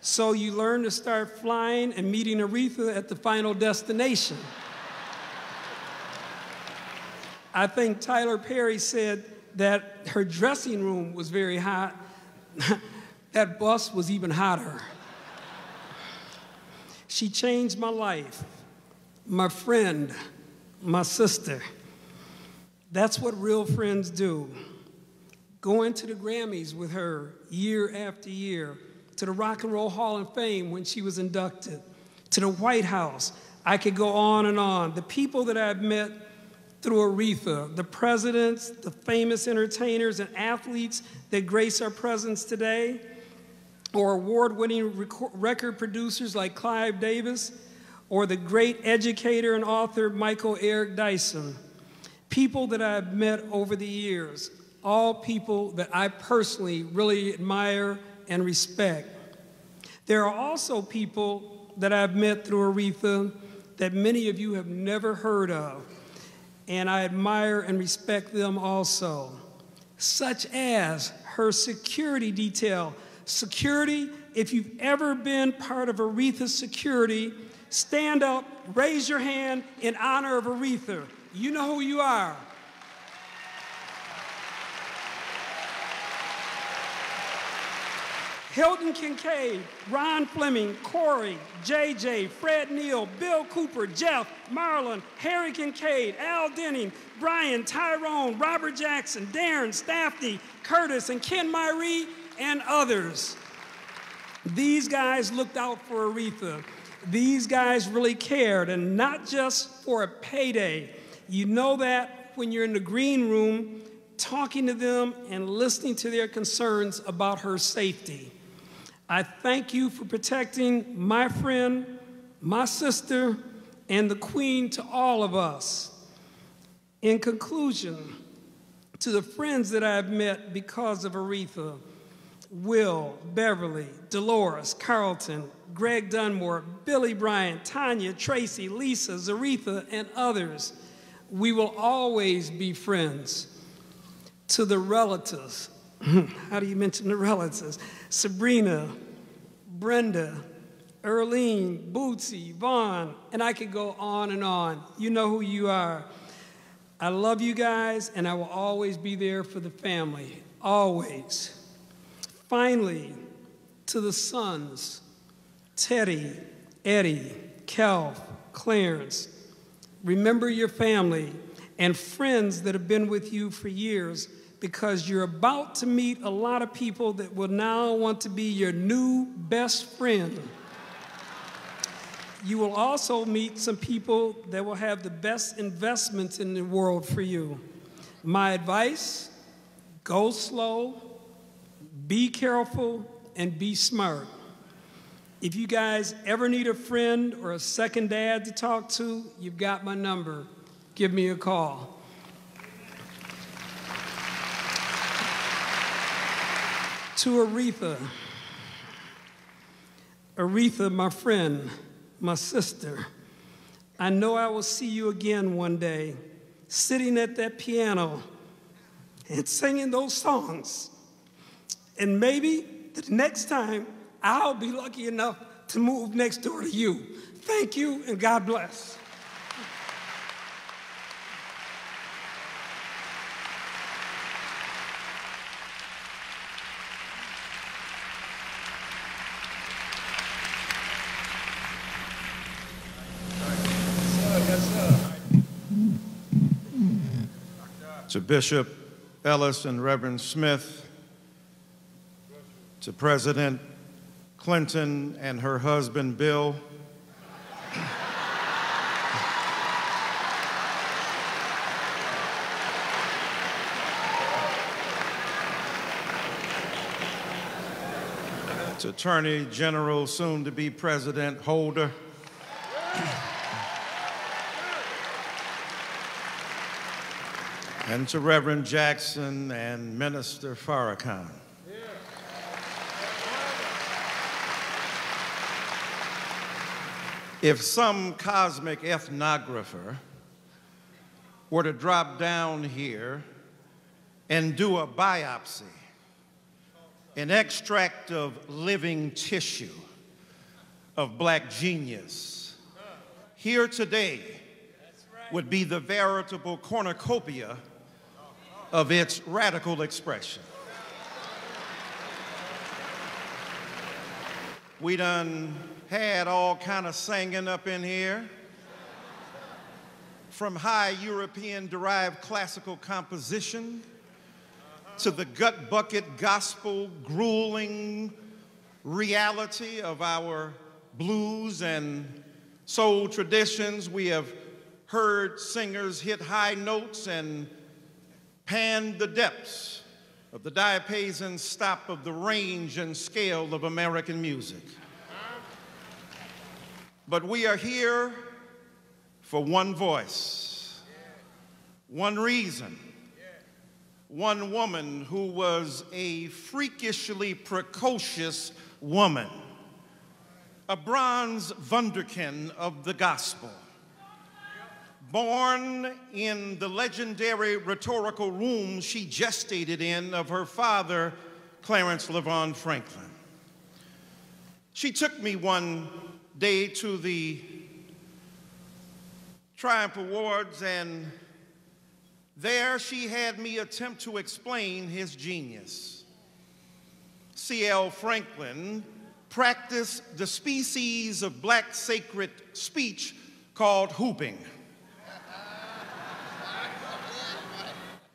So you learn to start flying and meeting Aretha at the final destination. I think Tyler Perry said that her dressing room was very hot. that bus was even hotter. She changed my life, my friend, my sister. That's what real friends do. Going to the Grammys with her year after year, to the Rock and Roll Hall of Fame when she was inducted, to the White House. I could go on and on. The people that I've met through Aretha, the presidents, the famous entertainers, and athletes that grace our presence today, or award winning record producers like Clive Davis, or the great educator and author Michael Eric Dyson. People that I've met over the years, all people that I personally really admire and respect. There are also people that I've met through Aretha that many of you have never heard of, and I admire and respect them also, such as her security detail. Security, if you've ever been part of Aretha's security, stand up, raise your hand in honor of Aretha. You know who you are. Hilton Kincaid, Ron Fleming, Corey, JJ, Fred Neal, Bill Cooper, Jeff, Marlon, Harry Kincaid, Al Denning, Brian, Tyrone, Robert Jackson, Darren, Staffney, Curtis, and Ken Myree, and others. These guys looked out for Aretha. These guys really cared, and not just for a payday. You know that when you're in the green room talking to them and listening to their concerns about her safety. I thank you for protecting my friend, my sister, and the Queen to all of us. In conclusion, to the friends that I've met because of Aretha, Will, Beverly, Dolores, Carlton, Greg Dunmore, Billy Bryant, Tanya, Tracy, Lisa, Zaretha, and others, we will always be friends. To the relatives, how do you mention the relatives? Sabrina, Brenda, Earlene, Bootsy, Vaughn, and I could go on and on. You know who you are. I love you guys, and I will always be there for the family. Always. Finally, to the sons, Teddy, Eddie, Kel, Clarence, remember your family and friends that have been with you for years because you're about to meet a lot of people that will now want to be your new best friend. You will also meet some people that will have the best investments in the world for you. My advice go slow, be careful, and be smart. If you guys ever need a friend or a second dad to talk to, you've got my number. Give me a call. To Aretha, Aretha, my friend, my sister, I know I will see you again one day, sitting at that piano and singing those songs. And maybe the next time I'll be lucky enough to move next door to you. Thank you and God bless. To Bishop Ellis and Reverend Smith, to President Clinton and her husband Bill, to Attorney General, soon to be President Holder. And to Reverend Jackson and Minister Farrakhan. If some cosmic ethnographer were to drop down here and do a biopsy, an extract of living tissue of black genius, here today would be the veritable cornucopia of its radical expression. We done had all kind of singing up in here. From high European derived classical composition to the gut bucket gospel grueling reality of our blues and soul traditions. We have heard singers hit high notes and pan the depths of the diapason stop of the range and scale of American music. But we are here for one voice, one reason, one woman who was a freakishly precocious woman, a bronze wunderkind of the gospel. Born in the legendary rhetorical room she gestated in of her father, Clarence LaVaughn Franklin. She took me one day to the Triumph Awards, and there she had me attempt to explain his genius. C.L. Franklin practiced the species of black sacred speech called whooping.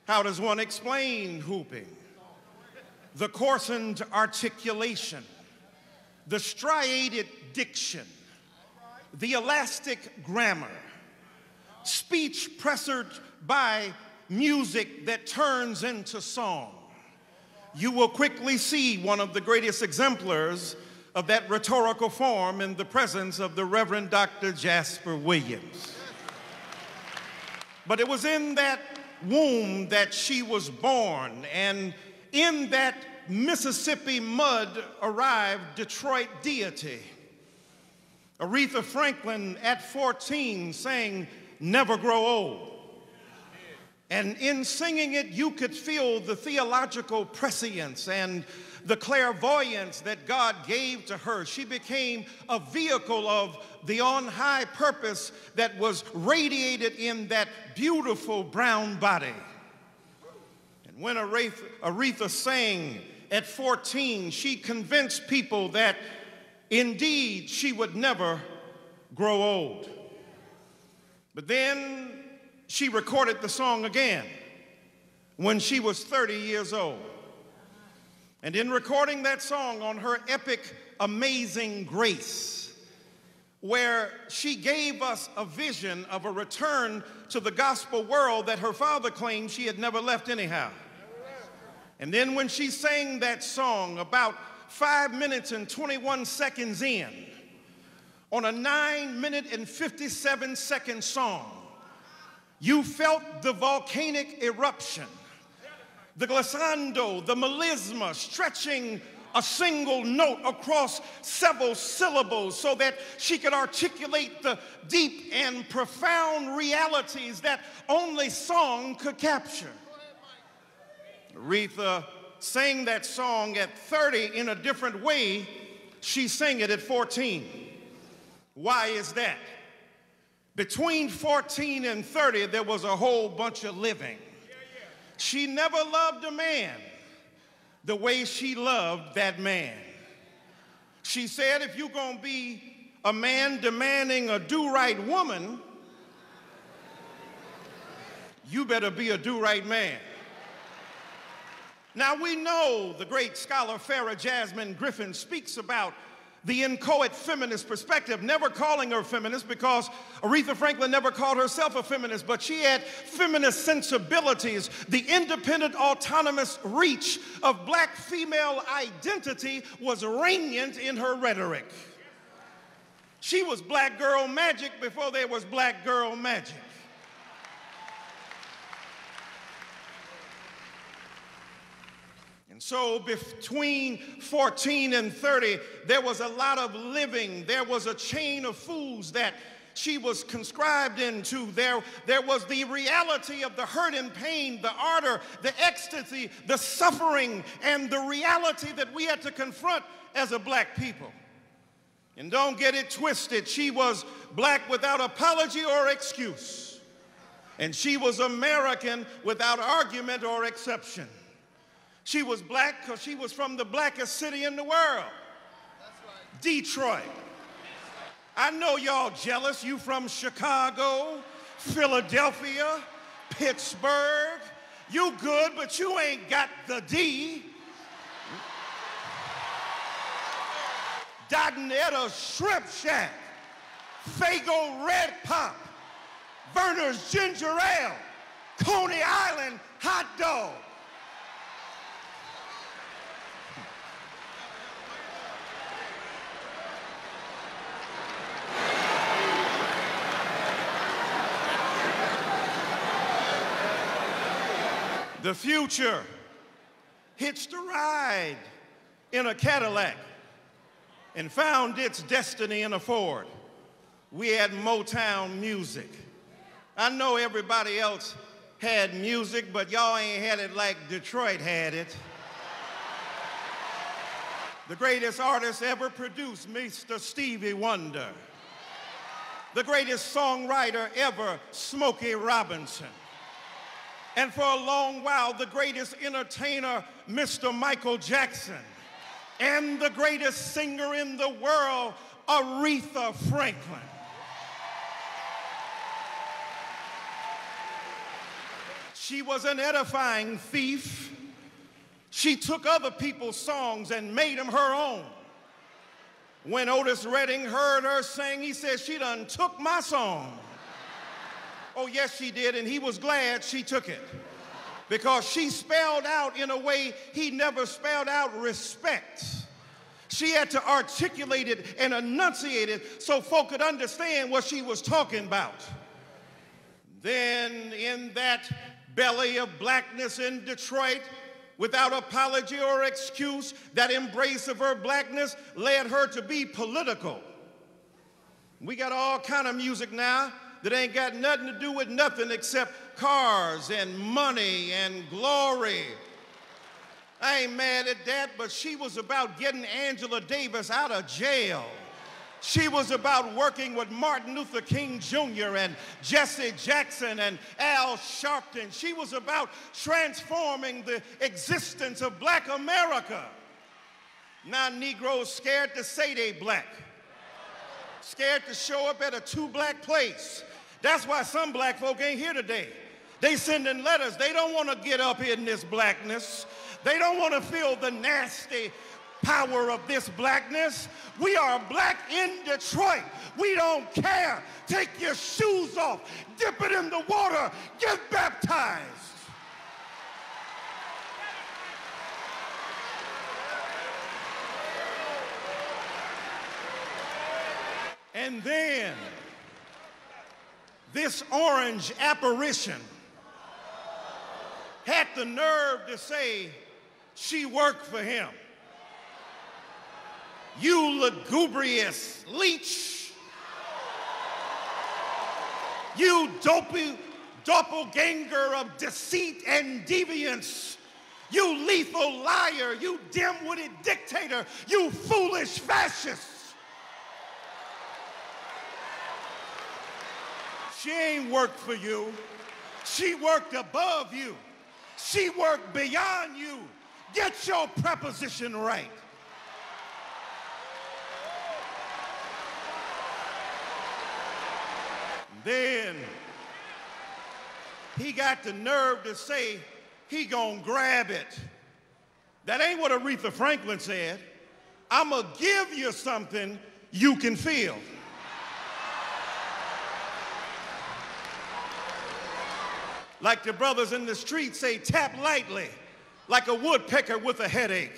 How does one explain whooping? The coarsened articulation, the striated diction, the elastic grammar, speech pressured by music that turns into song. You will quickly see one of the greatest exemplars of that rhetorical form in the presence of the Reverend Dr. Jasper Williams. But it was in that womb that she was born, and in that Mississippi mud arrived Detroit deity. Aretha Franklin at 14 sang Never Grow Old. And in singing it, you could feel the theological prescience and the clairvoyance that God gave to her. She became a vehicle of the on high purpose that was radiated in that beautiful brown body. And when Aretha, sang at 14, she convinced people that indeed she would never grow old. But then she recorded the song again when she was 30 years old. And in recording that song on her epic Amazing Grace, where she gave us a vision of a return to the gospel world that her father claimed she had never left anyhow. And then when she sang that song about five minutes and 21 seconds in, on a nine minute and 57 second song, you felt the volcanic eruption, the glissando, the melisma stretching a single note across several syllables so that she could articulate the deep and profound realities that only song could capture. Aretha sang that song at 30 in a different way she sang it at 14. Why is that? Between 14 and 30, there was a whole bunch of living. She never loved a man the way she loved that man. She said, if you're going to be a man demanding a do right woman, you better be a do right man. Now, we know the great scholar Farah Jasmine Griffin speaks about the inchoate feminist perspective, never calling her feminist because Aretha Franklin never called herself a feminist, but she had feminist sensibilities. The independent, autonomous reach of black female identity was regnant in her rhetoric. She was black girl magic before there was black girl magic. And So between 14 and 30, there was a lot of living. There was a chain of fools that she was conscribed into. There, there was the reality of the hurt and pain, the ardor, the ecstasy, the suffering, and the reality that we had to confront as a black people. And don't get it twisted, she was black without apology or excuse. And she was American without argument or exception. She was black because she was from the blackest city in the world, Detroit. I know y'all jealous. You from Chicago, Philadelphia, Pittsburgh. You good, but you ain't got the D. Dot and Etta's Shrimp Shack, Faygo Red Pop, Vernors Ginger Ale, Coney Island Hot Dog. The future hitched a ride in a Cadillac and found its destiny in a Ford. We had Motown music. I know everybody else had music, but y'all ain't had it like Detroit had it. The greatest artist ever produced, Mr. Stevie Wonder. The greatest songwriter ever, Smokey Robinson. And for a long while, the greatest entertainer, Mr. Michael Jackson. And the greatest singer in the world, Aretha Franklin. She was an edifying thief. She took other people's songs and made them her own. When Otis Redding heard her sing, he said, She done took my song. Oh, yes, she did, and he was glad she took it because she spelled out in a way he never spelled out respect. She had to articulate it and enunciate it so folk could understand what she was talking about. Then, in that belly of blackness in Detroit, without apology or excuse, that embrace of her blackness led her to be political. We got all kind of music now that ain't got nothing to do with nothing except cars and money and glory. I ain't mad at that, but she was about getting Angela Davis out of jail. She was about working with Martin Luther King Jr. and Jesse Jackson and Al Sharpton. She was about transforming the existence of black America. Now Negroes scared to say they black. Scared to show up at a two black place. That's why some black folk ain't here today. They sending letters. They don't want to get up in this blackness. They don't want to feel the nasty power of this blackness. We are black in Detroit. We don't care. Take your shoes off, dip it in the water, get baptized. And then this orange apparition had the nerve to say she worked for him. You lugubrious leech. You dopey doppelganger of deceit and deviance. You lethal liar. You dim-witted dictator. You foolish fascist. She ain't worked for you. She worked above you. She worked beyond you. Get your preposition right. Then he got the nerve to say he gonna grab it. That ain't what Aretha Franklin said. I'm gonna give you something you can feel. Like the brothers in the street say, tap lightly, like a woodpecker with a headache.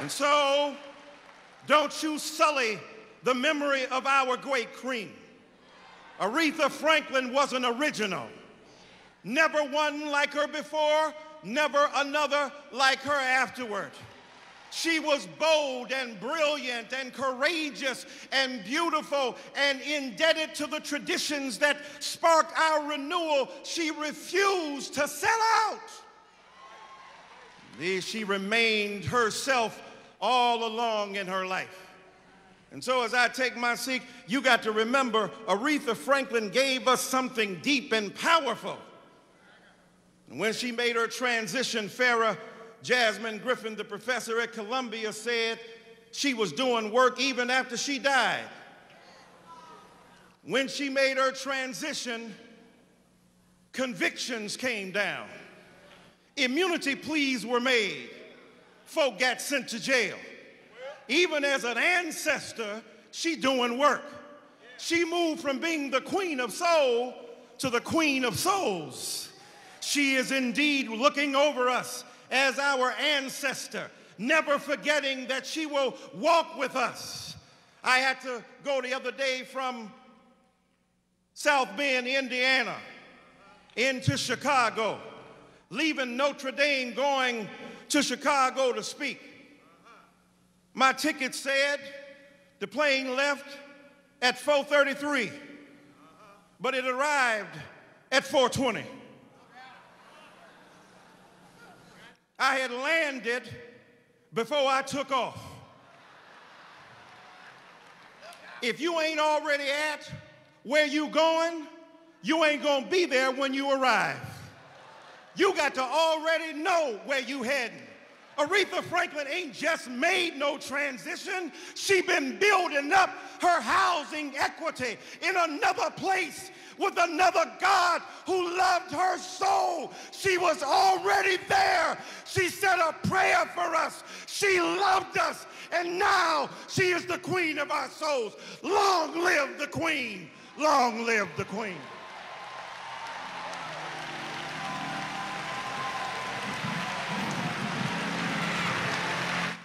And so, don't you sully the memory of our great queen. Aretha Franklin was an original. Never one like her before, never another like her afterward. She was bold and brilliant and courageous and beautiful and indebted to the traditions that sparked our renewal. She refused to sell out. She remained herself all along in her life. And so, as I take my seat, you got to remember Aretha Franklin gave us something deep and powerful. And when she made her transition, Farah Jasmine Griffin, the professor at Columbia, said she was doing work even after she died. When she made her transition, convictions came down, immunity pleas were made, folk got sent to jail. Even as an ancestor, she doing work. She moved from being the queen of soul to the queen of souls. She is indeed looking over us as our ancestor, never forgetting that she will walk with us. I had to go the other day from South Bend, Indiana, into Chicago, leaving Notre Dame, going to Chicago to speak. My ticket said the plane left at 4:33, but it arrived at 4:20. I had landed before I took off. If you ain't already at where you going, you ain't gonna be there when you arrive. You got to already know where you heading. Aretha Franklin ain't just made no transition. She been building up her housing equity in another place with another God who loved her soul. She was already there. She said a prayer for us. She loved us. And now she is the queen of our souls. Long live the queen. Long live the queen.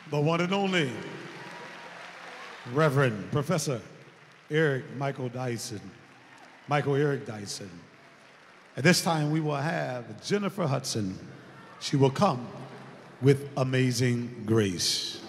The one and only Reverend Professor Eric Michael Dyson. Michael Eric Dyson. At this time, we will have Jennifer Hudson. She will come with Amazing Grace.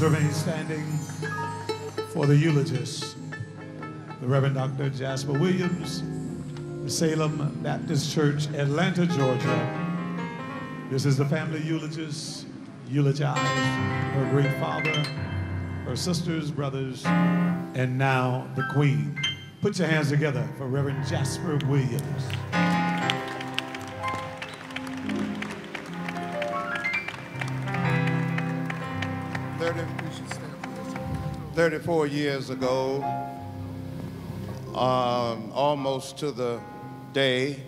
Please remain standing for the eulogist, the Reverend Dr. Jasper Williams, Salem Baptist Church, Atlanta, Georgia. This is the family eulogist, eulogized her great father, her sisters, brothers, and now the Queen. Put your hands together for Reverend Jasper Williams. 34 years ago, um, almost to the day,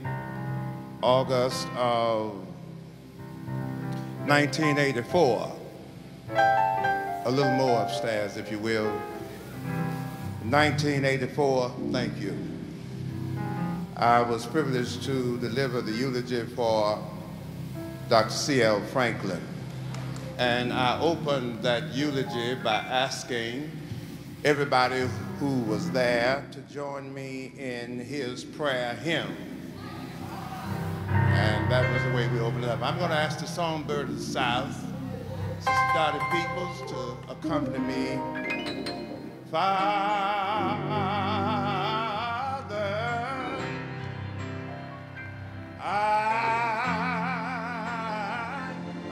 August of 1984, a little more upstairs, if you will. 1984, thank you. I was privileged to deliver the eulogy for Dr. C.L. Franklin. And I opened that eulogy by asking everybody who was there to join me in his prayer hymn. And that was the way we opened it up. I'm going to ask the songbird of the South, Dottie Peoples, to accompany me. Father, I,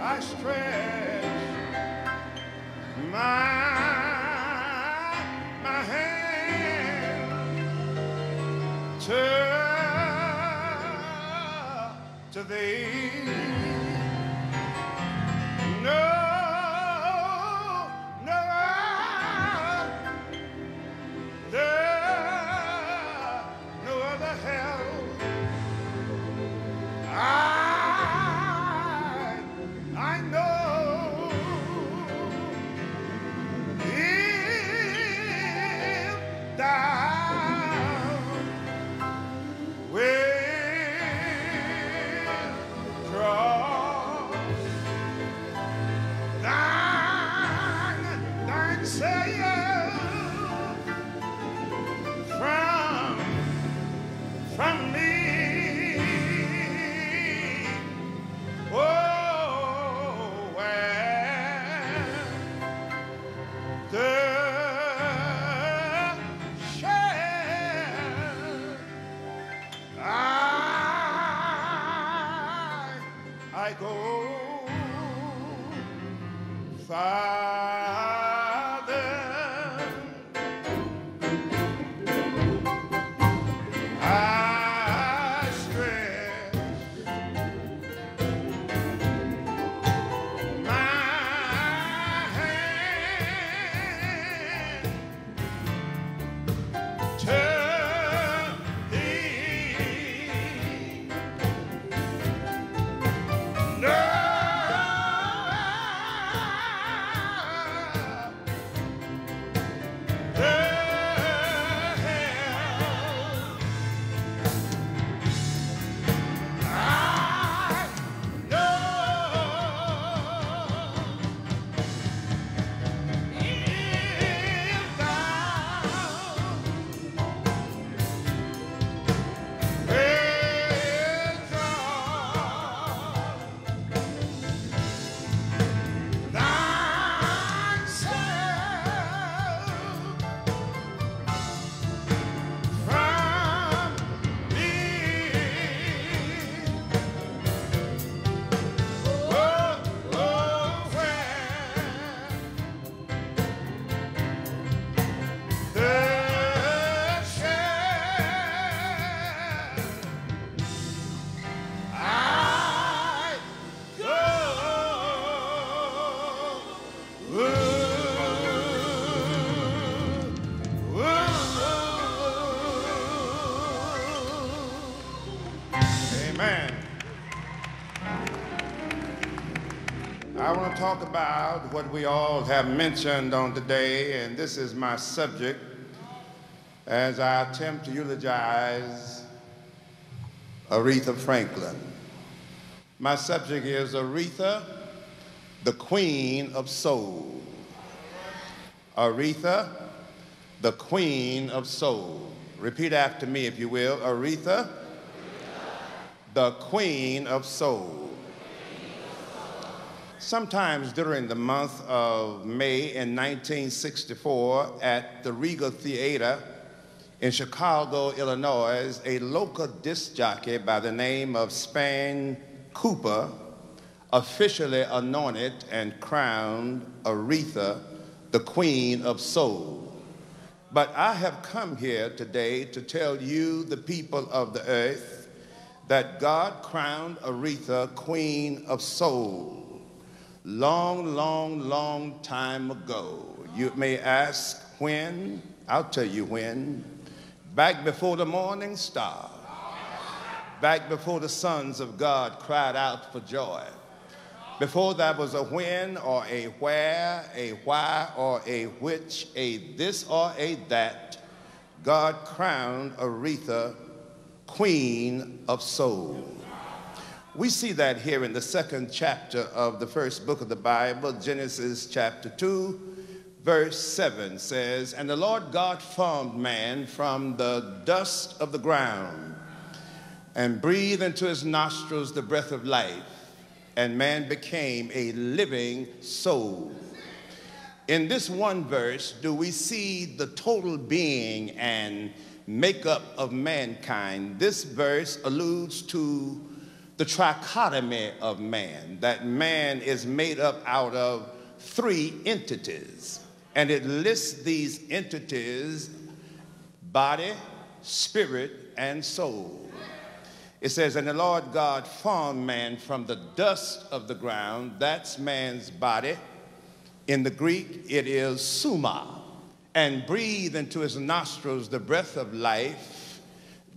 I stretch my, to talk about what we all have mentioned on today, and this is my subject as I attempt to eulogize Aretha Franklin. My subject is Aretha, the Queen of Soul. Aretha, the Queen of Soul. Repeat after me, if you will. Aretha, the Queen of Soul. Sometimes during the month of May in 1964 at the Regal Theater in Chicago, Illinois, a local disc jockey by the name of Span Cooper officially anointed and crowned Aretha the Queen of Soul. But I have come here today to tell you, the people of the earth, that God crowned Aretha Queen of Soul long, long, long time ago. You may ask when, I'll tell you when. Back before the morning star, back before the sons of God cried out for joy. Before that was a when or a where, a why or a which, a this or a that, God crowned Aretha Queen of Soul. We see that here in the second chapter of the first book of the Bible, Genesis chapter 2, verse 7 says, And the Lord God formed man from the dust of the ground and breathed into his nostrils the breath of life, and man became a living soul. In this one verse, do we see the total being and makeup of mankind? This verse alludes to the trichotomy of man, that man is made up out of three entities. And it lists these entities body, spirit, and soul. It says, And the Lord God formed man from the dust of the ground. That's man's body. In the Greek, it is soma. And breathed into his nostrils the breath of life.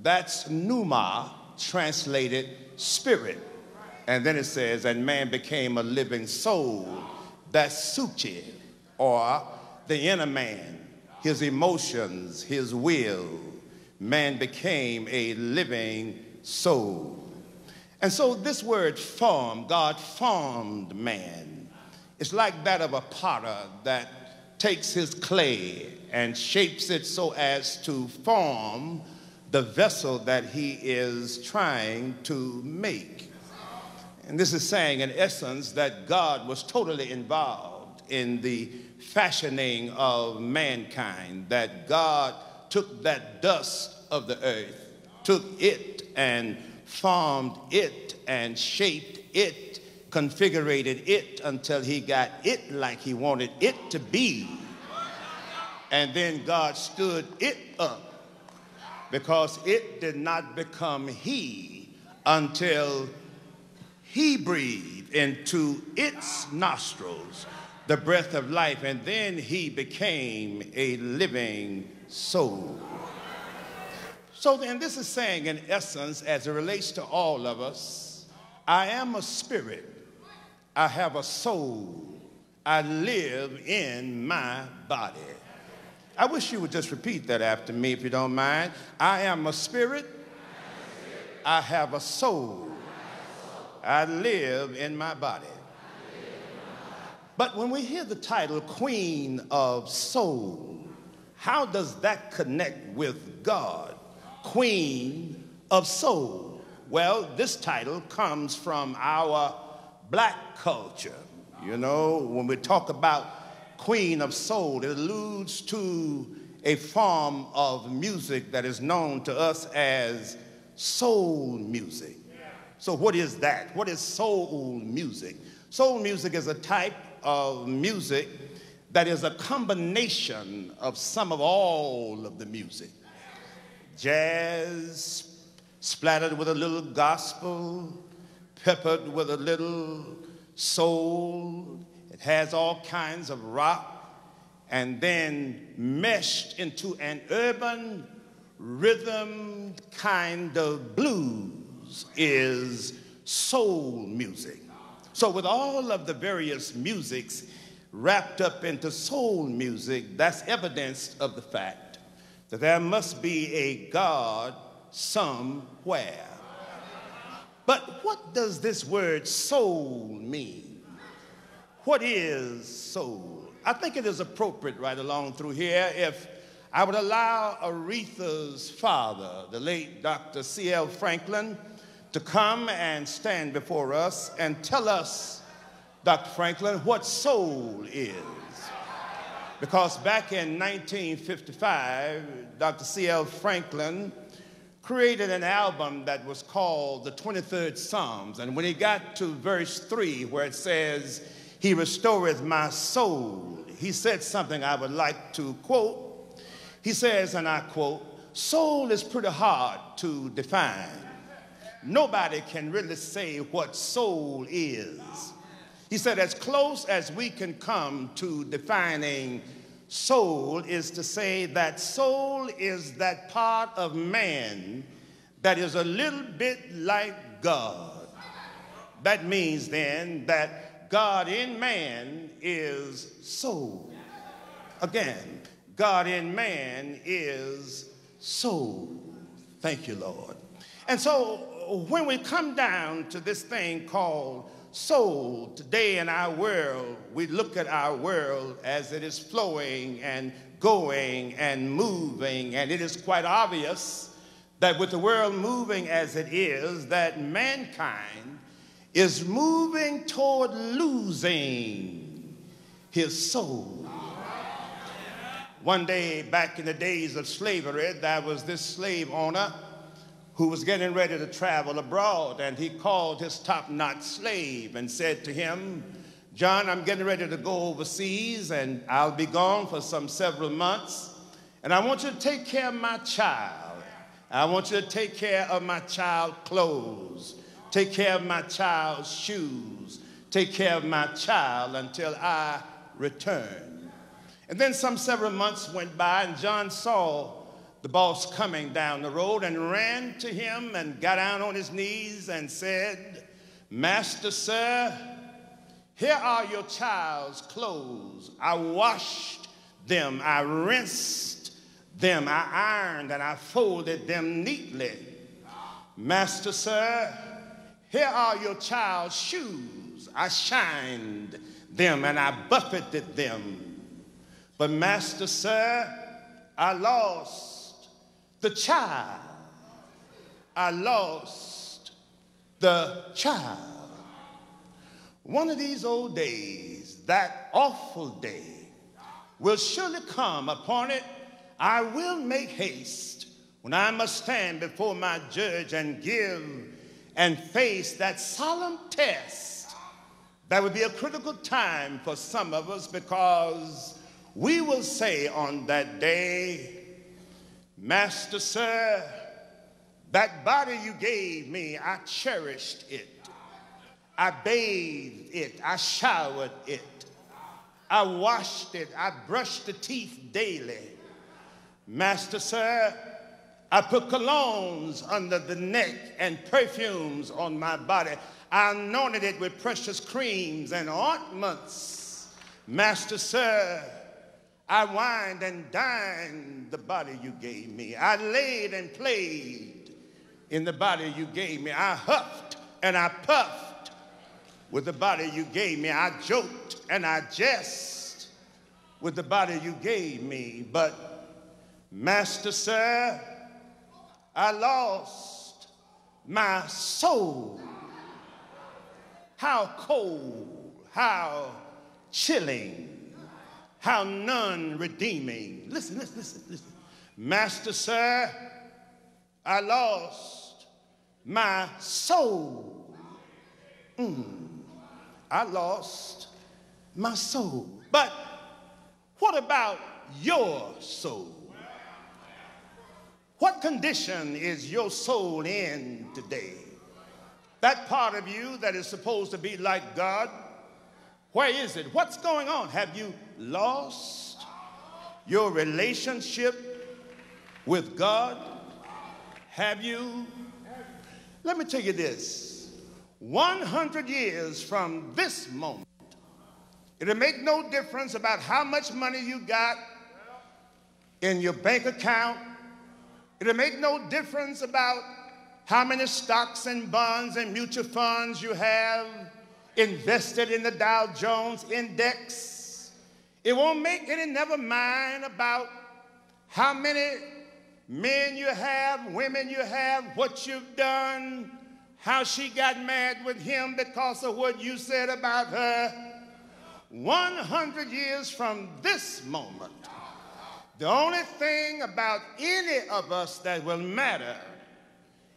That's pneuma, translated spirit. And then it says, And man became a living soul. That's suchi, or the inner man, his emotions, his will. Man became a living soul. And so, this word form, God formed man, it's like that of a potter that takes his clay and shapes it so as to form the vessel that he is trying to make. And this is saying, in essence, that God was totally involved in the fashioning of mankind, that God took that dust of the earth, took it and formed it and shaped it, configured it until he got it like he wanted it to be. And then God stood it up because it did not become he until he breathed into its nostrils the breath of life, and then he became a living soul. So then, this is saying, in essence, as it relates to all of us, I am a spirit, I have a soul, I live in my body. I wish you would just repeat that after me if you don't mind. I am a spirit, I have a soul, I live in my body. But when we hear the title Queen of Soul, how does that connect with God? Queen of Soul. Well, this title comes from our black culture. You know, when we talk about Queen of Soul, it alludes to a form of music that is known to us as soul music. So, what is that? What is soul music? Soul music is a type of music that is a combination of some of all of the music jazz, splattered with a little gospel, peppered with a little soul. Has all kinds of rock, and then meshed into an urban rhythm kind of blues is soul music. So, with all of the various musics wrapped up into soul music, that's evidence of the fact that there must be a God somewhere. But what does this word soul mean? What is soul? I think it is appropriate right along through here if I would allow Aretha's father, the late Dr. C.L. Franklin, to come and stand before us and tell us Dr. Franklin, what soul is. Because back in 1955, Dr. C.L. Franklin created an album that was called the 23rd Psalms. And when he got to verse 3, where it says, He restoreth my soul, he said something I would like to quote. He says, and I quote, Soul is pretty hard to define. Nobody can really say what soul is. He said, as close as we can come to defining soul is to say that soul is that part of man that is a little bit like God. That means then that God in man is soul. Again, God in man is soul. Thank you, Lord. And so when we come down to this thing called soul today in our world, we look at our world as it is flowing and going and moving, and it is quite obvious that with the world moving as it is, that mankind is moving toward losing his soul. One day back in the days of slavery, there was this slave owner who was getting ready to travel abroad, and he called his top notch slave and said to him, John, I'm getting ready to go overseas, and I'll be gone for some several months, and I want you to take care of my child. I want you to take care of my child clothes, take care of my child's shoes, take care of my child until I return. And then some several months went by, and John saw the boss coming down the road and ran to him and got down on his knees and said, Master, sir, here are your child's clothes. I washed them, I rinsed them, I ironed and I folded them neatly. Master, sir, here are your child's shoes. I shined them and I buffeted them. But, Master, sir, I lost the child. I lost the child. One of these old days, that awful day, will surely come upon it. I will make haste when I must stand before my judge and give and face that solemn test. That would be a critical time for some of us because we will say on that day, Master, sir, that body you gave me, I cherished it. I bathed it. I showered it. I washed it. I brushed the teeth daily. Master, sir, I put colognes under the neck and perfumes on my body. I anointed it with precious creams and ointments. Master, sir, I wined and dined the body you gave me. I laid and played in the body you gave me. I huffed and I puffed with the body you gave me. I joked and I jest with the body you gave me. But, Master, sir, I lost my soul. How cold, how chilling how none redeeming. Listen, listen, listen, listen. Master, sir, I lost my soul. Mm, I lost my soul. But what about your soul? What condition is your soul in today? That part of you that is supposed to be like God, where is it? What's going on? Have you lost your relationship with God? Have you? Let me tell you this 100 years from this moment, it'll make no difference about how much money you got in your bank account. It'll make no difference about how many stocks and bonds and mutual funds you have invested in the Dow Jones index. It won't make any never mind about how many men you have, women you have, what you've done, how she got mad with him because of what you said about her. 100 years from this moment, the only thing about any of us that will matter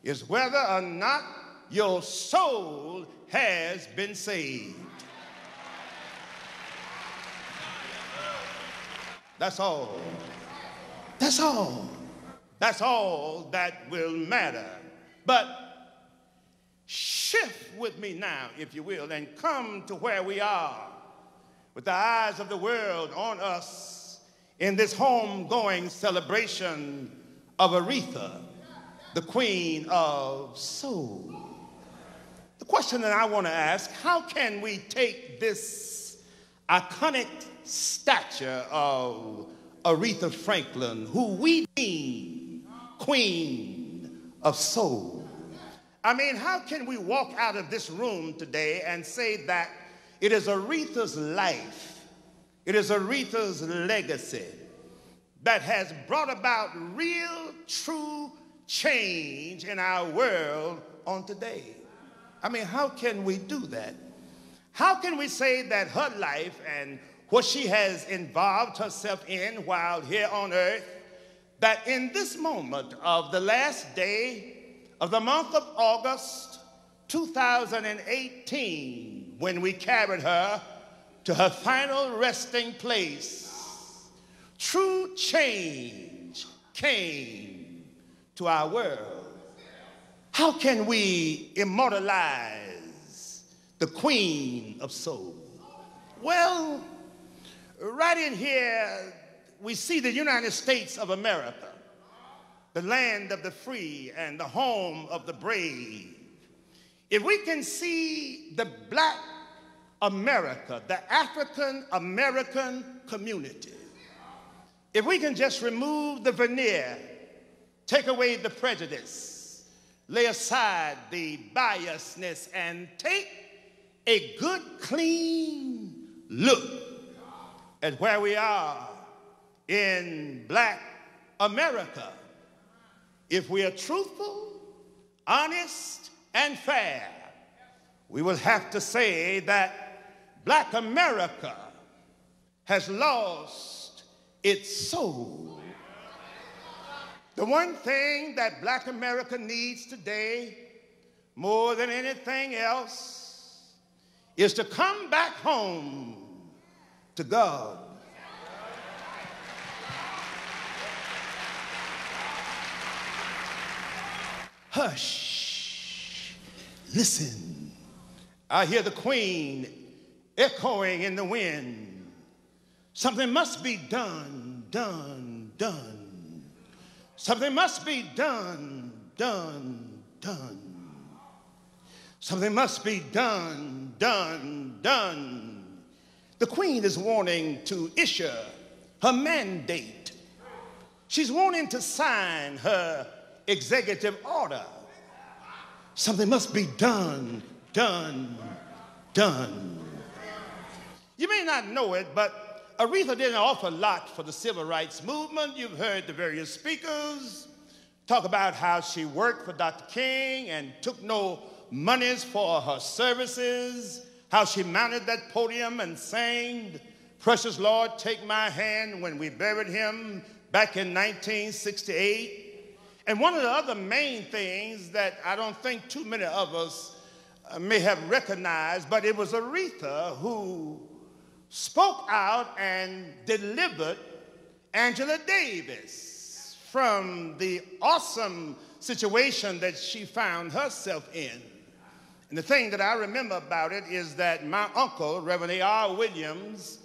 is whether or not your soul has been saved. That's all. That's all. That's all that will matter. But shift with me now, if you will, and come to where we are with the eyes of the world on us in this homegoing celebration of Aretha, the queen of soul. The question that I want to ask how can we take this iconic stature of Aretha Franklin, who we deem queen of soul? I mean, how can we walk out of this room today and say that it is Aretha's life, it is Aretha's legacy that has brought about real, true change in our world on today? I mean, how can we do that? How can we say that her life and what she has involved herself in while here on earth, that in this moment of the last day of the month of August 2018, when we carried her to her final resting place, true change came to our world. How can we immortalize the queen of soul? Well, right in here, we see the United States of America, the land of the free and the home of the brave. If we can see the black America, the African American community, if we can just remove the veneer, take away the prejudice, lay aside the biasness, and take a good, clean look at where we are in black America. If we are truthful, honest, and fair, we will have to say that black America has lost its soul. The one thing that black America needs today, more than anything else, is to come back home to God. Hush, listen. I hear the queen echoing in the wind. Something must be done, done, done. Something must be done, done, done. Something must be done, done, done. The queen is wanting to issue her mandate. She's wanting to sign her executive order. Something must be done, done, done. You may not know it, but Aretha did an awful lot for the civil rights movement. You've heard the various speakers talk about how she worked for Dr. King and took no monies for her services, how she mounted that podium and sang, Precious Lord, take my hand when we buried him back in 1968. And one of the other main things that I don't think too many of us uh, may have recognized, but it was Aretha who spoke out and delivered Angela Davis from the awesome situation that she found herself in. And the thing that I remember about it is that my uncle, Reverend A.R. Williams,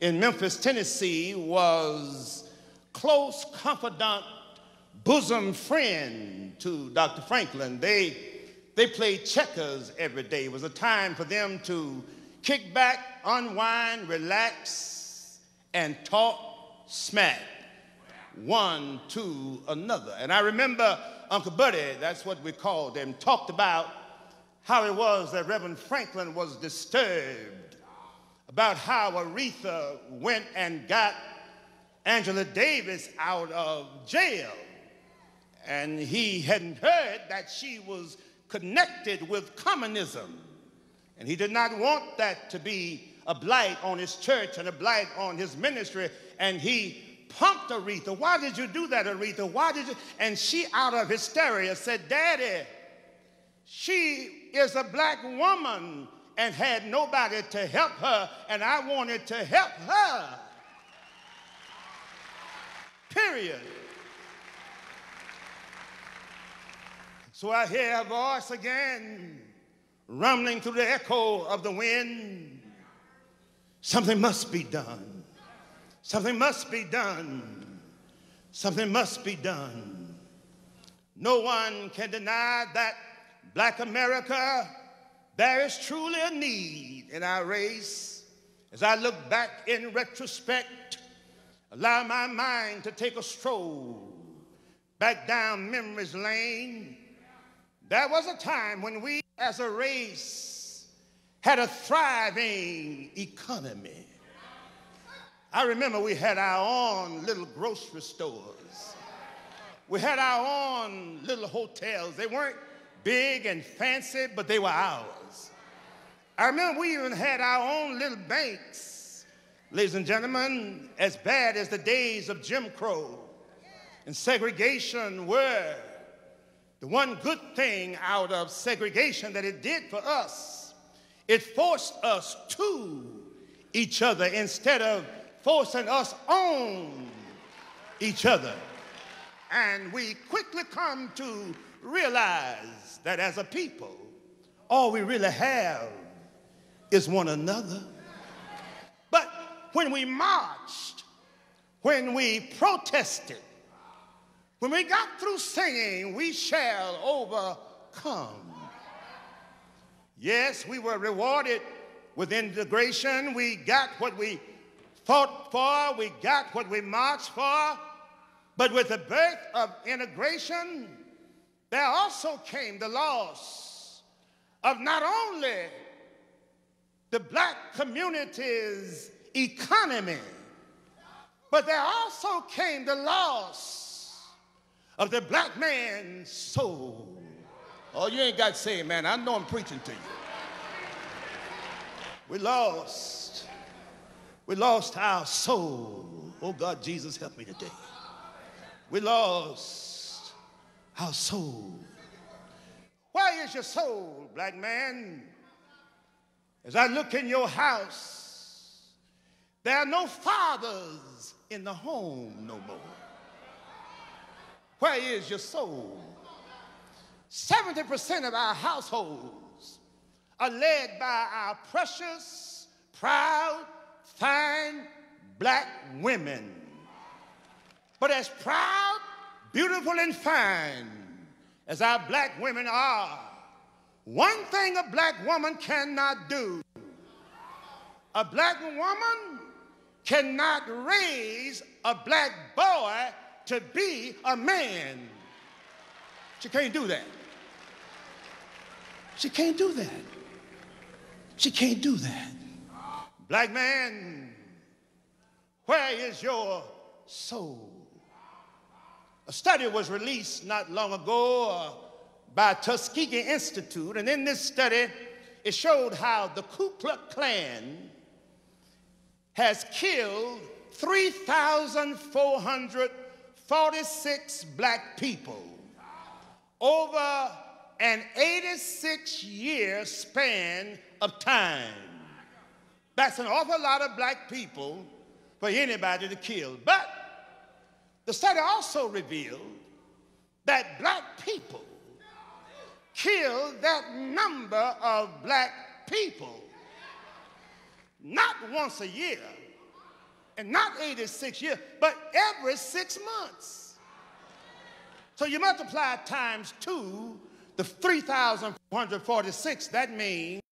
in Memphis, Tennessee, was close confidant, bosom friend to Dr. Franklin. They, they played checkers every day. It was a time for them to kick back, unwind, relax, and talk smack one to another. And I remember Uncle Buddy, that's what we called him, talked about how it was that Reverend Franklin was disturbed about how Aretha went and got Angela Davis out of jail. And he hadn't heard that she was connected with communism. And he did not want that to be a blight on his church and a blight on his ministry. And he pumped Aretha. Why did you do that, Aretha? Why did you? And she, out of hysteria, said, Daddy, she is a black woman and had nobody to help her, and I wanted to help her. Period. So I hear a voice again rumbling through the echo of the wind. Something must be done. Something must be done. Something must be done. No one can deny that black America, there is truly a need in our race. As I look back in retrospect, allow my mind to take a stroll back down memory's lane. There was a time when we as a race had a thriving economy. I remember we had our own little grocery stores. We had our own little hotels. They weren't big and fancy, but they were ours. I remember we even had our own little banks. Ladies and gentlemen, as bad as the days of Jim Crow and segregation were, the one good thing out of segregation that it did for us, it forced us to each other instead of forcing us on each other. And we quickly come to realize that as a people, all we really have is one another. But when we marched, when we protested, when we got through singing, we shall overcome. Yes, we were rewarded with integration. We got what we fought for, we got what we marched for. But with the birth of integration, there also came the loss of not only the black community's economy, but there also came the loss of the black man's soul. Oh, you ain't got to say man. I know I'm preaching to you. We lost. We lost our soul. Oh, God, Jesus, help me today. We lost our soul. Where is your soul, black man? As I look in your house, there are no fathers in the home no more. Where is your soul? 70% of our households are led by our precious, proud, fine black women. But as proud, beautiful, and fine as our black women are, one thing a black woman cannot do a black woman cannot raise a black boy to be a man. She can't do that. She can't do that. She can't do that. Black man, where is your soul? A study was released not long ago uh, by Tuskegee Institute, and in this study, it showed how the Ku Klux Klan has killed 3,446 black people over an 86 year span of time. That's an awful lot of black people for anybody to kill. But the study also revealed that black people killed that number of black people not once a year and not 86 years, but every six months. So you multiply times two, the 3,446, that means